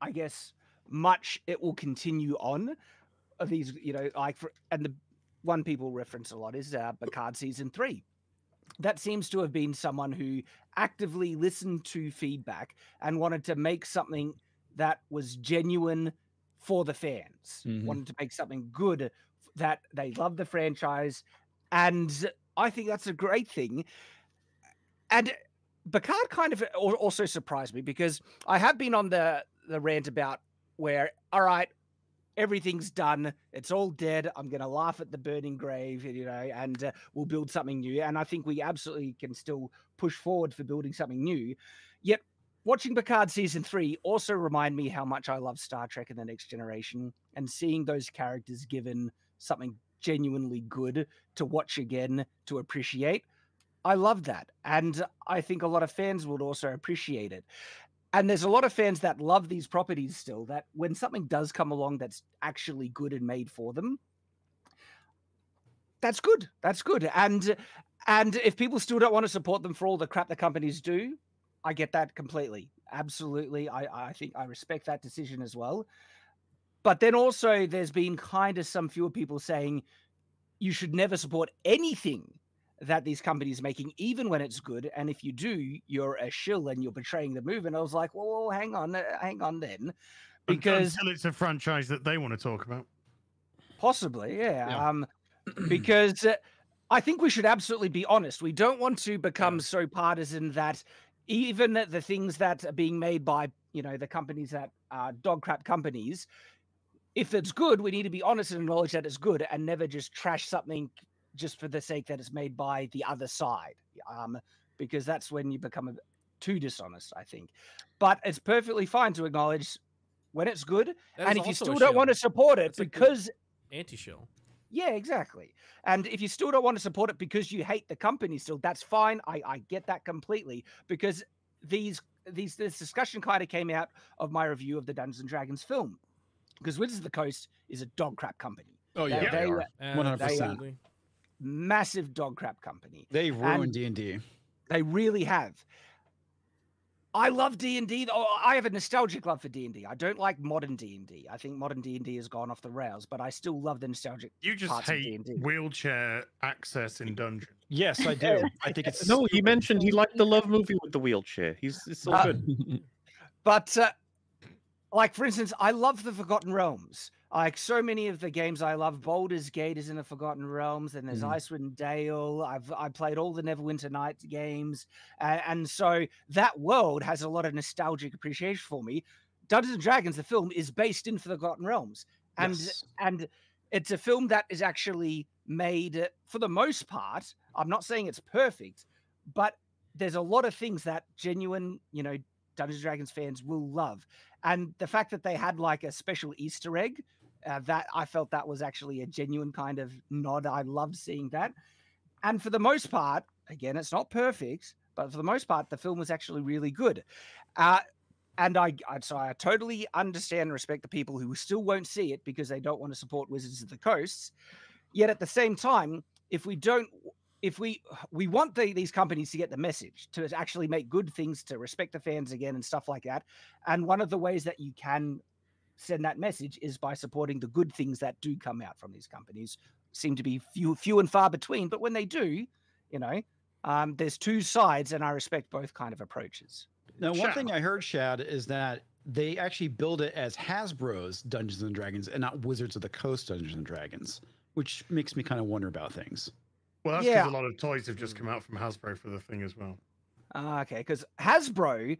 Speaker 11: I guess, much it will continue on. Of these, you know, like for and the one people reference a lot is uh, Picard season three. That seems to have been someone who actively listened to feedback and wanted to make something that was genuine for the fans.
Speaker 19: Mhm.
Speaker 11: Wanted to make something good that they love the franchise, and I think that's a great thing. And Picard kind of also surprised me because I have been on the the rant about where all right, everything's done, it's all dead. I'm going to laugh at the burning grave, you know, and uh, we'll build something new. And I think we absolutely can still push forward for building something new. Yet watching Picard season three also remind me how much I love Star Trek and the Next Generation, and seeing those characters given something genuinely good to watch again to appreciate. I love that. And I think a lot of fans would also appreciate it. And there's a lot of fans that love these properties still, that when something does come along that's actually good and made for them, that's good. That's good. And and if people still don't want to support them for all the crap the companies do, I get that completely. Absolutely. I, I think I respect that decision as well. But then also there's been kind of some fewer people saying you should never support anything that these companies are making, even when it's good. And if you do, you're a shill and you're betraying the move. And I was like, well, hang on, uh, hang on then. Because
Speaker 9: until it's a franchise that they want to talk about.
Speaker 11: Possibly, yeah. Um, because uh, I think we should absolutely be honest. We don't want to become so partisan that even the, the things that are being made by you know the companies that are dog crap companies, if it's good, we need to be honest and acknowledge that it's good, and never just trash something just for the sake that it's made by the other side. Um, because that's when you become a, too dishonest, I think. But it's perfectly fine to acknowledge when it's good,
Speaker 14: That
Speaker 11: and if you still don't want to support it
Speaker 14: That's
Speaker 11: because
Speaker 14: Anti-shill.
Speaker 11: yeah, exactly. And if you still don't want to support it because you hate the company still, that's fine. I, I get that completely because these these this discussion kind of came out of my review of the Dungeons and Dragons film. Because Wizards of the Coast is a dog crap company.
Speaker 12: Oh, yeah, they are.
Speaker 11: they
Speaker 12: 100%.
Speaker 11: are massive dog crap company.
Speaker 12: They
Speaker 11: And
Speaker 12: ruined D and D.
Speaker 11: They really have. I love D and D. I have a nostalgic love for D and D. I don't like modern D and D. I think modern D and D has gone off the rails, but I still love the nostalgic.
Speaker 9: You just
Speaker 11: parts of
Speaker 9: hate
Speaker 11: D&D.
Speaker 9: wheelchair access in dungeons.
Speaker 12: Yes, I do. I think it's
Speaker 10: no. He mentioned he liked the love movie with the wheelchair. He's it's all
Speaker 11: Uh,
Speaker 10: good.
Speaker 11: But uh, like for instance, I love the Forgotten Realms. Like so many of the games I love, Baldur's Gate is in the Forgotten Realms, and there's
Speaker 12: Mhm.
Speaker 11: Icewind Dale. I've I played all the Neverwinter Nights games, uh, and so that world has a lot of nostalgic appreciation for me. Dungeons and Dragons, the film, is based in Forgotten Realms, and
Speaker 12: Yes.
Speaker 11: and it's a film that is actually made uh, for the most part. I'm not saying it's perfect, but there's a lot of things that genuine, you know, Dungeons and Dragons fans will love. And the fact that they had like a special Easter egg, uh, that I felt that was actually a genuine kind of nod. I loved seeing that. And for the most part, again, it's not perfect, but for the most part, the film was actually really good. Uh, and I, I so I totally understand and respect the people who still won't see it because they don't want to support Wizards of the Coast. Yet at the same time, if we don't, if we we want the, these companies to get the message to actually make good things to respect the fans again and stuff like that, and one of the ways that you can send that message is by supporting the good things that do come out from these companies. Seem to be few few and far between, but when they do, you know, um, there's two sides, and I respect both kind of approaches.
Speaker 12: Now, one thing I heard, Shad, is that they actually build it as Hasbro's Dungeons and Dragons and not Wizards of the Coast Dungeons and Dragons, which makes me kind of wonder about things.
Speaker 9: Well, that's because
Speaker 11: Yeah.
Speaker 9: a lot of toys have just come out from Hasbro for the thing as well.
Speaker 11: Ah, okay, because Hasbro,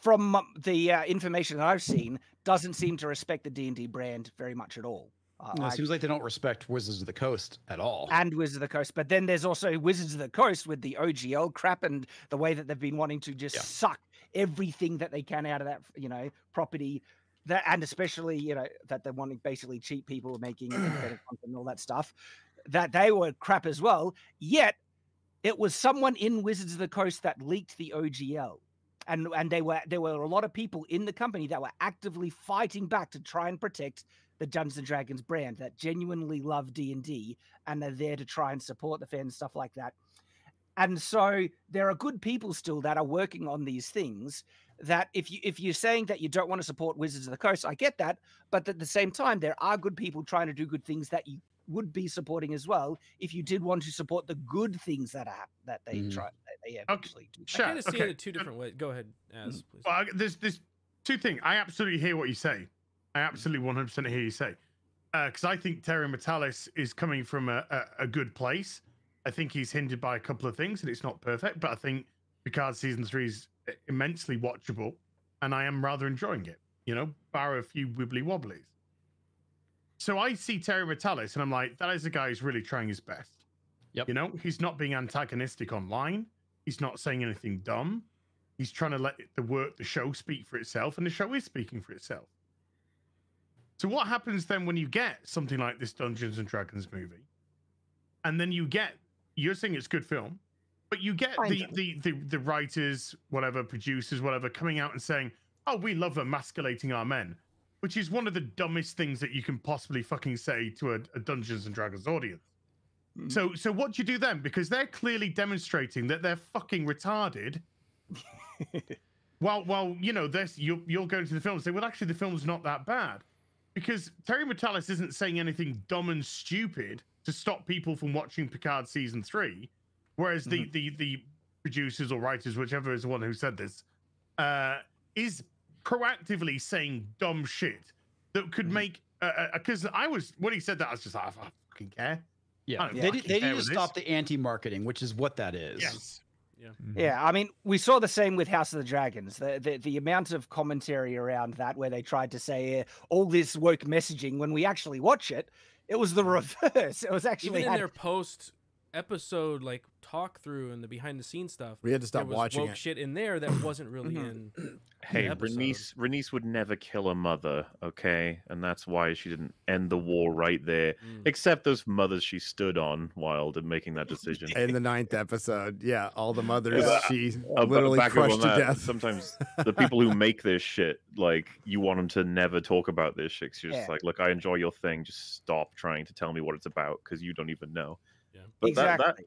Speaker 11: from the uh, information that I've seen, doesn't seem to respect the D and D brand very much at all. Uh,
Speaker 12: No,
Speaker 11: I-
Speaker 12: it seems like they don't respect Wizards of the Coast at all.
Speaker 11: and Wizards of the Coast. But then there's also Wizards of the Coast with the OGL crap and the way that they've been wanting to just suck everything that they can out of that, you know, property. That and especially, you know, that they're wanting basically cheap people making better content and all that stuff. That they were crap as well. Yet it was someone in Wizards of the Coast that leaked the OGL. And and they were there were a lot of people in the company that were actively fighting back to try and protect the Dungeons and Dragons brand that genuinely love D and D and are there to try and support the fans, stuff like that. And so there are good people still that are working on these things. That if you if you're saying that you don't want to support Wizards of the Coast, I get that. But at the same time, there are good people trying to do good things that you would be supporting as well if you did want to support the good things that are that they
Speaker 9: Mhm.
Speaker 11: try that they actually do.
Speaker 14: I kind of see it in two different ways. Go ahead, mm-hmm. As, please.
Speaker 9: Well, there's there's two things. I absolutely hear what you say. I mm-hmm. absolutely 100% hear you say. Uh, because I think Terry Matalas is coming from a, a, a good place. I think he's hindered by a couple of things, and it's not perfect. But I think Picard season three is uh, immensely watchable, and I am rather enjoying it. You know, bar a few wibbly wobblies. So I see Terry Matalas, and I'm like, that is a guy who's really trying his best.
Speaker 12: Yep.
Speaker 9: You know, he's not being antagonistic online. He's not saying anything dumb. He's trying to let the work, the show speak for itself, and the show is speaking for itself. So what happens then when you get something like this Dungeons and Dragons movie, and then you get you're saying it's good film, but you get the, the the the writers, whatever producers, whatever, coming out and saying, "Oh, we love emasculating our men," which is one of the dumbest things that you can possibly fucking say to a, a Dungeons and Dragons audience. So so what do you do then? Because they're clearly demonstrating that they're fucking retarded. well, well, you know, this you'll you'll go into the film and say, well, actually, the film's not that bad, because Terry Matalas isn't saying anything dumb and stupid to stop people from watching Picard season three, whereas the the the producers or writers, whichever is the one who said this, uh, is proactively saying dumb shit that could mm. make. Uh, uh, because I was when he said that, I was just like, I don't fucking care.
Speaker 12: Yeah,
Speaker 9: don't
Speaker 12: they,
Speaker 9: fucking
Speaker 12: did- they
Speaker 9: care
Speaker 12: need to
Speaker 9: with this.
Speaker 12: stop the anti-marketing, which is what that is.
Speaker 9: Yes.
Speaker 14: Yeah. Mm-hmm.
Speaker 11: Yeah, I mean, we saw the same with House of the Dragons. The the, the amount of commentary around that, where they tried to say uh, all this woke messaging, when we actually watch it, it was the reverse. It was actually
Speaker 14: Even in
Speaker 11: had-
Speaker 14: their post episode like talk through and the behind the scenes stuff,
Speaker 5: We had to stop
Speaker 14: there was
Speaker 5: watching
Speaker 14: woke
Speaker 5: it.
Speaker 14: shit in there that wasn't really
Speaker 11: Mm-hmm.
Speaker 14: in.
Speaker 10: Hey,
Speaker 14: the episode.
Speaker 10: Rhaenys, Rhaenys would never kill a mother, okay? And that's why she didn't end the war right there.
Speaker 14: Mm.
Speaker 10: Except those mothers she stood on while making that decision.
Speaker 5: In the ninth episode, yeah, all the mothers
Speaker 10: Yeah,
Speaker 5: she
Speaker 10: I'll
Speaker 5: literally crushed to
Speaker 10: that.
Speaker 5: death.
Speaker 10: Sometimes the people who make this shit, like, you want them to never talk about this shit. 'cause you're just
Speaker 11: Yeah.
Speaker 10: like, look, I enjoy your thing. Just stop trying to tell me what it's about because you don't even know.
Speaker 14: Yeah.
Speaker 10: But that, that,
Speaker 11: Exactly.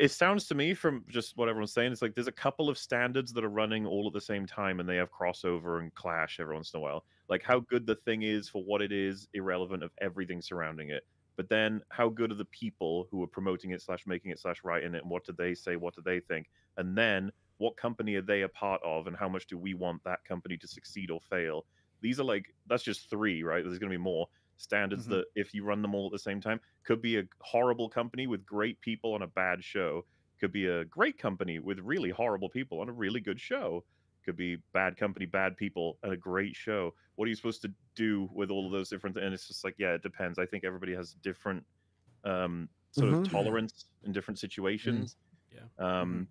Speaker 10: it sounds to me from just what everyone's saying, it's like there's a couple of standards that are running all at the same time and they have crossover and clash every once in a while. Like how good the thing is for what it is, irrelevant of everything surrounding it. But then how good are the people who are promoting it slash making it slash writing it and what do they say, what do they think? And then what company are they a part of and how much do we want that company to succeed or fail? These are like that's just three, right? There's gonna be more standards
Speaker 11: Mhm.
Speaker 10: that if you run them all at the same time could be a horrible company with great people on a bad show could be a great company with really horrible people on a really good show could be bad company bad people and a great show what are you supposed to do with all of those different and it's just like yeah it depends i think everybody has different um sort
Speaker 5: Mhm.
Speaker 10: of tolerance in different situations
Speaker 14: Yeah.
Speaker 10: um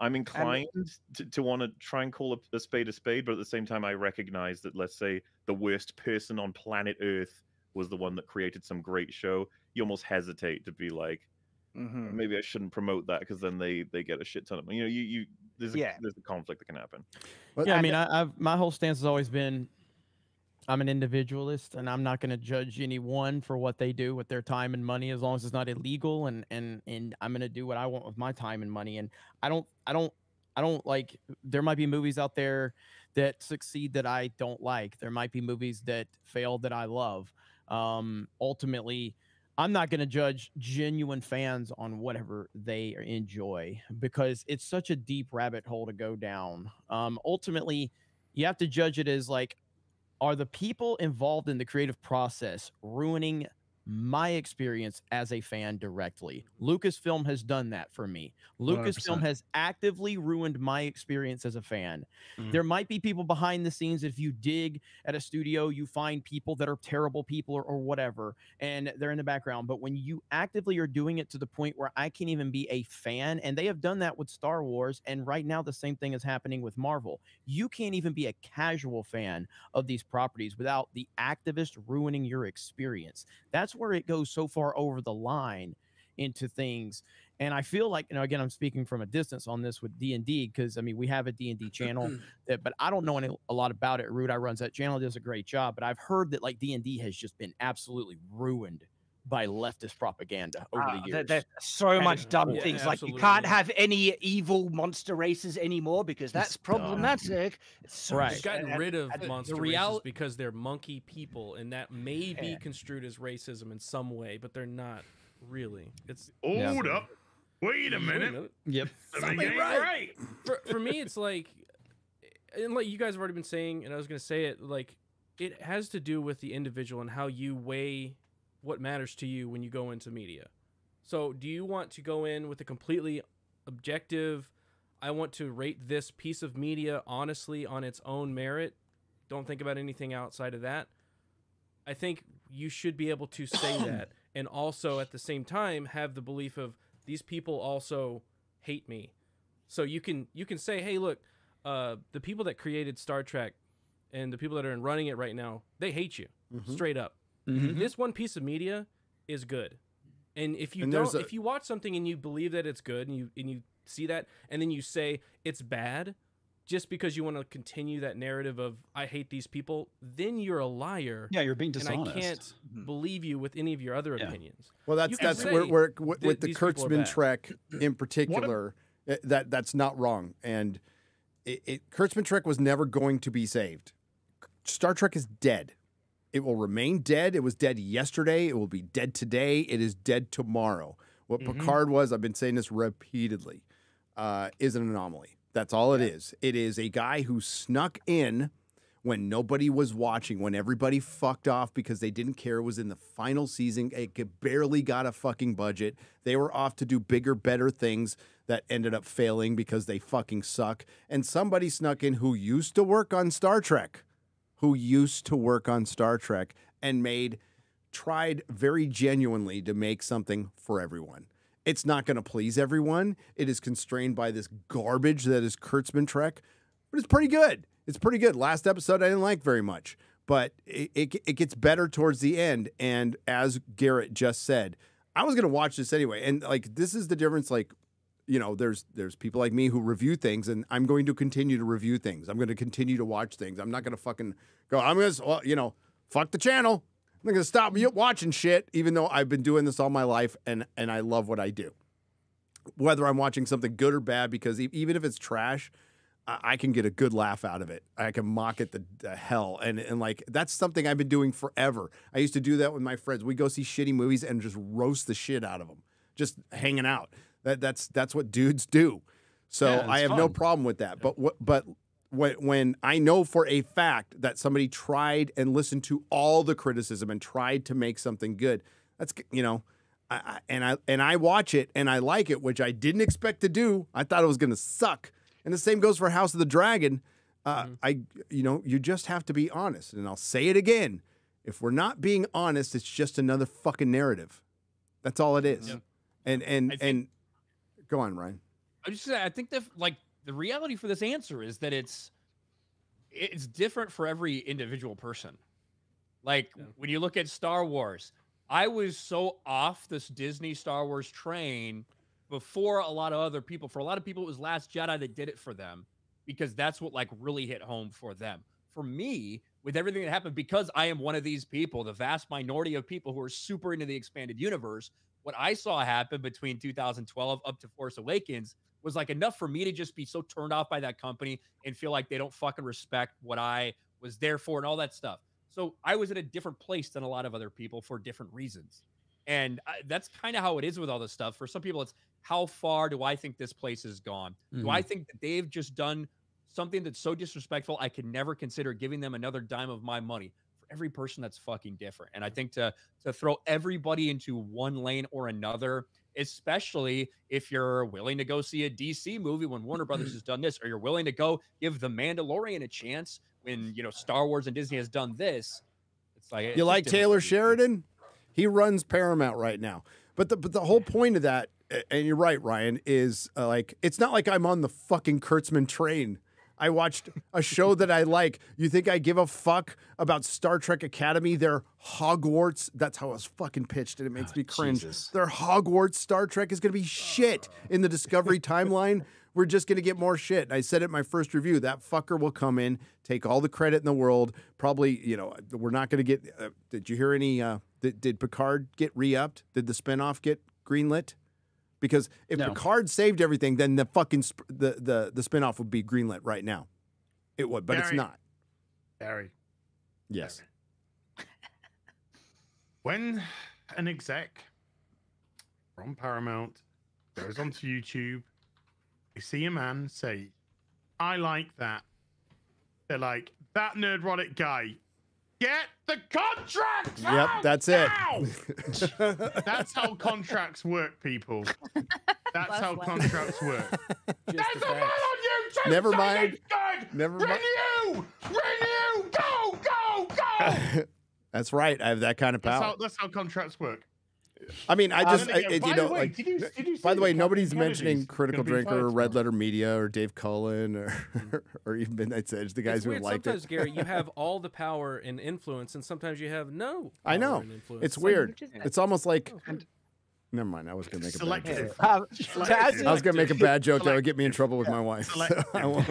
Speaker 10: i'm inclined to, to want to try and call a, a spade a spade but at the same time i recognize that let's say the worst person on planet earth was the one that created some great show you almost hesitate to be like
Speaker 11: Mhm.
Speaker 10: maybe I shouldn't promote that because then they they get a shit ton of you know you you there's a,
Speaker 11: Yeah.
Speaker 10: there's a conflict that can happen.
Speaker 6: yeah, I mean, I, I've my whole stance has always been, I'm an individualist, and I'm not going to judge anyone for what they do with their time and money, as long as it's not illegal, and and and I'm going to do what I want with my time and money. And I don't, I don't, I don't like. There might be movies out there that succeed that I don't like. There might be movies that fail that I love. Um, ultimately. I'm not going to judge genuine fans on whatever they enjoy because it's such a deep rabbit hole to go down. Um, ultimately, you have to judge it as like, are the people involved in the creative process ruining my experience as a fan directly? Lucasfilm has done that for me. Lucasfilm
Speaker 12: 100%.
Speaker 6: has actively ruined my experience as a fan.
Speaker 12: Mhm.
Speaker 6: There might be people behind the scenes. If you dig at a studio, you find people that are terrible people or, or whatever, and they're in the background. But when you actively are doing it to the point where I can't even be a fan, and they have done that with Star Wars, and right now the same thing is happening with Marvel. You can't even be a casual fan of these properties without the activist ruining your experience. That's where it goes so far over the line into things and i feel like you know again i'm speaking from a distance on this with d&d because i mean we have a d&d channel that but i don't know any, a lot about it. Root i runs that channel does a great job but i've heard that like d&d has just been absolutely ruined by leftist propaganda over
Speaker 11: Ah,
Speaker 6: the
Speaker 11: there-
Speaker 6: years
Speaker 11: there's so
Speaker 6: And-
Speaker 11: much dumb
Speaker 6: Yeah,
Speaker 11: things like you can't have any evil monster races anymore because that's
Speaker 14: dumb.
Speaker 11: problematic. It's so
Speaker 14: Right.
Speaker 11: s-
Speaker 14: gotten
Speaker 11: and-
Speaker 14: rid of
Speaker 11: and-
Speaker 14: monster
Speaker 7: the
Speaker 14: races because they're monkey people, and that may be
Speaker 11: Yeah.
Speaker 14: construed as racism in some way, but they're not really. It's
Speaker 9: Hold up. Wait a minute.
Speaker 12: Yep.
Speaker 9: Something
Speaker 14: Something right.
Speaker 9: right.
Speaker 14: for for me, it's like, and like you guys have already been saying, and I was gonna say it, like it has to do with the individual and how you weigh what matters to you when you go into media. So, do you want to go in with a completely objective? I want to rate this piece of media honestly on its own merit. Don't think about anything outside of that. I think you should be able to say that and also at the same time have the belief of these people also hate me. So you can you can say, "Hey, look, uh, the people that created Star Trek and the people that are running it right now, they hate you
Speaker 5: Mhm.
Speaker 14: straight up.
Speaker 12: Mhm.
Speaker 14: This one piece of media is good, and if you
Speaker 5: And
Speaker 14: don't,
Speaker 5: a-
Speaker 14: if you watch something and you believe that it's good and you and you see that, and then you say it's bad, just because you want to continue that narrative of I hate these people, then you're a liar.
Speaker 12: Yeah, you're being dishonest.
Speaker 14: And I can't believe you with any of your other
Speaker 12: Yeah.
Speaker 14: opinions.
Speaker 5: Well, that's
Speaker 14: You
Speaker 5: that's
Speaker 14: say
Speaker 5: where, where
Speaker 14: th-
Speaker 5: with, with the
Speaker 14: these people are
Speaker 5: Kurtzman. Trek in particular, eh, that that's not wrong, and it, it Kurtzman Trek was never going to be saved. Star Trek is dead. It will remain dead. It was dead yesterday. It will be dead today. It is dead tomorrow. What
Speaker 14: Mm-hmm.
Speaker 5: Picard was, I've been saying this repeatedly, uh, is an anomaly. That's all it is. It is a guy who snuck in when nobody was watching, when everybody fucked off because they didn't care. It was in the final season. It barely got a fucking budget. They were off to do bigger, better things that ended up failing because they fucking suck. And somebody snuck in who used to work on Star Trek, who used to work on Star Trek and made, tried very genuinely to make something for everyone. It's not going to please everyone. It is constrained by this garbage that is Kurtzman Trek, but it's pretty good. It's pretty good. Last episode I didn't like very much, but it, it, it gets better towards the end. And as Garrett just said, I was going to watch this anyway. And like, this is the difference. Like, you know, there's there's people like me who review things, and I'm going to continue to review things. I'm going to continue to watch things. I'm not going to fucking go. I'm going to, well, you know, fuck the channel. I'm going to stop watching shit, even though I've been doing this all my life, and and I love what I do. Whether I'm watching something good or bad, because even if it's trash, I I can get a good laugh out of it. I can mock it the, the hell, and and like that's something I've been doing forever. I used to do that with my friends. We go see shitty movies and just roast the shit out of them, just hanging out. That that's that's what dudes do. So
Speaker 16: Yeah,
Speaker 5: I have no problem with that. But what but when when I know for a fact that somebody tried and listened to all the criticism and tried to make something good, that's you know. I, I, and I and I watch it and I like it, which I didn't expect to do. I thought it was going to suck. And the same goes for House of the Dragon. Uh, I, you know, you just have to be honest. And I'll say it again: if we're not being honest, it's just another fucking narrative. That's all it is. And and and go on, Ryan.
Speaker 7: I just say I think that like the reality for this answer is that it's it's different for every individual person. Like when you look at Star Wars, I was so off this Disney Star Wars train before a lot of other people. For a lot of people, it was Last Jedi that did it for them because that's what like really hit home for them. For me, with everything that happened, because I am one of these people, the vast minority of people who are super into the expanded universe, what I saw happen between 2012 up to Force Awakens was like enough for me to just be so turned off by that company and feel like they don't fucking respect what I was there for and all that stuff. So I was in a different place than a lot of other people for different reasons. And I, that's kind of how it is with all this stuff. For some people, it's how far do I think this place has gone? Do I
Speaker 16: Mhm.
Speaker 7: think that they've just done something that's so disrespectful I could never consider giving them another dime of my money? Every person, that's fucking different. And I think to to throw everybody into one lane or another, especially if you're willing to go see a DC movie when Warner Brothers has done this, or you're willing to go give The Mandalorian a chance when you know Star Wars and Disney has done this. It's like
Speaker 5: You like. Taylor Sheridan? He runs Paramount right now. But the but the whole point of that, and you're right, Ryan, is uh, like it's not like I'm on the fucking Kurtzman train. I watched a show that I like. You think I give a fuck about Star Trek Academy? They're Hogwarts. That's how it was fucking pitched, and it makes me cringe. Their Hogwarts Star Trek is going to be shit in the Discovery timeline. We're just going to get more shit. And I said it in my first review. That fucker will come in, take all the credit in the world. Probably, you know, we're not going to get. Uh, did you hear any? Uh, did, did Picard get re upped? Did the spinoff get greenlit? Because if
Speaker 12: No.
Speaker 5: Picard saved everything, then the fucking sp- the the the spinoff would be greenlit right now. It would, but it's not.
Speaker 9: Barry,
Speaker 5: Yes.
Speaker 9: when an exec from Paramount goes onto YouTube, they see a man say, I like that. They're like, that nerdrotic guy, get the contract!
Speaker 5: Yep,
Speaker 9: out
Speaker 5: that's it.
Speaker 9: That's how contracts work, people. That's
Speaker 13: Plus
Speaker 9: how
Speaker 13: one.
Speaker 9: contracts work.
Speaker 14: Just the facts.
Speaker 9: Say
Speaker 5: Never mind.
Speaker 9: good!
Speaker 5: Never mind.
Speaker 9: Renew! Renew! Go, go, go!
Speaker 5: That's right. I have that kind of
Speaker 9: That's
Speaker 5: power.
Speaker 9: how, that's how contracts work.
Speaker 5: I mean, I
Speaker 9: Uh,
Speaker 5: just,
Speaker 9: then
Speaker 5: I,
Speaker 9: again,
Speaker 5: it- you know,
Speaker 9: way,
Speaker 5: like,
Speaker 9: did you- did you
Speaker 5: by the way, nobody's
Speaker 9: Kathleen
Speaker 5: mentioning Critical Drinker or Red Letter Media or Dave Cullen or, or even Midnight's Edge, the guys
Speaker 14: it's
Speaker 5: who
Speaker 14: weird.
Speaker 5: have liked
Speaker 14: sometimes,
Speaker 5: it.
Speaker 14: Gary, you have all the power and influence, and sometimes you have no.
Speaker 5: I know.
Speaker 14: and influence.
Speaker 5: It's weird.
Speaker 14: which
Speaker 5: It's almost like. Never mind. I was going to make a bad joke.
Speaker 11: Um, to
Speaker 5: I was going to make a bad joke that would get me in trouble with my wife. so I won't.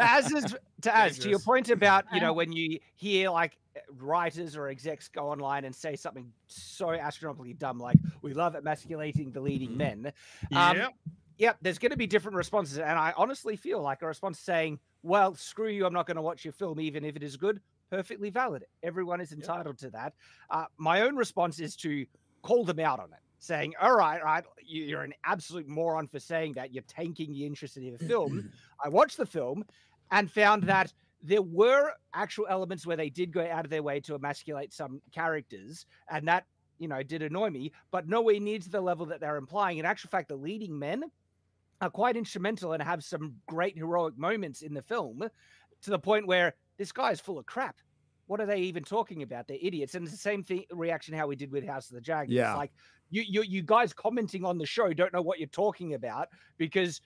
Speaker 11: as is to as to your point about you know when you hear like writers or execs go online and say something so astronomically dumb like we love emasculating the leading men. Um,
Speaker 9: Yep.
Speaker 11: yep there's going to be different responses and i honestly feel like a response saying well screw you i'm not going to watch your film even if it is good perfectly valid. Everyone is entitled to that. Uh, my own response is to call them out on it saying all right right you- you're an absolute moron for saying that. You're tanking the interest in the film. I watched the film and found that there were actual elements where they did go out of their way to emasculate some characters, and that you know did annoy me, but nowhere near to the level that they're implying. In actual fact, the leading men are quite instrumental and have some great heroic moments in the film, to the point where this guy is full of crap. What are they even talking about? They're idiots. And it's the same thing reaction how we did with House of the Dragon.
Speaker 5: Yeah.
Speaker 11: It's like you, you you guys commenting on the show don't know what you're talking about because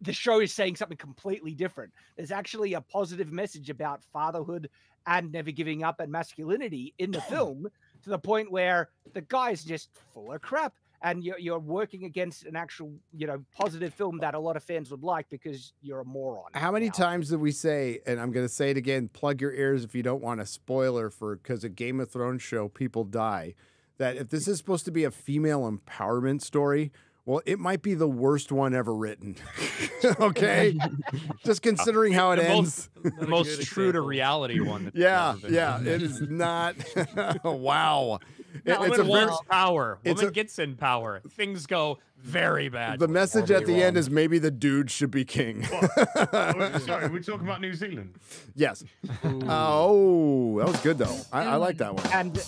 Speaker 11: the show is saying something completely different. There's actually a positive message about fatherhood and never giving up and masculinity in the film to the point where the guy's just full of crap. And you're, you're working against an actual, you know, positive film that a lot of fans would like because you're a moron.
Speaker 5: How many times did we say, and I'm going to say it again, plug your ears if you don't want a spoiler for because a Game of Thrones show, people die. That if this mm. is supposed to be a female empowerment story, well, it might be the worst one ever written. okay. Just considering how it
Speaker 7: The
Speaker 5: ends.
Speaker 7: most- the most true to reality one. that's
Speaker 5: Yeah, yeah. It is not. wow. It-
Speaker 7: Woman
Speaker 5: it's a very,
Speaker 7: power.
Speaker 5: it's
Speaker 7: Woman
Speaker 5: a-
Speaker 7: gets in power. Things go very bad.
Speaker 5: the message at the end is maybe the dude should be king.
Speaker 9: Oh, Sorry, we're talking about New Zealand.
Speaker 5: yes. Uh, oh, that was good though. I, I like that one.
Speaker 11: And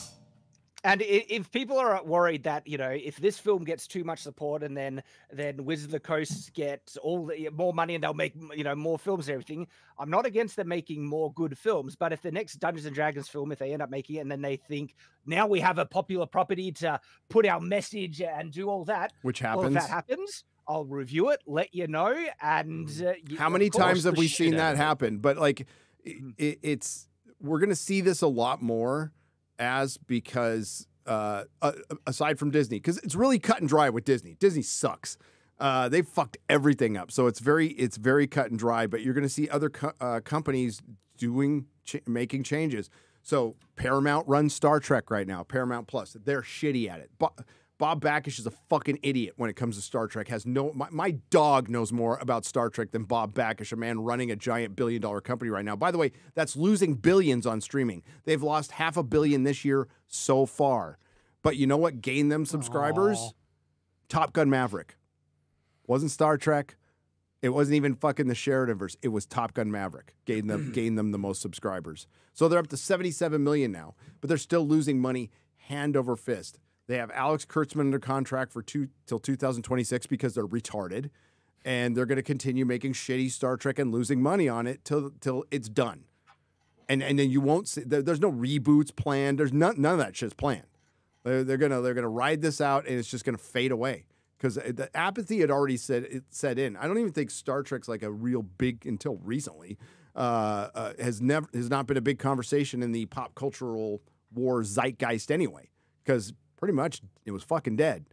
Speaker 11: and if people are worried that you know if this film gets too much support and then then Wizard of the Coast gets all the more money and they'll make you know more films and everything, I'm not against them making more good films. But if the next Dungeons and Dragons film, if they end up making it and then they think now we have a popular property to put our message and do all that,
Speaker 5: Which
Speaker 11: well, if that
Speaker 5: happens.
Speaker 11: happens, I'll review it, let you know, and uh, y-
Speaker 5: How many
Speaker 11: course,
Speaker 5: times have we seen that happen? But like, i i it's we're gonna see this a lot more as because uh, uh, aside from Disney, because it's really cut and dry with Disney. Disney sucks. Uh, they fucked everything up, so it's very it's very cut and dry. But you're gonna see other co- uh, companies doing ch- making changes. So Paramount runs Star Trek right now. Paramount Plus, they're shitty at it. Bo- Bob Bakish is a fucking idiot when it comes to Star Trek. Has no my, my dog knows more about Star Trek than Bob Bakish, a man running a giant billion dollar company right now. By the way, that's losing billions on streaming. They've lost half a billion this year so far. But you know what gained them subscribers? Top Gun Maverick. Wasn't Star Trek. It wasn't even fucking the Sheridan verse. It was Top Gun Maverick. Gained them gained them the most subscribers. So they're up to 77 million now, but they're still losing money hand over fist. They have Alex Kurtzman under contract for two till 2026 because they're retarded, and they're going to continue making shitty Star Trek and losing money on it till till it's done. And and then you won't see there, there's no reboots planned. There's none none of that shit's planned. They're, they're gonna they're gonna ride this out and it's just gonna fade away because the apathy had already set it set in. I don't even think Star Trek's like a real big until recently uh, uh, has never has not been a big conversation in the pop cultural war zeitgeist anyway because pretty much it was fucking dead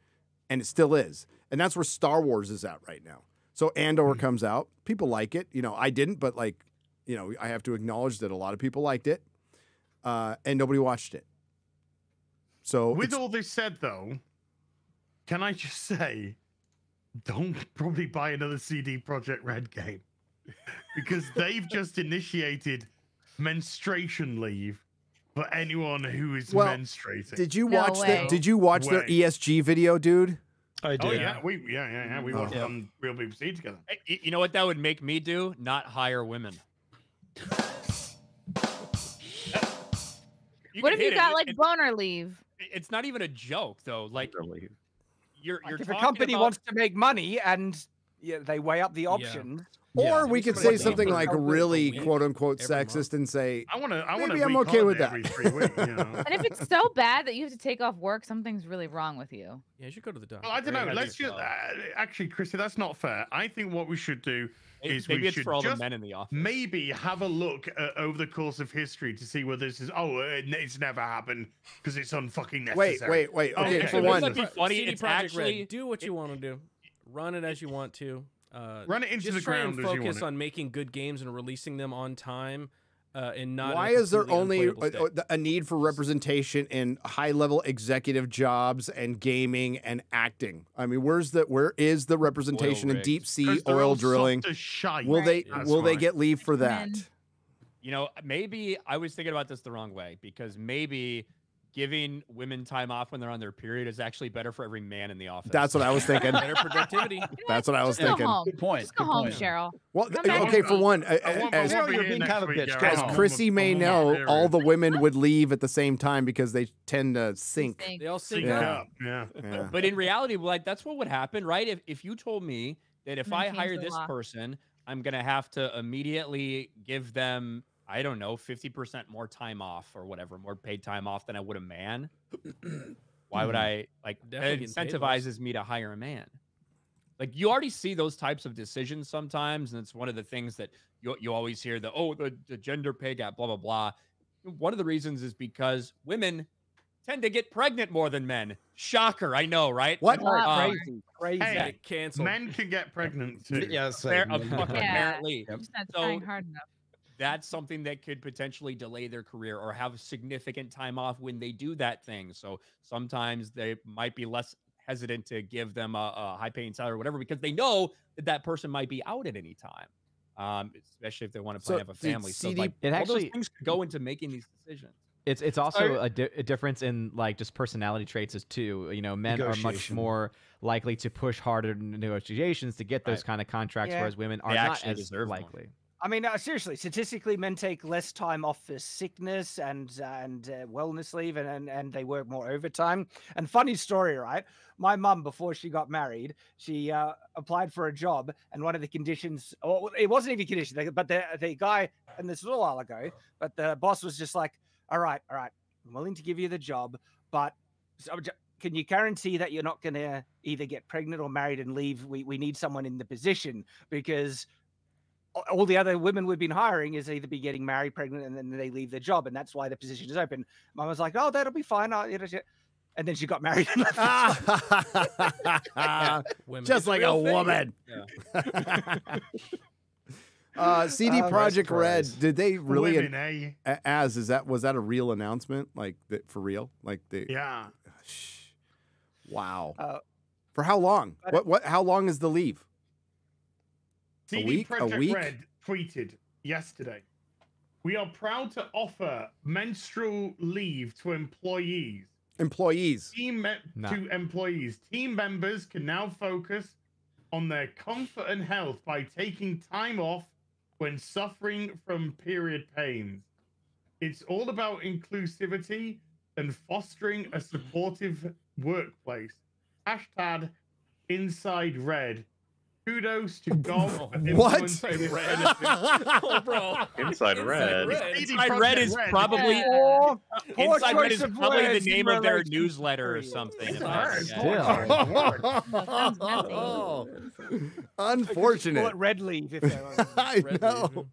Speaker 5: and it still is and that's where Star Wars is at right now. So Andor comes out, people like it. You know, I didn't, but like you know, I have to acknowledge that a lot of people liked it, uh, and nobody watched it. So
Speaker 9: With all this said, though, can I just say, don't probably buy another CD Projekt Red game because they've just initiated menstruation leave for anyone who is
Speaker 5: Well,
Speaker 9: menstruating.
Speaker 5: Did you watch the, Did you watch their ESG video, dude?
Speaker 12: I
Speaker 9: oh, did. Oh yeah, we yeah yeah yeah we
Speaker 5: Oh.
Speaker 9: watched on Real BBC together.
Speaker 7: Hey, y- You know what that would make me do? Not hire women. You
Speaker 13: what
Speaker 7: can
Speaker 13: if you
Speaker 7: it.
Speaker 13: got
Speaker 7: It-
Speaker 13: like boner leave?
Speaker 7: It's not even a joke though. Like you're you're
Speaker 11: if a company
Speaker 7: about-
Speaker 11: wants to make money and yeah, they weigh up the options.
Speaker 5: Or we could say something like really quote unquote sexist and say,
Speaker 9: I want to. I want to.
Speaker 5: I'm okay with that.
Speaker 9: Every weeks, you know?
Speaker 13: And if it's so bad that you have to take off work, something's really wrong with you.
Speaker 14: Yeah, you should go to the doctor.
Speaker 9: Well, I don't know.
Speaker 7: Right.
Speaker 9: Let's just uh, actually, Chrissie, that's not fair. I think what we should do
Speaker 7: Maybe-
Speaker 9: is
Speaker 7: maybe
Speaker 9: we
Speaker 7: it's
Speaker 9: should
Speaker 7: for all the men in the office.
Speaker 9: maybe have a look at, over the course of history to see whether this is oh it, it's never happened because it's unfucking necessary.
Speaker 5: Wait, wait, wait. Okay, for one,
Speaker 7: That'd be funny.
Speaker 14: CD
Speaker 7: It's
Speaker 14: Projekt
Speaker 7: actually
Speaker 14: Red, do what you want to do. Run it as you want to. Uh,
Speaker 9: Run it into
Speaker 14: just
Speaker 9: the
Speaker 14: try
Speaker 9: ground
Speaker 14: and
Speaker 9: as you want
Speaker 14: focus
Speaker 9: it.
Speaker 14: on making good games and releasing them on time, uh, and not. in a
Speaker 5: why is there only a, a- a need for representation in high level executive jobs and gaming and acting? I mean, where's the where is the representation in deep sea oil drilling?
Speaker 9: soft as shite.
Speaker 5: Will they
Speaker 9: That's
Speaker 5: will they get leave for that?
Speaker 7: You know, maybe I was thinking about this the wrong way because maybe giving women time off when they're on their period is actually better for every man in the office.
Speaker 5: That's what I was thinking.
Speaker 14: Better productivity.
Speaker 5: That's what I was
Speaker 13: go
Speaker 5: thinking.
Speaker 13: home.
Speaker 12: Good point.
Speaker 13: Just go
Speaker 12: good
Speaker 13: home,
Speaker 12: point.
Speaker 13: Cheryl.
Speaker 5: Well, th- okay, for one,
Speaker 9: I I
Speaker 5: as,
Speaker 9: won't
Speaker 12: you're being kind of a
Speaker 9: week,
Speaker 12: bitch.
Speaker 5: As
Speaker 12: home.
Speaker 5: Chrissie
Speaker 9: I'm
Speaker 5: may know, all the women would leave at the same time because they tend to sync.
Speaker 13: Think.
Speaker 14: They all sync
Speaker 9: Sync
Speaker 5: Yeah.
Speaker 14: up.
Speaker 9: up. Yeah.
Speaker 5: Yeah.
Speaker 7: But in reality, like that's what would happen, right? If if you told me that if I hire this person, I'm gonna have to immediately give them, I don't know, 50% more time off or whatever, more paid time off than I would a man. Why would I like
Speaker 14: Definitely
Speaker 7: that
Speaker 14: getting paid less.
Speaker 7: incentivizes me to hire a man? Like you already see those types of decisions sometimes, and it's one of the things that you you always hear the oh the, the gender pay gap, blah blah blah. One of the reasons is because women tend to get pregnant more than men. Shocker, I know, right?
Speaker 5: What?
Speaker 7: Um,
Speaker 11: Crazy, crazy.
Speaker 9: Hey,
Speaker 14: Get canceled.
Speaker 9: Men can get pregnant too.
Speaker 12: Yes.
Speaker 7: fair-
Speaker 12: I-
Speaker 13: Yeah.
Speaker 7: apparently.
Speaker 12: Yep.
Speaker 13: Just not
Speaker 7: So-
Speaker 13: trying hard enough.
Speaker 7: That's something that could potentially delay their career or have significant time off when they do that thing. So sometimes they might be less hesitant to give them a, a high paying salary or whatever because they know that that person might be out at any time. Um, especially if they want to
Speaker 5: So,
Speaker 7: plan to have a
Speaker 5: did
Speaker 7: family. So
Speaker 5: CD
Speaker 7: like
Speaker 18: It
Speaker 7: all
Speaker 18: actually-
Speaker 7: those things could go into making these decisions.
Speaker 18: It's it's also a, di- a difference in like just personality traits as too. You know, men are much more likely to push harder in negotiations to get those
Speaker 7: Right.
Speaker 18: kind of contracts,
Speaker 11: Yeah.
Speaker 18: whereas women are
Speaker 7: They
Speaker 18: not
Speaker 7: actually
Speaker 18: as
Speaker 7: deserve one.
Speaker 11: I mean, uh, seriously, statistically, men take less time off for sickness and and uh, wellness leave, and, and and they work more overtime. And funny story, right? My mum, before she got married, she uh, applied for a job, and one of the conditions, or it wasn't even condition, but the the guy, and this was a while ago, but the boss was just like, "All right, all right, I'm willing to give you the job, but can you guarantee that you're not going to either get pregnant or married and leave? We we need someone in the position because." A- all the other women we've been hiring is either be getting married, pregnant, and then they leave their job, and that's why the position is open. Mum was like, "Oh, that'll be fine." I'll, you know, she- and then she got married. and left the.
Speaker 14: Women.
Speaker 5: Just
Speaker 14: It's
Speaker 5: like
Speaker 14: real
Speaker 5: a
Speaker 14: thing.
Speaker 5: woman.
Speaker 7: Yeah.
Speaker 5: Uh, CD
Speaker 12: Uh,
Speaker 5: Projekt Red. Did they really?
Speaker 9: Women, eh?
Speaker 5: as is that was that a real announcement? Like that for real? Like the
Speaker 9: Yeah.
Speaker 5: Shh. wow.
Speaker 11: Uh,
Speaker 5: for how long? What what? How long is the leave?
Speaker 9: CD
Speaker 5: week?
Speaker 9: Projekt? Red tweeted yesterday. We are proud to offer menstrual leave to employees.
Speaker 5: Employees.
Speaker 9: Team me-
Speaker 18: Nah.
Speaker 9: to employees. Team members can now focus on their comfort and health by taking time off when suffering from period pains. It's all about inclusivity and fostering a supportive workplace. Hashtag Inside Red. Kudos to Golf for
Speaker 5: What?
Speaker 9: influencing this
Speaker 14: Red. oh, bro.
Speaker 10: Inside Red.
Speaker 14: Red.
Speaker 9: CD
Speaker 7: Inside Red
Speaker 9: Projekt
Speaker 7: is
Speaker 9: Red.
Speaker 7: probably
Speaker 13: Yeah.
Speaker 11: Poor- poor
Speaker 7: Inside Red is probably
Speaker 11: words
Speaker 7: the name of their
Speaker 11: relation
Speaker 7: newsletter or something. if
Speaker 9: It's oh.
Speaker 7: I had to
Speaker 9: hard.
Speaker 7: guess.
Speaker 13: sounds messy.
Speaker 5: Oh,
Speaker 11: Call it
Speaker 5: unfortunate.
Speaker 11: red leave if they want.
Speaker 5: I
Speaker 14: Red
Speaker 5: know.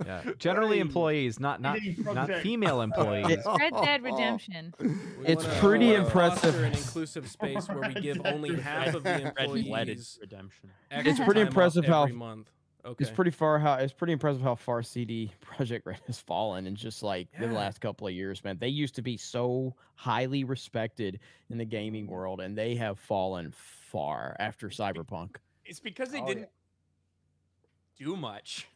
Speaker 14: Leave.
Speaker 18: Yeah, generally employees, not not not female employees.
Speaker 13: Red Dead Redemption.
Speaker 14: We
Speaker 6: It's
Speaker 14: wanna,
Speaker 6: pretty
Speaker 14: uh,
Speaker 6: impressive.
Speaker 14: foster an inclusive space where we give only half of the
Speaker 7: Red blooded
Speaker 14: employees
Speaker 7: redemption.
Speaker 14: extra
Speaker 6: It's pretty
Speaker 14: time off
Speaker 6: impressive how-
Speaker 14: every month. Okay.
Speaker 6: It's pretty far how it's pretty impressive how far CD Projekt Red has fallen in just like the
Speaker 14: Yeah.
Speaker 6: last couple of years, man. They used to be so highly respected in the gaming world, and they have fallen far after Cyberpunk.
Speaker 7: It's because they
Speaker 11: Oh,
Speaker 7: didn't do much.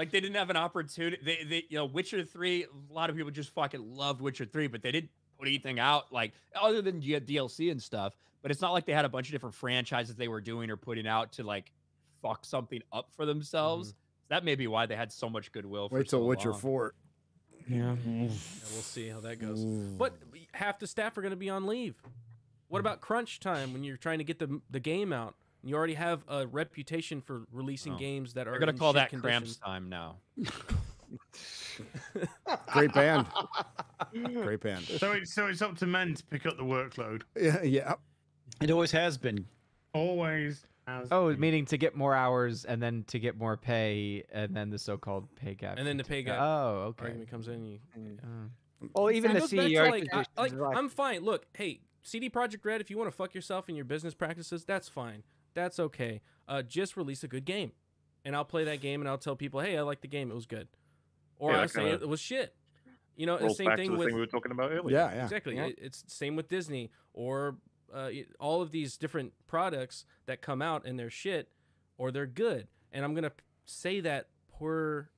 Speaker 7: Like they didn't have an opportunity. They, they, you know, Witcher Three. A lot of people just fucking loved Witcher Three, but they didn't put anything out like other than G- DLC and stuff. But it's not like they had a bunch of different franchises they were doing or putting out to like fuck something up for themselves. Mm-hmm. That may be why they had so much goodwill. For
Speaker 5: Wait till
Speaker 7: so
Speaker 5: Witcher
Speaker 7: long.
Speaker 5: Four.
Speaker 6: Yeah.
Speaker 14: Yeah, we'll see how that goes. But half the staff are going to be on leave. What about crunch time when you're trying to get the the game out? You already have a reputation for releasing
Speaker 7: Oh.
Speaker 14: games that are.
Speaker 7: They're gonna call
Speaker 14: shit
Speaker 7: that cramps time now.
Speaker 5: Great band. Great band.
Speaker 9: So it's so it's up to men to pick up the workload.
Speaker 5: Yeah, yeah.
Speaker 12: It always has been.
Speaker 9: Always. Has
Speaker 18: Oh,
Speaker 9: been.
Speaker 18: meaning to get more hours and then to get more pay, and then the so-called pay gap.
Speaker 14: And then the pay gap
Speaker 18: Oh, okay.
Speaker 14: argument comes in. You,
Speaker 18: Uh,
Speaker 11: Or even
Speaker 14: It
Speaker 11: the CEO.
Speaker 14: Like, I, like, I'm fine. Look, hey, CD Projekt Red, if you want to fuck yourself in your business practices, that's fine. That's okay. Uh, just release a good game, and I'll play that game, and I'll tell people, hey, I like the game. It was good, or
Speaker 10: Yeah,
Speaker 14: I'll say it was shit. You know, the same thing
Speaker 10: the
Speaker 14: with
Speaker 10: thing we were talking about earlier.
Speaker 5: Yeah, yeah.
Speaker 14: exactly.
Speaker 11: Yeah.
Speaker 14: It's the same with Disney or uh, all of these different products that come out and they're shit or they're good. And I'm gonna say that per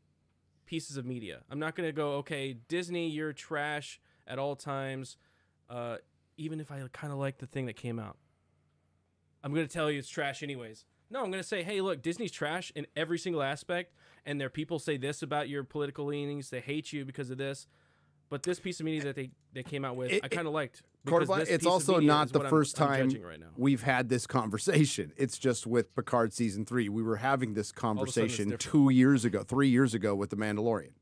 Speaker 14: pieces of media. I'm not gonna go, okay, Disney, you're trash. at all times, uh, even if I kind of like the thing that came out. I'm gonna tell you it's trash anyways. No, I'm gonna say, hey, look, Disney's trash in every single aspect, and their people say this about your political leanings. They hate you because of this. But this piece of media that they, they came out with,
Speaker 5: It-
Speaker 14: I kind of liked. Because
Speaker 5: it's also not the
Speaker 14: what I'm-
Speaker 5: 1st
Speaker 14: I'm
Speaker 5: time
Speaker 14: right now.
Speaker 5: we've had this conversation. It's just with Picard season three. We were having this
Speaker 14: of a sudden it's
Speaker 5: conversation two years ago, three years ago with The Mandalorian.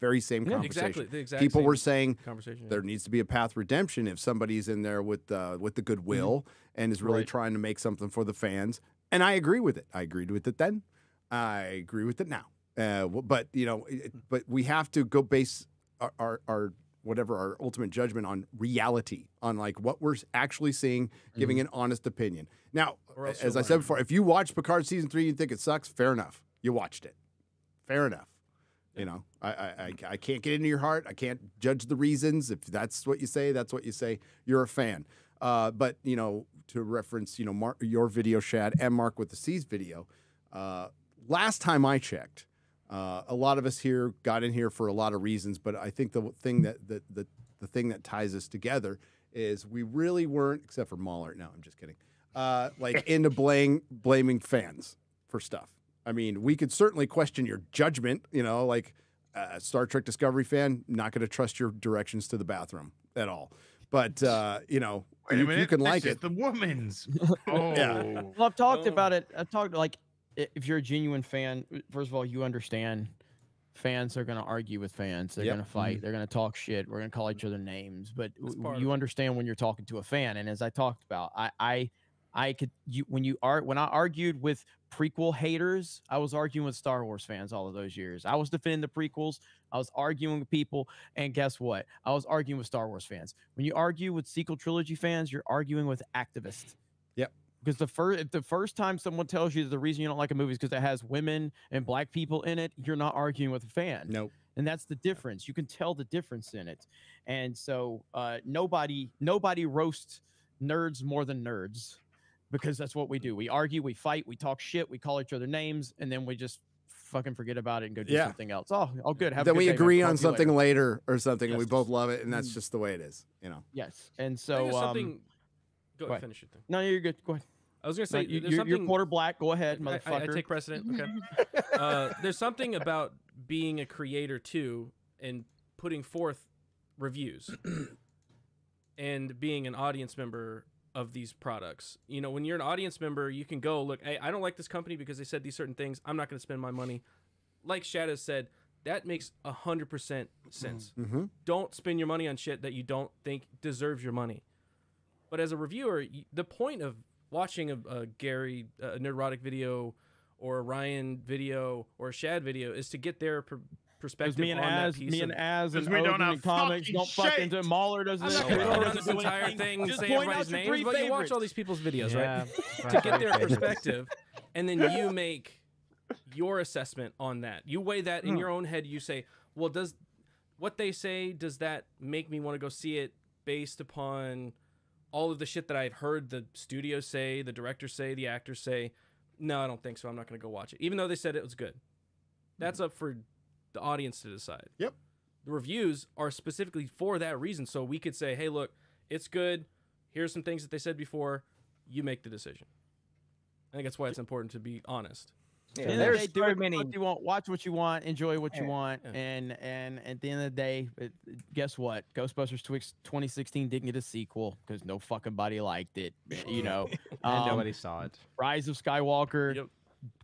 Speaker 5: Very same
Speaker 14: Yeah,
Speaker 5: conversation.
Speaker 14: exactly, the exact
Speaker 5: People were saying
Speaker 14: conversation, yeah.
Speaker 5: there needs to be a path redemption if somebody's in there with uh, with the goodwill
Speaker 14: Mm-hmm.
Speaker 5: and is really
Speaker 6: Right.
Speaker 5: trying to make something for the fans. And I agree with it. I agreed with it then. I agree with it now. Uh, but you know, it, but we have to go base our, our, our whatever our ultimate judgment on reality, on like what we're actually seeing, giving an honest opinion. Now, as I said before, if you watch Picard season three, and you think it sucks. Fair enough. You watched it. Fair enough. You know, I, I I can't get into your heart. I can't judge the reasons. If that's what you say, that's what you say. You're a fan. Uh, but you know, to reference, you know, Mark, your video, Shad, and Mark with the Seas video. Uh, last time I checked, uh, a lot of us here got in here for a lot of reasons. But I think the thing that the the, the thing that ties us together is we really weren't, except for Mauler. No, I'm just kidding. Uh, like into blame blaming fans for stuff. I mean, we could certainly question your judgment. You know, like a Star Trek Discovery fan, not going to trust your directions to the bathroom at all. But uh, you know,
Speaker 9: Wait a
Speaker 5: you,
Speaker 9: minute.
Speaker 5: you can
Speaker 9: this
Speaker 5: like
Speaker 9: is
Speaker 5: it.
Speaker 9: The woman's. Oh.
Speaker 5: Yeah.
Speaker 6: Well, I've talked about it. I've talked like if you're a genuine fan, first of all, you understand fans are going to argue with fans. They're
Speaker 5: Yep.
Speaker 6: going to fight. They're going to talk shit. We're going to call each other names. But w- you understand when you're talking to a fan. And as I talked about, I, I, I could you when you are when I argued with prequel haters, I was arguing with Star Wars fans all of those years. I was defending the prequels. I was arguing with people, and guess what? I was arguing with Star Wars fans. When you argue with sequel trilogy fans, you're arguing with activists.
Speaker 5: Yep.
Speaker 6: Because the first the first time someone tells you that the reason you don't like a movie is because it has women and black people in it, you're not arguing with a fan.
Speaker 5: Nope.
Speaker 6: And that's the difference. You can tell the difference in it. And so uh, nobody nobody roasts nerds more than nerds because that's what we do. We argue, we fight, we talk shit, we call each other names, and then we just fucking forget about it and go do
Speaker 5: Yeah.
Speaker 6: something else. Oh, oh good. Have a
Speaker 5: then
Speaker 6: good
Speaker 5: we
Speaker 6: day,
Speaker 5: agree
Speaker 6: Talk
Speaker 5: on
Speaker 6: to you later.
Speaker 5: something later. or something, and we both love it, and that's
Speaker 6: Mm.
Speaker 5: just the way it is. You know.
Speaker 6: Yes. And so
Speaker 14: there's
Speaker 6: um,
Speaker 14: something. Go
Speaker 6: go
Speaker 14: ahead,
Speaker 6: ahead.
Speaker 14: finish it. thing.
Speaker 6: No, you're good. Go ahead.
Speaker 14: I was gonna
Speaker 6: No,
Speaker 14: say
Speaker 6: you, you're,
Speaker 14: something.
Speaker 6: you're quarter black. Go ahead,
Speaker 14: I- I-
Speaker 6: motherfucker.
Speaker 14: I, take precedent. Okay. uh, there's something about being a creator too, and putting forth reviews, and being an audience member of these products. You know, when you're an audience member, you can go look. Hey, I don't like this company because they said these certain things. I'm not going to spend my money. Like Shad has said, that makes a hundred percent sense.
Speaker 5: Mhm.
Speaker 14: Don't spend your money on shit that you don't think deserves your money. But as a reviewer, the point of watching a, a Gary a Nerdrotic video or a Ryan video or a Shad video is to get their perspective
Speaker 6: me and
Speaker 14: on
Speaker 6: Az,
Speaker 14: that piece
Speaker 6: me and Az, and
Speaker 9: Because we don't have
Speaker 6: and comics don't fucking
Speaker 9: shit.
Speaker 6: do. Mauler doesn't.
Speaker 14: I'm not
Speaker 6: do
Speaker 14: gonna
Speaker 6: it.
Speaker 14: go
Speaker 6: Doesn't
Speaker 14: down this entire thing
Speaker 6: Just
Speaker 14: say
Speaker 6: point
Speaker 14: everybody's
Speaker 6: out your
Speaker 14: names, but you watch all these people's videos,
Speaker 18: Yeah,
Speaker 14: right? to get their perspective, and then you make your assessment on that. You weigh that in
Speaker 6: Hmm.
Speaker 14: your own head. You say, "Well, does what they say does that make me want to go see it based upon all of the shit that I've heard the studio say, the director say, the actors say?" No, I don't think so. I'm not going to go watch it, even though they said it was good. That's up for the audience to decide.
Speaker 5: Yep.
Speaker 14: The reviews are specifically for that reason, so we could say, "Hey, look, it's good. Here's some things that they said before. You make the decision." I think that's why it's important to be honest.
Speaker 11: Yeah,
Speaker 6: At the end the
Speaker 11: there's
Speaker 6: day, do
Speaker 11: so
Speaker 6: what
Speaker 11: many.
Speaker 6: fuck you want. Watch what you want. Enjoy what you
Speaker 11: Yeah.
Speaker 6: want. And and at the end of the day, it, guess what? Ghostbusters Twix 2016 didn't get a sequel because no fucking body liked it. You know,
Speaker 18: and
Speaker 6: Um,
Speaker 18: nobody saw it.
Speaker 6: Rise of Skywalker
Speaker 14: Yep.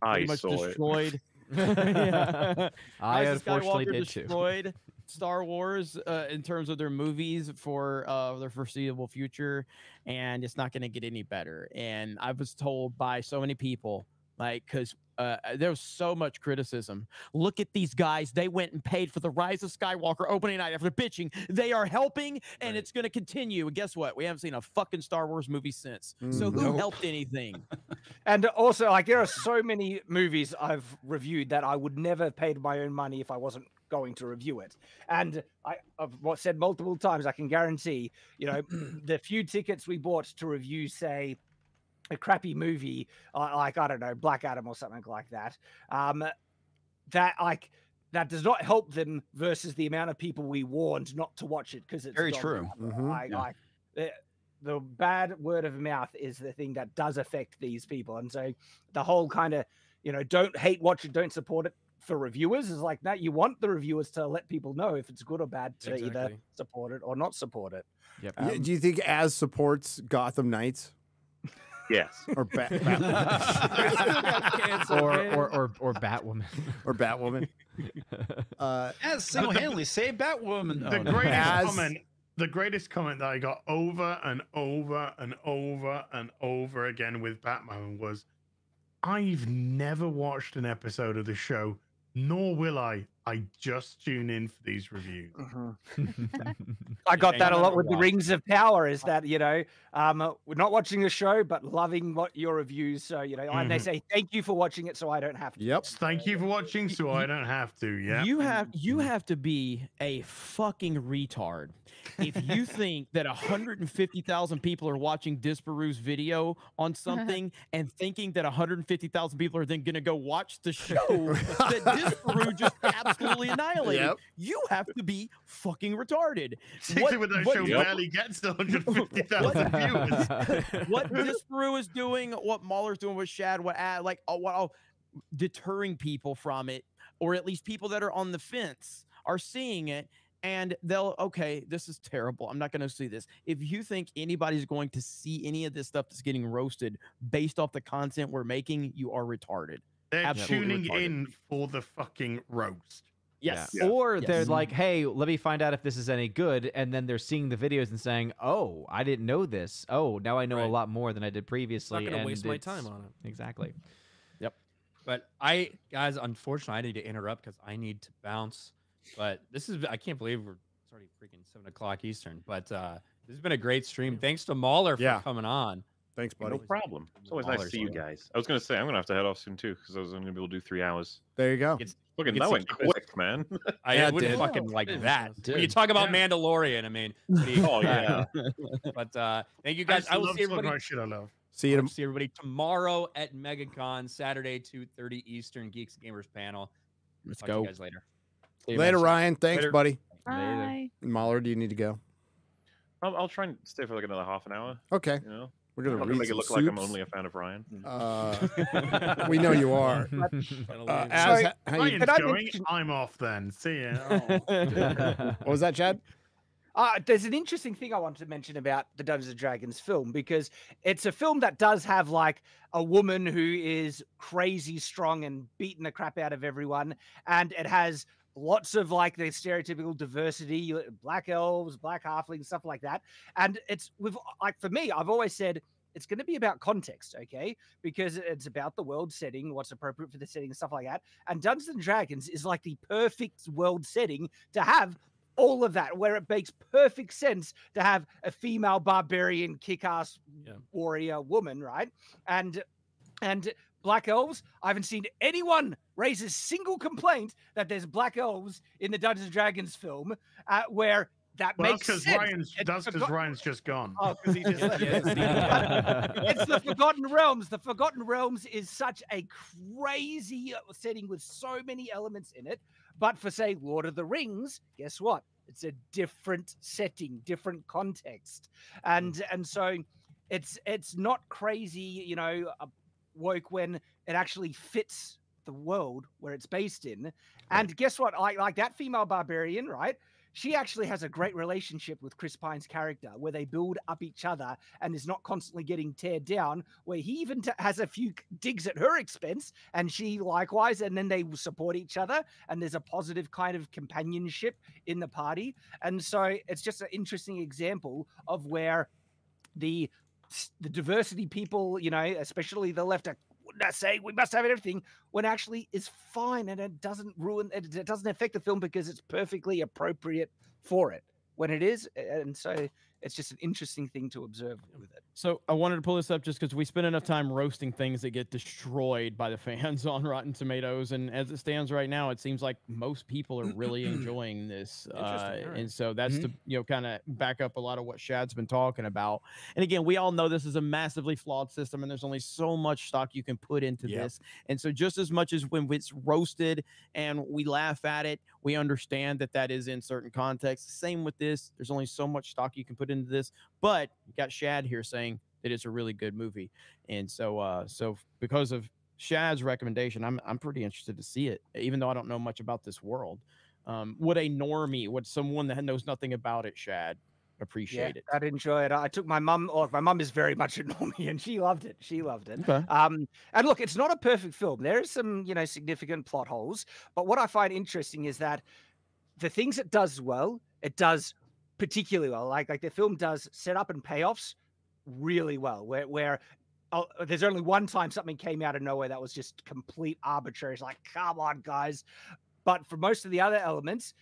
Speaker 10: I
Speaker 6: pretty much
Speaker 10: saw it.
Speaker 6: destroyed. Yeah.
Speaker 18: I unfortunately did too.
Speaker 6: destroyed Star Wars uh, in terms of their movies for uh, their foreseeable future, and it's not going to get any better. And I was told by so many people, like, because uh, there was so much criticism. Look at these guys; they went and paid for the Rise of Skywalker opening night after bitching. They are helping, and
Speaker 14: Right.
Speaker 6: it's going to continue. And guess what? We haven't seen a fucking Star Wars movie since. So
Speaker 5: Mm,
Speaker 6: who
Speaker 5: nope.
Speaker 6: helped anything?
Speaker 11: And also, like, there are so many movies I've reviewed that I would never have paid my own money if I wasn't going to review it. And I, I've said multiple times, I can guarantee, you know, the few tickets we bought to review, say, a crappy movie, uh, like I don't know, Black Adam or something like that. Um, that like that does not help them versus the amount of people we warned not to watch it because it's
Speaker 12: Very true.
Speaker 11: viral.
Speaker 12: Mhm.
Speaker 11: Like,
Speaker 12: Yeah.
Speaker 11: like, the, the bad word of mouth is the thing that does affect these people, and so the whole kind of you know don't hate watch it, don't support it for reviewers is like that. You want the reviewers to let people know if it's good or bad to either support it or not support it.
Speaker 18: Yep.
Speaker 5: Y- Do you think Az supports Gotham Knights?
Speaker 10: Yes.
Speaker 5: Or Bat,
Speaker 18: or, or or or Batwoman.
Speaker 5: or Batwoman. Uh,
Speaker 12: Az single-handedly saved Batwoman.
Speaker 9: The
Speaker 12: Oh, no.
Speaker 9: greatest
Speaker 5: As-
Speaker 9: comment, the greatest comment that I got over and over and over and over again with Batman was, "I've never watched an episode of the show, nor will I. I just tune in for these reviews."
Speaker 11: I got
Speaker 9: Yeah,
Speaker 11: that a lot
Speaker 9: never
Speaker 11: with the. Rings of Power. Is that you know, um, uh, we're not watching the show, but loving what your reviews. So you know, and they say thank you for watching it, so I don't have to.
Speaker 5: Yep.
Speaker 9: Thank you for watching, so I don't have to. Yeah.
Speaker 6: You have you have to be a fucking retard if you think that 150,000 people are watching Disparu's video on something and thinking that 150,000 people are then going to go watch the show that Disparu just absolutely annihilated.
Speaker 9: Yep.
Speaker 6: You have to be fucking retarded.
Speaker 9: Particularly when that show barely gets to 150,000 viewers.
Speaker 6: what Disparu is doing, what Mauler's doing with Shad, what ad, like oh, what oh, deterring people from it, or at least people that are on the fence are seeing it and they'll okay, this is terrible. I'm not going to see this. If you think anybody's going to see any of this stuff that's getting roasted based off the content we're making, you are retarded.
Speaker 9: They're
Speaker 6: Absolutely
Speaker 9: tuning
Speaker 6: retarded.
Speaker 9: in for the fucking roast.
Speaker 6: Yes.
Speaker 18: Or they're like, hey, let me find out if this is any good. And then they're seeing the videos and saying, oh, I didn't know this. Oh, now I know a lot more than I did previously.
Speaker 14: Not gonna
Speaker 18: and
Speaker 14: waste my time on it.
Speaker 18: Exactly.
Speaker 6: Yep.
Speaker 7: But I, guys, unfortunately, I need to interrupt because I need to bounce. But this is, I can't believe we're it's already freaking seven o'clock Eastern. But uh, this has been a great stream. Thanks to Mauler for
Speaker 5: Yeah.
Speaker 7: coming on.
Speaker 5: Thanks, buddy.
Speaker 10: No problem. It's always nice to see you guys. I was gonna say I'm gonna have to head off soon too because I was only gonna be able to do three hours.
Speaker 5: There you go.
Speaker 7: It's
Speaker 10: Fucking
Speaker 7: it's
Speaker 10: that went quick, man.
Speaker 7: I
Speaker 10: Yeah,
Speaker 7: it
Speaker 10: it
Speaker 7: wouldn't
Speaker 10: did.
Speaker 7: fucking like
Speaker 10: It
Speaker 7: that. When you talk about
Speaker 10: Yeah.
Speaker 7: Mandalorian, I mean, what
Speaker 10: Oh, yeah.
Speaker 7: but uh, thank you guys. I will
Speaker 9: love
Speaker 7: see everybody.
Speaker 9: shit I love.
Speaker 5: See you
Speaker 7: I
Speaker 5: tom-
Speaker 7: see everybody tomorrow at MegaCon, Saturday, 2.30 Eastern, Geeks and Gamers panel.
Speaker 6: Let's
Speaker 7: Talk to
Speaker 5: go.
Speaker 7: you guys later.
Speaker 5: Later, Ryan. Thanks,
Speaker 7: Later.
Speaker 5: buddy.
Speaker 13: Bye.
Speaker 5: Mauler, do you need to go?
Speaker 10: I'll, I'll try and stay for like another half an hour.
Speaker 5: Okay.
Speaker 10: You know,
Speaker 5: We're gonna
Speaker 10: I'm
Speaker 5: read
Speaker 10: make it
Speaker 5: some
Speaker 10: look like I'm only a fan of Ryan.
Speaker 5: Uh, we know you are. Uh, Az,
Speaker 9: Sorry,
Speaker 5: how- how you-
Speaker 11: I
Speaker 9: going.
Speaker 11: mention-
Speaker 9: I'm off then. See ya. Oh.
Speaker 5: what was that, Shad?
Speaker 11: Uh, there's an interesting thing I want to mention about the Dungeons and Dragons film because it's a film that does have like a woman who is crazy strong and beating the crap out of everyone, and it has lots of like the stereotypical diversity, black elves, black halflings, stuff like that. And it's with like for me, I've always said it's going to be about context, okay? Because it's about the world setting, what's appropriate for the setting, and stuff like that. And Dungeons and Dragons is like the perfect world setting to have all of that, where it makes perfect sense to have a female barbarian, kick-ass warrior woman, right? And and black elves, I haven't seen anyone raise a single complaint that there's black elves in the Dungeons and Dragons film, uh, where that
Speaker 9: Well,
Speaker 11: makes
Speaker 9: that's because
Speaker 11: sense.
Speaker 9: Ryan's
Speaker 11: It's
Speaker 9: that's because
Speaker 11: forgot-
Speaker 9: Ryan's just gone.
Speaker 11: Oh, because he just left. It's the Forgotten Realms. The Forgotten Realms is such a crazy uh, setting with so many elements in it. But for say Lord of the Rings, guess what? It's a different setting, different context, and and so it's it's not crazy, you know, uh, woke when it actually fits the world where it's based in. And guess what? Like like that female barbarian, right? She actually has a great relationship with Chris Pine's character where they build up each other and is not constantly getting teared down. Where he even t- has a few digs at her expense and she likewise, and then they will support each other. And there's a positive kind of companionship in the party. And so it's just an interesting example of where the the diversity people, you know, especially the left, are saying we must have everything when actually is fine and it doesn't ruin it, it doesn't affect the film because it's perfectly appropriate for it when it is. And so it's just an interesting thing to observe with it.
Speaker 6: So I wanted to pull this up just because we spend enough time roasting things that get destroyed by the fans on Rotten Tomatoes, and as it stands right now, it seems like most people are really enjoying this. Uh. And so that's to you know kind of back up a lot of what Shad's been talking about. And again, we all know this is a massively flawed system, and there's only so much stock you can put into
Speaker 5: Yep.
Speaker 6: this. And so just as much as when it's roasted and we laugh at it, we understand that that is in certain contexts. Same with this. There's only so much stock you can put into this, but you got Shad here saying that it's a really good movie. And so uh so because of Shad's recommendation, I'm I'm pretty interested to see it, even though I don't know much about this world. Um, would a normie, would someone that knows nothing about it, Shad, appreciate it?
Speaker 11: I'd enjoy it. I took my mum. Or my mum is very much a normie, and she loved it. She loved it.
Speaker 6: Okay.
Speaker 11: Um, and look, it's not a perfect film. There is some, you know, significant plot holes. But what I find interesting is that the things it does well, it does particularly well. Like like the film does setup and payoffs really well. Where where oh, there's only one time something came out of nowhere that was just complete arbitrary. It's like, come on, guys. But for most of the other elements,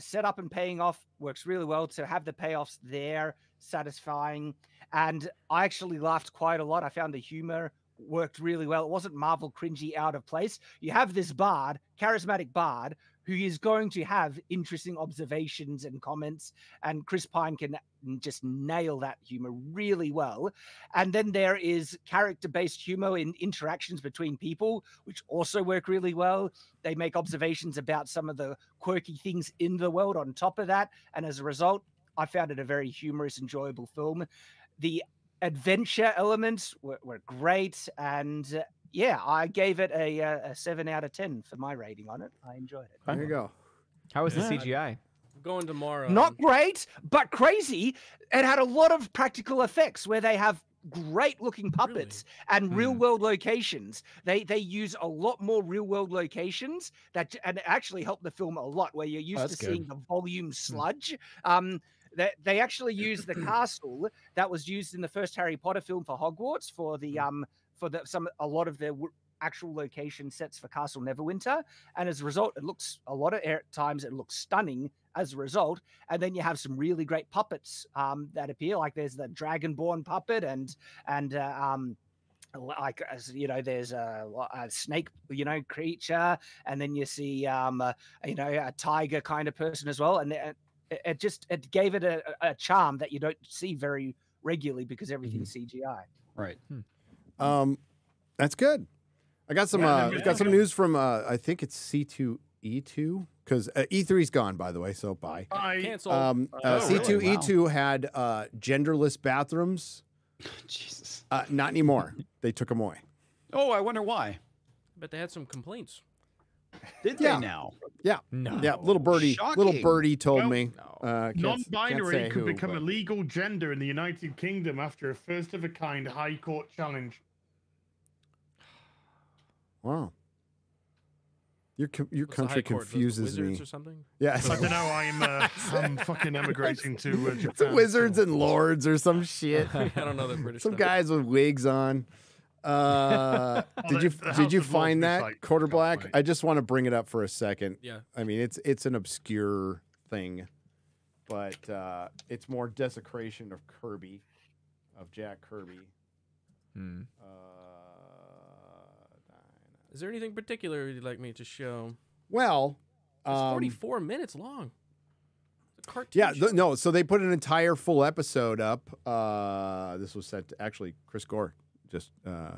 Speaker 11: setup and paying off works really well to have the payoffs there satisfying and i actually laughed quite a lot i found the humor worked really well it wasn't marvel cringy out of place you have this bard charismatic bard who is going to have interesting observations and comments and chris pine can just nail that humor really well. And then there is character based humor in interactions between people which also work really well. They make observations about some of the quirky things in the world on top of that and as a result i found it a very humorous enjoyable film. The adventure elements were, were great and yeah i gave it a, uh, a 7 out of 10 for my rating on it. I enjoyed it.
Speaker 5: There you go.
Speaker 18: How was
Speaker 14: Yeah.
Speaker 18: the CGI?
Speaker 14: I'm going tomorrow.
Speaker 11: not great but crazy. It had a lot of practical effects where they have great looking puppets and real world locations. They they use a lot more real world locations that and actually helped the film a lot where you're used
Speaker 12: that's
Speaker 11: to seeing the volume sludge. Um they, they actually use the castle that was used in the first harry potter film for hogwarts for the um for the some a lot of the w- actual location sets for castle neverwinter and as a result it looks a lot of air times it looks stunning as a result and then you have some really great puppets um, that appear like there's the dragonborn puppet and and uh, um like as you know there's a, a snake you know creature and then you see um uh, you know a tiger kind of person as well and it, it- it just it gave it a, a charm that you don't see very regularly because everything's cgi
Speaker 12: Right.
Speaker 5: Um, that's good. I got some.
Speaker 9: Yeah,
Speaker 5: uh,
Speaker 9: yeah.
Speaker 5: got some news from. Uh, I think it's C two E two because uh, E 3s gone by the way. So bye.
Speaker 9: I
Speaker 14: Cancel.
Speaker 5: Um,
Speaker 12: Oh,
Speaker 5: uh, C two? E two had uh, genderless bathrooms.
Speaker 12: Jesus.
Speaker 5: Uh, not anymore. they took them away.
Speaker 12: Oh, I wonder why.
Speaker 14: but they had some complaints.
Speaker 12: Did
Speaker 5: Yeah.
Speaker 12: they now?
Speaker 5: Yeah.
Speaker 18: No.
Speaker 5: Yeah. Little birdie. Little birdie told
Speaker 9: Well,
Speaker 5: me. Uh, can't, can't
Speaker 9: Non-binary could
Speaker 5: who,
Speaker 9: become a legal gender in the United Kingdom after a first of a kind High Court challenge.
Speaker 5: Wow. Your co- your
Speaker 14: What's the
Speaker 5: country
Speaker 14: High Court? Those
Speaker 5: Confuses
Speaker 14: wizards
Speaker 5: me.
Speaker 14: or something?
Speaker 5: Yes.
Speaker 9: I don't know. I'm uh, I'm fucking emigrating to uh, Japan.
Speaker 5: Some wizards and lords or some shit.
Speaker 14: I don't know the British
Speaker 5: Some
Speaker 14: stuff.
Speaker 5: guys with wigs on. Uh, did you
Speaker 9: the House
Speaker 5: did you
Speaker 9: of Lords
Speaker 5: find
Speaker 9: was
Speaker 5: that
Speaker 9: like-
Speaker 5: quarter black? I just want to bring it up for a second.
Speaker 14: Yeah.
Speaker 5: I mean it's it's an obscure thing, but uh, it's more desecration of Kirby, of Jack Kirby.
Speaker 18: Hmm.
Speaker 5: Uh,
Speaker 14: Is there anything particular you'd like me to show?
Speaker 5: well,
Speaker 14: It's
Speaker 5: um,
Speaker 14: 44 minutes long. It's a cartoon
Speaker 5: Yeah,
Speaker 14: show.
Speaker 5: th- no. So they put an entire full episode up. Uh, this was sent. Actually, Chris Gore just uh,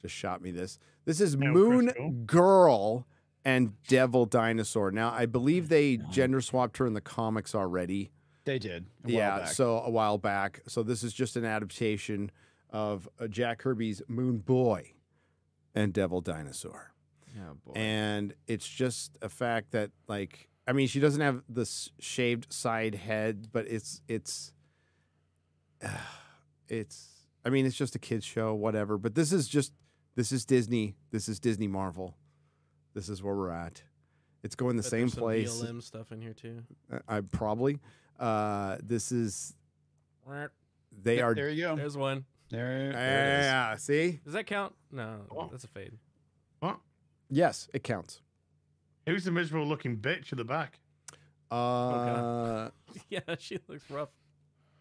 Speaker 5: just shot me this. This is
Speaker 9: Chris
Speaker 5: Moon Girl and Devil Dinosaur. Now, I believe they gender swapped her in the comics already.
Speaker 12: They did. a while
Speaker 5: yeah,
Speaker 12: back.
Speaker 5: so a while back. So this is just an adaptation of uh, Jack Kirby's Moon Boy and Devil Dinosaur
Speaker 18: Oh boy.
Speaker 5: and it's just a fact that like i mean she doesn't have this shaved side head but it's it's it's i mean it's just a kids show whatever but this is just this is disney this is disney marvel this is where we're at it's going the
Speaker 14: Bet
Speaker 5: same
Speaker 14: there's some
Speaker 5: place
Speaker 14: BLM stuff in here too.
Speaker 5: I- i probably uh this is they
Speaker 12: Th-
Speaker 5: are
Speaker 12: There you go.
Speaker 14: There's one.
Speaker 12: There, there it is.
Speaker 5: yeah see
Speaker 14: Does that count? No,
Speaker 9: Oh.
Speaker 14: that's a fade.
Speaker 9: What?
Speaker 5: yes it counts
Speaker 9: Who's the miserable looking bitch at the back?
Speaker 5: uh
Speaker 14: yeah, she looks rough.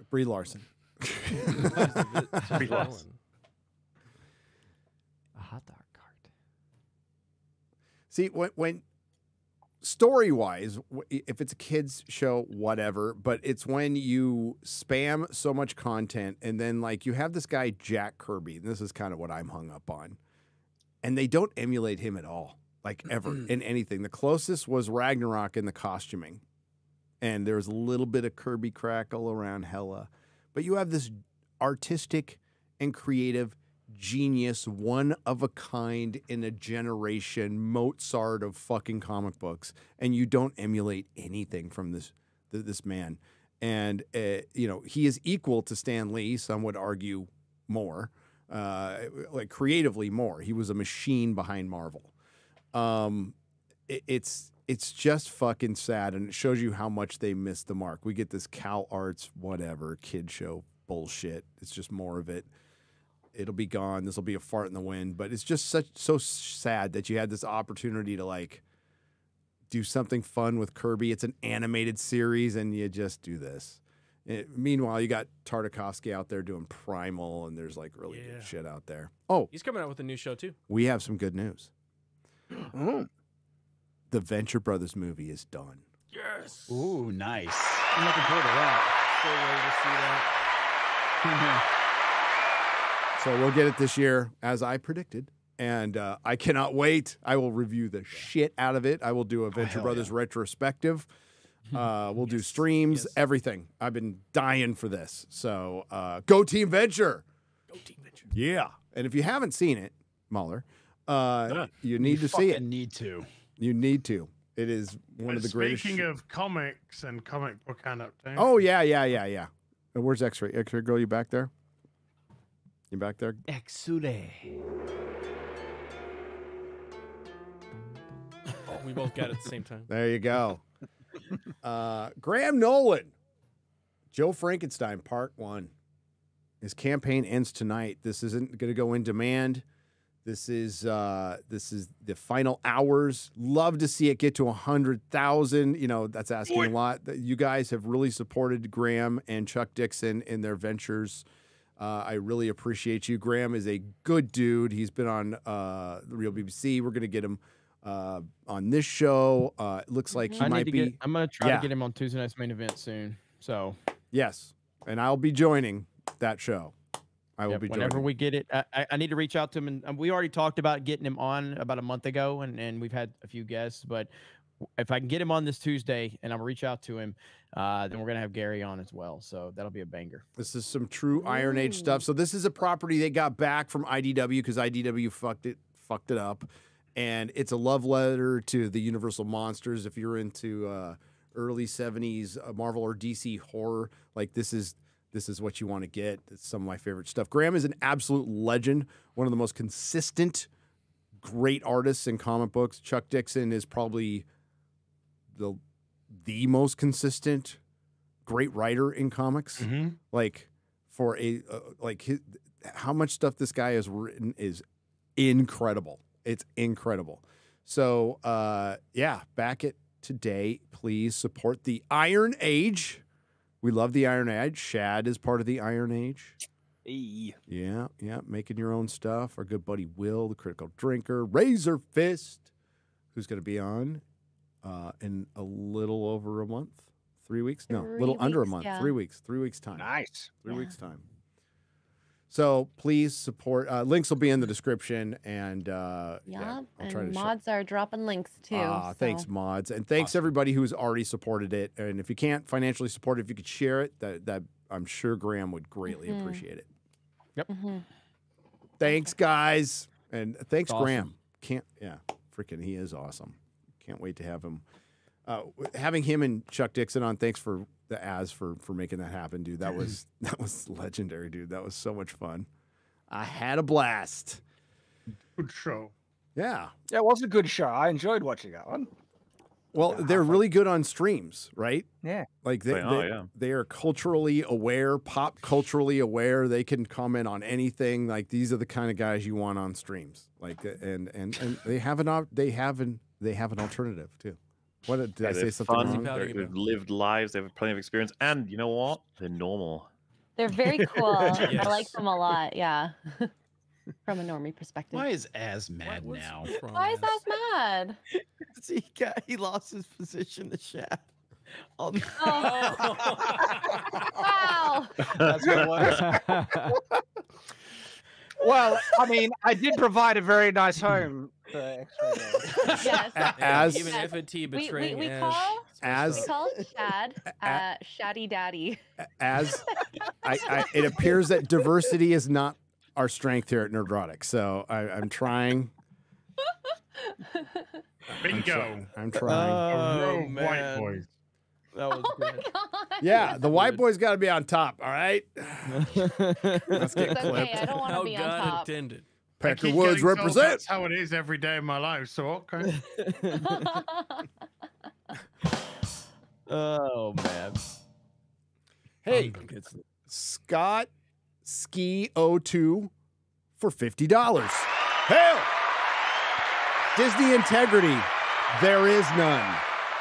Speaker 5: Brie Larson.
Speaker 14: Brie
Speaker 10: Larson.
Speaker 18: A hot dog cart.
Speaker 5: See, when, when story wise, if it's a kids show, whatever, but it's when you spam so much content and then like you have this guy Jack Kirby, and this is kind of what I'm hung up on, and they don't emulate him at all, like ever in anything. The closest was Ragnarok in the costuming, and there's a little bit of Kirby crackle around Hela, but you have this artistic and creative genius, one of a kind in a generation, Mozart of fucking comic books, and you don't emulate anything from this th- this man. And uh, you know he is equal to Stan Lee. Some would argue more, uh, like creatively more. He was a machine behind Marvel. Um, it- it's it's just fucking sad, and it shows you how much they missed the mark. We get this Cal Arts whatever kid show bullshit. It's just more of it it'll be gone. This will be a fart in the wind. But it's just such so sad that you had this opportunity to like do something fun with Kirby. It's an animated series, and you just do this. It- meanwhile, you got Tartakovsky out there doing Primal, and there's like really
Speaker 14: Yeah.
Speaker 5: good shit out there. Oh,
Speaker 14: He's coming out with a new show too.
Speaker 5: we have some good news. Mm. The Venture Brothers movie is done.
Speaker 14: Yes.
Speaker 12: Ooh, nice. I'm looking forward to that.
Speaker 5: So we'll get it this year, as I predicted. And uh, I cannot wait. I will review the shit out of it. I will do a Venture
Speaker 12: Oh, hell
Speaker 5: Brothers retrospective. Uh, we'll do streams, everything. I've been dying for this. So uh, go Team Venture.
Speaker 14: Go Team Venture.
Speaker 5: Yeah. And if you haven't seen it, Mauler, uh, you need to see it.
Speaker 12: fucking need to.
Speaker 5: You need to. It is one
Speaker 9: But
Speaker 5: of the greatest.
Speaker 9: Speaking of comics and comic book adaptations.
Speaker 5: oh yeah, yeah, yeah, yeah. Where's X-ray? X-ray girl, you back there? You back there?
Speaker 18: Exude.
Speaker 14: Oh, we both got it at the same time.
Speaker 5: There you go. uh, Graham Nolan, Joe Frankenstein, part one. His campaign ends tonight. This isn't going to go in demand. This is uh, this is the final hours. Love to see it get to a hundred thousand. You know that's asking a lot. You guys have really supported Graham and Chuck Dixon in their ventures. Uh, I really appreciate you. Graham is a good dude. He's been on uh, the Real BBC. We're going to get him uh, on this show. Uh, it looks like he
Speaker 6: I
Speaker 5: might be.
Speaker 6: get. I'm gonna try
Speaker 5: Yeah.
Speaker 6: to get him on Tuesday night's main event soon. So
Speaker 5: Yes, and I'll be joining that show. I will
Speaker 6: Yep,
Speaker 5: be
Speaker 6: whenever we get it. I, I- need to reach out to him, and, and we already talked about getting him on about a month ago, and, and we've had a few guests. But if I can get him on this Tuesday, and I'll reach out to him, uh, then we're gonna have Gary on as well. So that'll be a banger.
Speaker 5: This is some true Iron Age stuff. So this is a property they got back from IDW because IDW fucked it fucked it up, and it's a love letter to the Universal monsters. If you're into uh, early '70s uh, Marvel or DC horror, like this is this is what you want to get. It's some of my favorite stuff. Graham is an absolute legend, one of the most consistent, great artists in comic books. Chuck Dixon is probably the the most consistent great writer in comics. Like for a uh, like his, how much stuff this guy has written is incredible. It's incredible. So uh yeah back it today please support the iron age. We love the iron age. Shad is part of the iron age. Yeah yeah making your own stuff. Our good buddy will the critical drinker. Razor fist who's going to be on uh in a little over a month three weeks no a little
Speaker 8: Three
Speaker 5: under a month
Speaker 8: yeah.
Speaker 5: three weeks three weeks time
Speaker 11: Nice.
Speaker 5: three
Speaker 8: Yeah.
Speaker 5: weeks time so please support uh, links will be in the description and uh
Speaker 8: Yeah,
Speaker 5: yeah, i'll
Speaker 8: and
Speaker 5: try to show
Speaker 8: mods are dropping links too.
Speaker 5: Ah, thanks, mods, and thanks everybody who's already supported it. And if you can't financially support it, if you could share it, that that I'm sure Graham would greatly
Speaker 8: Mhm.
Speaker 5: appreciate it.
Speaker 8: Mhm.
Speaker 5: Thanks, guys, and thanks,
Speaker 6: awesome.
Speaker 5: Graham. Can't yeah, freaking he is awesome. Can't wait to have him. Uh, having him and Chuck Dixon on. Thanks for the as for for making that happen, dude. That was that was legendary, dude. That was so much fun. I had a blast.
Speaker 9: Good show.
Speaker 5: Yeah.
Speaker 11: Yeah, it was a good show. I enjoyed watching that one.
Speaker 5: Well, they're really good on streams, right?
Speaker 11: Yeah.
Speaker 5: Like they,
Speaker 10: They are,
Speaker 5: they,
Speaker 10: yeah.
Speaker 5: they are culturally aware, pop culturally aware. They can comment on anything. Like these are the kind of guys you want on streams. Like and and and they have an op- they have an they have an alternative too. What did, did
Speaker 10: Yeah,
Speaker 5: I say something
Speaker 10: fun,
Speaker 5: wrong?
Speaker 10: they're- They've lived lives. They have plenty of experience, and you know what? They're normal.
Speaker 8: They're very cool. I like them a lot. Yeah. From a normie perspective.
Speaker 12: Why is Az mad now?
Speaker 8: Why is that mad?
Speaker 6: he got he lost his position to Shad. Oh,
Speaker 8: wow.
Speaker 11: That's what it was. well, I mean, I did provide a very nice home. For X-Ray
Speaker 8: Yes.
Speaker 5: As-
Speaker 14: Even if a T
Speaker 8: We, we, we call
Speaker 5: As-
Speaker 8: we call Shad uh, Shaddy Daddy.
Speaker 5: As I, I, it appears that diversity is not our strength here at Nerdrotic. So I, I'm trying.
Speaker 9: Bingo.
Speaker 5: I'm trying.
Speaker 9: A row
Speaker 6: Oh,
Speaker 9: of white boys.
Speaker 6: That was good.
Speaker 5: yeah, the white boy's got to be on top. All right. Let's get
Speaker 8: It's okay,
Speaker 5: clipped.
Speaker 8: I don't want to
Speaker 14: How
Speaker 8: be on
Speaker 14: God
Speaker 8: top.
Speaker 14: intended.
Speaker 9: I
Speaker 5: Pecker Woods
Speaker 9: getting
Speaker 5: represent.
Speaker 9: That's how it is every day of my life. So okay.
Speaker 6: Oh man.
Speaker 5: Hey, Scott Ski 02 for $50. Hell! Disney integrity. There is none.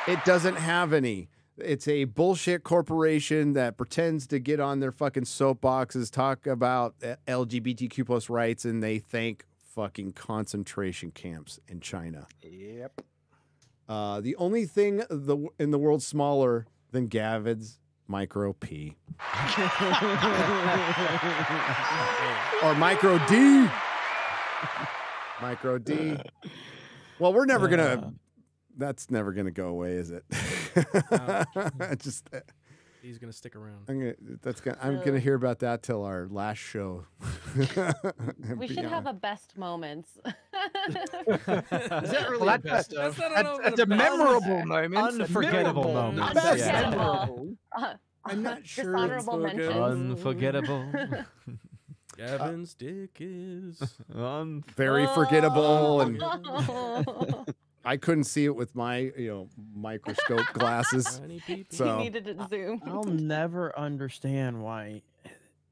Speaker 5: It doesn't have any. It's a bullshit corporation that pretends to get on their fucking soapboxes, talk about uh, LGBTQ plus rights, and they thank fucking concentration camps in China.
Speaker 11: Yep.
Speaker 5: Uh, the only thing the, in the world smaller than Gavin's micro P or micro D. Micro D. Well, we're never gonna. That's never gonna go away, is it? Just. uh,
Speaker 14: He's gonna stick around.
Speaker 5: I'm gonna. That's gonna. I'm gonna hear about that till our last show.
Speaker 8: We should have a best moments.
Speaker 12: Is that really
Speaker 11: Well,
Speaker 12: best
Speaker 11: that's,
Speaker 12: of?
Speaker 11: that's, that's, that's a memorable moment.
Speaker 18: Unforgettable
Speaker 11: moment.
Speaker 8: Unforgettable. Uh,
Speaker 5: I'm not sure.
Speaker 8: Dishonorable mentions.
Speaker 18: Unforgettable.
Speaker 14: Gavin's dick is
Speaker 5: Very forgettable, and
Speaker 8: Oh.
Speaker 5: I couldn't see it with my you know microscope glasses.
Speaker 8: you
Speaker 5: So
Speaker 8: needed it zoom.
Speaker 6: I'll never understand why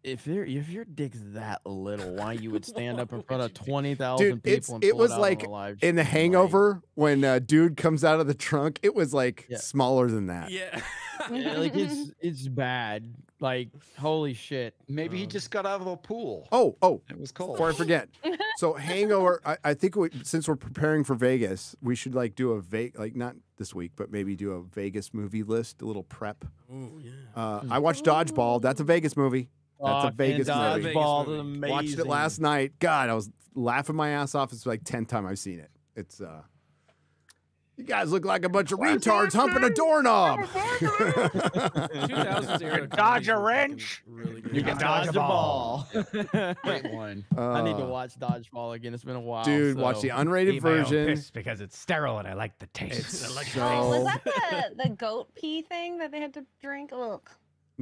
Speaker 6: if your if your dick's that little, why you would stand up in front of twenty thousand
Speaker 5: dude,
Speaker 6: people and
Speaker 5: it
Speaker 6: pull
Speaker 5: was
Speaker 6: out
Speaker 5: like
Speaker 6: a live
Speaker 5: in The
Speaker 6: stream, like-
Speaker 5: Hangover when uh, dude comes out of the trunk. It was like
Speaker 6: Yeah.
Speaker 5: smaller than that.
Speaker 14: Yeah.
Speaker 6: Yeah, like it's it's bad. Like holy shit.
Speaker 12: Maybe he just got out of a pool.
Speaker 5: Oh, oh,
Speaker 12: It was cold.
Speaker 5: before I forget. So Hangover, I, I think we, since we're preparing for Vegas, we should like do a Ve- like not this week, but maybe do a Vegas movie list, a little prep.
Speaker 14: Ooh, yeah.
Speaker 5: Uh, I watched Dodgeball. That's a Vegas movie. That's a
Speaker 6: Fucking
Speaker 5: Vegas movie.
Speaker 6: Dodgeball is amazing.
Speaker 5: Watched it last night. God, I was laughing my ass off. It's like tenth time I've seen it. It's uh, you guys look like a bunch of retards humping a doorknob.
Speaker 14: 2000s era.
Speaker 11: Dodge a
Speaker 14: comedies were fucking
Speaker 11: wrench.
Speaker 14: Really good.
Speaker 11: You can dodge a ball.
Speaker 12: Great one.
Speaker 6: I need to
Speaker 5: Uh,
Speaker 6: watch Dodgeball again. It's been a while.
Speaker 5: Dude, watch the unrated
Speaker 18: Eat my own
Speaker 5: version.
Speaker 18: because it's sterile and I like the taste.
Speaker 5: It's
Speaker 8: Oh, was
Speaker 5: so
Speaker 8: that the, the goat pee thing that they had to drink? Ugh.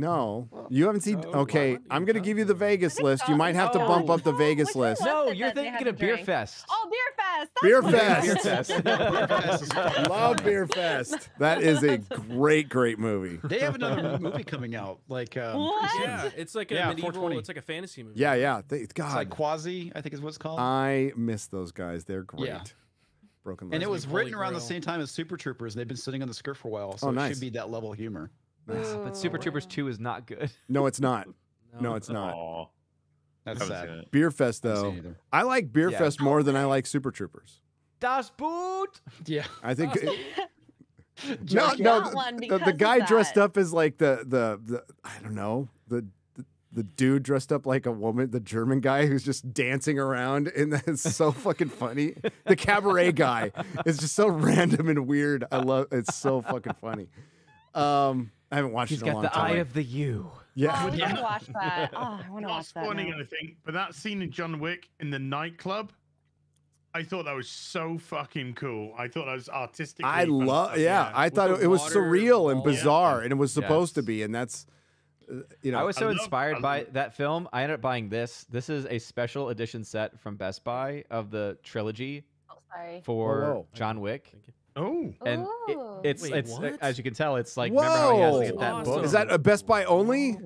Speaker 5: No. You haven't seen.
Speaker 14: Oh,
Speaker 5: Okay. I'm gonna give you the Vegas list. You might have to bump up the Vegas list.
Speaker 18: No, you're thinking of
Speaker 8: to
Speaker 18: Beer? Fest.
Speaker 8: Oh, Beer Fest. That's
Speaker 5: Beer Fest.
Speaker 18: Beer Fest.
Speaker 5: Love Beer Fest. That is a great, great movie.
Speaker 12: They have another movie coming out. Like, um,
Speaker 8: What?
Speaker 14: Yeah, it's like a
Speaker 12: Yeah,
Speaker 14: medieval. It's like a fantasy movie.
Speaker 5: Yeah, yeah. They,
Speaker 12: it's like Quasi, I think is what it's called.
Speaker 5: I miss those guys. They're great.
Speaker 12: Yeah.
Speaker 5: Broken
Speaker 12: and it
Speaker 5: Lesbian.
Speaker 12: was
Speaker 14: Holy
Speaker 12: written around the same time as Super Troopers. and They've been sitting on the script for a while, so
Speaker 5: Oh,
Speaker 12: it should be that level of humor.
Speaker 5: Nice.
Speaker 18: But Super Troopers 2 is not good.
Speaker 5: No, it's not. No, it's not.
Speaker 10: Aw,
Speaker 12: That's
Speaker 10: haven't
Speaker 12: sad.
Speaker 10: it.
Speaker 5: Beer Fest though.
Speaker 12: either.
Speaker 5: I like Beer
Speaker 18: Yeah.
Speaker 5: Fest more than I like Super Troopers.
Speaker 18: Das Boot!
Speaker 12: Yeah.
Speaker 5: I think. no,
Speaker 8: Just
Speaker 5: no.
Speaker 8: got one
Speaker 5: The,
Speaker 8: because
Speaker 5: the
Speaker 8: of
Speaker 5: guy dressed
Speaker 8: that.
Speaker 5: up as like the the the I don't know the. the the dude dressed up like a woman, the German guy who's just dancing around, and that's so fucking funny. The cabaret guy is just so random and weird. I love it's so fucking funny. Um, I haven't watched
Speaker 18: He's
Speaker 5: it in a
Speaker 18: got the eye of the U.
Speaker 5: yeah,
Speaker 8: Oh, we should watch that. Oh, I want to watch that.
Speaker 9: spoiling
Speaker 8: now.
Speaker 9: anything, but that scene in John Wick in the nightclub, I thought that was so fucking cool. I thought that was artistic.
Speaker 5: I love.
Speaker 9: fantastic,
Speaker 5: Yeah, I
Speaker 14: With
Speaker 5: thought it was surreal and
Speaker 14: ball. Yeah.
Speaker 5: bizarre, and it was supposed to be, and that's, uh, you know,
Speaker 18: I was so
Speaker 9: love-
Speaker 18: inspired
Speaker 9: I
Speaker 18: by that film. I ended up buying this. This is a special edition set from Best Buy of the trilogy
Speaker 8: Oh, sorry.
Speaker 18: for
Speaker 5: whoa.
Speaker 18: John Wick.
Speaker 9: Oh,
Speaker 18: And it, it's
Speaker 14: Wait,
Speaker 18: it's
Speaker 14: what?
Speaker 18: as you can tell, it's like remember how he has to get that
Speaker 14: Whoa.
Speaker 18: book.
Speaker 5: is that a Best Buy only?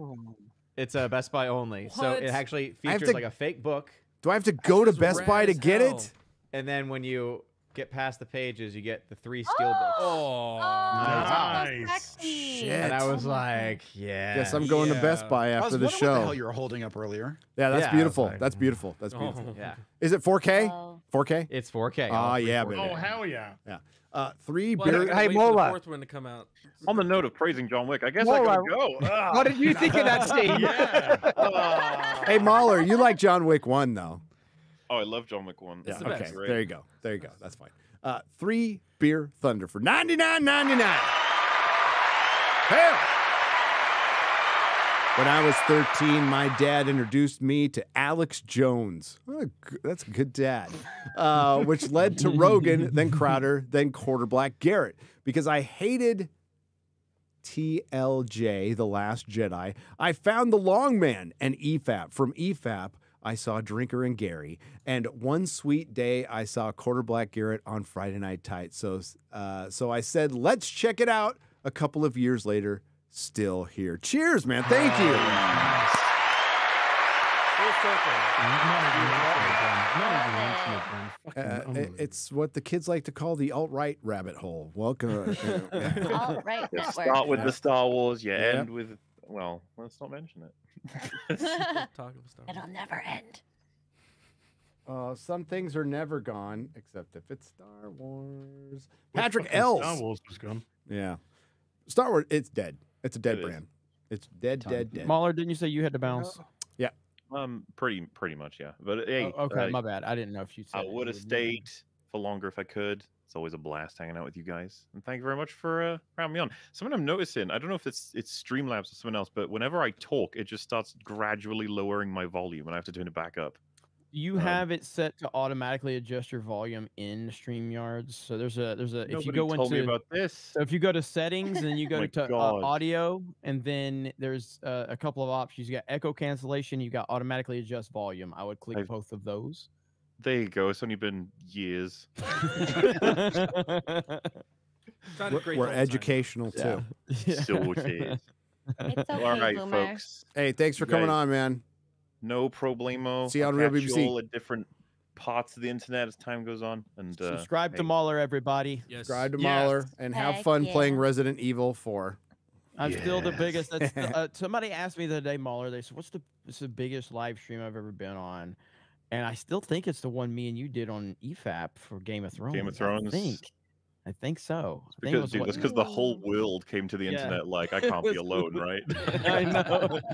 Speaker 18: It's a Best Buy only, so it actually
Speaker 5: I
Speaker 18: features
Speaker 5: to-
Speaker 18: like a fake book.
Speaker 5: Do I have to go to Best Buy to get
Speaker 14: hell.
Speaker 5: it?
Speaker 18: And then when you get past the pages, you get the three skill books.
Speaker 14: Oh,
Speaker 9: Nice.
Speaker 8: Sexy.
Speaker 18: And I was
Speaker 13: Oh
Speaker 18: like, yeah.
Speaker 5: Guess I'm going to Best Buy
Speaker 12: I was
Speaker 5: after the
Speaker 12: wondering What the
Speaker 5: show.
Speaker 12: hell you were holding up earlier?
Speaker 5: Yeah, that's
Speaker 18: Yeah,
Speaker 5: beautiful.
Speaker 18: like,
Speaker 5: that's beautiful. That's beautiful.
Speaker 14: Oh.
Speaker 18: Yeah.
Speaker 5: Is it 4K?
Speaker 8: Oh.
Speaker 5: 4K?
Speaker 18: It's 4K.
Speaker 5: Ah,
Speaker 18: all
Speaker 5: yeah,
Speaker 18: 4K.
Speaker 5: baby.
Speaker 9: Oh hell yeah!
Speaker 5: Yeah. Uh, three
Speaker 14: Well,
Speaker 5: beer.
Speaker 11: Hey,
Speaker 14: wait the
Speaker 11: Mola.
Speaker 14: fourth one to come out.
Speaker 10: On the note of praising John Wick, I guess
Speaker 11: Whoa,
Speaker 10: I gotta go. Ah.
Speaker 11: What did you think of that scene?
Speaker 9: Yeah.
Speaker 10: Ah.
Speaker 5: Hey, Mauler, you like John Wick 1, though.
Speaker 10: Oh, I love John Wick one.
Speaker 5: Yeah, okay.
Speaker 14: best.
Speaker 5: There you go. There you go. That's fine. Uh, three beer thunder for ninety nine ninety nine. Hell. When I was 13, my dad introduced me to Alex Jones. A that's a good dad. Uh, which led to Rogan, then Crowder, then Quarterblack Garrett. Because I hated TLJ, The Last Jedi, I found The Long Man and EFAP. From EFAP, I saw Drinker and Gary. And one sweet day, I saw Quarterblack Garrett on Friday Night Tight. So, uh, so I said, let's check it out. A couple of years later, still here. Cheers, man. Thank you. Uh, it's what the kids like to call the alt right rabbit hole. Welcome. uh,
Speaker 8: All right,
Speaker 10: You
Speaker 8: network.
Speaker 10: start with the Star Wars, you
Speaker 5: Yeah.
Speaker 10: end with well, let's not mention it.
Speaker 14: Talking about Star Wars.
Speaker 8: It'll never end.
Speaker 5: Uh, some things are never gone, except if it's Star Wars. Patrick
Speaker 9: fucking
Speaker 5: Els.
Speaker 9: Star Wars was gone.
Speaker 5: Yeah. Star Wars, it's dead. It's a dead
Speaker 10: It is.
Speaker 5: brand. It's dead, dead, dead.
Speaker 6: Mauler, didn't you say you had to bounce?
Speaker 5: Yeah.
Speaker 10: Um, pretty pretty much, yeah. But hey,
Speaker 6: Oh, okay,
Speaker 10: uh,
Speaker 6: my bad. I didn't know if you said
Speaker 10: I would have stayed for longer if I could. It's always a blast hanging out with you guys, and thank you very much for uh, having me on. Something I'm noticing, I don't know if it's it's Streamlabs or someone else, but whenever I talk, it just starts gradually lowering my volume, and I have to turn it back up.
Speaker 6: You
Speaker 10: Um,
Speaker 6: have it set to automatically adjust your volume in StreamYards. So there's a there's a if you go
Speaker 10: told me
Speaker 6: into
Speaker 10: about this.
Speaker 6: so if you go to settings and then you go
Speaker 10: My
Speaker 6: to uh, audio and then there's uh, a couple of options. You got echo cancellation. You got automatically adjust volume. I would click
Speaker 10: I've-
Speaker 6: both of those.
Speaker 10: There you go. It's only been years.
Speaker 5: We're,
Speaker 14: great
Speaker 5: we're
Speaker 14: the whole time.
Speaker 5: educational
Speaker 6: Yeah.
Speaker 5: too.
Speaker 10: Still it is.
Speaker 8: It's okay,
Speaker 10: All right,
Speaker 8: Boomer.
Speaker 10: folks.
Speaker 5: Hey, thanks for
Speaker 10: You
Speaker 5: coming
Speaker 10: guys-
Speaker 5: on, man.
Speaker 10: No problemo.
Speaker 5: See you
Speaker 10: I'll
Speaker 5: on Real BBC.
Speaker 10: all at different parts of the internet as time goes on. And uh,
Speaker 6: Subscribe to
Speaker 10: hey,
Speaker 6: Mauler, everybody.
Speaker 14: Yes.
Speaker 5: Subscribe to
Speaker 9: Yes.
Speaker 5: Mauler and have
Speaker 8: Heck
Speaker 5: fun
Speaker 8: yeah.
Speaker 5: playing Resident Evil 4.
Speaker 6: I'm still the biggest. That's the- uh, somebody asked me the other day, Mauler. They said, "What's the what's the biggest live stream I've ever been on?" And I still think it's the one me and you did on EFAP for Game of Thrones.
Speaker 10: Game of
Speaker 6: I
Speaker 10: think.
Speaker 6: Think. I think so. I think it
Speaker 10: Because,
Speaker 6: was
Speaker 10: dude, that's because the whole world came to the
Speaker 6: Yeah.
Speaker 10: internet like I can't be alone, right?
Speaker 6: I know.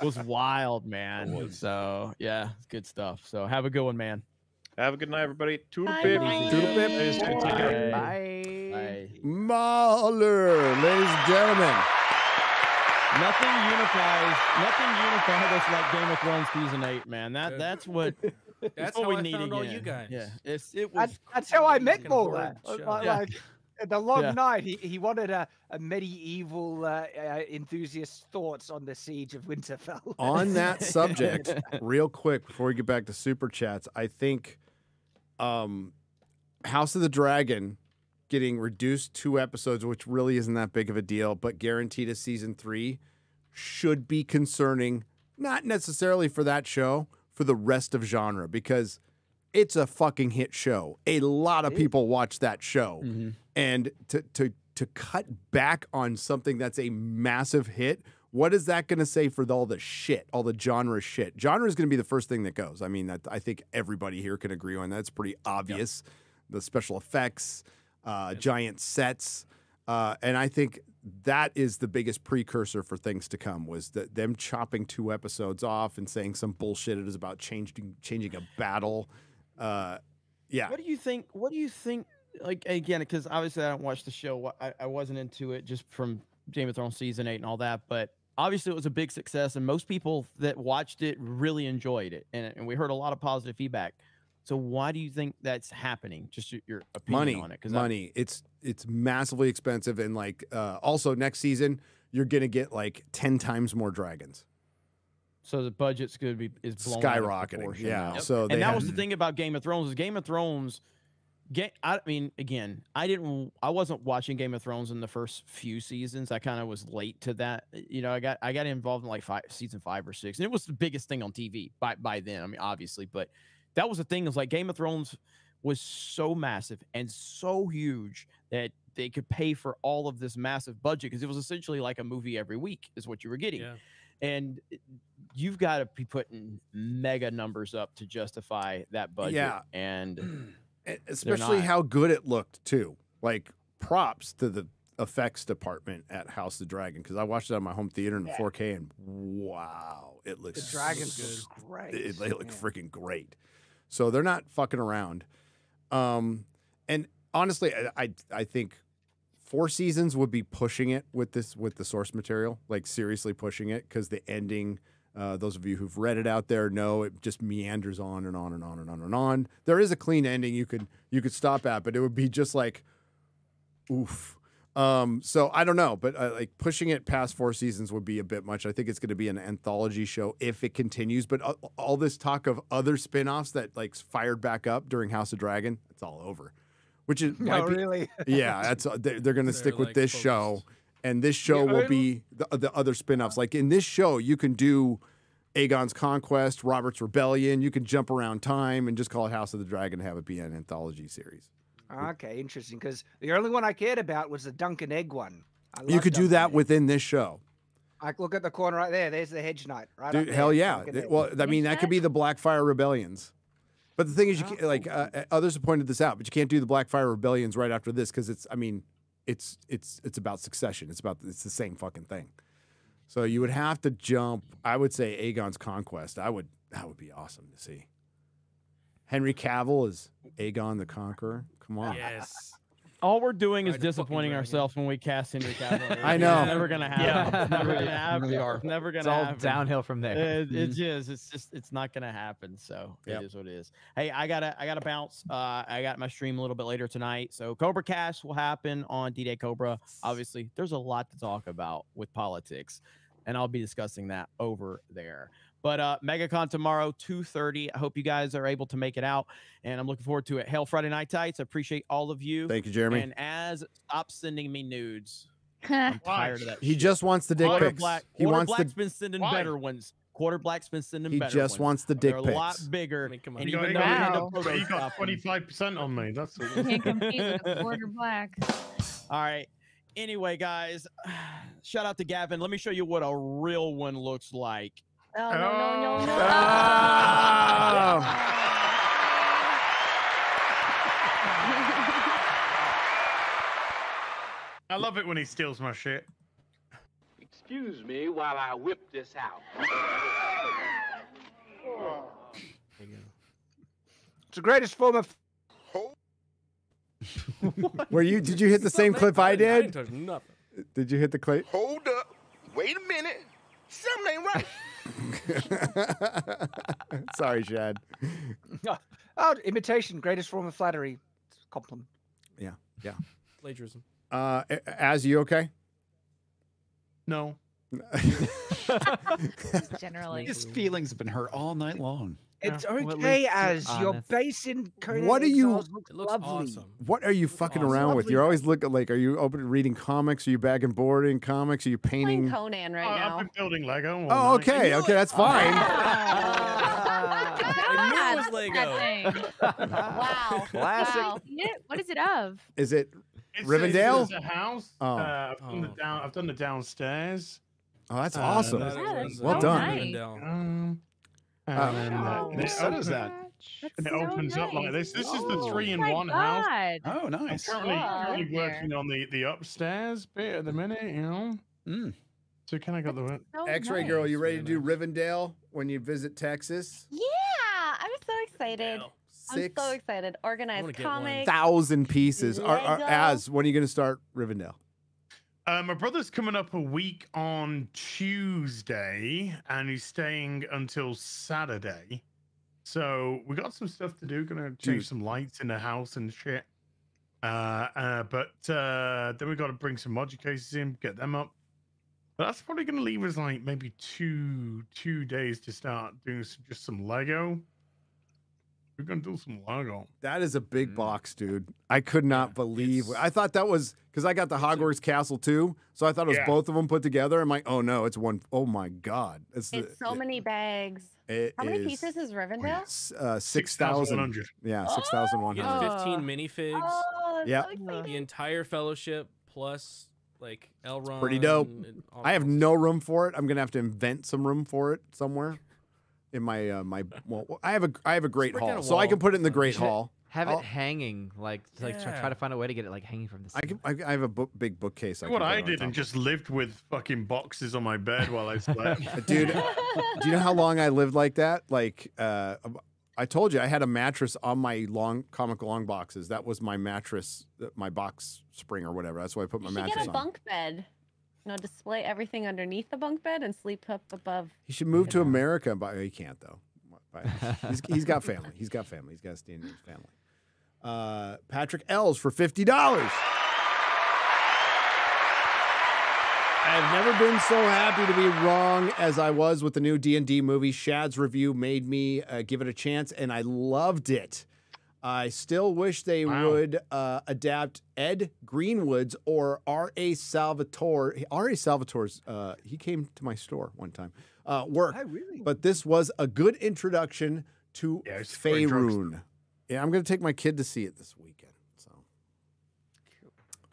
Speaker 6: It was wild, man. So yeah, good stuff. So have a good one, man.
Speaker 10: Have a good night, everybody. Toodle pip.
Speaker 8: bye.
Speaker 5: Toodle pip.
Speaker 9: Hey, take.
Speaker 6: Bye. Bye.
Speaker 5: Mauler, ladies and gentlemen.
Speaker 6: Nothing unifies. Nothing unifies us like Game of Thrones season eight, man. That that's what.
Speaker 14: That's
Speaker 6: what
Speaker 14: how
Speaker 6: we
Speaker 14: I
Speaker 6: need
Speaker 14: found all you guys.
Speaker 6: Yeah, it's it was.
Speaker 11: That's, that's how I met
Speaker 14: fucking
Speaker 11: Mauler.
Speaker 14: horrid show.
Speaker 11: Like,
Speaker 6: Yeah.
Speaker 11: like, the long
Speaker 6: Yeah.
Speaker 11: night, he, he wanted a, a medieval uh, uh, enthusiast's thoughts on the siege of Winterfell.
Speaker 5: on that subject, real quick before we get back to super chats, I think um, House of the Dragon getting reduced two episodes, which really isn't that big of a deal, but guaranteed a season three, should be concerning, not necessarily for that show, for the rest of genre, because it's a fucking hit show. A lot of people watch that show.
Speaker 6: Mhm.
Speaker 5: And to to to cut back on something that's a massive hit, what is that going to say for all the shit, all the genre shit? Genre is going to be the first thing that goes. I mean, that, I think everybody here can agree on that. It's pretty obvious. The special effects, uh, giant sets, uh, and I think that is the biggest precursor for things to come. Was that them chopping two episodes off and saying some bullshit it is about changing changing a battle. Uh, yeah,
Speaker 6: What do you think? What do you think? Like again, because obviously I don't watch the show. I, I wasn't into it just from Game of Thrones season eight and all that. But obviously it was a big success, and most people that watched it really enjoyed it, and, and we heard a lot of positive feedback. So why do you think that's happening? Just your, your opinion
Speaker 5: money
Speaker 6: on it? I-
Speaker 5: money it's it's massively expensive and like uh, also next season you're gonna get like 10 times more dragons
Speaker 6: so the budget's going to be is blown out of
Speaker 5: skyrocketing yeah
Speaker 6: now.
Speaker 5: so
Speaker 6: and that
Speaker 5: have-
Speaker 6: was the thing about Game of Thrones is Game of Thrones. Get, I mean, again, I didn't, I wasn't watching Game of Thrones in the first few seasons. I kind of was late to that. You know, I got, I got involved in like five, season five or six, and it was the biggest thing on TV by by then. I mean, obviously, but that was the thing. Is like Game of Thrones was so massive and so huge that they could pay for all of this massive budget because it was essentially like a movie every week is what you were getting.
Speaker 14: Yeah.
Speaker 6: And eh, you've got to be putting mega numbers up to justify that budget.
Speaker 5: Yeah.
Speaker 6: And
Speaker 5: especially how good it looked too. Like props to the effects department at House of the Dragon because I watched it on my home theater in 4K and wow, it looks
Speaker 11: The dragons
Speaker 5: so
Speaker 11: look great.
Speaker 5: It, they look freaking great. So they're not fucking around. Um, and honestly, I, I I think four seasons would be pushing it with this with the source material, like seriously pushing it because the ending. Uh, those of you who've read it out there know it just meanders on and on and on and on and on. There is a clean ending you could you could stop at, but it would be just like, oof. Um, so I don't know, but uh, like pushing it past four seasons would be a bit much. I think it's going to be an anthology show if it continues. But uh, all this talk of other spin-offs that like fired back up during House of Dragon, it's all over. Which is
Speaker 11: No,
Speaker 5: be-
Speaker 11: really?
Speaker 5: yeah, that's uh, they're, they're going to stick with
Speaker 14: like,
Speaker 5: this show, and this show
Speaker 11: Yeah,
Speaker 5: will
Speaker 11: I-
Speaker 5: be the, the other spin-offs. Like in this show, you can do Aegon's Conquest, Robert's Rebellion. You can jump around time and just call it House of the Dragon and have it be an anthology series.
Speaker 11: Okay, interesting. Because the only one I cared about was the Duncan Egg one. I
Speaker 5: You
Speaker 11: love
Speaker 5: could do that
Speaker 11: Egg.
Speaker 5: within this show.
Speaker 11: Like, look at the corner right there. There's the Hedge Knight. Right.
Speaker 5: Dude, hell yeah.
Speaker 11: Duncan
Speaker 5: Th-
Speaker 11: Egg.
Speaker 5: Well, I mean, that could be the Blackfyre Rebellions. But the thing is, you can't, like uh, uh, others have pointed this out, but you can't do the Blackfyre Rebellions right after this because it's. I mean, it's it's it's about succession. It's about it's the same fucking thing. So you would have to jump. I would say Aegon's Conquest. I would that would be awesome to see. Henry Cavill is Aegon the Conqueror. Come on.
Speaker 14: Yes.
Speaker 6: all we're doing is
Speaker 14: Ride the fucking
Speaker 6: disappointing ourselves when we cast Henry Cavill.
Speaker 5: I know.
Speaker 6: It's never gonna happen.
Speaker 18: Yeah.
Speaker 6: It's never gonna happen.
Speaker 12: really are.
Speaker 6: It's never gonna
Speaker 18: It's all
Speaker 6: happen.
Speaker 18: downhill from there.
Speaker 6: It, it
Speaker 12: Mhm.
Speaker 6: is. It's just. It's not gonna happen. So
Speaker 5: Yep.
Speaker 6: it is what it is. Hey, I gotta. I gotta bounce. Uh, I got my stream a little bit later tonight. So Cobra Cast will happen on D Day Cobra. Obviously, there's a lot to talk about with politics, and I'll be discussing that over there. But uh, MegaCon tomorrow, 2:30. I hope you guys are able to make it out, and I'm looking forward to it. Hell Friday Night Tights. I appreciate all of you.
Speaker 5: Thank you, Jeremy.
Speaker 6: And as stop sending me nudes. I'm tired of that.
Speaker 5: he
Speaker 6: shit.
Speaker 5: just wants the dick
Speaker 6: Quarter
Speaker 5: pics.
Speaker 6: Black,
Speaker 5: he
Speaker 6: Quarter
Speaker 5: wants
Speaker 6: Black's
Speaker 5: the.
Speaker 6: been sending
Speaker 9: Why?
Speaker 6: better ones. Quarter Black's been sending
Speaker 5: He
Speaker 6: better
Speaker 5: just
Speaker 6: ones.
Speaker 5: wants the dick
Speaker 6: They're a lot bigger.
Speaker 14: I mean, come on.
Speaker 6: and
Speaker 9: You got,
Speaker 6: even
Speaker 9: you
Speaker 6: though
Speaker 9: got,
Speaker 13: Wow.
Speaker 6: up
Speaker 9: you got twenty five percent on me. That's all.
Speaker 13: Can't compete with quarter black.
Speaker 6: All right. Anyway, guys, shout out to Gavin. Let me show you what a real one looks like.
Speaker 8: No, no, no, no, no.
Speaker 5: Oh.
Speaker 9: I love it when he steals my shit.
Speaker 15: Excuse me while I whip this out.
Speaker 11: It's the greatest form of.
Speaker 5: Were you? Did you hit the same clip I
Speaker 14: I
Speaker 5: did?
Speaker 14: didn't touch nothing.
Speaker 5: Did you hit the clip?
Speaker 16: Hold up. Wait a minute. Something ain't right.
Speaker 5: Sorry, Shad.
Speaker 11: Oh, imitation, greatest form of flattery. It's a compliment.
Speaker 5: Yeah, yeah.
Speaker 14: Plagiarism.
Speaker 5: Uh, A- Az, you okay?
Speaker 9: No.
Speaker 13: Generally.
Speaker 12: His feelings have been hurt all night long.
Speaker 11: It's
Speaker 18: Well, at
Speaker 11: okay
Speaker 18: least you're
Speaker 11: as your
Speaker 18: honest.
Speaker 11: basin coated
Speaker 5: What are you-
Speaker 11: looks
Speaker 14: It looks
Speaker 11: lovely.
Speaker 14: awesome.
Speaker 5: What are you fucking
Speaker 11: awesome.
Speaker 5: around with? You're always looking like, are you open to reading comics? Are you back and board in comics? Are you
Speaker 8: Playing
Speaker 5: painting?
Speaker 8: Conan
Speaker 9: Oh,
Speaker 8: right now.
Speaker 9: I've been building Lego. all
Speaker 5: Oh,
Speaker 9: night.
Speaker 5: okay, okay, that's fine.
Speaker 14: I knew it Lego.
Speaker 13: thing.
Speaker 8: Wow.
Speaker 18: Classic.
Speaker 8: Wow.
Speaker 13: What is it of?
Speaker 5: Is it?
Speaker 9: It's,
Speaker 5: Rivendell?
Speaker 9: It's, it's a house.
Speaker 5: Oh.
Speaker 9: Uh, I've done the
Speaker 14: Oh.
Speaker 9: down. I've done the downstairs.
Speaker 5: Oh, that's
Speaker 9: Uh,
Speaker 5: awesome.
Speaker 9: that-
Speaker 5: Well
Speaker 13: so
Speaker 5: done.
Speaker 13: nice.
Speaker 14: Rivendell.
Speaker 9: Um, and
Speaker 5: Oh.
Speaker 9: then, uh,
Speaker 13: Oh,
Speaker 9: and it
Speaker 12: What
Speaker 9: opens-
Speaker 12: that?
Speaker 9: And it
Speaker 13: so
Speaker 9: opens up like
Speaker 13: nice.
Speaker 9: this. This is the
Speaker 13: Oh
Speaker 9: three in
Speaker 13: my
Speaker 9: one house.
Speaker 13: God.
Speaker 12: Oh,
Speaker 9: I'm
Speaker 12: nice.
Speaker 9: currently,
Speaker 8: Wow.
Speaker 9: currently working on the, the upstairs bit at the minute, you know.
Speaker 12: Mm.
Speaker 9: So can I got the
Speaker 13: So
Speaker 5: X-ray girl, you ready to do Rivendell when you visit Texas?
Speaker 8: Yeah, I'm so excited.
Speaker 5: Six
Speaker 8: I'm so excited. Organized
Speaker 14: wanna
Speaker 8: comics.
Speaker 5: thousand pieces. Are, are,
Speaker 8: Lego.
Speaker 5: Az, when are you going to start Rivendell?
Speaker 9: Uh, my brother's coming up a week on Tuesday, and he's staying until Saturday. So we got some stuff to do. Gonna change
Speaker 5: Dude.
Speaker 9: some lights in the house and shit. Uh, uh, but uh, then we got to bring some modular cases in, get them up. But that's probably gonna leave us like maybe two two days to start doing some, just some Lego. We're gonna do some Lego.
Speaker 5: That is a
Speaker 9: Mm.
Speaker 5: big box, dude. I could not believe. I thought that was because I got the Hogwarts Castle too, so I thought it was
Speaker 9: Yeah.
Speaker 5: both of them put together. I'm like, oh no, it's one oh my god, it's, the-
Speaker 8: It's so many bags.
Speaker 5: it
Speaker 8: How many
Speaker 5: is,
Speaker 8: pieces is Rivendell?
Speaker 5: uh, six thousand.
Speaker 9: 6,100.
Speaker 5: Yeah, six thousand one
Speaker 14: You 15 minifigs.
Speaker 8: Oh,
Speaker 5: Yeah.
Speaker 8: so.
Speaker 14: The entire fellowship plus like Elrond.
Speaker 5: Pretty dope. I have no room for it. I'm gonna have to invent some room for it somewhere. In my uh, my well, I have a I have a great hall,
Speaker 14: a
Speaker 5: so I can put it in the great hall.
Speaker 18: Have
Speaker 5: I'll-
Speaker 18: it hanging, like like try, try to find a way to get it like hanging from the.
Speaker 5: I
Speaker 18: ceiling.
Speaker 5: can. I, I have a book, big bookcase. I
Speaker 9: What I did and just lived with fucking boxes on my bed while I slept.
Speaker 5: dude. do you know how long I lived like that? Like, uh, I told you I had a mattress on my long comic long boxes. That was my mattress, uh, my box spring or whatever. That's why I put my
Speaker 8: You should
Speaker 5: mattress
Speaker 8: get a
Speaker 5: on.
Speaker 8: bunk bed. You know, display everything underneath the bunk bed and sleep up above.
Speaker 5: He should move to America, but he can't though. He's, he's got family. He's got family. He's got a stand in his family. Uh, Patrick Ells for fifty dollars. I have never been so happy to be wrong as I was with the new D and D movie. Shad's review made me uh, give it a chance, and I loved it. I still wish they would uh, adapt Ed Greenwood's or R.A. Salvatore. R.A. Salvatore's, uh, he came to my store one time, uh, work. But this was a good introduction to
Speaker 9: great drugs.
Speaker 5: Faerun. Yeah, I'm going to take my kid to see it this weekend. So,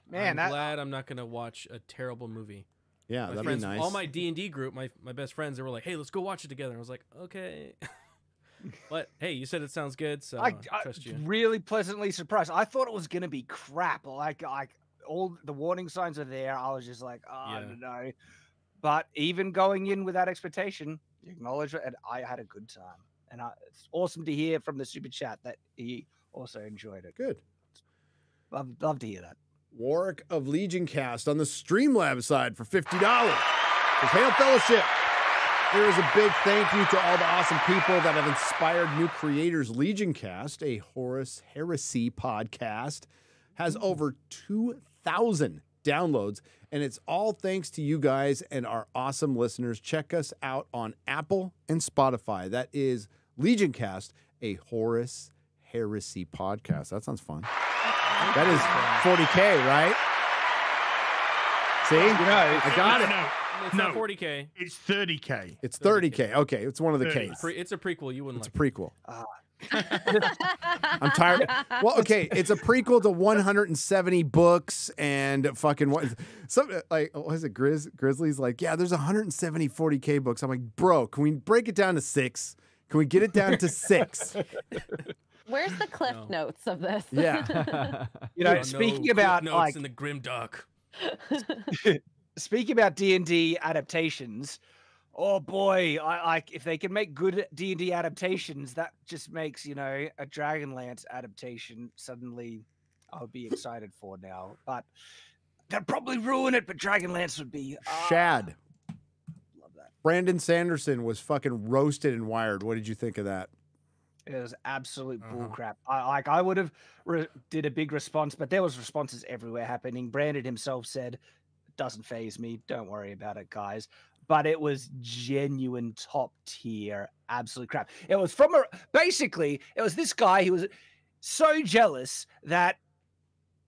Speaker 11: Man,
Speaker 14: I'm
Speaker 11: that-
Speaker 14: glad I'm not gonna watch a terrible movie.
Speaker 5: Yeah,
Speaker 14: my
Speaker 5: that'd be nice.
Speaker 14: All my D and D group, my my best friends, they were like, "Hey, let's go watch it together." I was like, "Okay," but hey, you said it sounds good, so
Speaker 11: I,
Speaker 14: I
Speaker 11: I
Speaker 14: trust you.
Speaker 11: really pleasantly surprised. I thought it was going to be crap. Like, like all the warning signs are there. I was just like, oh, I
Speaker 14: Yeah.
Speaker 11: don't know. But even going in with that expectation, you acknowledge it, and I had a good time. And I, it's awesome to hear from the super chat that he also enjoyed it.
Speaker 5: Good.
Speaker 11: Love, love to hear that.
Speaker 5: Warwick of Legion Cast on the Streamlab side for $50. His Hail Fellowship. Here is a big thank you to all the awesome people that have inspired new creators. Legion Cast, a Horus Heresy podcast, has mm-hmm. over 2,000 downloads, and it's all thanks to you guys and our awesome listeners. Check us out on Apple and Spotify. That is Legion Cast, a Horus Heresy podcast. That sounds fun. That is 40K, right? See?
Speaker 11: You know,
Speaker 5: I got it.
Speaker 9: No,
Speaker 14: It's
Speaker 9: no,
Speaker 14: not 40k.
Speaker 9: It's 30k.
Speaker 5: It's 30K. Okay, it's one of the
Speaker 9: Thirty.
Speaker 5: Ks.
Speaker 14: Pre- it's a prequel. You wouldn't
Speaker 5: It's a
Speaker 14: like.
Speaker 5: prequel. Ah. I'm tired. Well, okay, it's a prequel to 170 books and fucking what? Some like what is it? Grizz Grizzly's like, yeah, there's 170 40k books. I'm like, bro, can we break it down to six? Can we get it down to six?
Speaker 8: Where's the cliff notes of this?
Speaker 5: Yeah.
Speaker 11: You know,
Speaker 14: No
Speaker 11: speaking
Speaker 14: Cliff
Speaker 11: about
Speaker 14: notes
Speaker 11: like
Speaker 14: in the grim dark.
Speaker 11: Speaking about D and D adaptations, oh boy, I like if they can make good D and D adaptations, that just makes you know a Dragonlance adaptation suddenly I'll be excited for now. But they'd probably ruin it. But Dragonlance would be ah,
Speaker 5: Shad.
Speaker 11: Love that.
Speaker 5: Brandon Sanderson was fucking roasted and wired. What did you think of that?
Speaker 11: It was absolute
Speaker 5: Uh-huh.
Speaker 11: bullcrap. I like I would have re- did a big response, but there was responses everywhere happening. Brandon himself said, "Doesn't phase me. Don't worry about it, guys." But it was genuine top tier, absolute crap. It was from a basically it was this guy who was so jealous that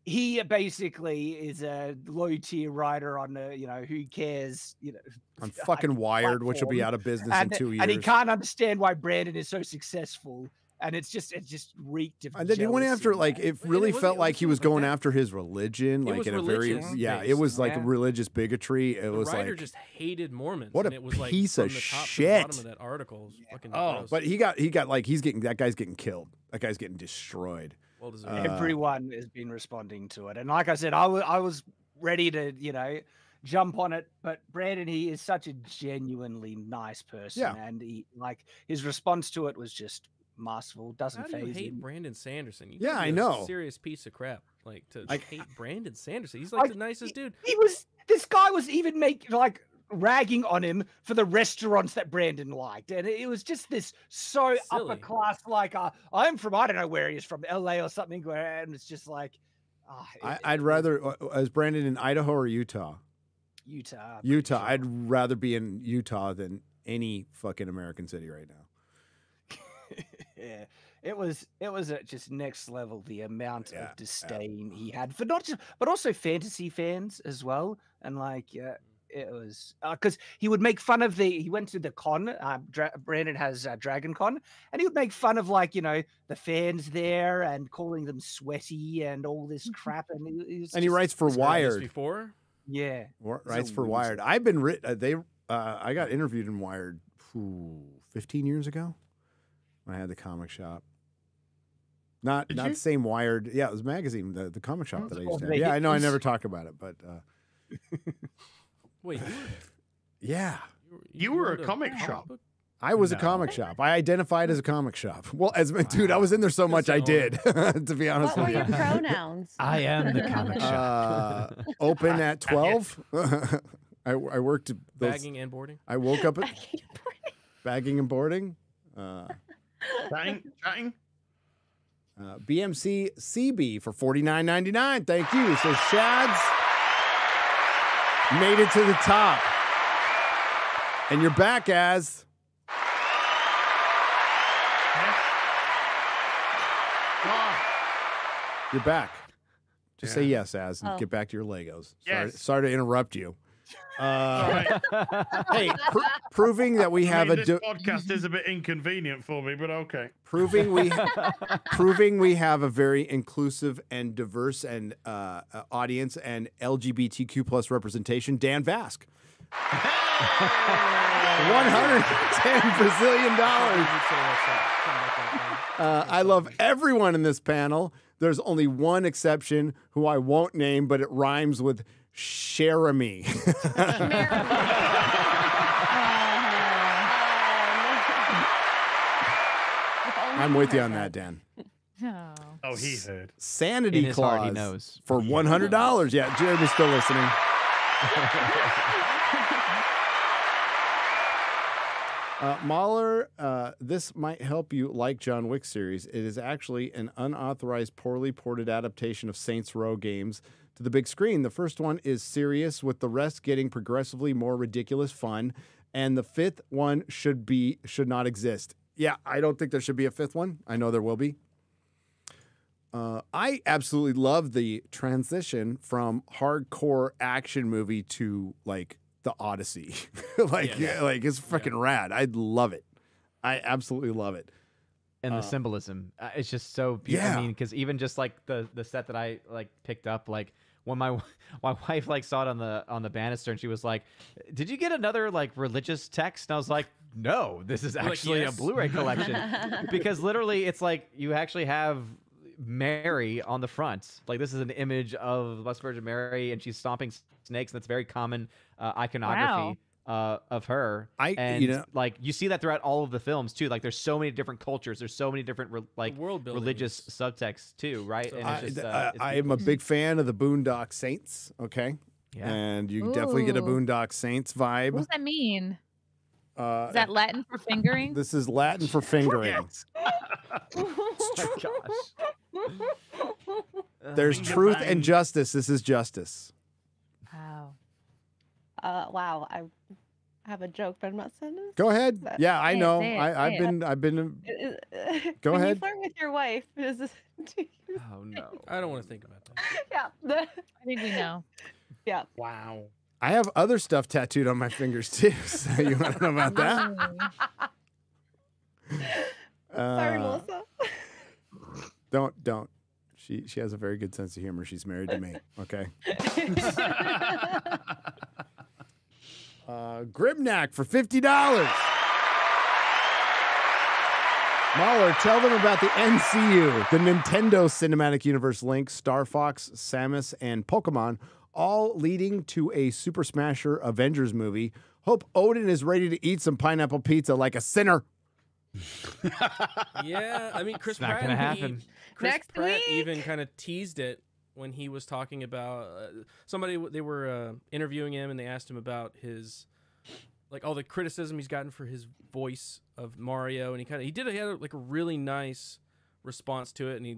Speaker 11: he basically is a low tier writer on a you know who cares you know
Speaker 5: I'm fucking Wired, which will be out of business
Speaker 11: and,
Speaker 5: in two years.
Speaker 11: and he can't understand why Brandon is so successful. And it's just it just reeked of
Speaker 5: And then he went
Speaker 11: jealousy,
Speaker 5: after like it really felt like he was going after his religion,
Speaker 14: It
Speaker 5: like in a very
Speaker 14: religious
Speaker 5: yeah, it was like
Speaker 14: Yeah.
Speaker 5: religious bigotry. It
Speaker 14: The
Speaker 5: was
Speaker 14: writer
Speaker 5: like
Speaker 14: just hated Mormons.
Speaker 5: what
Speaker 14: and
Speaker 5: a
Speaker 14: it was like
Speaker 5: piece
Speaker 14: from
Speaker 5: of
Speaker 14: the top to the
Speaker 5: shit.
Speaker 14: bottom of that article. Was fucking
Speaker 5: Oh,
Speaker 14: gross.
Speaker 5: but he got he got like he's getting that guy's getting killed. That guy's getting destroyed.
Speaker 14: Well.
Speaker 5: Uh,
Speaker 11: everyone has been responding to it. And like I said, I wa- I was ready to, you know, jump on it. But Brandon, he is such a genuinely nice person.
Speaker 5: Yeah.
Speaker 11: And he like his response to it was just masterful. Doesn't
Speaker 14: How do you
Speaker 11: phase
Speaker 14: hate
Speaker 11: him.
Speaker 14: Brandon Sanderson? You
Speaker 5: Yeah, I
Speaker 14: be a
Speaker 5: know.
Speaker 14: Serious piece of crap. Like to
Speaker 5: Like-
Speaker 14: hate Brandon Sanderson. He's like
Speaker 11: Like,
Speaker 14: the nicest dude.
Speaker 11: He was this guy was even making like ragging on him for the restaurants that Brandon liked. And it was just this so upper class, like uh, I'm from I don't know where he is from, LA or something, and it's just like ah, it-
Speaker 5: I, I'd
Speaker 11: was
Speaker 5: rather uh, as Brandon in Idaho or Utah.
Speaker 11: Utah. I'm
Speaker 5: Utah.
Speaker 11: sure.
Speaker 5: I'd rather be in Utah than any fucking American city right now.
Speaker 11: Yeah, it was it was uh, just next level. The amount of disdain he had for not just but also fantasy fans as well, and like uh, it was because he would make fun of the. He went to the con. Uh, Dra- Brandon has uh, Dragon Con, and he would make fun of like you know the fans there and calling them sweaty and all this crap. And he, he was
Speaker 5: And he writes for
Speaker 14: He's heard this
Speaker 5: Wired.
Speaker 14: before.
Speaker 11: Yeah,
Speaker 5: Wa- Writes for. Wired. I've been writ. Uh, they. Uh, I got interviewed in Wired, phew, fifteen years ago. When I had the comic shop. Not
Speaker 9: Did
Speaker 5: not
Speaker 9: you?
Speaker 5: the same Wired. Yeah, it was magazine. The the comic shop that I used to have. Yeah, I know. I never talk about it, but uh,
Speaker 14: Wait, you were,
Speaker 5: yeah,
Speaker 9: You were a
Speaker 14: wrote
Speaker 9: comic shop.
Speaker 14: book?
Speaker 5: I was a comic shop. I identified as a comic shop. Well, as dude, I was in there so much, I did. to be honest
Speaker 8: What were
Speaker 5: with
Speaker 8: your
Speaker 5: you.
Speaker 8: pronouns?
Speaker 18: I am the comic shop.
Speaker 5: Uh, open at twelve. I, I worked those,
Speaker 14: Bagging and boarding.
Speaker 5: I woke up at bagging and boarding. Uh,
Speaker 9: Chatting, chatting.
Speaker 5: uh, BMC CB for forty nine ninety nine. Thank you. So Shads made it to the top, and you're back as you're back. Just say yes, as, and
Speaker 8: Oh.
Speaker 5: get back to your Legos. Sorry,
Speaker 9: Yes.
Speaker 5: sorry to interrupt you. Uh,
Speaker 9: Sorry.
Speaker 5: hey, pr- proving that we
Speaker 9: I
Speaker 5: have
Speaker 9: mean,
Speaker 5: a
Speaker 9: this podcast is a bit inconvenient for me, but okay.
Speaker 5: proving we proving we have a very inclusive and diverse and uh, uh, audience and LGBTQ plus representation. Dan Vask, one hundred ten Brazilian dollars. Uh, I love everyone in this panel. There's only one exception who I won't name, but it rhymes with Jeremy. I'm with you on that, Dan.
Speaker 13: No.
Speaker 9: Oh, he heard.
Speaker 5: Sanity
Speaker 18: In his heart,
Speaker 5: clause
Speaker 18: he knows.
Speaker 5: for one hundred dollars. Yeah, Jeremy's still listening. Uh, Mauler, uh, this might help you like John Wick series. It is actually an unauthorized, poorly ported adaptation of Saints Row games to the big screen. The first one is serious, with the rest getting progressively more ridiculous fun, and the fifth one should be should not exist. Yeah, I don't think there should be a fifth one. I know there will be. Uh, I absolutely love the transition from hardcore action movie to like the Odyssey. like,
Speaker 14: Yeah.
Speaker 5: like it's freaking rad. I love it. I absolutely love it.
Speaker 18: and the
Speaker 5: Uh,
Speaker 18: symbolism uh, it's just so beautiful
Speaker 5: Yeah.
Speaker 18: i mean because even just like the the set that i like picked up like when my my wife like saw it on the on the banister and she was like did you get another like religious text? And i was like no this is
Speaker 14: Like,
Speaker 18: actually
Speaker 14: yes.
Speaker 18: a blu-ray collection. Because literally it's like you actually have mary on the front. Like this is an image of the blessed virgin mary and she's stomping snakes and that's very common uh, iconography uh, of her
Speaker 5: I- and you
Speaker 18: and
Speaker 5: know-
Speaker 18: like you see that throughout all of the films too like there's so many different cultures there's so many different re- like
Speaker 14: world building
Speaker 18: religious
Speaker 14: is
Speaker 18: subtext too right
Speaker 14: so
Speaker 18: and
Speaker 5: I,
Speaker 18: it's just uh,
Speaker 5: I, I am a big fan of the Boondock Saints. Okay.
Speaker 18: Yeah.
Speaker 5: And you definitely get a Boondock Saints vibe.
Speaker 13: What does that mean?
Speaker 5: Uh,
Speaker 13: Is that Latin for fingering?
Speaker 5: this is Latin for fingering. There's truth and justice. This is justice.
Speaker 13: Wow.
Speaker 8: Uh, wow, I have a joke, but I'm not saying it.
Speaker 5: Go ahead.
Speaker 8: But-
Speaker 5: Yeah, I
Speaker 13: Say it,
Speaker 5: know.
Speaker 13: say it,
Speaker 5: I, I've
Speaker 13: it.
Speaker 5: been. I've been. Go
Speaker 8: when
Speaker 5: ahead.
Speaker 8: You flirt with your wife. Is this, do you-
Speaker 18: oh no
Speaker 14: I don't want to think about that.
Speaker 8: yeah. the-
Speaker 13: I think we know.
Speaker 8: yeah.
Speaker 9: Wow.
Speaker 5: I have other stuff tattooed on my fingers too. So you want to know about that?
Speaker 8: Sorry,
Speaker 5: Uh,
Speaker 8: Melissa.
Speaker 5: Don't don't. She she has a very good sense of humor. She's married to me. Okay. Uh, Grimnack for fifty dollars. Mauler, tell them about the NCU, the Nintendo Cinematic Universe link, Star Fox, Samus, and Pokemon, all leading to a Super Smasher Avengers movie. Hope Odin is ready to eat some pineapple pizza like a sinner.
Speaker 14: yeah, I mean, Chris
Speaker 18: It's not
Speaker 14: Pratt.
Speaker 18: gonna
Speaker 14: he-
Speaker 18: happen.
Speaker 14: Chris
Speaker 8: Next
Speaker 14: Pratt
Speaker 8: week.
Speaker 14: even kind of teased it when he was talking about uh, somebody. They were uh, interviewing him and they asked him about his like all the criticism he's gotten for his voice of Mario, and he kind of he did he had like a really nice response to it, and he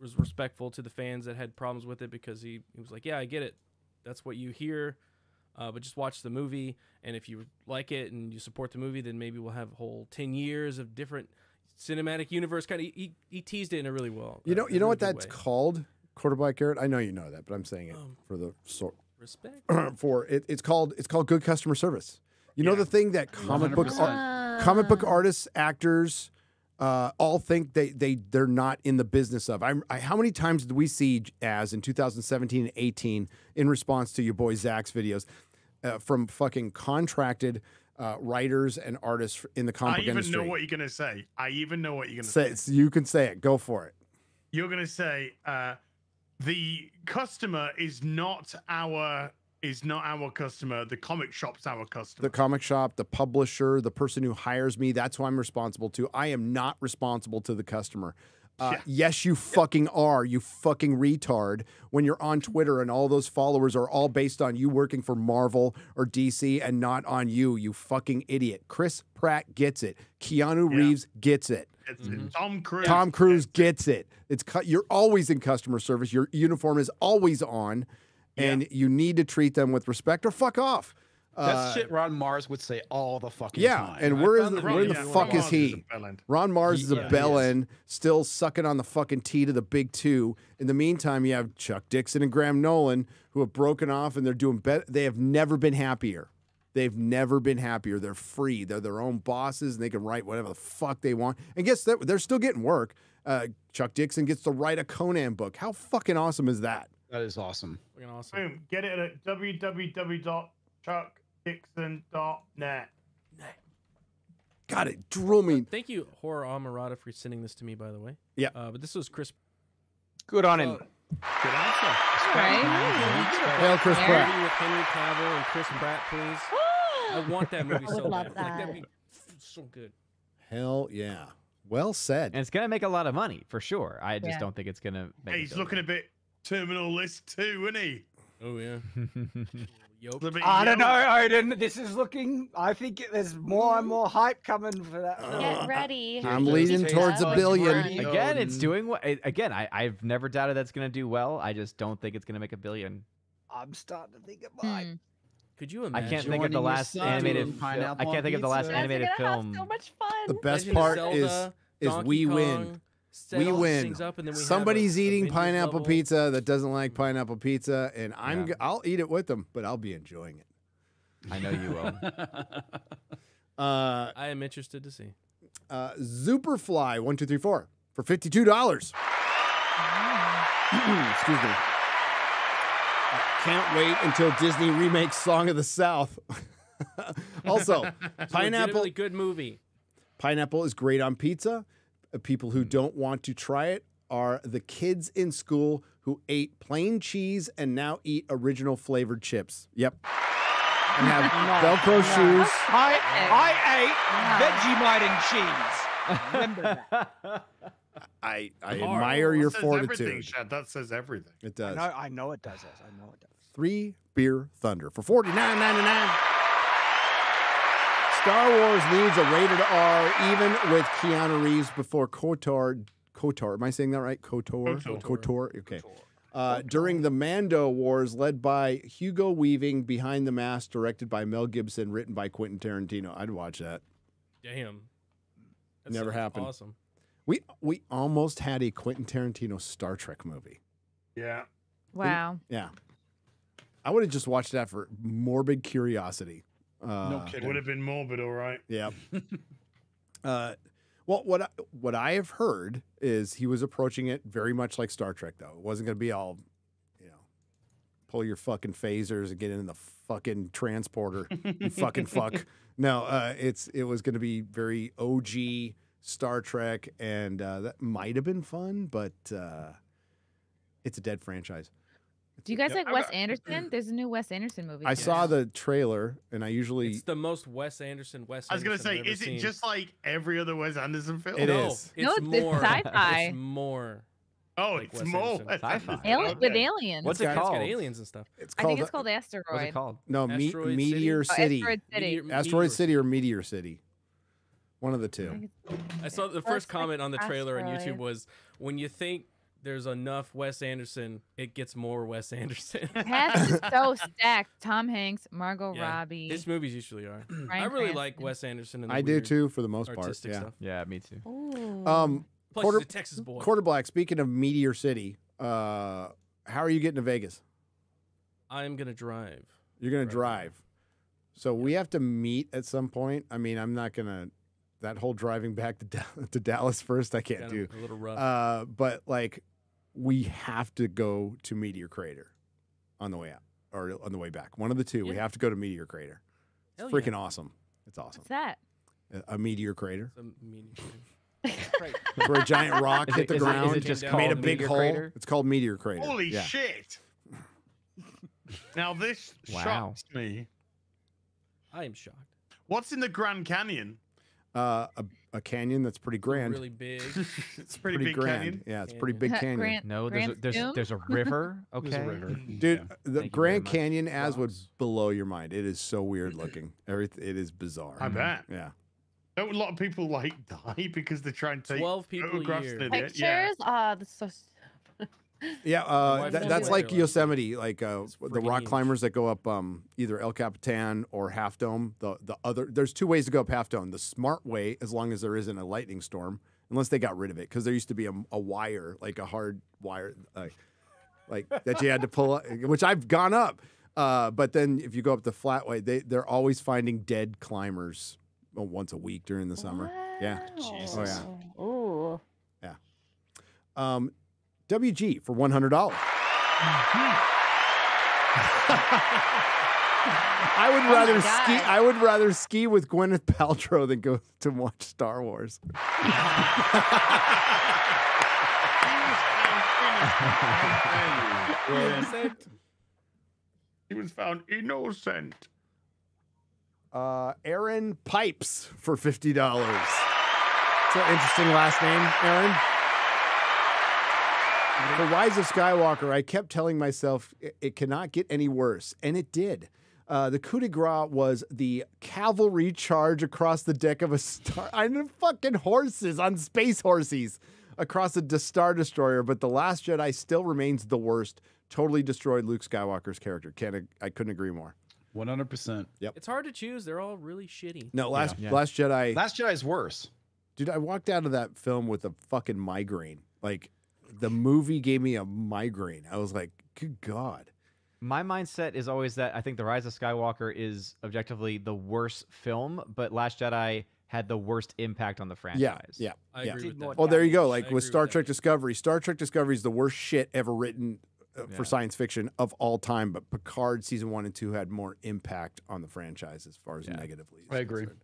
Speaker 14: was respectful to the fans that had problems with it because he, he was like, yeah, I get it. That's what you hear. Uh, but just watch the movie, and if you like it and you support the movie, then maybe we'll have a whole ten years of different cinematic universe kind of he, he teased it in a really well.
Speaker 5: You know,
Speaker 14: uh,
Speaker 5: you know
Speaker 14: really
Speaker 5: what that's
Speaker 14: way.
Speaker 5: called? Quarter black carrot. I know you know that, but I'm saying it
Speaker 14: Um,
Speaker 5: for the sort
Speaker 14: Respect.
Speaker 5: for it. It's called it's called good customer service. You know the thing that comic book ar-
Speaker 13: 100%.
Speaker 5: comic book artists, actors, uh, all think they they they're not in the business of. I'm, I, how many times did we see as in 2017 and 18 in response to your boy Zach's videos uh, from fucking contracted uh, writers and artists in the comic industry?
Speaker 9: I
Speaker 5: book
Speaker 9: even
Speaker 5: industry?
Speaker 9: know what you're gonna say. I even know what you're gonna
Speaker 5: say.
Speaker 9: say.
Speaker 5: You can say it. Go for it.
Speaker 9: You're gonna say uh, the customer is not our is not our customer. The comic shop's our customer.
Speaker 5: the comic shop, the publisher, the person who hires me. That's who I'm responsible to. I am not responsible to the customer. Uh, Yes, you fucking are, you fucking retard. When you're on Twitter and all those followers are all based on you working for Marvel or DC and not on you, you fucking idiot. Chris Pratt gets it. Keanu Reeves gets it.
Speaker 9: It's Tom Cruise.
Speaker 5: Tom Cruise gets it. It's cu- you're always in customer service. Your uniform is always on, and you need to treat them with respect or fuck off.
Speaker 12: That's
Speaker 5: Uh,
Speaker 12: shit Ron Marz would say all the fucking
Speaker 5: yeah,
Speaker 12: time.
Speaker 5: and where is
Speaker 12: found
Speaker 5: the, where
Speaker 12: really
Speaker 5: the
Speaker 12: funny.
Speaker 5: fuck is
Speaker 9: is
Speaker 5: he?
Speaker 9: a bellend.
Speaker 5: Ron Marz is a
Speaker 12: yeah,
Speaker 5: bellend, still sucking on the fucking tea to the big two. In the meantime, you have Chuck Dixon and Graham Nolan who have broken off and they're doing better. They have never been happier. They've never been happier. They're free. They're their own bosses and they can write whatever the fuck they want. And guess that they're still getting work. Uh, Chuck Dixon gets to write a Conan book. How fucking awesome is that?
Speaker 12: That is awesome.
Speaker 14: Fucking awesome.
Speaker 9: Boom. Get it at www.chuckdixon.net.
Speaker 5: God, it drew me.
Speaker 14: Thank you, Horror Amarada, for sending this to me. By the way.
Speaker 5: Yeah.
Speaker 14: Uh, but this was Chris.
Speaker 11: Good on him.
Speaker 14: Uh,
Speaker 12: Good answer.
Speaker 5: Hail Chris
Speaker 14: Movie
Speaker 5: Pratt.
Speaker 14: with Henry Cavill and Chris Pratt, please. I want that movie so
Speaker 4: love
Speaker 14: bad. Like, that'd be f- so good.
Speaker 5: Hell yeah. Well said.
Speaker 18: And it's gonna make a lot of money for sure. I just
Speaker 13: Yeah.
Speaker 18: don't think it's gonna make.
Speaker 9: Hey, he's
Speaker 18: billion.
Speaker 9: looking a bit terminal list too, isn't he?
Speaker 14: Oh yeah.
Speaker 9: A
Speaker 11: I don't know,
Speaker 9: yellow.
Speaker 11: Odin. This is looking. I think there's more and more hype coming for that.
Speaker 8: Get ready.
Speaker 5: I'm leaning towards a billion.
Speaker 18: Again, it's um, doing what? Again, I, I've never doubted that's gonna do well. I just don't think it's gonna make a billion.
Speaker 11: I'm starting to think it might.
Speaker 13: Hmm.
Speaker 14: Could you imagine?
Speaker 18: I can't think of the last animated.
Speaker 12: with
Speaker 18: I can't think of the last
Speaker 12: pizza.
Speaker 8: You guys are
Speaker 18: animated film.
Speaker 8: so much fun.
Speaker 5: The best
Speaker 14: Legend
Speaker 5: part
Speaker 14: Zelda,
Speaker 5: is is
Speaker 14: Donkey
Speaker 5: we win.
Speaker 14: Kong, set
Speaker 5: We win.
Speaker 14: up, and then we
Speaker 5: Somebody's
Speaker 14: a
Speaker 5: eating
Speaker 14: vintage
Speaker 5: pineapple
Speaker 14: level.
Speaker 5: pizza that doesn't like pineapple pizza, and I'm
Speaker 18: Yeah.
Speaker 5: g- I'll eat it with them, but I'll be enjoying it.
Speaker 18: I know you will.
Speaker 5: Uh,
Speaker 14: I am interested to see.
Speaker 5: uh, Superfly one two three four for fifty two dollars. Excuse me. Can't wait until Disney remakes Song of the South. also,
Speaker 14: It's a
Speaker 5: pineapple
Speaker 14: legitimately good movie.
Speaker 5: Pineapple is great on pizza. Uh, People who don't want to try it are the kids in school who ate plain cheese and now eat original flavored chips. Yep. And have Velcro shoes.
Speaker 11: I I ate Vegemite and cheese. Remember that.
Speaker 5: I, I admire your
Speaker 9: says Everything,
Speaker 5: fortitude.
Speaker 9: That says everything.
Speaker 5: It
Speaker 11: I
Speaker 5: does.
Speaker 11: know, I know it does. This. I know it does.
Speaker 5: Three beer thunder for forty nine ninety nine. Star Wars needs a rated R, even with Keanu Reeves before Kotor. Kotor, am I saying that right? Kotor.
Speaker 9: Kotor.
Speaker 5: Kotor. Okay. Uh, during the Mando Wars, led by Hugo Weaving, Behind the Mask, directed by Mel Gibson, written by Quentin Tarantino. I'd watch that.
Speaker 14: Damn. That
Speaker 5: Never happened.
Speaker 14: Awesome.
Speaker 5: We we almost had a Quentin Tarantino Star Trek movie.
Speaker 9: Yeah.
Speaker 13: Wow.
Speaker 5: Yeah. I would have just watched that for morbid curiosity. Uh,
Speaker 12: No
Speaker 9: It
Speaker 12: kidding.
Speaker 9: would have been morbid, all right.
Speaker 5: Yeah. uh, well, what I, what I have heard is he was approaching it very much like Star Trek, though. It wasn't going to be all, you know, pull your fucking phasers and get in the fucking transporter and fucking fuck. No, uh, it's it was going to be very OG Star Trek, and uh, that might have been fun, but uh, it's a dead franchise.
Speaker 13: Do you guys
Speaker 5: Yeah.
Speaker 13: like Wes Anderson? There's a new Wes Anderson movie.
Speaker 5: I
Speaker 13: too.
Speaker 5: saw the trailer, and I usually
Speaker 14: It's the most Wes Anderson. Wes.
Speaker 9: I was gonna say,
Speaker 14: I've ever
Speaker 9: is it just like every other Wes Anderson film?
Speaker 5: It
Speaker 14: no,
Speaker 5: is.
Speaker 14: It's
Speaker 13: No, it's- it's
Speaker 14: more.
Speaker 13: sci-fi.
Speaker 14: It's more.
Speaker 9: Oh,
Speaker 14: like
Speaker 9: it's
Speaker 14: Wes
Speaker 9: more
Speaker 14: Anderson.
Speaker 18: Sci-fi.
Speaker 9: Anderson.
Speaker 13: Alien, with aliens.
Speaker 18: What's it
Speaker 5: It's
Speaker 14: It's got
Speaker 18: called?
Speaker 14: aliens and stuff.
Speaker 5: it's called, I
Speaker 13: think it's uh, called Asteroid.
Speaker 18: What's it called?
Speaker 5: no me,
Speaker 14: Asteroid City?
Speaker 5: Meteor
Speaker 13: Oh,
Speaker 5: City.
Speaker 13: Asteroid City.
Speaker 14: Meteor-
Speaker 5: Asteroid City or Meteor City. One of the two.
Speaker 13: I think it's-
Speaker 14: I saw the first comment on the trailer on YouTube was when you think there's enough Wes Anderson, it gets more Wes Anderson.
Speaker 13: Cast is so stacked. Tom Hanks, Margot
Speaker 14: Yeah,
Speaker 13: Robbie.
Speaker 14: His movies usually are. I
Speaker 13: Bryan
Speaker 14: really like Wes Anderson. And the
Speaker 5: I do too, for the most part.
Speaker 14: artistic
Speaker 5: Yeah.
Speaker 14: stuff.
Speaker 18: Yeah, me too.
Speaker 5: Um,
Speaker 14: Plus,
Speaker 5: quarter,
Speaker 14: he's a Texas boy.
Speaker 5: Quarter Black. Speaking of Meteor City, uh, how are you getting to Vegas?
Speaker 14: I'm gonna drive.
Speaker 5: You're gonna drive. So we have to meet at some point. I mean, I'm not gonna that whole driving back to Da- to Dallas first. I can't
Speaker 14: Kinda
Speaker 5: do.
Speaker 14: a little rough.
Speaker 5: Uh, but like, we have to go to Meteor Crater on the way out or on the way back. One of the two. We have to go to Meteor Crater. It's
Speaker 13: Hell
Speaker 5: freaking
Speaker 13: yeah.
Speaker 5: awesome. It's awesome.
Speaker 13: What's that?
Speaker 5: A, a meteor crater.
Speaker 14: It's a meteor crater.
Speaker 5: Where a giant rock
Speaker 18: Is
Speaker 5: hit
Speaker 18: it-
Speaker 5: the
Speaker 18: is it- is
Speaker 5: ground,
Speaker 18: it just
Speaker 5: made a big hole.
Speaker 18: Crater?
Speaker 5: It's called Meteor Crater.
Speaker 9: Holy
Speaker 5: yeah.
Speaker 9: shit! now this
Speaker 5: Wow.
Speaker 9: shocks me.
Speaker 14: I am shocked.
Speaker 9: What's in the Grand Canyon?
Speaker 5: Uh, a, a canyon that's pretty grand.
Speaker 14: Really big.
Speaker 9: it's a pretty, big
Speaker 5: grand.
Speaker 9: canyon.
Speaker 5: Yeah, it's a pretty big canyon.
Speaker 13: Grant-
Speaker 18: No, there's a, there's
Speaker 13: Tomb?
Speaker 18: there's a river. Okay,
Speaker 9: There's a river.
Speaker 5: Dude,
Speaker 18: Yeah.
Speaker 5: the
Speaker 18: Thank you very
Speaker 5: Grand
Speaker 18: much.
Speaker 5: Canyon as would blow your mind. It is so weird looking. Everything it is bizarre.
Speaker 9: I bet.
Speaker 5: Yeah.
Speaker 9: Don't a lot of people like die because they try and take
Speaker 14: 12 people a
Speaker 9: photographs
Speaker 14: year.
Speaker 9: in it?
Speaker 8: Pictures?
Speaker 9: Yeah.
Speaker 8: Ah, that's so.
Speaker 5: Yeah, uh, that, that's like
Speaker 14: like,
Speaker 5: Yosemite, like uh, the rock
Speaker 14: huge.
Speaker 5: climbers that go up um, either El Capitan or Half Dome. The the other there's two ways to go up Half Dome. The smart way, as long as there isn't a lightning storm, unless they got rid of it, because there used to be a, a wire, like a hard wire, like like that you had to pull, up, which I've gone up. Uh, but then if you go up the flat way, they they're always finding dead climbers well, once a week during the summer. Yeah. Oh yeah.
Speaker 8: Ooh.
Speaker 5: Yeah. Um, WG for one hundred dollars. I would
Speaker 8: Oh
Speaker 5: rather ski. I would rather ski with Gwyneth Paltrow than go to watch Star Wars.
Speaker 9: He was found innocent.
Speaker 5: Uh, Aaron Pipes for fifty dollars. It's an interesting last name, Aaron. For Rise of Skywalker, I kept telling myself it, it cannot get any worse, and it did. Uh, the coup de grace was the cavalry charge across the deck of a star. I know fucking horses on space horses across a de- star destroyer, but the Last Jedi still remains the worst. Totally destroyed Luke Skywalker's character. Can't I couldn't agree more.
Speaker 12: One hundred percent.
Speaker 5: Yep.
Speaker 14: It's hard to choose. They're all really shitty.
Speaker 5: No, last
Speaker 12: Yeah.
Speaker 5: Last Jedi.
Speaker 12: Last Jedi is worse.
Speaker 5: Dude, I walked out of that film with a fucking migraine. Like the movie gave me a migraine. I was like, good God.
Speaker 18: My mindset is always that I think The Rise of Skywalker is objectively the worst film, but Last Jedi had the worst impact on the franchise.
Speaker 5: Yeah, yeah.
Speaker 14: I
Speaker 5: yeah.
Speaker 14: agree with that.
Speaker 5: Well, there you go. Like
Speaker 14: I agree
Speaker 5: with
Speaker 14: with
Speaker 5: Star
Speaker 14: that.
Speaker 5: Trek Discovery, Star Trek Discovery is the worst shit ever written uh,
Speaker 18: Yeah.
Speaker 5: for science fiction of all time. But Picard season one and two had more impact on the franchise as far as
Speaker 18: Yeah.
Speaker 5: negatively.
Speaker 12: I agree.
Speaker 5: concerned.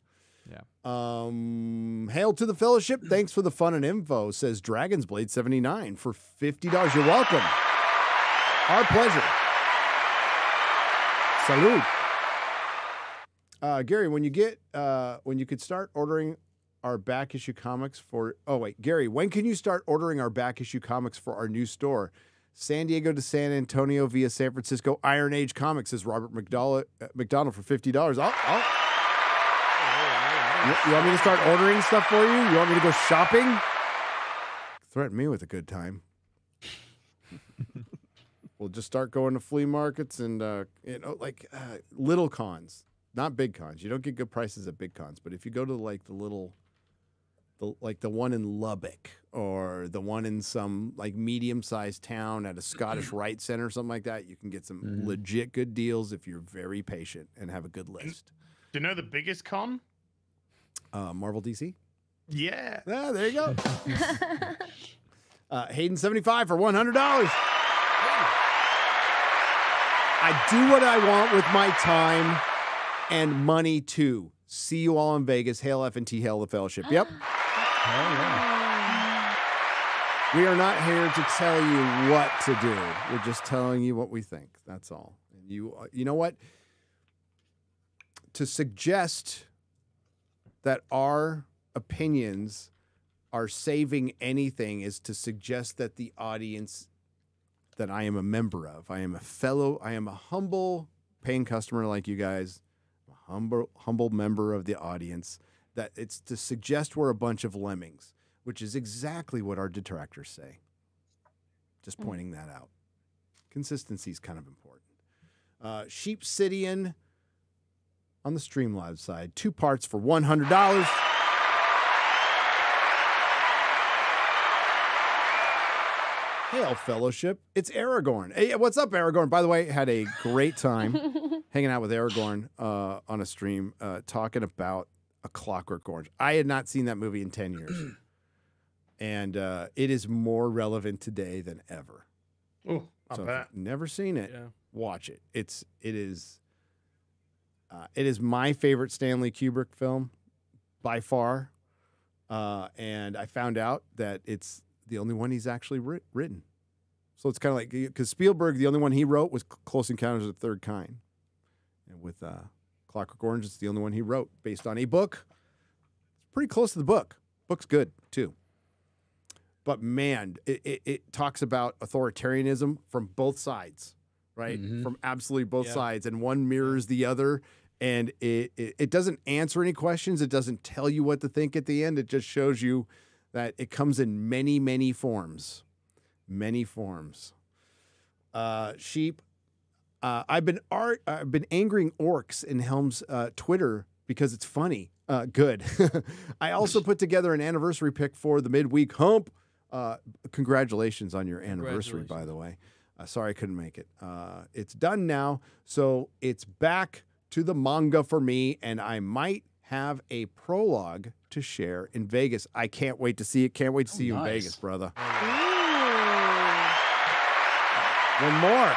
Speaker 18: Yeah.
Speaker 5: Um, hail to the fellowship. Thanks for the fun and info, says Dragon's Blade 79 for $50. You're welcome. Our pleasure. Salud. Uh, Gary, when you get uh, when you could start ordering our back issue comics for oh wait, Gary, when can you start ordering our back issue comics for our new store? San Diego to San Antonio via San Francisco Iron Age Comics says Robert McDonald, uh, McDonald for fifty dollars. I'll, I'll, you, you want me to start ordering stuff for you? You want me to go shopping? Threaten me with a good time. we'll just start going to flea markets and uh, you know, like uh, little cons, not big cons. You don't get good prices at big cons, but if you go to like the little, the like the one in Lubbock or the one in some like medium-sized town at a Scottish Rite Center or something like that, you can get some legit good deals if you're very patient and have a good list.
Speaker 9: Do you know the biggest con?
Speaker 5: Uh, Marvel DC.
Speaker 9: Yeah.
Speaker 5: Ah, there you go. uh, Hayden seventy five for one hundred dollars. I do what I want with my time and money too. See you all in Vegas. Hail F and T, hail the fellowship. Yep. We are not here to tell you what to do. We're just telling you what we think. That's all. And you, uh, you know what? To suggest that our opinions are saving anything is to suggest that the audience that I am a member of, I am a fellow, I am a humble paying customer like you guys, a humble humble member of the audience, that it's to suggest we're a bunch of lemmings, which is exactly what our detractors say. Just pointing that out. Consistency is kind of important. Uh, Sheep Cityan on the Streamlabs side, two parts for one hundred dollars. Hail Fellowship, it's Aragorn. Hey, what's up, Aragorn? By the way, had a great time hanging out with Aragorn uh, on a stream, uh, talking about A Clockwork Orange. I had not seen that movie in 10 years. and uh, it is more relevant today than ever.
Speaker 9: Oh, I
Speaker 5: So if
Speaker 9: bet.
Speaker 5: you've never seen it,
Speaker 14: Yeah.
Speaker 5: watch it. It's it is uh, it is my favorite Stanley Kubrick film by far. Uh, and I found out that it's the only one he's actually writ- written. So it's kind of like because Spielberg, the only one he wrote was Close Encounters of the Third Kind, and with uh, Clockwork Orange, it's the only one he wrote based on a book. It's pretty close to the book. Book's good too. But man, it, it, it talks about authoritarianism from both sides, right? From absolutely both
Speaker 14: Yeah.
Speaker 5: sides, and one mirrors the other. And it, it it doesn't answer any questions. It doesn't tell you what to think at the end. It just shows you that it comes in many, many forms, many forms. Uh, sheep. Uh, I've been art. I've been angering orcs in Helm's uh, Twitter because it's funny. Uh, good. I also put together an anniversary pick for the midweek hump. Uh, congratulations on your anniversary, by the way. Uh, sorry I couldn't make it. Uh, it's done now, so it's back to the manga for me, and I might have a prologue to share in Vegas. I can't wait to see it. Can't wait to oh, see you in. Vegas, brother. One more.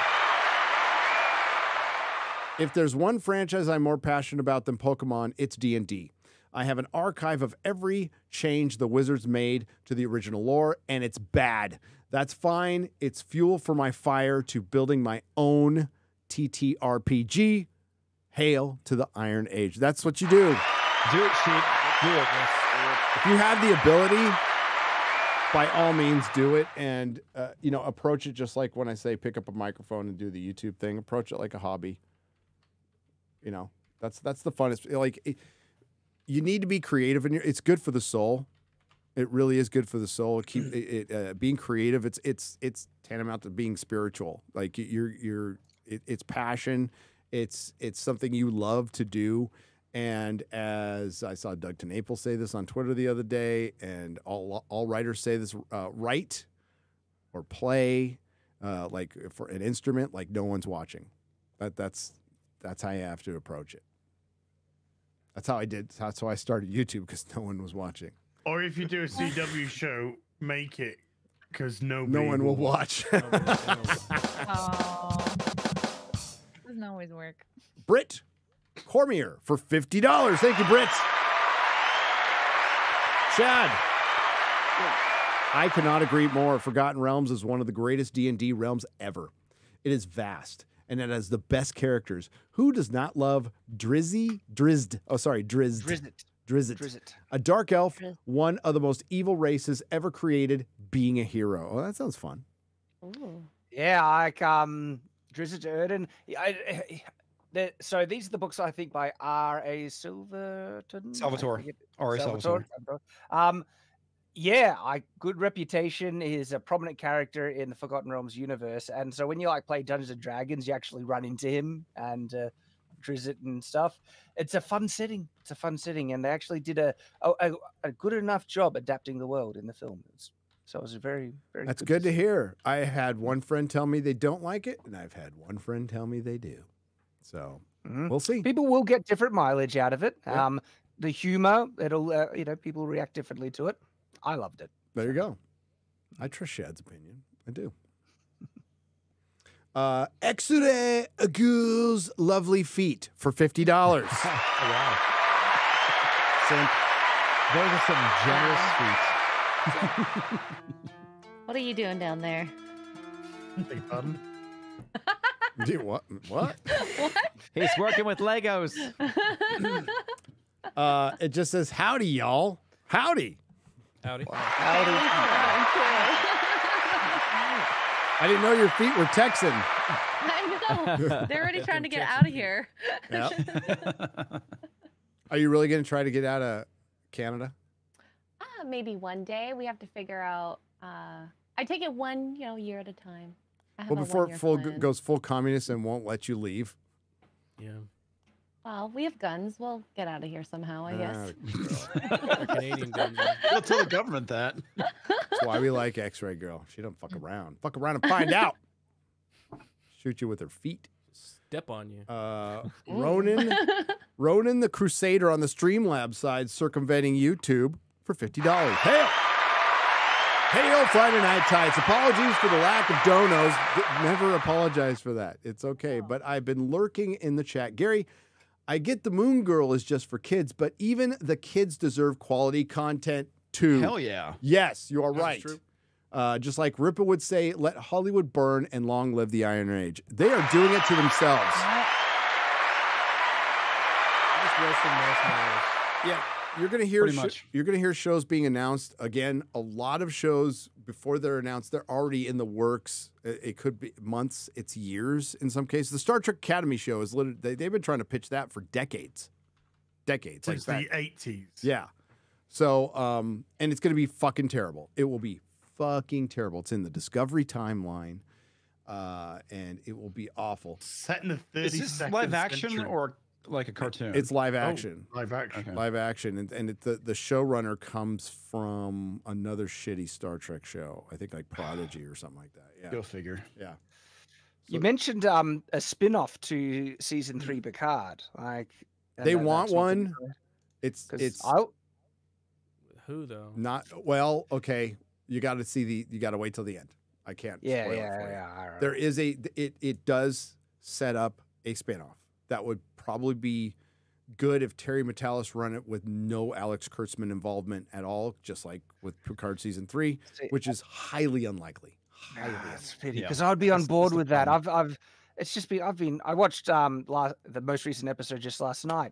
Speaker 5: If there's one franchise I'm more passionate about than Pokemon, it's D&D. I have an archive of every change the Wizards made to the original lore, and it's bad. That's fine. It's fuel for my fire to building my own TTRPG. Hail to the Iron Age. That's what you do.
Speaker 18: Do it, sheep. Do it.
Speaker 5: If you have the ability, by all means, do it, and uh, you know, approach it just like when I say pick up a microphone and do the YouTube thing. Approach it like a hobby. You know, that's that's the funnest. Like, it, you need to be creative, and it's good for the soul. It really is good for the soul. Keep it, it uh, being creative. It's it's it's tantamount to being spiritual. Like you're you're it, it's passion. It's it's something you love to do. And as I saw Doug TenNapel say this on Twitter the other day, and all all writers say this: uh, write or play uh, like for an instrument, like no one's watching. That that's that's how you have to approach it. That's how I did. That's how I started YouTube because no one was watching.
Speaker 9: Or if you do a CW show, make it because nobody.
Speaker 5: No one will watch.
Speaker 13: Oh, doesn't always work.
Speaker 5: Britt Cormier for fifty dollars. Thank you, Britt. Chad. I cannot agree more. Forgotten Realms is one of the greatest D&D realms ever. It is vast and it has the best characters. Who does not love Drizzy? Drizzt. Oh, sorry, Drizzt.
Speaker 11: Drizzt.
Speaker 5: Drizzt.
Speaker 11: Drizzt.
Speaker 5: A dark elf, one of the most evil races ever created, being a hero. Oh, that sounds fun.
Speaker 11: Yeah, like um, Drizzt Erden. I, I, so these are the books I think by R. A. Silverton.
Speaker 12: Salvatore. R.A.
Speaker 11: Salvatore. Um, yeah, I good reputation. He's a prominent character in the Forgotten Realms universe, and so when you like play Dungeons and Dragons, you actually run into him and uh, Drizzt and stuff. It's a fun setting. It's a fun setting, and they actually did a a, a, a good enough job adapting the world in the film. It's, so it was very very.
Speaker 5: That's good to hear. I had one friend tell me they don't like it, and I've had one friend tell me they do. So we'll see.
Speaker 11: People will get different mileage out of it.
Speaker 5: Yeah.
Speaker 11: Um, the humor, it'll uh, you know people react differently to it. I loved it.
Speaker 5: There you go. I trust Shad's opinion. I do. Uh, Exude Agu's lovely feet for fifty dollars.
Speaker 18: wow. Simp. Those are some generous feet.
Speaker 8: What are you doing down there?
Speaker 9: Big pardon.
Speaker 5: what? What? what?
Speaker 18: He's working with Legos.
Speaker 5: Uh, it just says howdy, y'all. Howdy. Howdy.
Speaker 14: Howdy.
Speaker 5: I didn't know your feet were Texan.
Speaker 8: I know. They're already trying to get out of here.
Speaker 5: Are you really going to try to get out of Canada?
Speaker 19: Ah, maybe one day we have to figure out uh,
Speaker 8: I take it one, you know, year at a time. I have
Speaker 5: Well, before
Speaker 8: one-year
Speaker 5: full
Speaker 8: plan.
Speaker 5: goes full communist and won't let you leave.
Speaker 14: Yeah.
Speaker 8: Well, we have guns. We'll get out of here somehow, I guess.
Speaker 14: Canadian guns.
Speaker 12: We'll tell the government that.
Speaker 5: That's why we like X-Ray Girl. She don't fuck around. Fuck around and find out. Shoot you with her feet.
Speaker 14: Step on you.
Speaker 5: Uh, Ronan, Ronan the Crusader on the Streamlab side, circumventing YouTube for fifty dollars. Hail! Hail Friday Night Tights. Apologies for the lack of donos. Never apologize for that. It's okay. But I've been lurking in the chat. Gary, I get the Moon Girl is just for kids, but even the kids deserve quality content too.
Speaker 12: Hell yeah.
Speaker 5: Yes, you are
Speaker 12: That's
Speaker 5: right.
Speaker 12: true.
Speaker 5: Uh, just like Ripper would say, let Hollywood burn and long live the Iron Age. They are doing it to themselves.
Speaker 14: Just roasting marshmallows.
Speaker 5: Yeah, you're gonna hear
Speaker 12: Pretty
Speaker 5: sho-
Speaker 12: much.
Speaker 5: you're gonna hear shows being announced again. A lot of shows before they're announced, they're already in the works. It, it could be months, it's years in some cases. The Star Trek Academy show is literally they, they've been trying to pitch that for decades, decades.
Speaker 9: Since
Speaker 5: like
Speaker 9: the 80s.
Speaker 5: Yeah. So, um, and it's gonna be fucking terrible. It will be fucking terrible. It's in the Discovery timeline, uh, and it will be awful.
Speaker 9: Set in the 30s.
Speaker 12: Is this live action or like a cartoon?
Speaker 5: It's live
Speaker 9: Oh,
Speaker 5: action.
Speaker 9: live action.
Speaker 5: Live action, and, and it, the the showrunner comes from another shitty Star Trek show. I think like Prodigy or something like that. Yeah,
Speaker 12: Go figure.
Speaker 5: yeah.
Speaker 11: You mentioned um, a spin-off to season three Picard. Like
Speaker 5: They want one. It's it's
Speaker 11: I-
Speaker 14: Who though?
Speaker 5: not well. Okay, you got to see the. You got to wait till the end. I can't.
Speaker 11: Yeah,
Speaker 5: spoil it
Speaker 11: yeah,
Speaker 5: you.
Speaker 11: yeah, all right.
Speaker 5: There is a. It it does set up a spinoff that would probably be good if Terry Matalas run it with no Alex Kurtzman involvement at all, just like with Picard season three, which is highly unlikely. Highly
Speaker 11: It's pity
Speaker 12: Yeah.
Speaker 11: because I'd be on board
Speaker 12: that's the
Speaker 11: with that.
Speaker 12: problem.
Speaker 11: I've, I've, it's just been, I've been, I watched um last, the most recent episode just last night.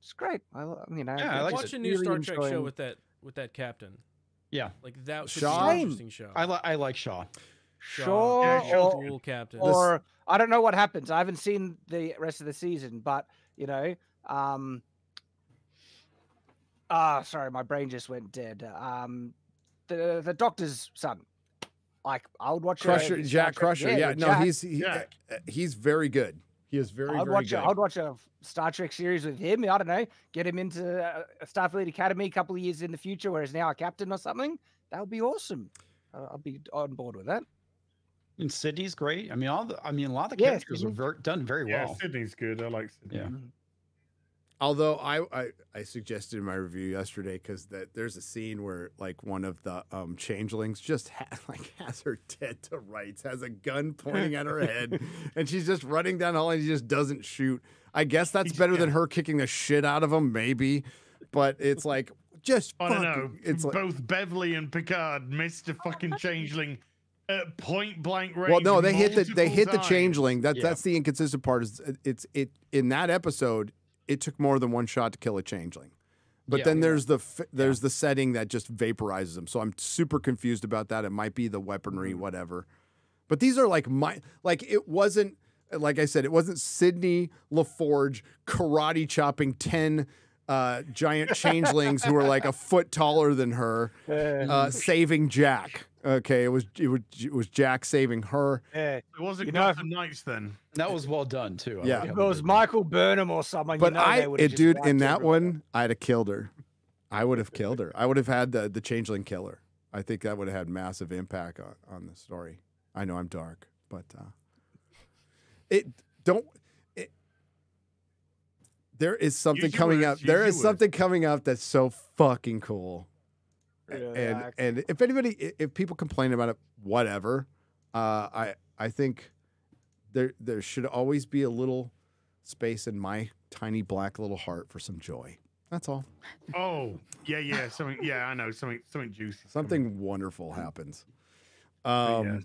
Speaker 11: It's great. I, lo- you know,
Speaker 12: Yeah, I like
Speaker 14: Watch a new
Speaker 11: really
Speaker 14: Star Trek show with that with that captain.
Speaker 12: Yeah.
Speaker 14: Like that should
Speaker 5: Shaw?
Speaker 14: be an interesting show.
Speaker 12: I, li- I like Shaw.
Speaker 11: Sure,
Speaker 14: Yeah,
Speaker 11: or-
Speaker 14: cool captain.
Speaker 11: or I don't know what happens. I haven't seen the rest of the season, but you know, um, ah, sorry, my brain just went dead. Um, the the doctor's son. Like I would watch
Speaker 5: Crusher,
Speaker 11: Star
Speaker 5: Jack
Speaker 11: Trek-
Speaker 5: Crusher. Yeah,
Speaker 11: with
Speaker 5: no,
Speaker 11: Jack.
Speaker 5: he's he, uh, he's very good. He is very
Speaker 11: I'd
Speaker 5: very
Speaker 11: watch.
Speaker 5: good.
Speaker 11: A, I'd watch a Star Trek series with him. I don't know, get him into uh, a Starfleet Academy a couple of years in the future, where he's now a captain or something. That would be awesome. Uh, I'll be on board with that.
Speaker 12: And Sydney's great. I mean, all the, I mean, a lot of the
Speaker 11: Yeah,
Speaker 12: characters are
Speaker 11: Sydney.
Speaker 12: ver- done very
Speaker 9: Yeah,
Speaker 12: well.
Speaker 9: Yeah, Sydney's good. I like Sydney.
Speaker 12: Yeah.
Speaker 5: Although I, I I suggested in my review yesterday because that there's a scene where like one of the um changelings just ha- like has her dead to rights, has a gun pointing at her head, and she's just running down the hall and she just doesn't shoot. I guess that's better than her kicking the shit out of him, maybe. But it's like just
Speaker 9: I don't know.
Speaker 5: It's like
Speaker 9: Both Beverly and Picard missed a fucking changeling at point blank range.
Speaker 5: well, no, they hit the they
Speaker 9: multiple
Speaker 5: hit the changeling. That
Speaker 9: Yeah.
Speaker 5: that's the inconsistent part. Is it's it in that episode. It took more than one shot to kill a changeling. But
Speaker 12: Yeah.
Speaker 5: then there's the f- there's the setting that just vaporizes them. So I'm super confused about that. It might be the weaponry,
Speaker 9: Mm-hmm.
Speaker 5: whatever. But these are like my like it wasn't like I said, it wasn't Sydney LaForge karate chopping ten uh, giant changelings who are like a foot taller than her, uh, saving Jack. Okay, it was it was it was Jack saving her.
Speaker 11: Yeah,
Speaker 9: It wasn't
Speaker 11: You know,
Speaker 9: Knights then.
Speaker 12: That was well done too. I
Speaker 5: Yeah.
Speaker 12: like
Speaker 11: if
Speaker 12: how
Speaker 11: it was
Speaker 12: did
Speaker 11: Michael Burnham or someone,
Speaker 5: But
Speaker 11: you know,
Speaker 5: I,
Speaker 11: they
Speaker 5: it, dude, in that
Speaker 11: everyone.
Speaker 5: one, I'd have killed her. I would have killed her. I would have had the the changeling killer. I think that would have had massive impact on, on the story. I know I'm dark, but uh, it don't. It, there is something
Speaker 9: Use
Speaker 5: coming
Speaker 9: words,
Speaker 5: up.
Speaker 9: There is
Speaker 5: There
Speaker 9: your
Speaker 5: is
Speaker 9: words.
Speaker 5: something coming up that's so fucking cool.
Speaker 11: Yeah,
Speaker 5: and
Speaker 11: I-
Speaker 5: and if anybody, if people complain about it, whatever. Uh, I I think there there should always be a little space in my tiny black little heart for some joy. That's all.
Speaker 9: Oh, yeah, yeah, something. Yeah, I know something. Something juicy.
Speaker 5: Something wonderful happens.
Speaker 9: Oh,
Speaker 5: Um,
Speaker 9: yes.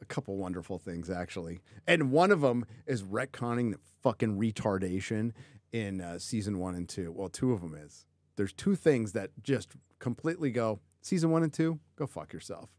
Speaker 5: a couple wonderful things actually, and one of them is retconning the fucking retardation in uh, season one and two. Well, two of them is. There's two things that just completely go season one and two. Go fuck yourself.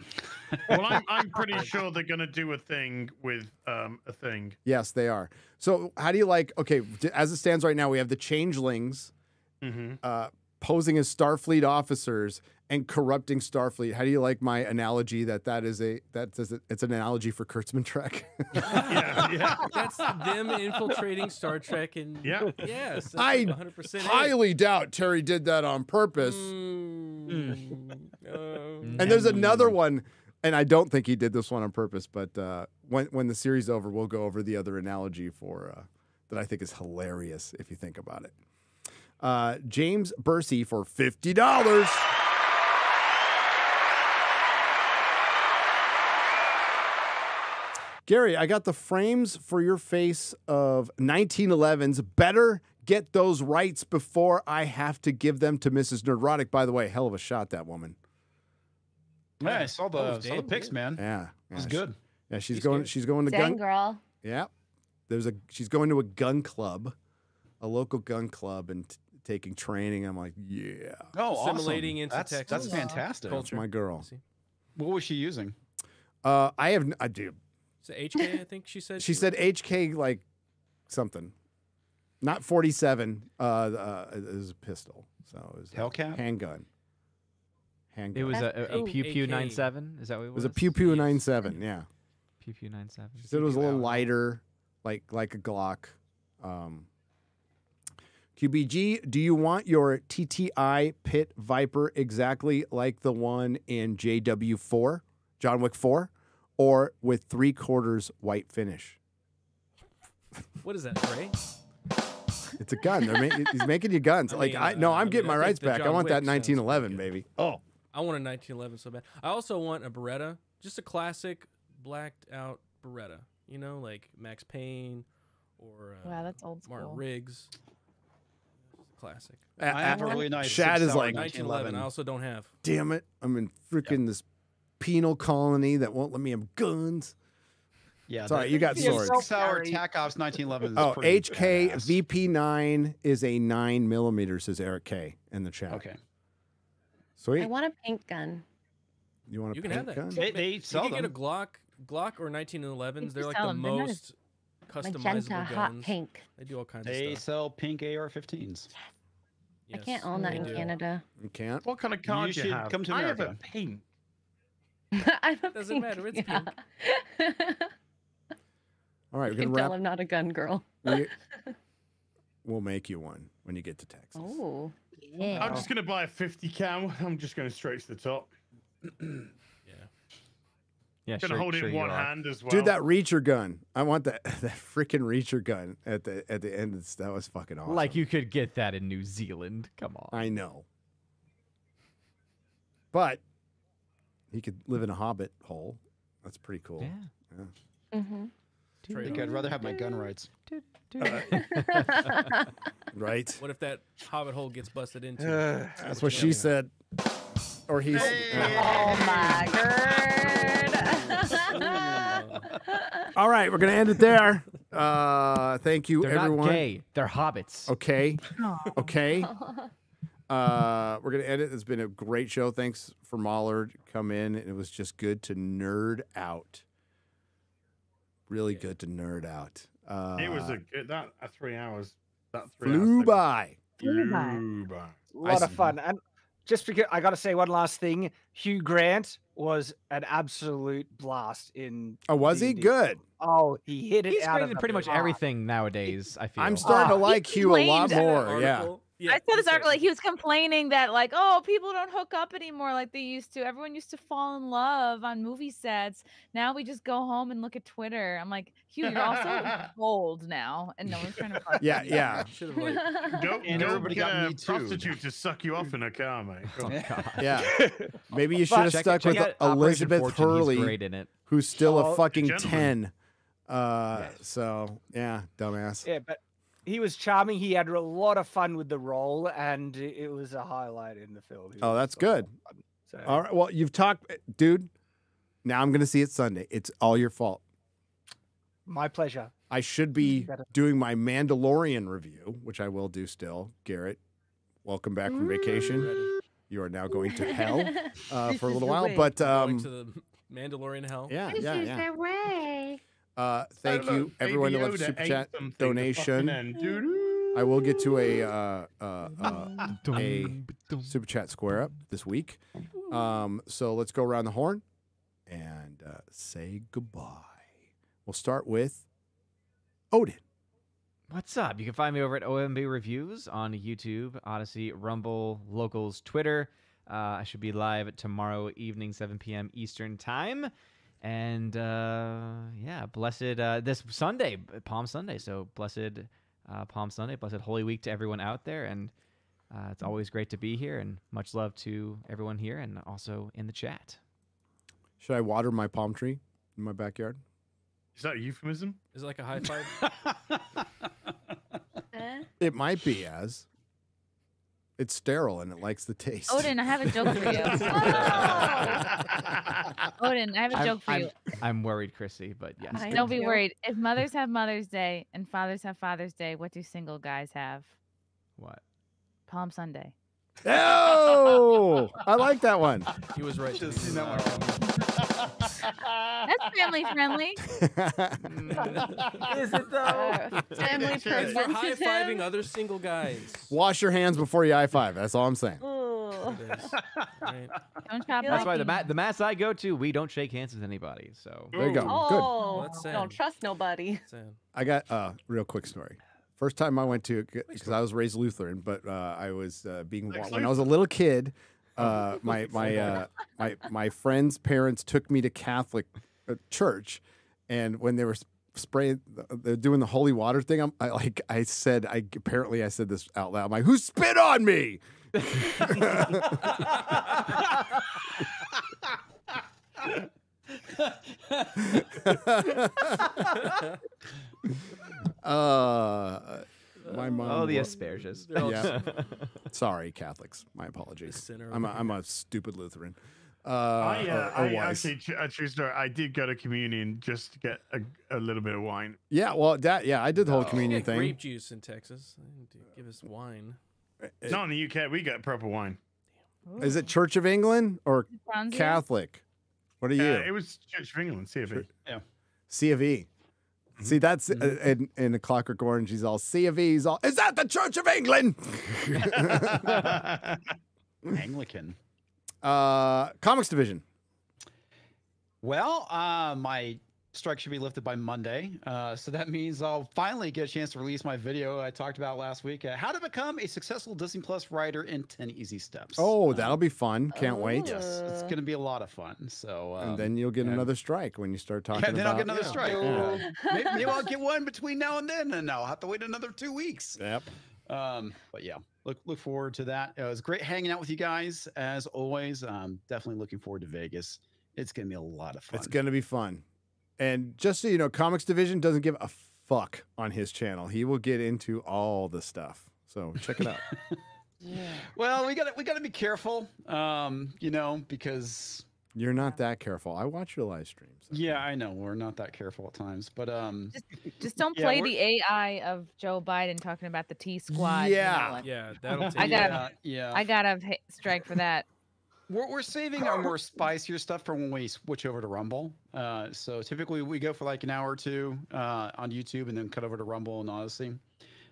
Speaker 9: well, I'm, I'm pretty sure they're gonna do a thing with um a thing.
Speaker 5: Yes, they are. So, how do you like? Okay, as it stands right now, we have the changelings
Speaker 9: Mm-hmm.
Speaker 5: uh, posing as Starfleet officers and corrupting Starfleet. How do you like my analogy that that is a that is a, it's an analogy for Kurtzman Trek?
Speaker 9: yeah, yeah.
Speaker 14: That's them infiltrating Star Trek and
Speaker 9: Yeah.
Speaker 14: yes,
Speaker 5: I
Speaker 14: 100% it.
Speaker 5: highly doubt Terry did that on purpose.
Speaker 14: Mm, uh,
Speaker 5: And there's another one, and I don't think he did this one on purpose. But uh, when when the series over, we'll go over the other analogy for uh, that I think is hilarious if you think about it. Uh, James Bursey for fifty dollars. Gary, I got the frames for your face of 1911s. Better get those rights before I have to give them to Mrs. Nerdrotic. By the way, hell of a shot, that woman.
Speaker 12: Yeah, I saw the
Speaker 14: That
Speaker 12: saw the pics, man.
Speaker 5: Yeah,
Speaker 12: It was good.
Speaker 5: Yeah, she's
Speaker 14: She's
Speaker 5: going.
Speaker 14: good.
Speaker 5: She's going to
Speaker 8: Dang,
Speaker 5: gun.
Speaker 8: girl.
Speaker 5: Yeah, there's a. She's going to a gun club, a local gun club, and t- taking training. I'm like, yeah,
Speaker 12: Oh, awesome.
Speaker 14: Assimilating into
Speaker 12: that's,
Speaker 14: Texas.
Speaker 12: That's fantastic.
Speaker 5: that's my girl.
Speaker 12: What was she using?
Speaker 5: Uh, I have. n- I do.
Speaker 14: So HK, I think she said.
Speaker 5: She said HK like something, not 47. Uh, uh it was a pistol. So it was
Speaker 12: Hellcat?
Speaker 5: handgun. Handgun.
Speaker 18: It was a, a, a pew pew
Speaker 14: AK.
Speaker 18: nine seven. Is that what it was?
Speaker 5: It
Speaker 18: was?
Speaker 5: was a pew pew 97. Yeah.
Speaker 18: pew pew nine seven.
Speaker 5: She said it was a little lighter, like like a Glock. Um, QBG, do you want your TTI Pit Viper exactly like the one in JW4, John Wick 4, or with three quarters white finish?
Speaker 14: What is that, Trey?
Speaker 5: It's a gun. They're ma- he's making you guns.
Speaker 14: I
Speaker 5: like
Speaker 14: mean,
Speaker 5: I no,
Speaker 14: uh, I
Speaker 5: I'm
Speaker 14: mean,
Speaker 5: getting
Speaker 14: I
Speaker 5: my
Speaker 14: think
Speaker 5: rights
Speaker 14: the
Speaker 5: back. I
Speaker 14: John
Speaker 5: want that
Speaker 14: Wick sounds
Speaker 5: 1911,
Speaker 14: good.
Speaker 5: baby. Oh,
Speaker 14: I want a 1911 so bad. I also want a Beretta, just a classic blacked out Beretta. You know, like Max Payne or uh,
Speaker 13: Wow, that's old
Speaker 14: Martin. Riggs. Classic.
Speaker 12: I have a really nice
Speaker 5: Shad
Speaker 12: Sig
Speaker 5: is
Speaker 12: Sauer
Speaker 5: like,
Speaker 14: 1911. I also don't have.
Speaker 5: damn it, I'm in freaking this penal colony that won't let me have guns.
Speaker 12: Yeah,
Speaker 5: Sorry,
Speaker 12: the-
Speaker 5: you got
Speaker 12: the
Speaker 5: swords.
Speaker 12: Sig Sauer TAC Ops 1911 is
Speaker 5: Oh,
Speaker 12: pretty
Speaker 5: HK
Speaker 12: badass.
Speaker 5: VP9 is a nine millimeter, says Eric K in the chat.
Speaker 12: Okay.
Speaker 5: Sweet.
Speaker 8: I want a pink gun.
Speaker 5: you want a
Speaker 14: You can
Speaker 5: paint
Speaker 14: have that.
Speaker 5: gun?
Speaker 12: They, they
Speaker 14: You
Speaker 12: sell
Speaker 14: can get a. Glock, Glock or 1911s. They're like
Speaker 13: sell
Speaker 14: the
Speaker 13: them. They're not
Speaker 14: most
Speaker 8: Magenta
Speaker 14: customizable
Speaker 8: hot pink.
Speaker 14: They do all kinds
Speaker 12: They
Speaker 14: of stuff.
Speaker 12: They sell pink AR-15s.
Speaker 8: I can't own that in
Speaker 14: do.
Speaker 8: Canada.
Speaker 5: You can't.
Speaker 9: What kind of car
Speaker 12: You
Speaker 9: do
Speaker 12: should
Speaker 9: you have?
Speaker 12: come to America.
Speaker 9: I have a
Speaker 12: America.
Speaker 9: pink.
Speaker 8: I'm a
Speaker 14: Doesn't
Speaker 8: pink,
Speaker 14: matter, it's
Speaker 8: yeah.
Speaker 5: All right, we're gonna
Speaker 8: can tell
Speaker 5: wrap.
Speaker 8: I'm not a gun girl.
Speaker 5: we, we'll make you one when you get to Texas.
Speaker 8: Oh, yeah.
Speaker 9: I'm just gonna buy a 50 cal. I'm just gonna straight to the top.
Speaker 18: Yeah,
Speaker 9: Gonna
Speaker 18: sure,
Speaker 9: hold
Speaker 18: sure
Speaker 9: it in one
Speaker 18: are.
Speaker 9: hand as well.
Speaker 5: Dude, that reacher gun. I want that that freaking reacher gun at the at the end. It's, that was fucking awesome.
Speaker 18: Like you could get that in New Zealand. Come on.
Speaker 5: I know. But he could live in a hobbit hole. That's pretty cool.
Speaker 18: Yeah.
Speaker 8: Mm-hmm.
Speaker 12: I think I'd rather have my gun rights.
Speaker 5: Right?
Speaker 14: What if that hobbit hole gets busted into?
Speaker 5: That's what she said. Or he's.
Speaker 8: Oh my god.
Speaker 5: All right, we're gonna end it there. Uh, thank you,
Speaker 18: They're
Speaker 5: everyone.
Speaker 18: not gay. They're hobbits.
Speaker 5: Okay. Okay. Uh, we're gonna end it. It's been a great show. Thanks for Mauler to come in. It was just good to nerd out. Really good to nerd out. Uh,
Speaker 9: it was a good that uh, three hours. That three
Speaker 5: flew
Speaker 9: hours
Speaker 5: by.
Speaker 11: Flew by.
Speaker 9: Flew by.
Speaker 11: A lot of fun. And just because I got to say one last thing, Hugh Grant was an absolute blast in.
Speaker 5: Oh, was he
Speaker 11: D&D.
Speaker 5: good?
Speaker 11: Oh, he hit it
Speaker 18: He's
Speaker 11: out
Speaker 18: great
Speaker 11: of
Speaker 18: in
Speaker 11: the
Speaker 18: pretty much
Speaker 11: park.
Speaker 18: everything nowadays. I feel.
Speaker 5: I'm starting to
Speaker 11: Oh,
Speaker 5: like Hugh a lot more. Yeah.
Speaker 13: I saw this article. Like he was complaining that like, oh, people don't hook up anymore like they used to. Everyone used to fall in love on movie sets. Now we just go home and look at Twitter. I'm like, Hugh, you're also old now, and no one's trying to. fuck
Speaker 5: Yeah,
Speaker 13: you.
Speaker 5: yeah.
Speaker 14: Should have like.
Speaker 9: Go,
Speaker 12: And
Speaker 9: go
Speaker 12: everybody
Speaker 9: get
Speaker 12: got
Speaker 9: a
Speaker 12: Me Too'd.
Speaker 9: prostitute to suck you off in a car, mate. Go.
Speaker 5: Yeah. Maybe you should have
Speaker 18: check-
Speaker 5: stuck
Speaker 18: check
Speaker 5: with Elizabeth
Speaker 18: Fortune.
Speaker 5: Hurley,
Speaker 18: great in it.
Speaker 5: who's still a
Speaker 11: Oh,
Speaker 5: fucking
Speaker 9: gentleman.
Speaker 5: 10. Uh, So, yeah, dumbass.
Speaker 11: Yeah, but he was charming. He had a lot of fun with the role, and it it was a highlight in the film. He
Speaker 5: Oh, that's
Speaker 11: so
Speaker 5: good.
Speaker 11: So,
Speaker 5: All right. Well, you've talked, dude. Now I'm going to see it Sunday. It's all your fault.
Speaker 11: my pleasure.
Speaker 5: I should be doing my Mandalorian review, which I will do still. Garrett, welcome back from vacation. You are now going to hell uh, for a little while.
Speaker 8: way.
Speaker 5: But
Speaker 14: Going
Speaker 5: um,
Speaker 14: to the Mandalorian hell.
Speaker 5: yeah,
Speaker 3: This
Speaker 5: yeah,
Speaker 3: is
Speaker 5: yeah.
Speaker 3: The way.
Speaker 5: Uh, thank you,
Speaker 9: look,
Speaker 5: everyone who left
Speaker 9: Yoda
Speaker 5: super chat
Speaker 9: something at the fucking
Speaker 5: donation. I will get to a uh, uh, uh, a super chat square up this week. Um, so let's go around the horn and uh, say goodbye. We'll start with Odin.
Speaker 18: What's up? You can find me over at OMB Reviews on YouTube, Odysee, Rumble, Locals, Twitter. Uh, I should be live tomorrow evening, 7 p.m. Eastern Time. And uh, yeah, blessed uh, this Sunday, Palm Sunday. So blessed uh, Palm Sunday, blessed Holy Week to everyone out there. And uh, it's always great to be here. And much love to everyone here and also in the chat.
Speaker 5: Should I water my palm tree in my backyard?
Speaker 9: Is that a euphemism?
Speaker 14: Is it like a high five?
Speaker 5: It might be as. It's sterile and it likes the taste.
Speaker 13: Odin, I have a joke for you. Odin, I have a
Speaker 18: I'm-
Speaker 13: joke for
Speaker 18: I'm,
Speaker 13: you.
Speaker 18: I'm worried, Chrissy, but yes.
Speaker 13: Don't be
Speaker 18: you.
Speaker 13: worried. If mothers have Mother's Day and fathers have Father's Day, what do single guys have?
Speaker 18: What?
Speaker 13: Palm Sunday.
Speaker 5: Oh, I like that one.
Speaker 14: He was right.
Speaker 12: Just seen that one.
Speaker 13: Um, That's family friendly.
Speaker 18: Is it though?
Speaker 8: Family
Speaker 14: It's for high fiving other single guys.
Speaker 5: Wash your hands before you high five. That's all I'm saying.
Speaker 8: Ooh.
Speaker 14: It is. Right.
Speaker 13: Don't chop
Speaker 18: That's why the
Speaker 13: lucky.
Speaker 18: mat the mats I go to, we don't shake hands with anybody. So
Speaker 5: There you go. Good.
Speaker 8: Oh,
Speaker 14: That's sad.
Speaker 8: don't trust nobody.
Speaker 5: I got a uh, real quick story. First time I went to because I was raised Lutheran, but uh, I was uh, being wa- when I was a little kid. Uh, my my uh, my my friends' parents took me to Catholic uh, church, and when they were spraying, they're doing the holy water thing. I'm I, like I said, I apparently I said this out loud. I'm like, who spit on me? uh, my mom.
Speaker 18: Oh, the
Speaker 5: wa-
Speaker 18: asperges.
Speaker 5: Yeah. Sorry, Catholics. My apologies. I'm a,
Speaker 14: over
Speaker 5: I'm a stupid Lutheran. Uh,
Speaker 9: I, uh,
Speaker 5: or- or
Speaker 9: I actually, tr- a true story. I did go to communion just to get a, a little bit of wine.
Speaker 5: Yeah, well, that yeah, I did the whole communion thing.
Speaker 14: grape juice in Texas. They need Give us wine.
Speaker 9: Not in the UK. We got proper wine.
Speaker 5: Is it Church of England or Catholic? What are you?
Speaker 9: Uh, it was Church of England, CFE.
Speaker 12: Yeah.
Speaker 5: C of E. See, that's uh, in, in the Clockwork Orange. He's all C of E. He's all. Is that the Church of England?
Speaker 12: Anglican.
Speaker 5: uh, comics division.
Speaker 12: Well, uh, my strike should be lifted by Monday. Uh, so that means I'll finally get a chance to release my video I talked about last week. Uh, how to become a successful Disney Plus writer in 10 easy steps.
Speaker 5: Oh, that'll be fun. Can't wait.
Speaker 12: Yes, it's going to be a lot of fun. So, um,
Speaker 5: and then you'll get
Speaker 12: yeah.
Speaker 5: another strike when you start talking
Speaker 12: Yeah, then
Speaker 5: about.
Speaker 12: I'll get another strike.
Speaker 5: Yeah.
Speaker 12: maybe, maybe I'll get one between now and then, and I'll have to wait another two weeks.
Speaker 5: Yep.
Speaker 12: Um, but yeah, look look forward to that. It was great hanging out with you guys as always. Um, definitely looking forward to Vegas. It's gonna be a lot of fun.
Speaker 5: It's gonna be fun. And just so you know, Comics Division doesn't give a fuck on his channel. He will get into all the stuff. So check it out. yeah.
Speaker 12: Well, we got to we got to be careful, um, you know, because
Speaker 5: You're not that careful. I watch your live streams.
Speaker 12: yeah, I know we're not that careful at times, but um,
Speaker 13: Just don't
Speaker 12: Yeah,
Speaker 13: play
Speaker 12: we're-
Speaker 13: the AI of Joe Biden talking about the T Squad. you know,
Speaker 5: Yeah.
Speaker 13: like-
Speaker 14: Yeah, that'll
Speaker 13: I
Speaker 14: take.
Speaker 13: got
Speaker 12: yeah,
Speaker 13: I got a hit strike for that.
Speaker 12: We're, we're saving our more spicier stuff for when we switch over to Rumble. Uh, so typically we go for like an hour or two uh, on YouTube and then cut over to Rumble and Odysee.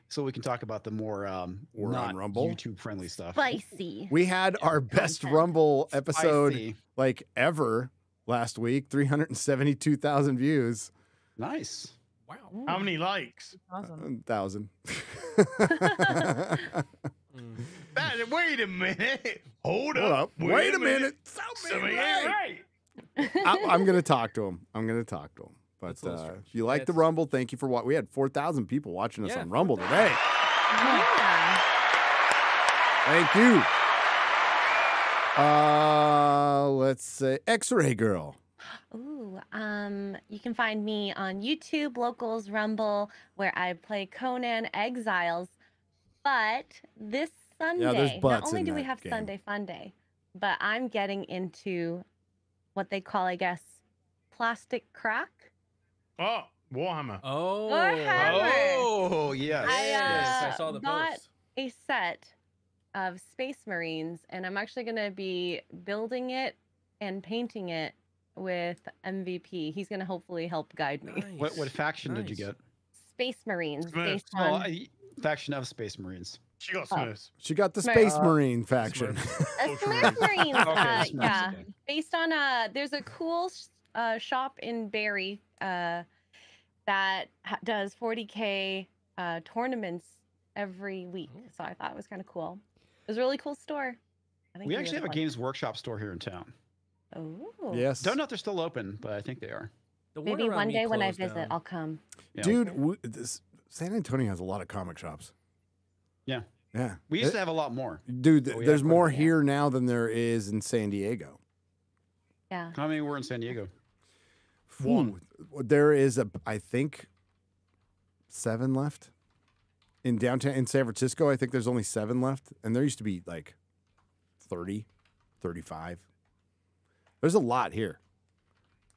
Speaker 12: So we can talk about the more um,
Speaker 5: We're on
Speaker 12: not
Speaker 5: Rumble?
Speaker 12: YouTube friendly stuff.
Speaker 8: Spicy.
Speaker 5: We had our best Rumble episode
Speaker 12: Spicy.
Speaker 5: like ever last week. Three hundred and seventy-two thousand views.
Speaker 12: Nice.
Speaker 14: Wow.
Speaker 9: How many likes?
Speaker 13: Awesome.
Speaker 5: Thousand.
Speaker 9: That, wait a minute. Hold,
Speaker 5: Hold
Speaker 9: up.
Speaker 5: up. Wait a minute.
Speaker 9: Something ain't right.
Speaker 5: I, I'm gonna talk to him. I'm gonna talk to him. But
Speaker 14: That's a little
Speaker 5: uh, if you like the Rumble, thank you for what we had. Four thousand people watching us
Speaker 14: Yeah,
Speaker 5: on Rumble today.
Speaker 13: Yeah.
Speaker 5: Thank you. Uh, let's say X-Ray Girl.
Speaker 8: Ooh, um, you can find me on YouTube, Locals, Rumble, where I play Conan Exiles. But this Sunday,
Speaker 5: there's
Speaker 8: not only
Speaker 5: in
Speaker 8: do we have
Speaker 5: game.
Speaker 8: Sunday Fun Day, but I'm getting into what they call, I guess, plastic crack.
Speaker 9: Oh, Warhammer.
Speaker 14: Oh.
Speaker 8: Warhammer.
Speaker 12: Oh yes.
Speaker 8: I,
Speaker 14: Yes,
Speaker 8: uh,
Speaker 14: I saw the
Speaker 8: got
Speaker 14: post.
Speaker 8: a set of Space Marines, and I'm actually going to be building it and painting it with MVP. He's going to hopefully help guide me.
Speaker 12: What what faction did you get?
Speaker 8: Space Marines
Speaker 9: Smith.
Speaker 8: based
Speaker 12: Oh, I, faction of Space Marines.
Speaker 9: She got
Speaker 8: Oh.
Speaker 9: Smurfs.
Speaker 5: She got the
Speaker 8: Smurf.
Speaker 5: Space
Speaker 8: Uh,
Speaker 5: Marine faction.
Speaker 8: A Smurf Marines. Uh, yeah, based on uh, there's a cool uh shop in Barry uh that does 40k uh tournaments every week. So I thought it was kind of cool. It was a really cool store. I think
Speaker 12: We
Speaker 8: it'd
Speaker 12: actually have
Speaker 8: really
Speaker 12: a Games Workshop store here in town.
Speaker 8: fun. Ooh.
Speaker 5: Yes.
Speaker 12: Don't know if they're still open, but I think they are.
Speaker 14: The
Speaker 8: Maybe one day when I visit,
Speaker 14: down.
Speaker 8: I'll come.
Speaker 12: Yeah.
Speaker 5: Dude, w- this, San Antonio has a lot of comic shops.
Speaker 12: Yeah.
Speaker 5: Yeah.
Speaker 12: We used
Speaker 5: It-
Speaker 12: to have a lot more.
Speaker 5: Dude,
Speaker 12: but we
Speaker 5: there's
Speaker 12: have quite
Speaker 5: more here now than there is in San Diego.
Speaker 8: Yeah.
Speaker 12: How many were in San Diego?
Speaker 5: One. There is a, I think, seven left. In downtown, in San Francisco, I think there's only seven left. And there used to be like 30, 35. There's a lot here.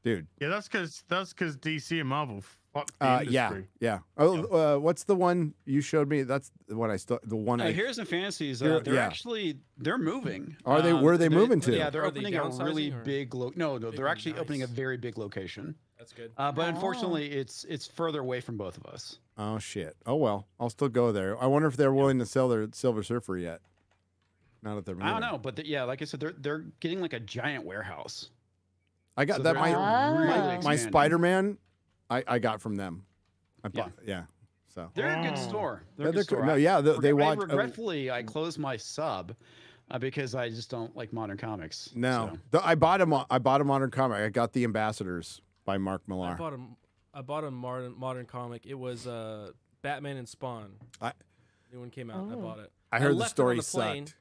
Speaker 5: Dude.
Speaker 9: Yeah, that's because that's because DC and Marvel fucked the
Speaker 5: Uh, yeah, yeah. Oh, uh, what's the one you showed me? That's the one I still, the one
Speaker 12: Uh,
Speaker 5: I.
Speaker 12: Heroes and Fantasies,
Speaker 5: Hero-
Speaker 12: uh, they're
Speaker 5: yeah.
Speaker 12: actually they're moving.
Speaker 5: Are they- where are they moving to?
Speaker 12: Yeah, they're
Speaker 14: Are they
Speaker 12: opening a really
Speaker 14: or-
Speaker 12: big. Lo- no, no,
Speaker 14: Big
Speaker 12: they're
Speaker 14: one,
Speaker 12: actually opening a very big location.
Speaker 14: That's good.
Speaker 12: Uh, but
Speaker 8: Oh.
Speaker 12: unfortunately, it's it's further away from both of us.
Speaker 5: Oh shit. Oh well, I'll still go there. I wonder if they're willing to sell their Silver Surfer yet. Not that they're moving.
Speaker 12: I don't know, but the, yeah, like I said, they're they're getting like a giant warehouse.
Speaker 5: I got
Speaker 12: So
Speaker 5: that my
Speaker 12: really
Speaker 5: my
Speaker 12: expanding.
Speaker 5: Spider Man. I I got from them. I
Speaker 12: Yeah.
Speaker 5: bought yeah. So
Speaker 12: They're a good
Speaker 9: Oh.
Speaker 12: store. They're
Speaker 5: Yeah,
Speaker 12: a good
Speaker 5: they're
Speaker 12: store.
Speaker 5: cool. No, yeah, they- they
Speaker 12: I
Speaker 5: watch- uh,
Speaker 12: regretfully, I closed my sub uh, because I just don't like modern comics.
Speaker 5: no,
Speaker 12: so.
Speaker 5: The- I bought him. I bought a modern comic. I got the Ambassadors by Mark Millar.
Speaker 14: I bought a I bought a modern modern comic. It was uh Batman and Spawn.
Speaker 5: I-
Speaker 14: New one came out. and I
Speaker 8: Oh.
Speaker 14: bought it.
Speaker 5: I heard the
Speaker 14: left it on
Speaker 5: story
Speaker 14: the plane.
Speaker 5: sucked.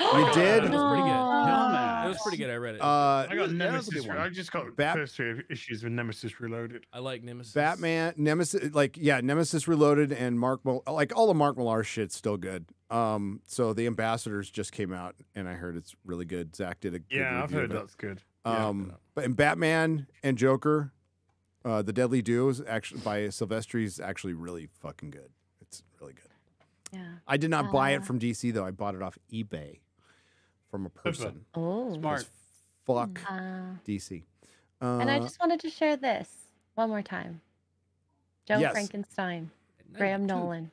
Speaker 5: You did?
Speaker 14: It was pretty good.
Speaker 12: Dumbass.
Speaker 14: It was pretty good. I read it.
Speaker 5: Uh,
Speaker 9: I got
Speaker 12: that was a
Speaker 9: Nemesis. I just got
Speaker 5: Bat-
Speaker 9: first two issues with Nemesis Reloaded.
Speaker 14: I like Nemesis.
Speaker 5: Batman, Nemesis, like yeah, Nemesis Reloaded and Mark, Mil- like all the Mark Millar shit's still good. Um, so the Ambassadors just came out, and I heard it's really good. Zach did a good
Speaker 9: Yeah, I've heard that's good. Yeah.
Speaker 5: Um, but in Batman and Joker, uh, the Deadly Duo is actually by Silvestri is actually really fucking good. It's really good.
Speaker 8: Yeah.
Speaker 5: I did not buy
Speaker 8: Uh,
Speaker 5: it from DC though. I bought it off eBay from a person.
Speaker 8: Oh.
Speaker 12: Smart.
Speaker 5: Fuck
Speaker 8: Uh,
Speaker 5: DC. Uh,
Speaker 8: and I just wanted to share this one more time. Joe
Speaker 5: Yes.
Speaker 8: Frankenstein, Graham Nolan.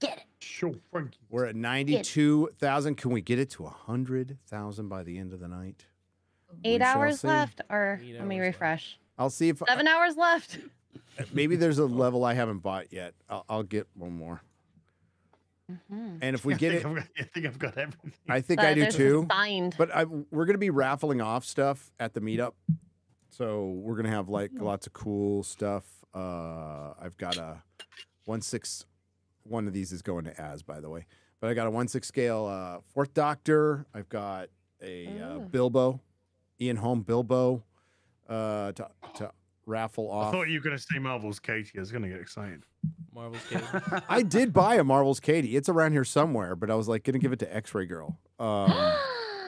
Speaker 8: Get it.
Speaker 9: Sure, Frankie.
Speaker 5: we're at ninety-two thousand. Can we get it to hundred thousand by the end of the night?
Speaker 8: Eight
Speaker 5: shall
Speaker 8: hours left, or
Speaker 14: Eight
Speaker 8: let me
Speaker 14: hours left.
Speaker 8: refresh.
Speaker 5: I'll see if
Speaker 8: Seven hours left.
Speaker 5: maybe there's a level I haven't bought yet. I'll, I'll get one more.
Speaker 8: Mhm.
Speaker 5: And if we
Speaker 9: I
Speaker 5: get
Speaker 9: think
Speaker 5: it,
Speaker 9: I've got, I think I've got everything.
Speaker 5: I think
Speaker 8: Uh,
Speaker 5: I do too.
Speaker 8: Signed.
Speaker 5: But I, we're going to be raffling off stuff at the meetup. So we're going to have like lots of cool stuff. Uh, I've got a one six. One of these is going to Az, by the way. But I got a one six scale uh, Fourth Doctor. I've got a uh, Bilbo, Ian Holm Bilbo, uh, to, to raffle
Speaker 9: I
Speaker 5: off.
Speaker 9: thought you were going to say Marvel's Katie. I was going to get excited.
Speaker 14: Marvel's Cave.
Speaker 5: I did buy a Marvel's Katie. It's around here somewhere, but I was like going to give it to X Ray Girl. Um, I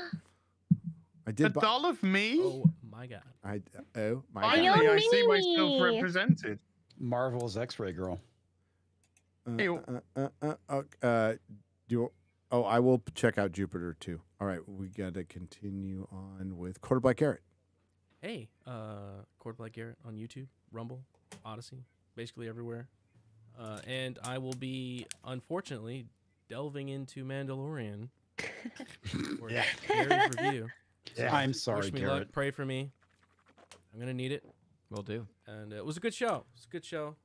Speaker 9: A
Speaker 5: did. buy.
Speaker 9: doll of me?
Speaker 14: oh my god.
Speaker 5: I oh my
Speaker 9: Finally,
Speaker 5: God.
Speaker 8: Yo,
Speaker 9: I see myself represented.
Speaker 12: Marvel's X-ray girl.
Speaker 5: Uh,
Speaker 9: Ew.
Speaker 5: uh, uh, uh, uh, uh, do you, oh, I will check out Jupiter too. All right, we got to continue on with Quarter Black Carrot.
Speaker 14: Hey, uh, Cord Black Garrett on YouTube, Rumble, Odysee, basically everywhere. Uh, and I will be, unfortunately, delving into Mandalorian for
Speaker 9: Yeah.
Speaker 14: Gary's review.
Speaker 9: Yeah.
Speaker 12: I'm sorry,
Speaker 14: Wish me
Speaker 12: Garrett.
Speaker 14: luck. Pray for me. I'm gonna need it.
Speaker 18: Will do.
Speaker 14: And it was a good show. It was a good show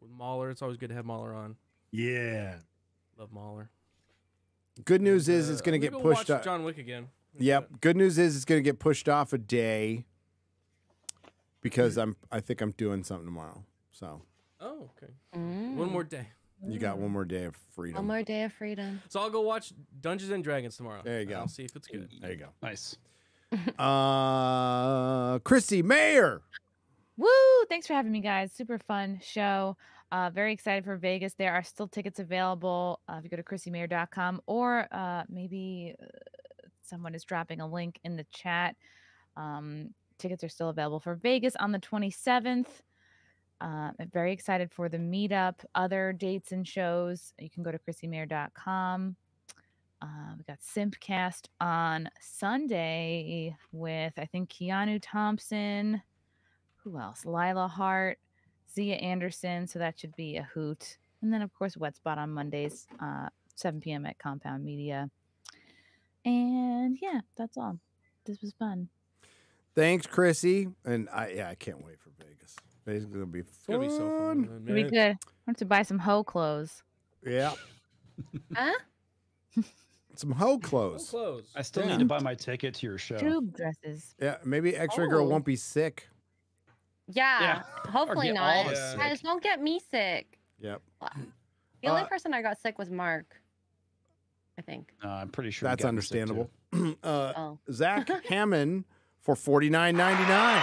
Speaker 14: with Mauler. It's always good to have Mauler on.
Speaker 9: Yeah.
Speaker 14: Love Mauler.
Speaker 5: Good news is
Speaker 14: Uh,
Speaker 5: it's gonna get
Speaker 14: go
Speaker 5: pushed
Speaker 14: watch
Speaker 5: off.
Speaker 14: John Wick again.
Speaker 5: Yep. Good news is it's going to get pushed off a day because I'm. I think I'm doing something tomorrow. So
Speaker 14: Oh, okay.
Speaker 8: Mm.
Speaker 14: One more day.
Speaker 5: you got one more day of freedom.
Speaker 8: One more day of freedom.
Speaker 14: So I'll go watch Dungeons and Dragons tomorrow.
Speaker 5: There you go.
Speaker 14: I'll see if it's good.
Speaker 5: There you go.
Speaker 12: Nice.
Speaker 5: Uh, Chrissie Mayr.
Speaker 13: Woo! Thanks for having me, guys. Super fun show. Uh, very excited for Vegas. There are still tickets available uh, if you go to chrissiemayr.com or uh, maybe uh, someone is dropping a link in the chat. Um, tickets are still available for Vegas on the 27th. Uh, very excited for the meetup. Other dates and shows, you can go to chrissiemayr.com. Uh, we got Simpcast on Sunday with, I think, Keanu Thompson who else? Lila Hart, Zia Anderson. So that should be a hoot. And then, of course, Wet Spot on Mondays, uh, 7 p.m. at Compound Media. And yeah, that's all. This was fun.
Speaker 5: Thanks, Chrissie. And I yeah, I can't wait for Vegas. Vegas is gonna be fun.
Speaker 14: gonna be so fun, man.
Speaker 13: It'll be good. I want to buy some hoe clothes.
Speaker 5: Yeah.
Speaker 8: Huh?
Speaker 5: Some hoe clothes.
Speaker 14: Clothes.
Speaker 12: I still
Speaker 5: Yeah.
Speaker 12: need to buy my ticket to your show.
Speaker 13: Tube dresses.
Speaker 5: Yeah, maybe X-ray girl
Speaker 8: Oh.
Speaker 5: won't be sick.
Speaker 8: Yeah, hopefully not.
Speaker 12: of us
Speaker 8: Guys, don't get me sick.
Speaker 5: Yep.
Speaker 8: The only
Speaker 5: Uh,
Speaker 8: person I got sick was Mark. I think.
Speaker 12: Uh, I'm pretty sure.
Speaker 5: That's
Speaker 12: Gavin was sick, too.
Speaker 5: understandable. uh,
Speaker 8: Oh.
Speaker 5: Zach Hammond for forty nine ninety nine.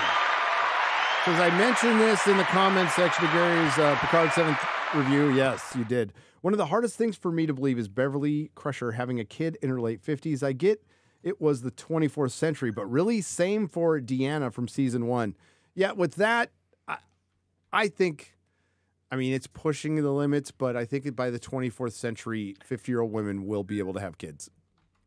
Speaker 5: Because I mentioned this in the comments section of Gary's uh, Picard Seventh review. Yes, you did. One of the hardest things for me to believe is Beverly Crusher having a kid in her late fifties. I get it was the twenty fourth century, but really same for Deanna from season one. Yeah, with that, I, I think. I mean, it's pushing the limits, but I think that by the 24th century, 50 year old women will be able to have kids.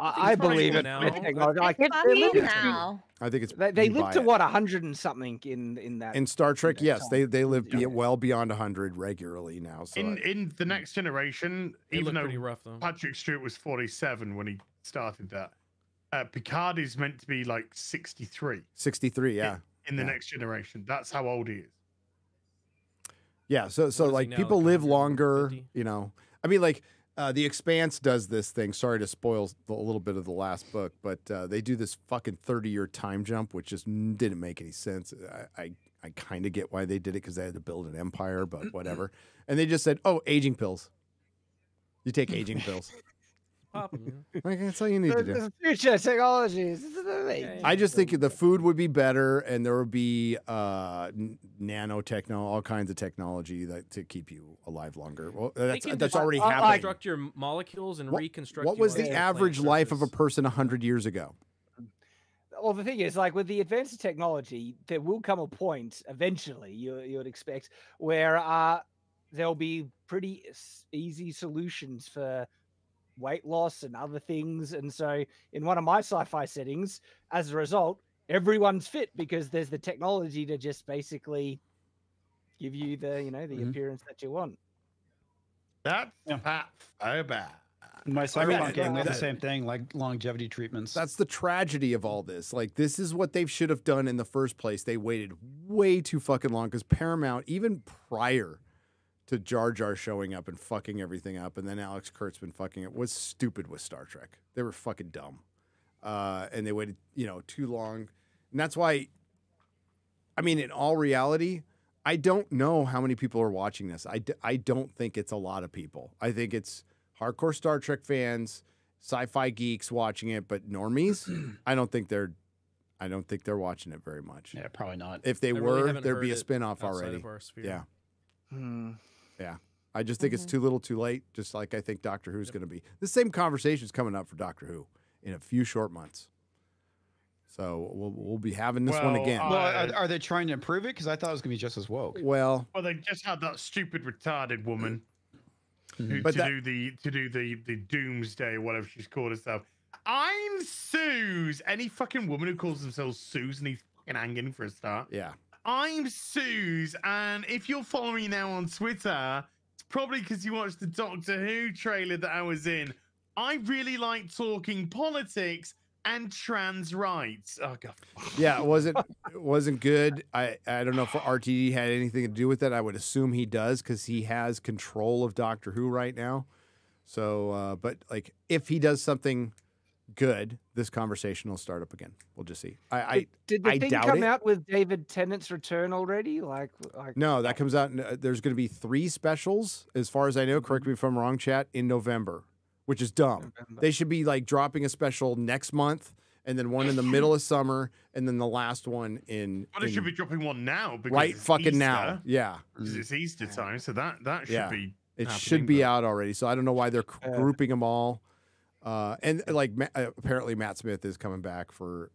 Speaker 11: I, I believe it.
Speaker 14: now.
Speaker 11: with technology. Like,
Speaker 8: It's
Speaker 11: they're
Speaker 8: funny
Speaker 11: living
Speaker 8: now.
Speaker 5: I think it's
Speaker 11: They, they live to
Speaker 5: it.
Speaker 11: what hundred and something in in that.
Speaker 5: In Star Trek,
Speaker 11: that
Speaker 5: yes,
Speaker 11: time.
Speaker 5: they they live be well beyond 100 regularly now. So
Speaker 9: in
Speaker 5: I-
Speaker 9: in the next generation, even though
Speaker 14: rough though.
Speaker 9: Patrick Stewart was 47 when he started that, uh, Picard is meant to be like 63
Speaker 5: 63, yeah,
Speaker 9: in the
Speaker 5: Yeah.
Speaker 9: next generation. That's how old he is.
Speaker 5: Yeah. So so
Speaker 14: What is he
Speaker 5: like people live
Speaker 14: 150?
Speaker 5: longer. You know, I mean, like uh, the Expanse does this thing. Sorry to spoil the- a little bit of the last book, but uh, they do this fucking 30 year time jump, which just didn't make any sense. I I, I kind of get why they did it because they had to build an empire, but whatever. And they just said, oh, aging pills. You take aging pills.
Speaker 14: Pop 'em, you know?
Speaker 5: Like, that's all you need
Speaker 11: The,
Speaker 5: to do.
Speaker 11: the future technologies.
Speaker 5: I just think the food would be better, and there would be uh, n- nanotechno, all kinds of technology that to keep you alive longer. Well, that's
Speaker 14: can
Speaker 5: that's
Speaker 14: just
Speaker 5: already
Speaker 11: I- I-
Speaker 5: happening.
Speaker 14: Reconstruct your molecules and
Speaker 5: What,
Speaker 14: reconstruct.
Speaker 5: what was the average
Speaker 14: plant
Speaker 5: life of a
Speaker 14: surfaces.
Speaker 5: person hundred years ago?
Speaker 11: Well, the thing is, like with the advance of technology, there will come a point eventually you you would expect where uh there'll be pretty easy solutions for weight loss and other things. And so, in one of my sci-fi settings, as a result, everyone's fit because there's the technology to just basically give you the you know the
Speaker 12: Mhm.
Speaker 11: appearance that you want.
Speaker 9: That's
Speaker 12: Yeah.
Speaker 9: Pat Faber.
Speaker 12: My
Speaker 5: I mean,
Speaker 12: cyberpunk game was the same thing, like longevity treatments.
Speaker 5: That's the tragedy of all this. Like, this is what they should have done in the first place. They waited way too fucking long because Paramount, even prior to Jar Jar showing up and fucking everything up, and then Alex Kurtzman fucking it, was stupid with Star Trek. They were fucking dumb. Uh, and they waited, you know, too long. And that's why, I mean, in all reality, I don't know how many people are watching this. I, d- I don't think it's a lot of people. I think it's hardcore Star Trek fans, sci-fi geeks watching it, but normies, I don't think they're I don't think they're watching it very much.
Speaker 12: yeah, probably not.
Speaker 5: If they
Speaker 14: I
Speaker 5: were,
Speaker 14: haven't
Speaker 5: there'd be a
Speaker 14: heard
Speaker 5: spin-off already.
Speaker 14: of our.
Speaker 5: Yeah.
Speaker 11: Hmm.
Speaker 5: Yeah. I just think it's
Speaker 8: Mhm.
Speaker 5: too little too late, just like I think Doctor Who's going to be. The same conversation is coming up for Doctor Who in a few short months. So we'll, we'll be having this one
Speaker 9: Well,
Speaker 5: again.
Speaker 12: Well, are, are they trying to improve it? Because I thought it was gonna be just as woke.
Speaker 5: well,
Speaker 9: Well, they just had that stupid retarded woman who, to
Speaker 5: that-
Speaker 9: do the to do the the doomsday or whatever she's called herself. I'm Suze. Any fucking woman who calls themselves Suze needs fucking hanging for a start.
Speaker 5: yeah.
Speaker 9: I'm Suze, and if you're following me now on Twitter, it's probably because you watched the Doctor Who trailer that I was in. I really like talking politics and trans rights. Oh god.
Speaker 5: Yeah, it wasn't it wasn't good. I I don't know if RTD had anything to do with that. I would assume he does because he has control of Doctor Who right now. So, uh, but like if he does something good, this conversation will start up again. We'll just see. I I,
Speaker 11: Did, did the
Speaker 5: I
Speaker 11: thing come
Speaker 5: it.
Speaker 11: out with David Tennant's return already? Like, like
Speaker 5: No, that comes out. in- uh, There's going to be three specials, as far as I know. Correct me if I'm wrong, chat. In November, which is dumb. They should be like dropping a special next month, and then one in the middle of summer, and then the last one in.
Speaker 9: Well, they
Speaker 5: in-
Speaker 9: should be dropping one now because
Speaker 5: right
Speaker 9: it's
Speaker 5: fucking now. Yeah,
Speaker 9: because it's Easter time, so that that should
Speaker 5: yeah.
Speaker 9: be.
Speaker 5: it should be
Speaker 9: but-
Speaker 5: out already. So I don't know why they're c- grouping them all. Uh, and like Ma- uh, apparently Matt Smith is coming back for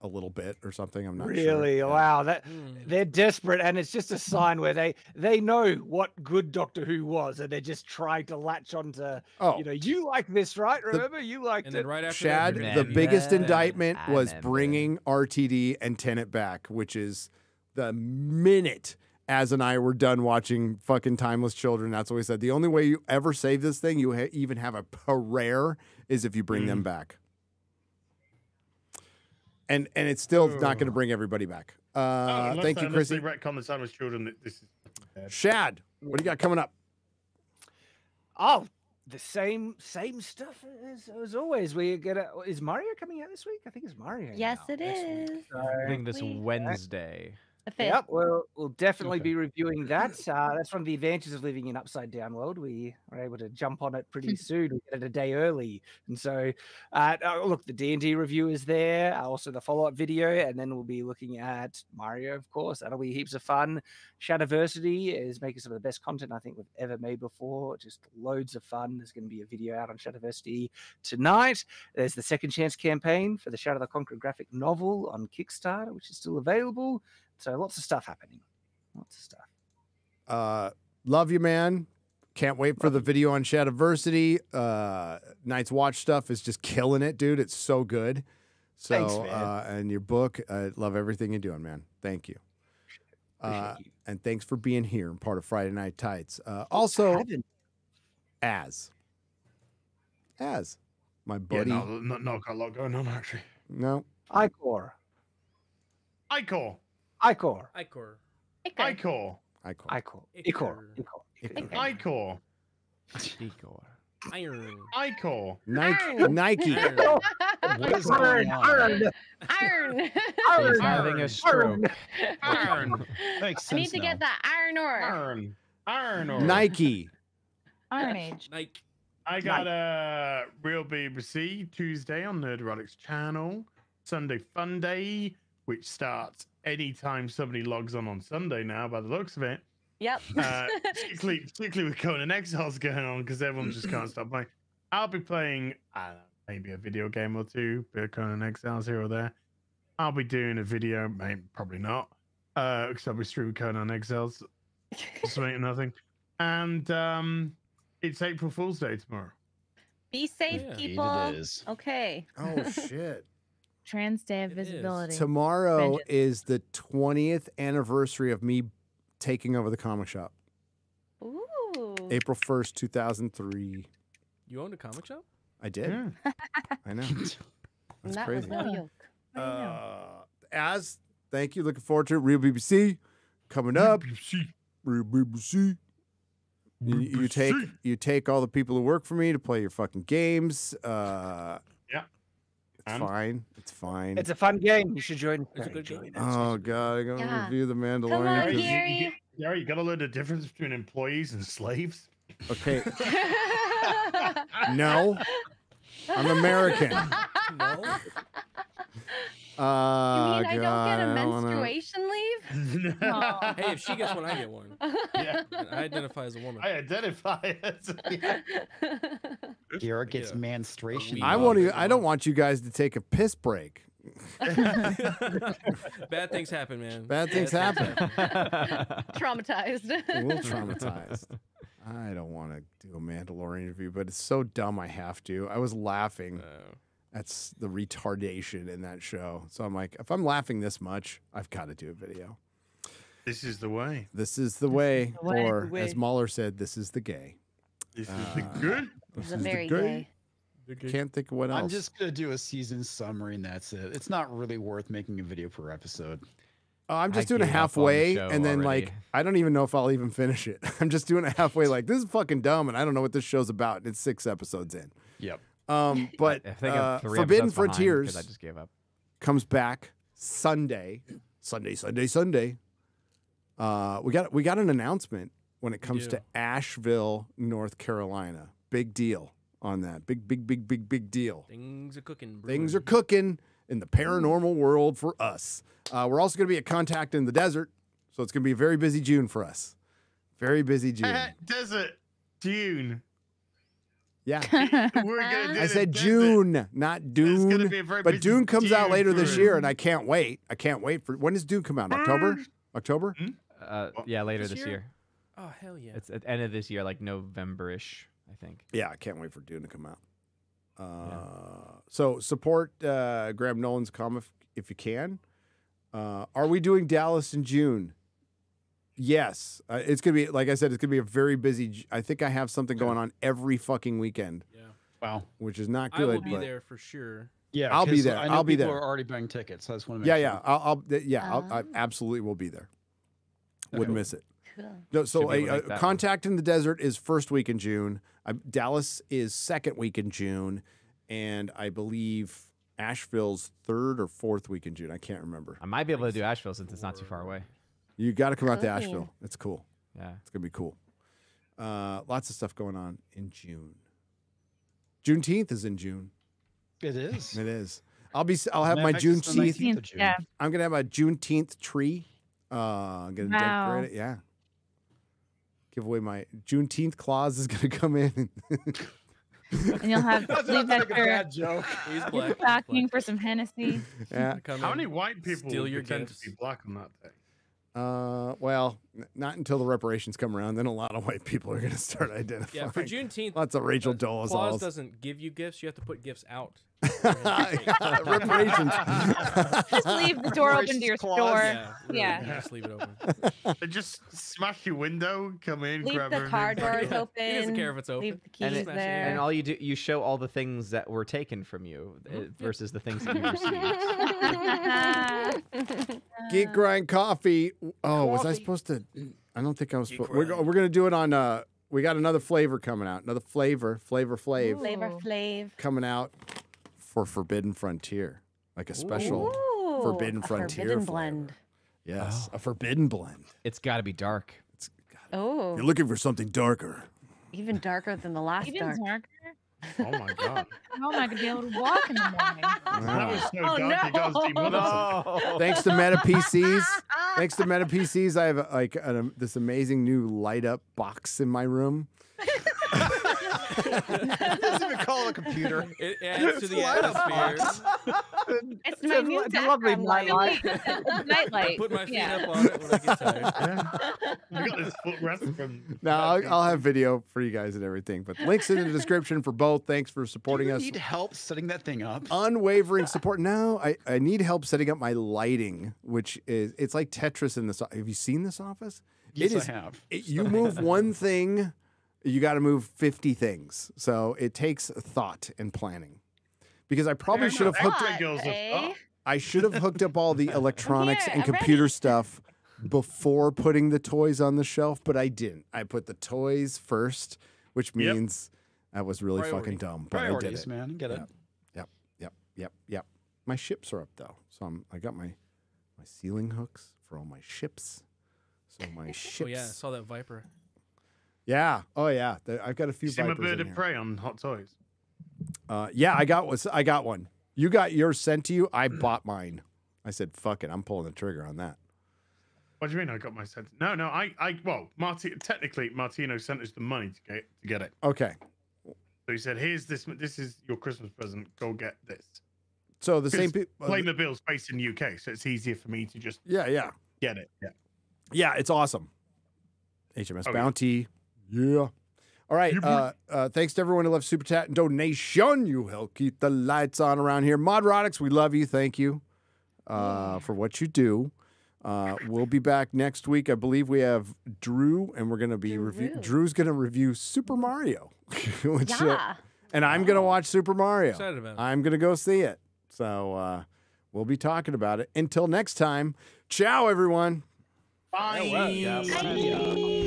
Speaker 5: a little bit or something. I'm not
Speaker 11: really
Speaker 5: Yeah.
Speaker 11: wow that
Speaker 14: Hmm.
Speaker 11: they're desperate and it's just a sign where they they know what good doctor who was and they're just trying to latch onto
Speaker 5: Oh.
Speaker 11: you know you like this right
Speaker 5: The-
Speaker 11: remember you liked
Speaker 14: And
Speaker 11: it
Speaker 14: then right after
Speaker 5: Shad,
Speaker 14: that,
Speaker 5: the biggest indictment
Speaker 18: I
Speaker 5: was
Speaker 18: remember.
Speaker 5: bringing RTD and Tennant back, which is the minute Az and I were done watching fucking Timeless Children. That's what we said. The only way you ever save this thing, you ha- even have a prayer, is if you bring them back. And and it's still not going to bring everybody back. Uh,
Speaker 9: unless-
Speaker 5: thank you,
Speaker 9: unless Chrissie. Retcon the Timeless Children. that This is bad.
Speaker 5: Shad, what do you got coming up?
Speaker 11: Oh, the same same stuff as, as always. We get a, is Mario coming out this week? I think it's Mario.
Speaker 8: Yes,
Speaker 11: now,
Speaker 8: it
Speaker 11: next week.
Speaker 18: I think this
Speaker 8: Sweet.
Speaker 18: Wednesday.
Speaker 11: Yep, we'll, we'll definitely be reviewing that. Uh, that's one of the advantages of living in Upside Down World. We are able to jump on it pretty soon. We get it a day early, and so uh, oh, look, the D and D review is there. uh, Also, the follow up video, and then we'll be looking at Mario, of course. That'll be heaps of fun. Shadowversity is making some of the best content I think we've ever made before. Just loads of fun. There's going to be a video out on Shadowversity tonight. There's the Second Chance campaign for the Shadow the Conqueror graphic novel on Kickstarter, which is still available. So lots of stuff happening. Lots of stuff.
Speaker 5: Uh, love you, man. Can't wait for the video on Shadowversity. Uh, Night's Watch stuff is just killing it, dude. It's so good. So,
Speaker 11: Thanks, man.
Speaker 5: uh, and your book, I love everything you're doing, man. Thank you. Uh, and thanks for being here and part of Friday Night Tights. Uh, also, as, as my buddy.
Speaker 9: Yeah,
Speaker 5: no,
Speaker 9: no, not, not got a lot going on actually.
Speaker 5: no,
Speaker 11: Icor.
Speaker 9: Icor.
Speaker 11: Icor.
Speaker 14: Icor.
Speaker 9: Icor.
Speaker 5: Icor.
Speaker 11: Icor. Icor. Icor.
Speaker 9: Icor.
Speaker 18: Igor.
Speaker 14: Iron.
Speaker 9: Icor.
Speaker 5: Nike.
Speaker 8: Iron.
Speaker 5: Nike.
Speaker 12: What is
Speaker 11: Iron,
Speaker 12: going on?
Speaker 11: iron,
Speaker 8: Iron.
Speaker 18: He's having a stroke.
Speaker 9: Iron.
Speaker 12: Makes
Speaker 8: I need
Speaker 12: sense
Speaker 8: to
Speaker 12: now.
Speaker 8: get that iron ore.
Speaker 9: Iron. Iron. ore.
Speaker 5: Nike.
Speaker 13: Iron Age.
Speaker 14: Nike.
Speaker 9: I got a real BBC Tuesday on Nerdrotic's channel. Sunday Fun Day, which starts anytime somebody logs on on Sunday now, by the looks of it.
Speaker 8: Yep.
Speaker 9: Uh, particularly, particularly with Conan Exiles going on because everyone just can't stop playing. I'll be playing uh, maybe a video game or two, bit of Conan Exiles here or there. I'll be doing a video, maybe probably not, because I'll be streaming Conan Exiles, something or nothing. And um, it's April Fool's Day tomorrow.
Speaker 8: Be safe,
Speaker 14: Yeah.
Speaker 8: People.
Speaker 12: it is.
Speaker 8: Okay.
Speaker 5: Oh shit.
Speaker 13: Trans Day of
Speaker 14: It is.
Speaker 13: Visibility.
Speaker 5: Tomorrow
Speaker 13: Vengeance.
Speaker 5: is the 20th anniversary of me taking over the comic shop.
Speaker 8: Ooh.
Speaker 5: April 1st, 2003.
Speaker 14: You owned a comic shop?
Speaker 5: I did.
Speaker 9: Yeah.
Speaker 5: I know. That's
Speaker 8: that
Speaker 5: crazy.
Speaker 8: was no yoke.
Speaker 5: Uh, as thank you. Looking forward to it. Real BBC coming up. Real BBC. You, you take you take all the people who work for me to play your fucking games. Uh,
Speaker 9: Yeah.
Speaker 5: It's fine. It's fine.
Speaker 11: It's a fun game. You should join.
Speaker 14: It's a good game.
Speaker 5: oh god, I'm gonna
Speaker 8: Yeah.
Speaker 5: review the
Speaker 8: Come
Speaker 5: Mandalorian.
Speaker 8: on,
Speaker 5: 'cause-
Speaker 9: You-
Speaker 8: Gary.
Speaker 9: You, Gary, you got to learn the difference between employees and slaves.
Speaker 5: Okay, no, I'm American.
Speaker 14: No.
Speaker 5: Uh,
Speaker 8: you mean I don't get a
Speaker 5: don't wanna-
Speaker 8: menstruation leave?
Speaker 9: no.
Speaker 14: Hey, if she gets one, I get one.
Speaker 9: Yeah.
Speaker 14: I identify as a woman.
Speaker 9: I identify as. Yeah.
Speaker 12: Garrett gets
Speaker 14: Yeah.
Speaker 12: menstruation.
Speaker 5: I
Speaker 14: love
Speaker 5: won't even. I don't want you guys to take a piss break.
Speaker 14: Bad things happen, man.
Speaker 5: Bad things happen.
Speaker 8: Traumatized.
Speaker 5: a little traumatized. I don't want to do a Mandalorian interview, but it's so dumb I have to. I was laughing.
Speaker 14: Uh,
Speaker 5: That's the retardation in that show. So I'm like, if I'm laughing this much, I've got to do a video.
Speaker 9: This is the way.
Speaker 5: This is the way,
Speaker 13: the way.
Speaker 5: or
Speaker 13: The way.
Speaker 5: as Mauler said, this is the gay.
Speaker 9: This is
Speaker 5: Uh,
Speaker 9: the good.
Speaker 5: This
Speaker 8: It's a
Speaker 5: is the
Speaker 8: very
Speaker 5: gay.
Speaker 8: gay.
Speaker 5: Can't think of what else.
Speaker 12: I'm just gonna do a season summary and that's it. It's not really worth making a video per episode.
Speaker 5: Oh, I'm
Speaker 18: I
Speaker 5: just doing a
Speaker 18: gave up on the
Speaker 5: halfway, and then
Speaker 18: already.
Speaker 5: like I don't even know if I'll even finish it. I'm just doing a halfway. Like this is fucking dumb, and I don't know what this show's about. It's six episodes in.
Speaker 12: Yep.
Speaker 5: Um, but
Speaker 18: I think
Speaker 5: uh, Forbidden
Speaker 18: episodes behind 'cause
Speaker 5: Frontiers
Speaker 18: I just gave up.
Speaker 5: comes back Sunday, Sunday, Sunday, Sunday. Uh, we got we got an announcement when it comes to Asheville, North Carolina. Big deal on that. Big, big, big, big, big deal.
Speaker 14: things are cooking.
Speaker 5: Things are cooking in the paranormal world for us. Uh, we're also going to be at Contact in the Desert, so it's going to be a very busy June for us. Very busy June.
Speaker 9: Desert. June.
Speaker 5: Yeah.
Speaker 9: We're gonna do
Speaker 5: I said
Speaker 9: desert.
Speaker 5: June, not
Speaker 9: gonna
Speaker 5: Dune.
Speaker 9: be a very
Speaker 5: But Dune comes out later
Speaker 9: for
Speaker 5: this year, and I can't wait. I can't wait for when does Dune come out? In October? October?
Speaker 18: Uh, yeah, later
Speaker 14: This
Speaker 18: this,
Speaker 14: year?
Speaker 18: year.
Speaker 14: Oh hell yeah!
Speaker 18: It's at the end of this year, like November-ish, I think.
Speaker 5: Yeah, I can't wait for Dune to come out. Uh, So support uh, Graham Nolan's comic if you can. Uh, are we doing Dallas in June? Yes, uh, it's gonna be like I said. It's gonna be a very busy. j- I think I have something going on every fucking weekend.
Speaker 14: Yeah.
Speaker 12: Wow.
Speaker 5: Which is not good.
Speaker 14: I
Speaker 5: good.
Speaker 14: will be
Speaker 5: but-
Speaker 14: there for sure.
Speaker 12: Yeah,
Speaker 5: I'll be there.
Speaker 12: I know
Speaker 5: I'll be
Speaker 12: people
Speaker 5: there.
Speaker 12: are already buying tickets. So I just want to make
Speaker 5: Yeah,
Speaker 12: sure.
Speaker 5: yeah. I'll, I'll th- yeah. I'll, I
Speaker 8: Oh.
Speaker 5: absolutely will be there. Wouldn't miss it.
Speaker 8: Cool.
Speaker 5: No, so
Speaker 18: Should be able
Speaker 5: uh,
Speaker 18: to make that one.
Speaker 5: contact in the desert is first week in June. Uh, Dallas is second week in June, and I believe Asheville's third or fourth week in June. I can't remember.
Speaker 18: I might be able to do Asheville since it's not too far away.
Speaker 5: You got to come out to
Speaker 8: Cool.
Speaker 5: Asheville. It's cool.
Speaker 18: Yeah.
Speaker 5: It's gonna be cool. Uh, lots of stuff going on in June. Juneteenth is in June.
Speaker 12: It is.
Speaker 5: It is. I'll be. I'll have my
Speaker 12: Matter of fact, it's the
Speaker 5: Juneteenth.
Speaker 12: 19th of
Speaker 13: Yeah.
Speaker 5: I'm gonna have a Juneteenth tree. Uh, I'm gonna
Speaker 13: Wow.
Speaker 5: decorate it. Yeah. Give away my Juneteenth clause is gonna come in.
Speaker 13: And you'll have
Speaker 12: That's
Speaker 13: leave
Speaker 12: not like a bad joke.
Speaker 14: He's
Speaker 13: your
Speaker 14: black.
Speaker 13: stocking for some Hennessy.
Speaker 5: yeah.
Speaker 14: Come
Speaker 9: How
Speaker 14: in,
Speaker 9: many white people
Speaker 14: steal
Speaker 9: would
Speaker 14: your
Speaker 9: pretend
Speaker 14: gifts.
Speaker 9: to be black on that day?
Speaker 5: Uh, well, n- not until the reparations come around. Then a lot of white people are gonna start identifying.
Speaker 14: Yeah, for Juneteenth,
Speaker 5: Lots of Rachel
Speaker 14: uh, Claus doesn't give you gifts. You have to put gifts out.
Speaker 5: reparations.
Speaker 13: Just leave the door open to your
Speaker 12: Claus.
Speaker 13: store.
Speaker 14: Yeah, really,
Speaker 13: Yeah.
Speaker 14: Just leave it open.
Speaker 9: They just smash your window, come in,
Speaker 8: Leave
Speaker 9: grab
Speaker 8: the
Speaker 9: everything.
Speaker 8: car doors
Speaker 14: Yeah.
Speaker 8: open.
Speaker 14: He doesn't care if it's open.
Speaker 8: Leave the keys
Speaker 18: And, it-
Speaker 8: there.
Speaker 18: and all you do, you show all the things that were taken from you uh, versus the things that you received.
Speaker 5: Geek grind coffee. Oh, was I supposed to? I don't think I was. Supposed, we're we're gonna do it on. Uh, we got another flavor coming out. Another flavor, flavor flav,
Speaker 8: Flavor Flav.
Speaker 5: coming out for Forbidden Frontier, like a special.
Speaker 8: Ooh,
Speaker 5: Forbidden
Speaker 8: a
Speaker 5: Frontier
Speaker 8: Forbidden blend.
Speaker 5: Yes, oh. a forbidden blend.
Speaker 18: It's got to be dark.
Speaker 8: Oh,
Speaker 5: You're looking for something darker.
Speaker 8: even darker than the last
Speaker 13: Even
Speaker 8: dark.
Speaker 13: darker.
Speaker 9: Oh my god.
Speaker 13: How am I gonna be able to walk in the morning?
Speaker 9: That was so
Speaker 8: Oh,
Speaker 9: dark you gotta
Speaker 8: no.
Speaker 9: Melissa.
Speaker 5: Thanks to Meta PCs. Thanks to Meta PCs, I have like an, this amazing new light up box in my room.
Speaker 12: It doesn't even call it a computer.
Speaker 14: It adds to the
Speaker 12: light up
Speaker 14: atmosphere.
Speaker 8: It's my new
Speaker 11: it's a lovely
Speaker 8: background light.
Speaker 11: nightlight.
Speaker 13: Nightlight.
Speaker 14: Put my feet
Speaker 13: yeah.
Speaker 14: up on it when I get tired.
Speaker 9: Yeah. You got this footrest from.
Speaker 5: Now I'll, I'll have video for you guys and everything, but links in the description for both. Thanks for
Speaker 12: Do
Speaker 5: supporting
Speaker 12: you
Speaker 5: us.
Speaker 12: need help setting that thing up?
Speaker 5: Unwavering support. No, I, I need help setting up my lighting, which is it's like Tetris in this. Have you seen this office?
Speaker 12: Yes,
Speaker 5: it is,
Speaker 12: I have.
Speaker 5: it- you move one thing, you got to move fifty things. So it takes thought and planning. Because I probably should have hooked.
Speaker 9: X-ray
Speaker 8: eh?
Speaker 9: oh,
Speaker 5: I should have hooked up all the electronics
Speaker 8: Here,
Speaker 5: and
Speaker 8: I'm ready.
Speaker 5: computer stuff before putting the toys on the shelf, but I didn't. I put the toys first, which
Speaker 9: Yep.
Speaker 5: means that was really
Speaker 14: Priority.
Speaker 5: fucking dumb. But I did
Speaker 12: Priorities,
Speaker 5: it.
Speaker 12: man. Get it.
Speaker 5: Yep. Yep. Yep. Yep. Yep. My ships are up though, so I'm, I got my my ceiling hooks for all my ships. So my ships.
Speaker 14: Oh yeah, I saw that Viper.
Speaker 5: Yeah. Oh yeah. I've got a few.
Speaker 9: See my
Speaker 5: Vipers
Speaker 9: bird of prey on Hot Toys.
Speaker 5: Uh, yeah, I got was I got one. You got yours sent to you. I bought mine. I said, "Fuck it, I'm pulling the trigger on that."
Speaker 9: What do you mean I got my sent? No, no, I, I, well, Marti, technically, Martino sent us the money to get to get it.
Speaker 5: Okay.
Speaker 9: So he said, "Here's this. This is your Christmas present. Go get this."
Speaker 5: So the same people.
Speaker 9: Playmobil's based in UK, so it's easier for me to just
Speaker 5: Yeah, yeah,
Speaker 9: get it. Yeah.
Speaker 5: yeah. It's awesome. HMS
Speaker 9: Oh.
Speaker 5: Bounty. Yeah. All right. Uh, uh, thanks to everyone who left super chat and donation. You help keep the lights on around here. Modrotics, we love you. Thank you uh, for what you do. Uh, we'll be back next week. I believe we have Drew, and we're going to be review. Drew's going to review Super Mario, which, uh,
Speaker 8: Yeah.
Speaker 5: and I'm going to watch Super Mario.
Speaker 14: Excited about it.
Speaker 5: I'm going to go see it. So uh, we'll be talking about it. Until next time, ciao, everyone.
Speaker 9: Bye.
Speaker 5: Hang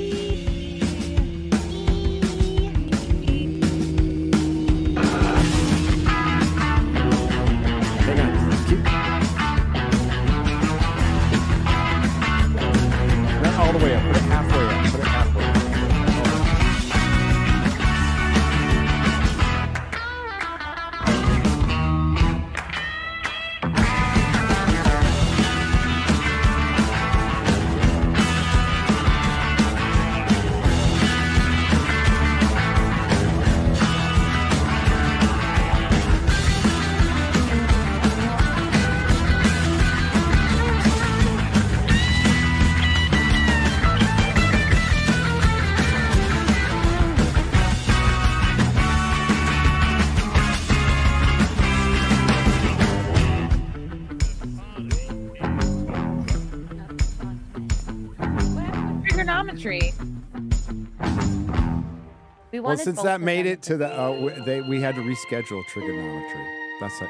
Speaker 5: Well, since that made
Speaker 20: them.
Speaker 5: it to the, uh, w- they we had to reschedule trigonometry. That's it.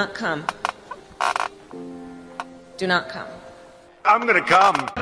Speaker 8: Not come. Do not come.
Speaker 21: I'm gonna come.